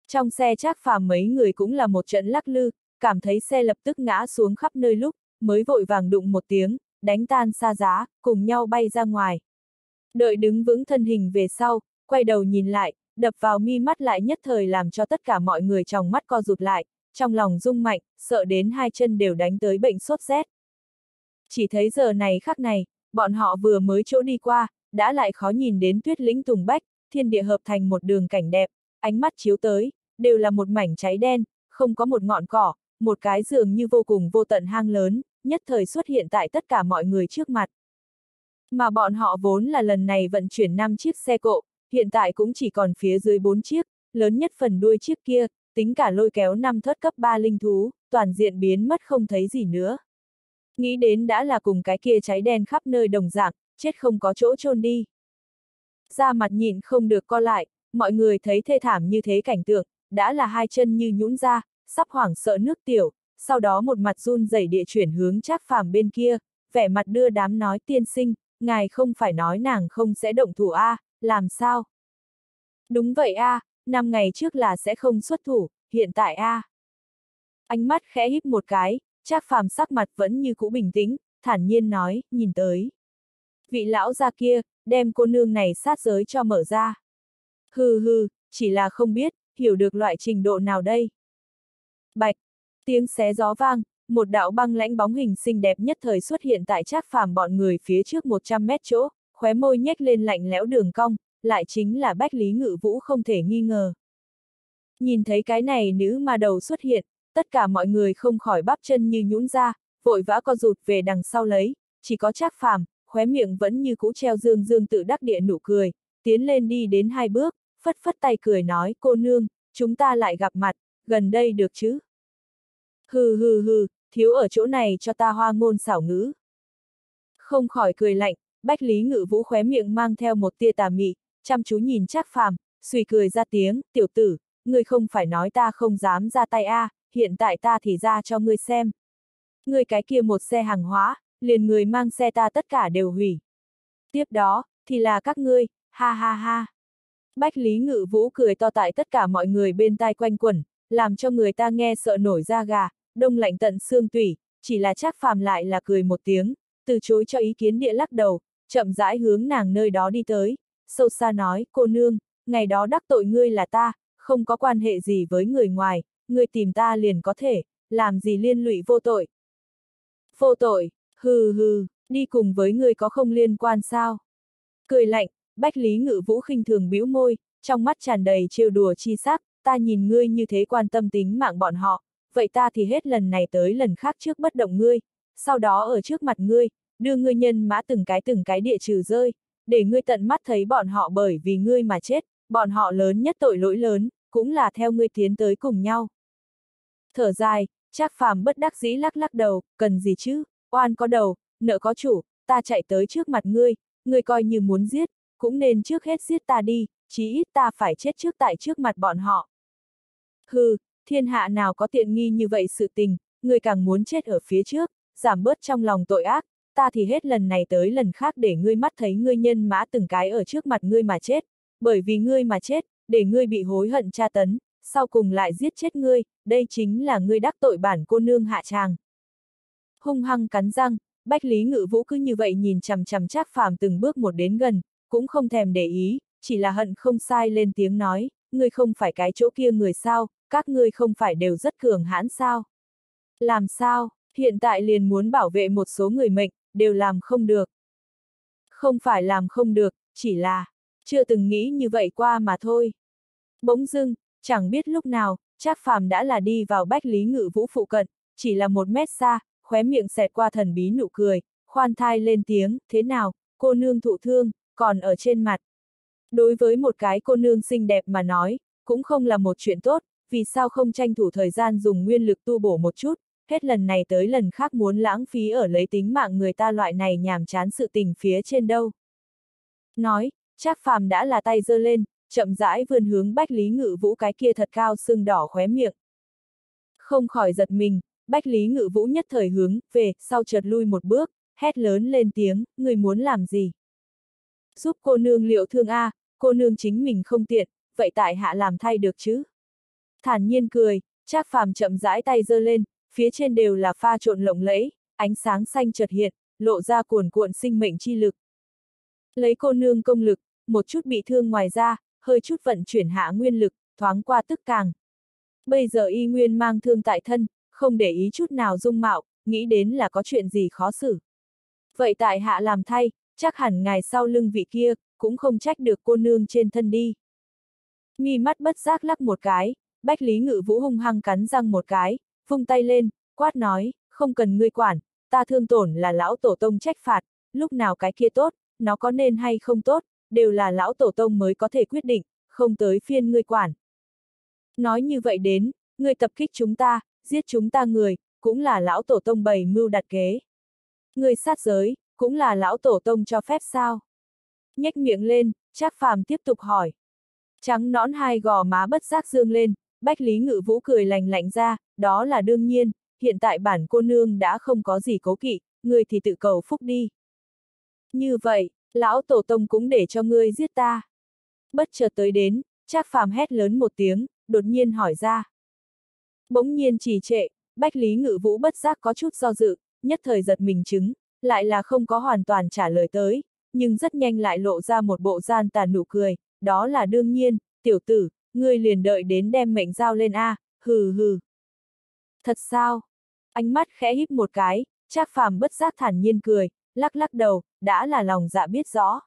Trong xe chắc phàm mấy người cũng là một trận lắc lư, cảm thấy xe lập tức ngã xuống khắp nơi lúc, mới vội vàng đụng một tiếng, đánh tan xa giá, cùng nhau bay ra ngoài. Đợi đứng vững thân hình về sau, quay đầu nhìn lại, đập vào mi mắt lại nhất thời làm cho tất cả mọi người trong mắt co rụt lại, trong lòng rung mạnh, sợ đến hai chân đều đánh tới bệnh sốt rét. Chỉ thấy giờ này khắc này, bọn họ vừa mới chỗ đi qua, đã lại khó nhìn đến tuyết lĩnh tùng bách, thiên địa hợp thành một đường cảnh đẹp, ánh mắt chiếu tới, đều là một mảnh cháy đen, không có một ngọn cỏ, một cái giường như vô cùng vô tận hang lớn, nhất thời xuất hiện tại tất cả mọi người trước mặt. Mà bọn họ vốn là lần này vận chuyển 5 chiếc xe cộ, hiện tại cũng chỉ còn phía dưới 4 chiếc, lớn nhất phần đuôi chiếc kia, tính cả lôi kéo năm thất cấp 3 linh thú, toàn diện biến mất không thấy gì nữa. Nghĩ đến đã là cùng cái kia cháy đen khắp nơi đồng dạng, chết không có chỗ chôn đi. Ra mặt nhịn không được co lại, mọi người thấy thê thảm như thế cảnh tượng, đã là hai chân như nhũn ra, sắp hoảng sợ nước tiểu, sau đó một mặt run rẩy địa chuyển hướng Trác Phàm bên kia, vẻ mặt đưa đám nói tiên sinh, ngài không phải nói nàng không sẽ động thủ a, à, làm sao? Đúng vậy a, à, năm ngày trước là sẽ không xuất thủ, hiện tại a. À. Ánh mắt khẽ híp một cái, Trác Phàm sắc mặt vẫn như cũ bình tĩnh, thản nhiên nói, nhìn tới. Vị lão gia kia, đem cô nương này sát giới cho mở ra. Hừ hừ, chỉ là không biết, hiểu được loại trình độ nào đây. Bạch, tiếng xé gió vang, một đạo băng lãnh bóng hình xinh đẹp nhất thời xuất hiện tại trác phàm bọn người phía trước 100 mét chỗ, khóe môi nhếch lên lạnh lẽo đường cong, lại chính là Bách Lý Ngự Vũ không thể nghi ngờ. Nhìn thấy cái này nữ ma đầu xuất hiện, tất cả mọi người không khỏi bắp chân như nhũn ra, vội vã co rụt về đằng sau lấy, chỉ có trác phàm, khóe miệng vẫn như cũ treo dương dương tự đắc địa nụ cười, tiến lên đi đến hai bước, phất phất tay cười nói cô nương, chúng ta lại gặp mặt, gần đây được chứ? Hừ hừ hừ, thiếu ở chỗ này cho ta hoa ngôn xảo ngữ. Không khỏi cười lạnh, Bách Lý Ngự Vũ khóe miệng mang theo một tia tà mị, chăm chú nhìn Trác Phàm, suy cười ra tiếng, tiểu tử, ngươi không phải nói ta không dám ra tay a, à, hiện tại ta thì ra cho ngươi xem. Ngươi cái kia một xe hàng hóa, liền người mang xe ta tất cả đều hủy. Tiếp đó, thì là các ngươi, ha ha ha. Bách Lý Ngự Vũ cười to tại tất cả mọi người bên tai quanh quẩn, làm cho người ta nghe sợ nổi da gà, đông lạnh tận xương tủy, chỉ là trác phàm lại là cười một tiếng, từ chối cho ý kiến địa lắc đầu, chậm rãi hướng nàng nơi đó đi tới, sâu xa nói, cô nương, ngày đó đắc tội ngươi là ta, không có quan hệ gì với người ngoài, ngươi tìm ta liền có thể, làm gì liên lụy vô tội. Vô tội, hừ hừ, đi cùng với ngươi có không liên quan sao? Cười lạnh, Bách Lý Ngự Vũ khinh thường bĩu môi, trong mắt tràn đầy trêu đùa chi sắc, ta nhìn ngươi như thế quan tâm tính mạng bọn họ, vậy ta thì hết lần này tới lần khác trước bất động ngươi, sau đó ở trước mặt ngươi, đưa ngươi nhân mã từng cái từng cái địa trừ rơi, để ngươi tận mắt thấy bọn họ bởi vì ngươi mà chết, bọn họ lớn nhất tội lỗi lớn, cũng là theo ngươi tiến tới cùng nhau. Thở dài, chắc phàm bất đắc dĩ lắc lắc đầu, cần gì chứ, oan có đầu, nợ có chủ, ta chạy tới trước mặt ngươi, ngươi coi như muốn giết, cũng nên trước hết giết ta đi, chí ít ta phải chết trước tại trước mặt bọn họ. Hừ, thiên hạ nào có tiện nghi như vậy sự tình, người càng muốn chết ở phía trước, giảm bớt trong lòng tội ác, ta thì hết lần này tới lần khác để ngươi mắt thấy ngươi nhân mã từng cái ở trước mặt ngươi mà chết, bởi vì ngươi mà chết, để ngươi bị hối hận tra tấn, sau cùng lại giết chết ngươi, đây chính là ngươi đắc tội bản cô nương hạ tràng. Hung hăng cắn răng, Bách Lý Ngự Vũ cứ như vậy nhìn chằm chằm Trác Phàm từng bước một đến gần, cũng không thèm để ý, chỉ là hận không sai lên tiếng nói, ngươi không phải cái chỗ kia người sao, các ngươi không phải đều rất cường hãn sao? Làm sao, hiện tại liền muốn bảo vệ một số người mệnh, đều làm không được. Không phải làm không được, chỉ là, chưa từng nghĩ như vậy qua mà thôi. Bỗng dưng, chẳng biết lúc nào, Trác Phàm đã là đi vào Bách Lý Ngự Vũ phụ cận, chỉ là một mét xa, khóe miệng xẹt qua thần bí nụ cười, khoan thai lên tiếng, thế nào, cô nương thụ thương, còn ở trên mặt. Đối với một cái cô nương xinh đẹp mà nói, cũng không là một chuyện tốt, vì sao không tranh thủ thời gian dùng nguyên lực tu bổ một chút, hết lần này tới lần khác muốn lãng phí ở lấy tính mạng người ta loại này nhàm chán sự tình phía trên đâu. Nói, chắc phàm đã là tay giơ lên, chậm rãi vươn hướng Bách Lý Ngự Vũ cái kia thật cao sưng đỏ khóe miệng. Không khỏi giật mình, Bách Lý Ngự Vũ nhất thời hướng, về, sau chợt lui một bước, hét lớn lên tiếng, người muốn làm gì? Giúp cô nương liệu thương A, cô nương chính mình không tiện, vậy tại hạ làm thay được chứ? Thản nhiên cười, Trác Phàm chậm rãi tay giơ lên, phía trên đều là pha trộn lộng lẫy, ánh sáng xanh chợt hiện, lộ ra cuồn cuộn sinh mệnh chi lực. Lấy cô nương công lực, một chút bị thương ngoài ra, hơi chút vận chuyển hạ nguyên lực, thoáng qua tức càng. Bây giờ y nguyên mang thương tại thân, không để ý chút nào dung mạo, nghĩ đến là có chuyện gì khó xử. Vậy tại hạ làm thay, chắc hẳn ngài sau lưng vị kia, cũng không trách được cô nương trên thân đi. Mi mắt bất giác lắc một cái, Bách Lý Ngự Vũ hung hăng cắn răng một cái, vung tay lên, quát nói, không cần ngươi quản, ta thương tổn là lão tổ tông trách phạt, lúc nào cái kia tốt, nó có nên hay không tốt, đều là lão tổ tông mới có thể quyết định, không tới phiên ngươi quản. Nói như vậy đến, ngươi tập kích chúng ta, giết chúng ta người, cũng là lão tổ tông bày mưu đặt kế. Ngươi sát giới, cũng là lão tổ tông cho phép sao? Nhếch miệng lên, Trác Phàm tiếp tục hỏi. Trắng nõn hai gò má bất giác dương lên, Bách Lý Ngự Vũ cười lành lạnh ra, đó là đương nhiên, hiện tại bản cô nương đã không có gì cố kỵ, ngươi thì tự cầu phúc đi. Như vậy, lão tổ tông cũng để cho ngươi giết ta. Bất chợt tới đến, Trác Phàm hét lớn một tiếng, đột nhiên hỏi ra. Bỗng nhiên trì trệ, Bách Lý Ngự Vũ bất giác có chút do dự, nhất thời giật mình chứng, lại là không có hoàn toàn trả lời tới, nhưng rất nhanh lại lộ ra một bộ gian tàn nụ cười, đó là đương nhiên, tiểu tử, ngươi liền đợi đến đem mệnh giao lên A, hừ hừ. Thật sao? Ánh mắt khẽ híp một cái, Trác Phàm bất giác thản nhiên cười, lắc lắc đầu, đã là lòng dạ biết rõ.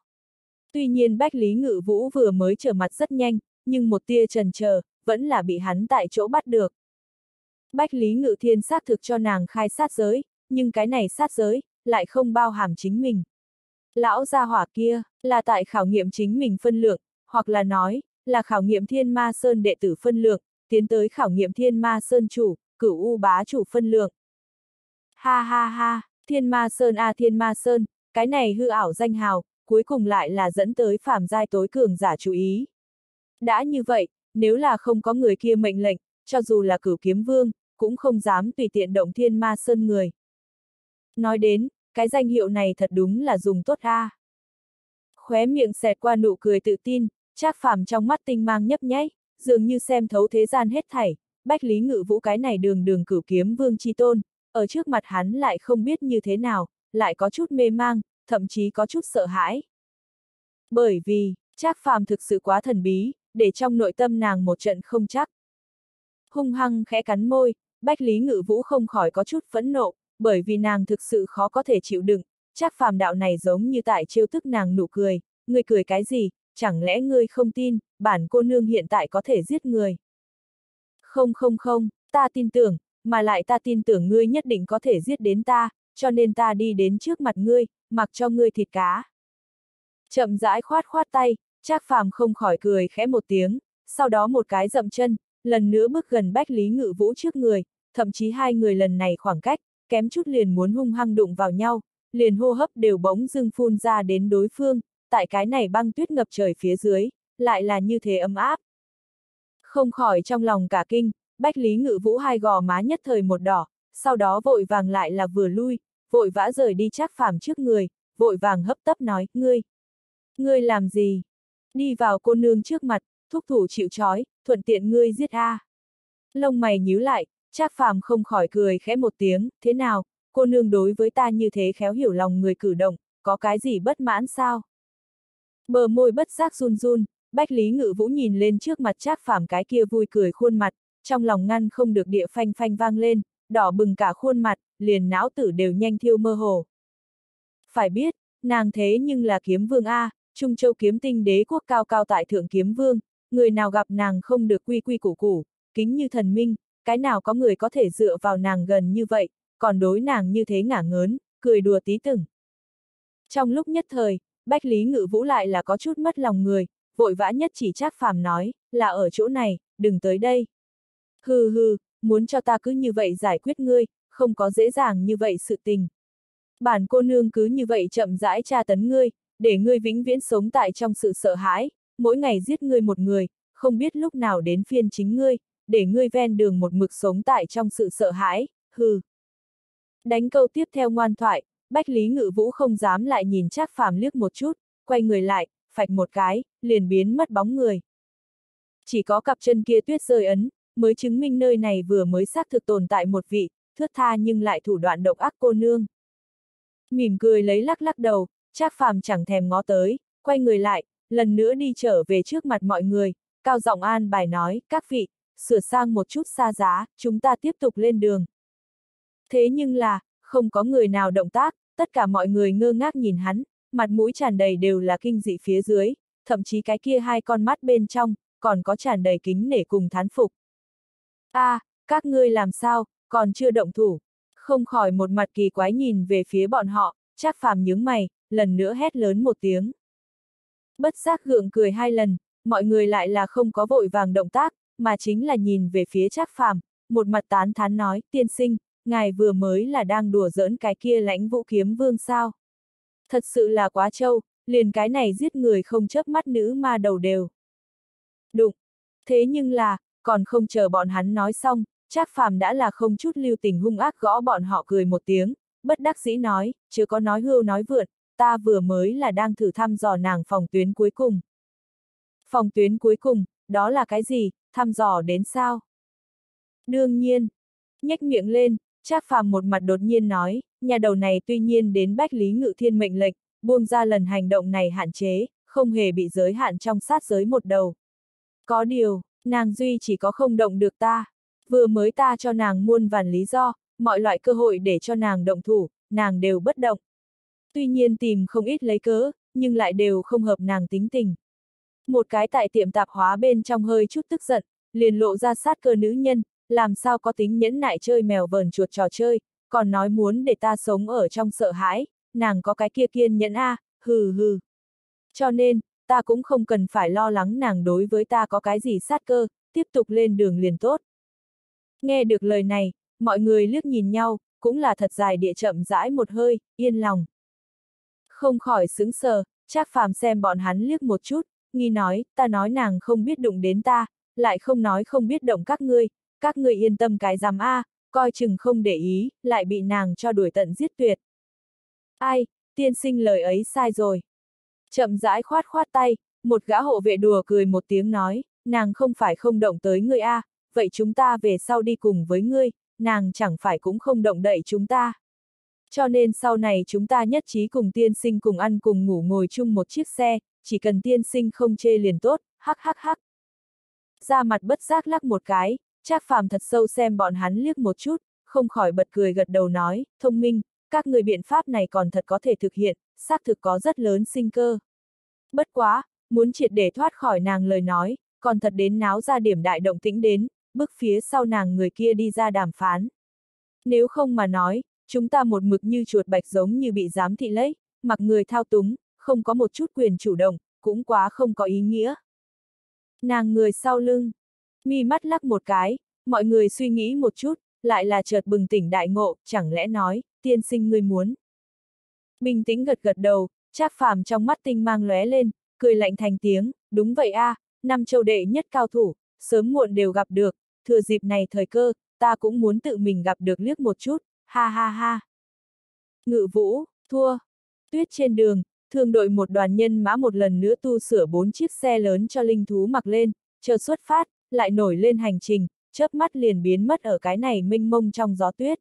Tuy nhiên Bách Lý Ngự Vũ vừa mới trở mặt rất nhanh, nhưng một tia trần chờ vẫn là bị hắn tại chỗ bắt được. Bách Lý Ngự Thiên xác thực cho nàng khai sát giới, nhưng cái này sát giới, lại không bao hàm chính mình. Lão gia hỏa kia, là tại khảo nghiệm chính mình phân lượng, hoặc là nói, là khảo nghiệm thiên ma sơn đệ tử phân lượng, tiến tới khảo nghiệm thiên ma sơn chủ, cửu u bá chủ phân lượng. Ha ha ha, thiên ma sơn a à, thiên ma sơn, cái này hư ảo danh hào, cuối cùng lại là dẫn tới phàm giai tối cường giả chú ý. Đã như vậy, nếu là không có người kia mệnh lệnh, cho dù là cửu kiếm vương, cũng không dám tùy tiện động thiên ma sơn người. Nói đến, cái danh hiệu này thật đúng là dùng tốt a. Khóe miệng xẹt qua nụ cười tự tin, Trác phàm trong mắt tinh mang nhấp nháy, dường như xem thấu thế gian hết thảy, bách lý ngự vũ cái này đường đường cửu kiếm vương chi tôn, ở trước mặt hắn lại không biết như thế nào, lại có chút mê mang, thậm chí có chút sợ hãi. Bởi vì, Trác phàm thực sự quá thần bí, để trong nội tâm nàng một trận không chắc. Hung hăng khẽ cắn môi, Bách Lý Ngự Vũ không khỏi có chút phẫn nộ, bởi vì nàng thực sự khó có thể chịu đựng, Trác phàm đạo này giống như tại chiêu thức nàng nụ cười, ngươi cười cái gì, chẳng lẽ ngươi không tin, bản cô nương hiện tại có thể giết người. Không không không, ta tin tưởng, mà lại ta tin tưởng ngươi nhất định có thể giết đến ta, cho nên ta đi đến trước mặt ngươi, mặc cho ngươi thịt cá. Chậm rãi khoát khoát tay, Trác Phàm không khỏi cười khẽ một tiếng, sau đó một cái dậm chân, lần nữa bước gần Bách Lý Ngự Vũ trước người, thậm chí hai người lần này khoảng cách, kém chút liền muốn hung hăng đụng vào nhau, liền hô hấp đều bỗng dưng phun ra đến đối phương, tại cái này băng tuyết ngập trời phía dưới, lại là như thế ấm áp. Không khỏi trong lòng cả kinh, Bách Lý Ngự Vũ hai gò má nhất thời một đỏ, sau đó vội vàng lại là vừa lui, vội vã rời đi chắc phàm trước người, vội vàng hấp tấp nói, ngươi, ngươi làm gì? Đi vào cô nương trước mặt, thúc thủ chịu trói, thuận tiện ngươi giết a. Lông mày nhíu lại, Trác Phàm không khỏi cười khẽ một tiếng, thế nào, cô nương đối với ta như thế khéo hiểu lòng người cử động, có cái gì bất mãn sao? Bờ môi bất giác run run, Bách Lý Ngự Vũ nhìn lên trước mặt Trác Phàm cái kia vui cười khuôn mặt, trong lòng ngăn không được địa phanh phanh vang lên, đỏ bừng cả khuôn mặt, liền não tử đều nhanh thiêu mơ hồ. Phải biết, nàng thế nhưng là kiếm vương A, Trung Châu kiếm tinh đế quốc cao cao tại thượng kiếm vương, người nào gặp nàng không được quy quy củ củ, kính như thần minh, cái nào có người có thể dựa vào nàng gần như vậy, còn đối nàng như thế ngả ngớn, cười đùa tí từng. Trong lúc nhất thời, Bách Lý Ngự Vũ lại là có chút mất lòng người, vội vã nhất chỉ Trác Phàm nói, là ở chỗ này, đừng tới đây. Hừ hừ, muốn cho ta cứ như vậy giải quyết ngươi, không có dễ dàng như vậy sự tình. Bản cô nương cứ như vậy chậm rãi tra tấn ngươi, để ngươi vĩnh viễn sống tại trong sự sợ hãi, mỗi ngày giết ngươi một người, không biết lúc nào đến phiên chính ngươi, để ngươi ven đường một mực sống tại trong sự sợ hãi, hừ. Đánh câu tiếp theo ngoan thoại, Bách Lý Ngự Vũ không dám lại nhìn Trác Phàm liếc một chút, quay người lại, phạch một cái, liền biến mất bóng người. Chỉ có cặp chân kia tuyết rơi ấn, mới chứng minh nơi này vừa mới xác thực tồn tại một vị, thướt tha nhưng lại thủ đoạn độc ác cô nương. Mỉm cười lấy lắc lắc đầu, Trác Phàm chẳng thèm ngó tới, quay người lại, lần nữa đi trở về trước mặt mọi người, cao giọng an bài nói, các vị, sửa sang một chút xa giá, chúng ta tiếp tục lên đường. Thế nhưng là, không có người nào động tác, tất cả mọi người ngơ ngác nhìn hắn, mặt mũi tràn đầy đều là kinh dị phía dưới, thậm chí cái kia hai con mắt bên trong, còn có tràn đầy kính nể cùng thán phục. a à, các ngươi làm sao, còn chưa động thủ, không khỏi một mặt kỳ quái nhìn về phía bọn họ, chắc phàm nhướng mày, lần nữa hét lớn một tiếng. Bất giác gượng cười hai lần, mọi người lại là không có vội vàng động tác, mà chính là nhìn về phía Trác phàm, một mặt tán thán nói, tiên sinh, ngài vừa mới là đang đùa giỡn cái kia lãnh vũ kiếm vương sao. Thật sự là quá trâu, liền cái này giết người không chớp mắt nữ ma đầu đều. Đụng. Thế nhưng là, còn không chờ bọn hắn nói xong, Trác Phàm đã là không chút lưu tình hung ác gõ bọn họ cười một tiếng, bất đắc dĩ nói, chưa có nói hưu nói vượt, ta vừa mới là đang thử thăm dò nàng phòng tuyến cuối cùng. Phòng tuyến cuối cùng, đó là cái gì, thăm dò đến sao? Đương nhiên, nhếch miệng lên, Trác Phàm một mặt đột nhiên nói, nhà đầu này tuy nhiên đến Bách Lý Ngự Thiên mệnh lệnh, buông ra lần hành động này hạn chế, không hề bị giới hạn trong sát giới một đầu. Có điều, nàng duy chỉ có không động được ta. Vừa mới ta cho nàng muôn vàn lý do, mọi loại cơ hội để cho nàng động thủ, nàng đều bất động. Tuy nhiên tìm không ít lấy cớ, nhưng lại đều không hợp nàng tính tình. Một cái tại tiệm tạp hóa bên trong hơi chút tức giận, liền lộ ra sát cơ nữ nhân, làm sao có tính nhẫn nại chơi mèo vờn chuột trò chơi, còn nói muốn để ta sống ở trong sợ hãi, nàng có cái kia kiên nhẫn a, à, hừ hừ. Cho nên, ta cũng không cần phải lo lắng nàng đối với ta có cái gì sát cơ, tiếp tục lên đường liền tốt. Nghe được lời này, mọi người liếc nhìn nhau, cũng là thật dài địa chậm rãi một hơi, yên lòng. Không khỏi sững sờ, chắc phàm xem bọn hắn liếc một chút, nghi nói, ta nói nàng không biết đụng đến ta, lại không nói không biết động các ngươi, các ngươi yên tâm cái giám A, coi chừng không để ý, lại bị nàng cho đuổi tận giết tuyệt. Ai, tiên sinh lời ấy sai rồi. Chậm rãi khoát khoát tay, một gã hộ vệ đùa cười một tiếng nói, nàng không phải không động tới ngươi A, vậy chúng ta về sau đi cùng với ngươi, nàng chẳng phải cũng không động đậy chúng ta. Cho nên sau này chúng ta nhất trí cùng tiên sinh cùng ăn cùng ngủ ngồi chung một chiếc xe, chỉ cần tiên sinh không chê liền tốt, hắc hắc hắc. Ra mặt bất giác lắc một cái, Trác phàm thật sâu xem bọn hắn liếc một chút, không khỏi bật cười gật đầu nói, thông minh, các người biện pháp này còn thật có thể thực hiện, xác thực có rất lớn sinh cơ. Bất quá, muốn triệt để thoát khỏi nàng lời nói, còn thật đến náo ra điểm đại động tĩnh đến, bước phía sau nàng người kia đi ra đàm phán. Nếu không mà nói, chúng ta một mực như chuột bạch giống như bị giám thị lấy, mặc người thao túng, không có một chút quyền chủ động, cũng quá không có ý nghĩa. Nàng người sau lưng, mi mắt lắc một cái, mọi người suy nghĩ một chút, lại là chợt bừng tỉnh đại ngộ, chẳng lẽ nói, tiên sinh ngươi muốn. Bình tĩnh gật gật đầu, Trác phàm trong mắt tinh mang lóe lên, cười lạnh thành tiếng, đúng vậy a, à, năm châu đệ nhất cao thủ, sớm muộn đều gặp được, thừa dịp này thời cơ, ta cũng muốn tự mình gặp được liếc một chút, ha ha ha. Ngự vũ, thua. Tuyết trên đường, thương đội một đoàn nhân mã một lần nữa tu sửa bốn chiếc xe lớn cho linh thú mặc lên, chờ xuất phát, lại nổi lên hành trình, chớp mắt liền biến mất ở cái này minh mông trong gió tuyết.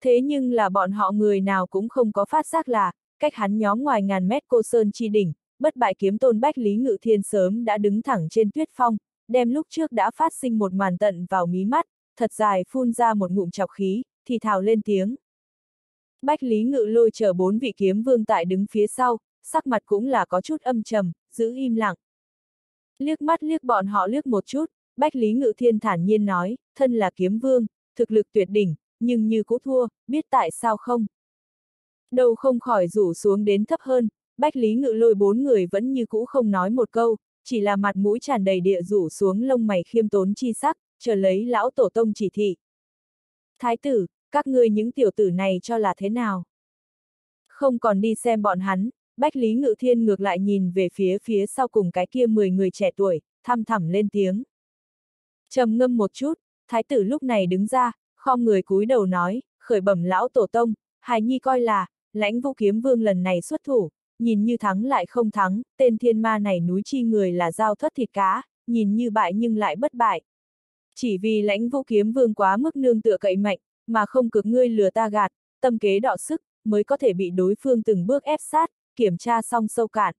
Thế nhưng là bọn họ người nào cũng không có phát giác là, cách hắn nhóm ngoài ngàn mét cô sơn chi đỉnh, bất bại kiếm tôn bách lý ngự thiên sớm đã đứng thẳng trên tuyết phong, đem lúc trước đã phát sinh một màn tận vào mí mắt, thật dài phun ra một ngụm chọc khí, thì thào lên tiếng. Bách lý ngự lôi chờ bốn vị kiếm vương tại đứng phía sau, sắc mặt cũng là có chút âm trầm, giữ im lặng. Liếc mắt liếc bọn họ liếc một chút, Bách Lý Ngự Thiên thản nhiên nói, thân là kiếm vương, thực lực tuyệt đỉnh, nhưng như cũ thua, biết tại sao không? Đầu không khỏi rủ xuống đến thấp hơn, Bách Lý Ngự lôi bốn người vẫn như cũ không nói một câu, chỉ là mặt mũi tràn đầy địa rủ xuống lông mày khiêm tốn chi sắc, chờ lấy lão tổ tông chỉ thị. Thái tử, các ngươi những tiểu tử này cho là thế nào? Không còn đi xem bọn hắn, Bách Lý Ngự Thiên ngược lại nhìn về phía phía sau cùng cái kia 10 người trẻ tuổi, thăm thẳm lên tiếng. trầm ngâm một chút, thái tử lúc này đứng ra, khom người cúi đầu nói, khởi bẩm lão tổ tông, hài nhi coi là, lãnh vũ kiếm vương lần này xuất thủ, nhìn như thắng lại không thắng, tên thiên ma này núi chi người là giao thất thịt cá, nhìn như bại nhưng lại bất bại. Chỉ vì lãnh vũ kiếm vương quá mức nương tựa cậy mạnh, mà không cực ngươi lừa ta gạt, tâm kế đọ sức, mới có thể bị đối phương từng bước ép sát, kiểm tra xong sâu cạn.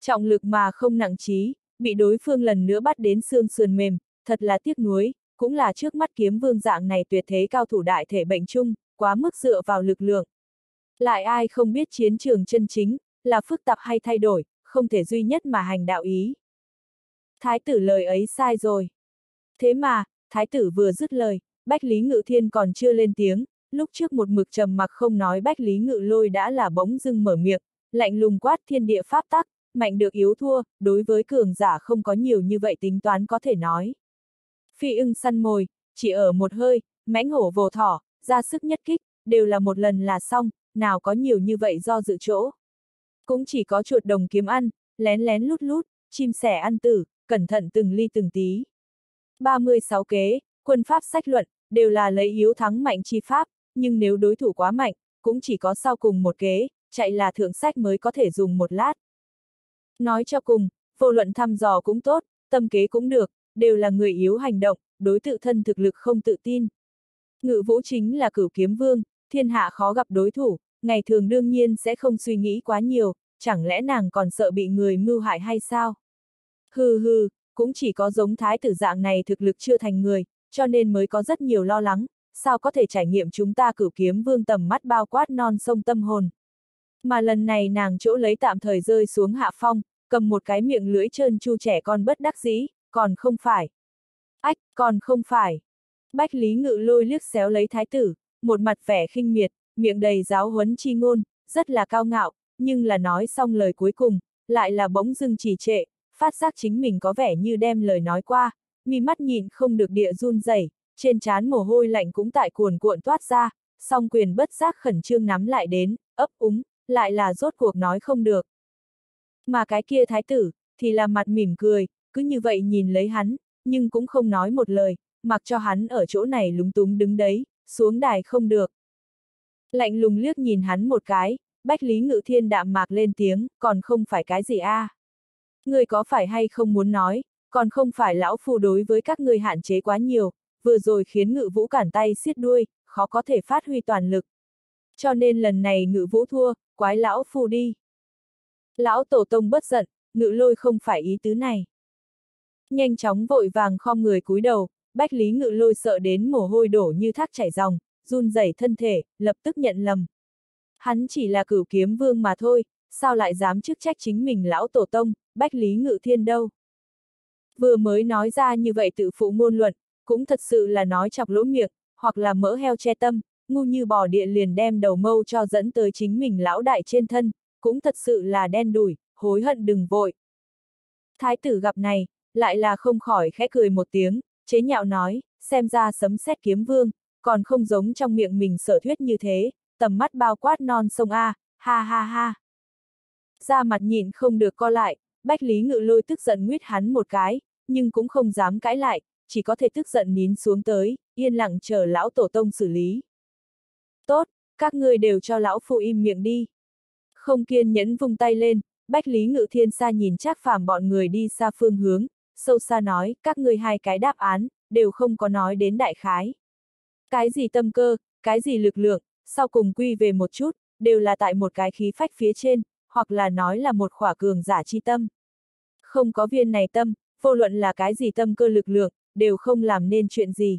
Trọng lực mà không nặng trí, bị đối phương lần nữa bắt đến xương sườn mềm, thật là tiếc nuối, cũng là trước mắt kiếm vương dạng này tuyệt thế cao thủ đại thể bệnh chung, quá mức dựa vào lực lượng. Lại ai không biết chiến trường chân chính, là phức tạp hay thay đổi, không thể duy nhất mà hành đạo ý. Thái tử lời ấy sai rồi. Thế mà, thái tử vừa dứt lời, Bách Lý Ngự Thiên còn chưa lên tiếng, lúc trước một mực trầm mặc không nói Bách Lý Ngự Lôi đã là bỗng dưng mở miệng, lạnh lùng quát thiên địa pháp tắc, mạnh được yếu thua, đối với cường giả không có nhiều như vậy tính toán có thể nói. Phi ưng săn mồi, chỉ ở một hơi, mãnh hổ vồ thỏ, ra sức nhất kích, đều là một lần là xong, nào có nhiều như vậy do dự chỗ. Cũng chỉ có chuột đồng kiếm ăn, lén lén lút lút, chim sẻ ăn tử, cẩn thận từng ly từng tí. 36 kế, quân pháp sách luận, đều là lấy yếu thắng mạnh chi pháp, nhưng nếu đối thủ quá mạnh, cũng chỉ có sau cùng một kế, chạy là thượng sách mới có thể dùng một lát. Nói cho cùng, vô luận thăm dò cũng tốt, tâm kế cũng được, đều là người yếu hành động, đối tự thân thực lực không tự tin. Ngự vũ chính là cửu kiếm vương, thiên hạ khó gặp đối thủ, ngày thường đương nhiên sẽ không suy nghĩ quá nhiều, chẳng lẽ nàng còn sợ bị người mưu hại hay sao? Hừ hừ, cũng chỉ có giống thái tử dạng này thực lực chưa thành người, cho nên mới có rất nhiều lo lắng, sao có thể trải nghiệm chúng ta cửu kiếm vương tầm mắt bao quát non sông tâm hồn. Mà lần này nàng chỗ lấy tạm thời rơi xuống hạ phong, cầm một cái miệng lưỡi trơn chu trẻ con bất đắc dĩ, còn không phải. Ách, còn không phải. Bách Lý Ngự lôi liếc xéo lấy thái tử, một mặt vẻ khinh miệt, miệng đầy giáo huấn chi ngôn, rất là cao ngạo, nhưng là nói xong lời cuối cùng, lại là bỗng dưng trì trệ, phát giác chính mình có vẻ như đem lời nói qua, mi mắt nhìn không được địa run rẩy, trên trán mồ hôi lạnh cũng tại cuồn cuộn toát ra, song quyền bất giác khẩn trương nắm lại đến, ấp úng, lại là rốt cuộc nói không được. Mà cái kia thái tử, thì là mặt mỉm cười, cứ như vậy nhìn lấy hắn, nhưng cũng không nói một lời, mặc cho hắn ở chỗ này lúng túng đứng đấy, xuống đài không được. Lạnh lùng liếc nhìn hắn một cái, Bách Lý Ngự Thiên đạm mạc lên tiếng, còn không phải cái gì a? À? Người có phải hay không muốn nói, còn không phải lão phu đối với các người hạn chế quá nhiều, vừa rồi khiến ngự vũ cản tay xiết đuôi, khó có thể phát huy toàn lực. Cho nên lần này ngự vũ thua, quái lão phu đi. Lão tổ tông bất giận, ngự lôi không phải ý tứ này. Nhanh chóng vội vàng khom người cúi đầu, bách lý ngự lôi sợ đến mồ hôi đổ như thác chảy ròng, run rẩy thân thể, lập tức nhận lầm. Hắn chỉ là cửu kiếm vương mà thôi, sao lại dám chức trách chính mình lão tổ tông, bách lý ngự thiên đâu. Vừa mới nói ra như vậy tự phụ ngôn luận, cũng thật sự là nói chọc lỗ miệng, hoặc là mỡ heo che tâm, ngu như bò địa liền đem đầu mâu cho dẫn tới chính mình lão đại trên thân, cũng thật sự là đen đủi, hối hận đừng vội. Thái tử gặp này, lại là không khỏi khẽ cười một tiếng, chế nhạo nói, xem ra sấm xét kiếm vương, còn không giống trong miệng mình sở thuyết như thế, tầm mắt bao quát non sông A, ha ha ha. Ra mặt nhìn không được co lại, Bách Lý Ngự lôi tức giận nguyết hắn một cái, nhưng cũng không dám cãi lại, chỉ có thể tức giận nín xuống tới, yên lặng chờ lão tổ tông xử lý. Tốt, các ngươi đều cho lão phụ im miệng đi. Không kiên nhẫn vung tay lên, Bách Lý Ngự Thiên xa nhìn chắc phàm bọn người đi xa phương hướng, sâu xa nói, các ngươi hai cái đáp án, đều không có nói đến đại khái. Cái gì tâm cơ, cái gì lực lượng, sau cùng quy về một chút, đều là tại một cái khí phách phía trên, hoặc là nói là một khỏa cường giả chi tâm. Không có viên này tâm, vô luận là cái gì tâm cơ lực lượng, đều không làm nên chuyện gì.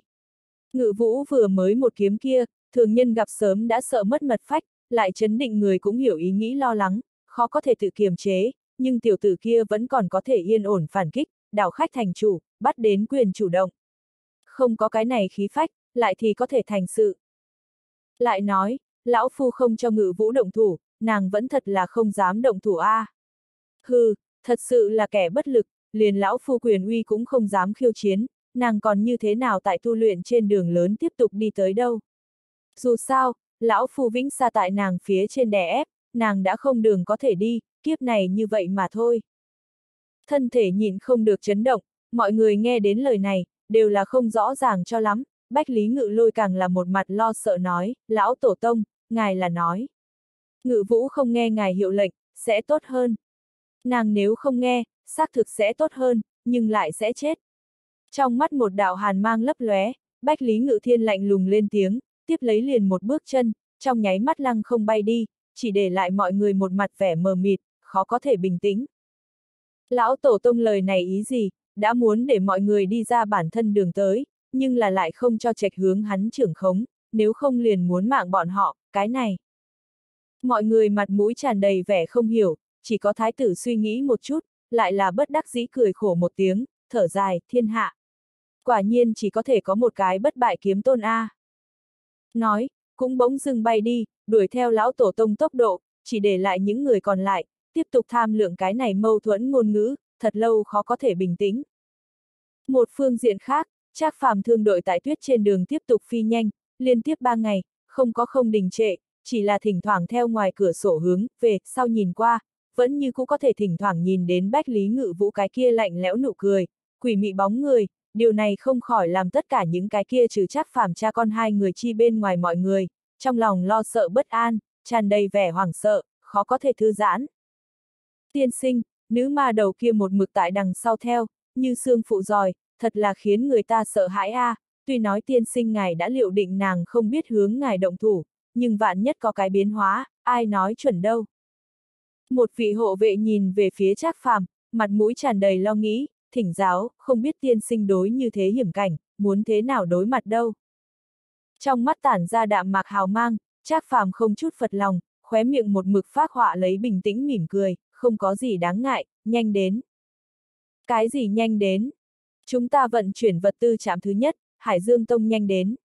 Ngự vũ vừa mới một kiếm kia, thường nhân gặp sớm đã sợ mất mật phách, lại chấn định người cũng hiểu ý nghĩ lo lắng, khó có thể tự kiềm chế, nhưng tiểu tử kia vẫn còn có thể yên ổn phản kích, đảo khách thành chủ, bắt đến quyền chủ động. Không có cái này khí phách, lại thì có thể thành sự. Lại nói, lão phu không cho ngự vũ động thủ, nàng vẫn thật là không dám động thủ a. À. Hừ, thật sự là kẻ bất lực, liền lão phu quyền uy cũng không dám khiêu chiến, nàng còn như thế nào tại tu luyện trên đường lớn tiếp tục đi tới đâu. Dù sao, lão phu vĩnh xa tại nàng phía trên đè ép, nàng đã không đường có thể đi, kiếp này như vậy mà thôi. Thân thể nhìn không được chấn động, mọi người nghe đến lời này, đều là không rõ ràng cho lắm, Bách Lý Ngự lôi càng là một mặt lo sợ nói, lão tổ tông, ngài là nói. Ngự vũ không nghe ngài hiệu lệnh, sẽ tốt hơn. Nàng nếu không nghe, xác thực sẽ tốt hơn, nhưng lại sẽ chết. Trong mắt một đạo hàn mang lấp lóe, Bách Lý Ngự Thiên lạnh lùng lên tiếng, tiếp lấy liền một bước chân, trong nháy mắt lăng không bay đi, chỉ để lại mọi người một mặt vẻ mờ mịt, khó có thể bình tĩnh. Lão Tổ Tông lời này ý gì, đã muốn để mọi người đi ra bản thân đường tới, nhưng là lại không cho trạch hướng hắn trưởng khống, nếu không liền muốn mạng bọn họ, cái này. Mọi người mặt mũi tràn đầy vẻ không hiểu, chỉ có thái tử suy nghĩ một chút, lại là bất đắc dĩ cười khổ một tiếng, thở dài, thiên hạ. Quả nhiên chỉ có thể có một cái bất bại kiếm tôn A. Nói, cũng bỗng dưng bay đi, đuổi theo lão tổ tông tốc độ, chỉ để lại những người còn lại, tiếp tục tham lượng cái này mâu thuẫn ngôn ngữ, thật lâu khó có thể bình tĩnh. Một phương diện khác, Trác Phàm thương đội tại tuyết trên đường tiếp tục phi nhanh, liên tiếp ba ngày, không có không đình trệ, chỉ là thỉnh thoảng theo ngoài cửa sổ hướng về, sau nhìn qua, vẫn như cũ có thể thỉnh thoảng nhìn đến Bách Lý Ngự Vũ cái kia lạnh lẽo nụ cười, quỷ mị bóng người, điều này không khỏi làm tất cả những cái kia trừ chắc Phàm cha con hai người chi bên ngoài mọi người, trong lòng lo sợ bất an, tràn đầy vẻ hoảng sợ, khó có thể thư giãn. Tiên sinh, nữ ma đầu kia một mực tại đằng sau theo, như xương phụ giỏi, thật là khiến người ta sợ hãi a. À, tuy nói tiên sinh ngài đã liệu định nàng không biết hướng ngài động thủ, nhưng vạn nhất có cái biến hóa, ai nói chuẩn đâu. Một vị hộ vệ nhìn về phía Trác Phàm, mặt mũi tràn đầy lo nghĩ, thỉnh giáo, không biết tiên sinh đối như thế hiểm cảnh, muốn thế nào đối mặt đâu. Trong mắt tản ra đạm mạc hào mang, Trác Phàm không chút phật lòng, khóe miệng một mực phát họa lấy bình tĩnh mỉm cười, không có gì đáng ngại, nhanh đến. Cái gì nhanh đến? Chúng ta vận chuyển vật tư trạm thứ nhất, Hải Dương Tông nhanh đến.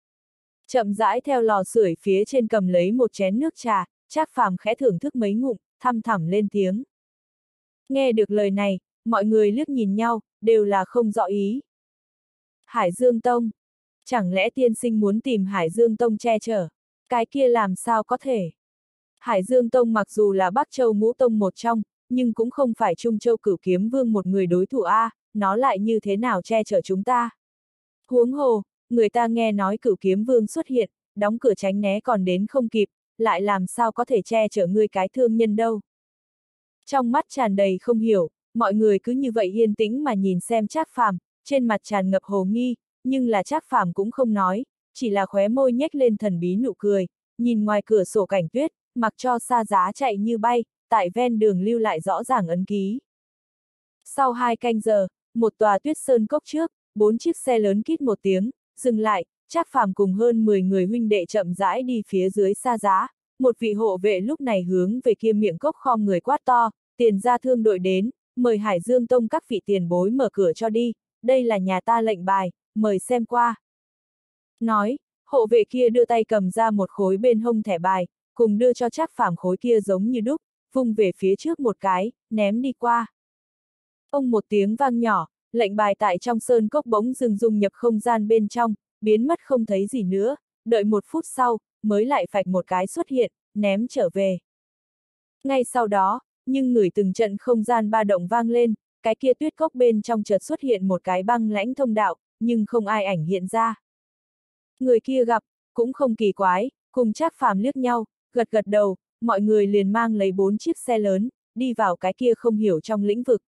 Chậm rãi theo lò sưởi phía trên cầm lấy một chén nước trà, Trác Phàm khẽ thưởng thức mấy ngụm, thăm thẳm lên tiếng. Nghe được lời này, mọi người liếc nhìn nhau, đều là không rõ ý. Hải Dương Tông. Chẳng lẽ tiên sinh muốn tìm Hải Dương Tông che chở? Cái kia làm sao có thể? Hải Dương Tông mặc dù là Bắc Châu ngũ tông một trong, nhưng cũng không phải Trung Châu cửu kiếm vương một người đối thủ A, nó lại như thế nào che chở chúng ta? Huống hồ, người ta nghe nói cửu kiếm vương xuất hiện, đóng cửa tránh né còn đến không kịp, lại làm sao có thể che chở người cái thương nhân đâu? Trong mắt tràn đầy không hiểu, mọi người cứ như vậy yên tĩnh mà nhìn xem Trác Phàm, trên mặt tràn ngập hồ nghi, nhưng là Trác Phàm cũng không nói, chỉ là khóe môi nhếch lên thần bí nụ cười, nhìn ngoài cửa sổ cảnh tuyết, mặc cho xa giá chạy như bay, tại ven đường lưu lại rõ ràng ấn ký. Sau hai canh giờ, một tòa tuyết sơn cốc trước, bốn chiếc xe lớn kít một tiếng, dừng lại, Trác Phàm cùng hơn 10 người huynh đệ chậm rãi đi phía dưới xa giá, một vị hộ vệ lúc này hướng về kia miệng cốc khom người quát to, tiền ra thương đội đến, mời Hải Dương Tông các vị tiền bối mở cửa cho đi, đây là nhà ta lệnh bài, mời xem qua. Nói, hộ vệ kia đưa tay cầm ra một khối bên hông thẻ bài, cùng đưa cho Trác Phàm khối kia giống như đúc, vung về phía trước một cái, ném đi qua. Ông một tiếng vang nhỏ, lệnh bài tại trong sơn cốc bỗng dừng dung nhập không gian bên trong, biến mất không thấy gì nữa, đợi một phút sau, mới lại phạch một cái xuất hiện, ném trở về. Ngay sau đó, nhưng người từng trận không gian ba động vang lên, cái kia tuyết cốc bên trong chợt xuất hiện một cái băng lãnh thông đạo, nhưng không ai ảnh hiện ra. Người kia gặp, cũng không kỳ quái, cùng chắc phàm liếc nhau, gật gật đầu, mọi người liền mang lấy bốn chiếc xe lớn, đi vào cái kia không hiểu trong lĩnh vực,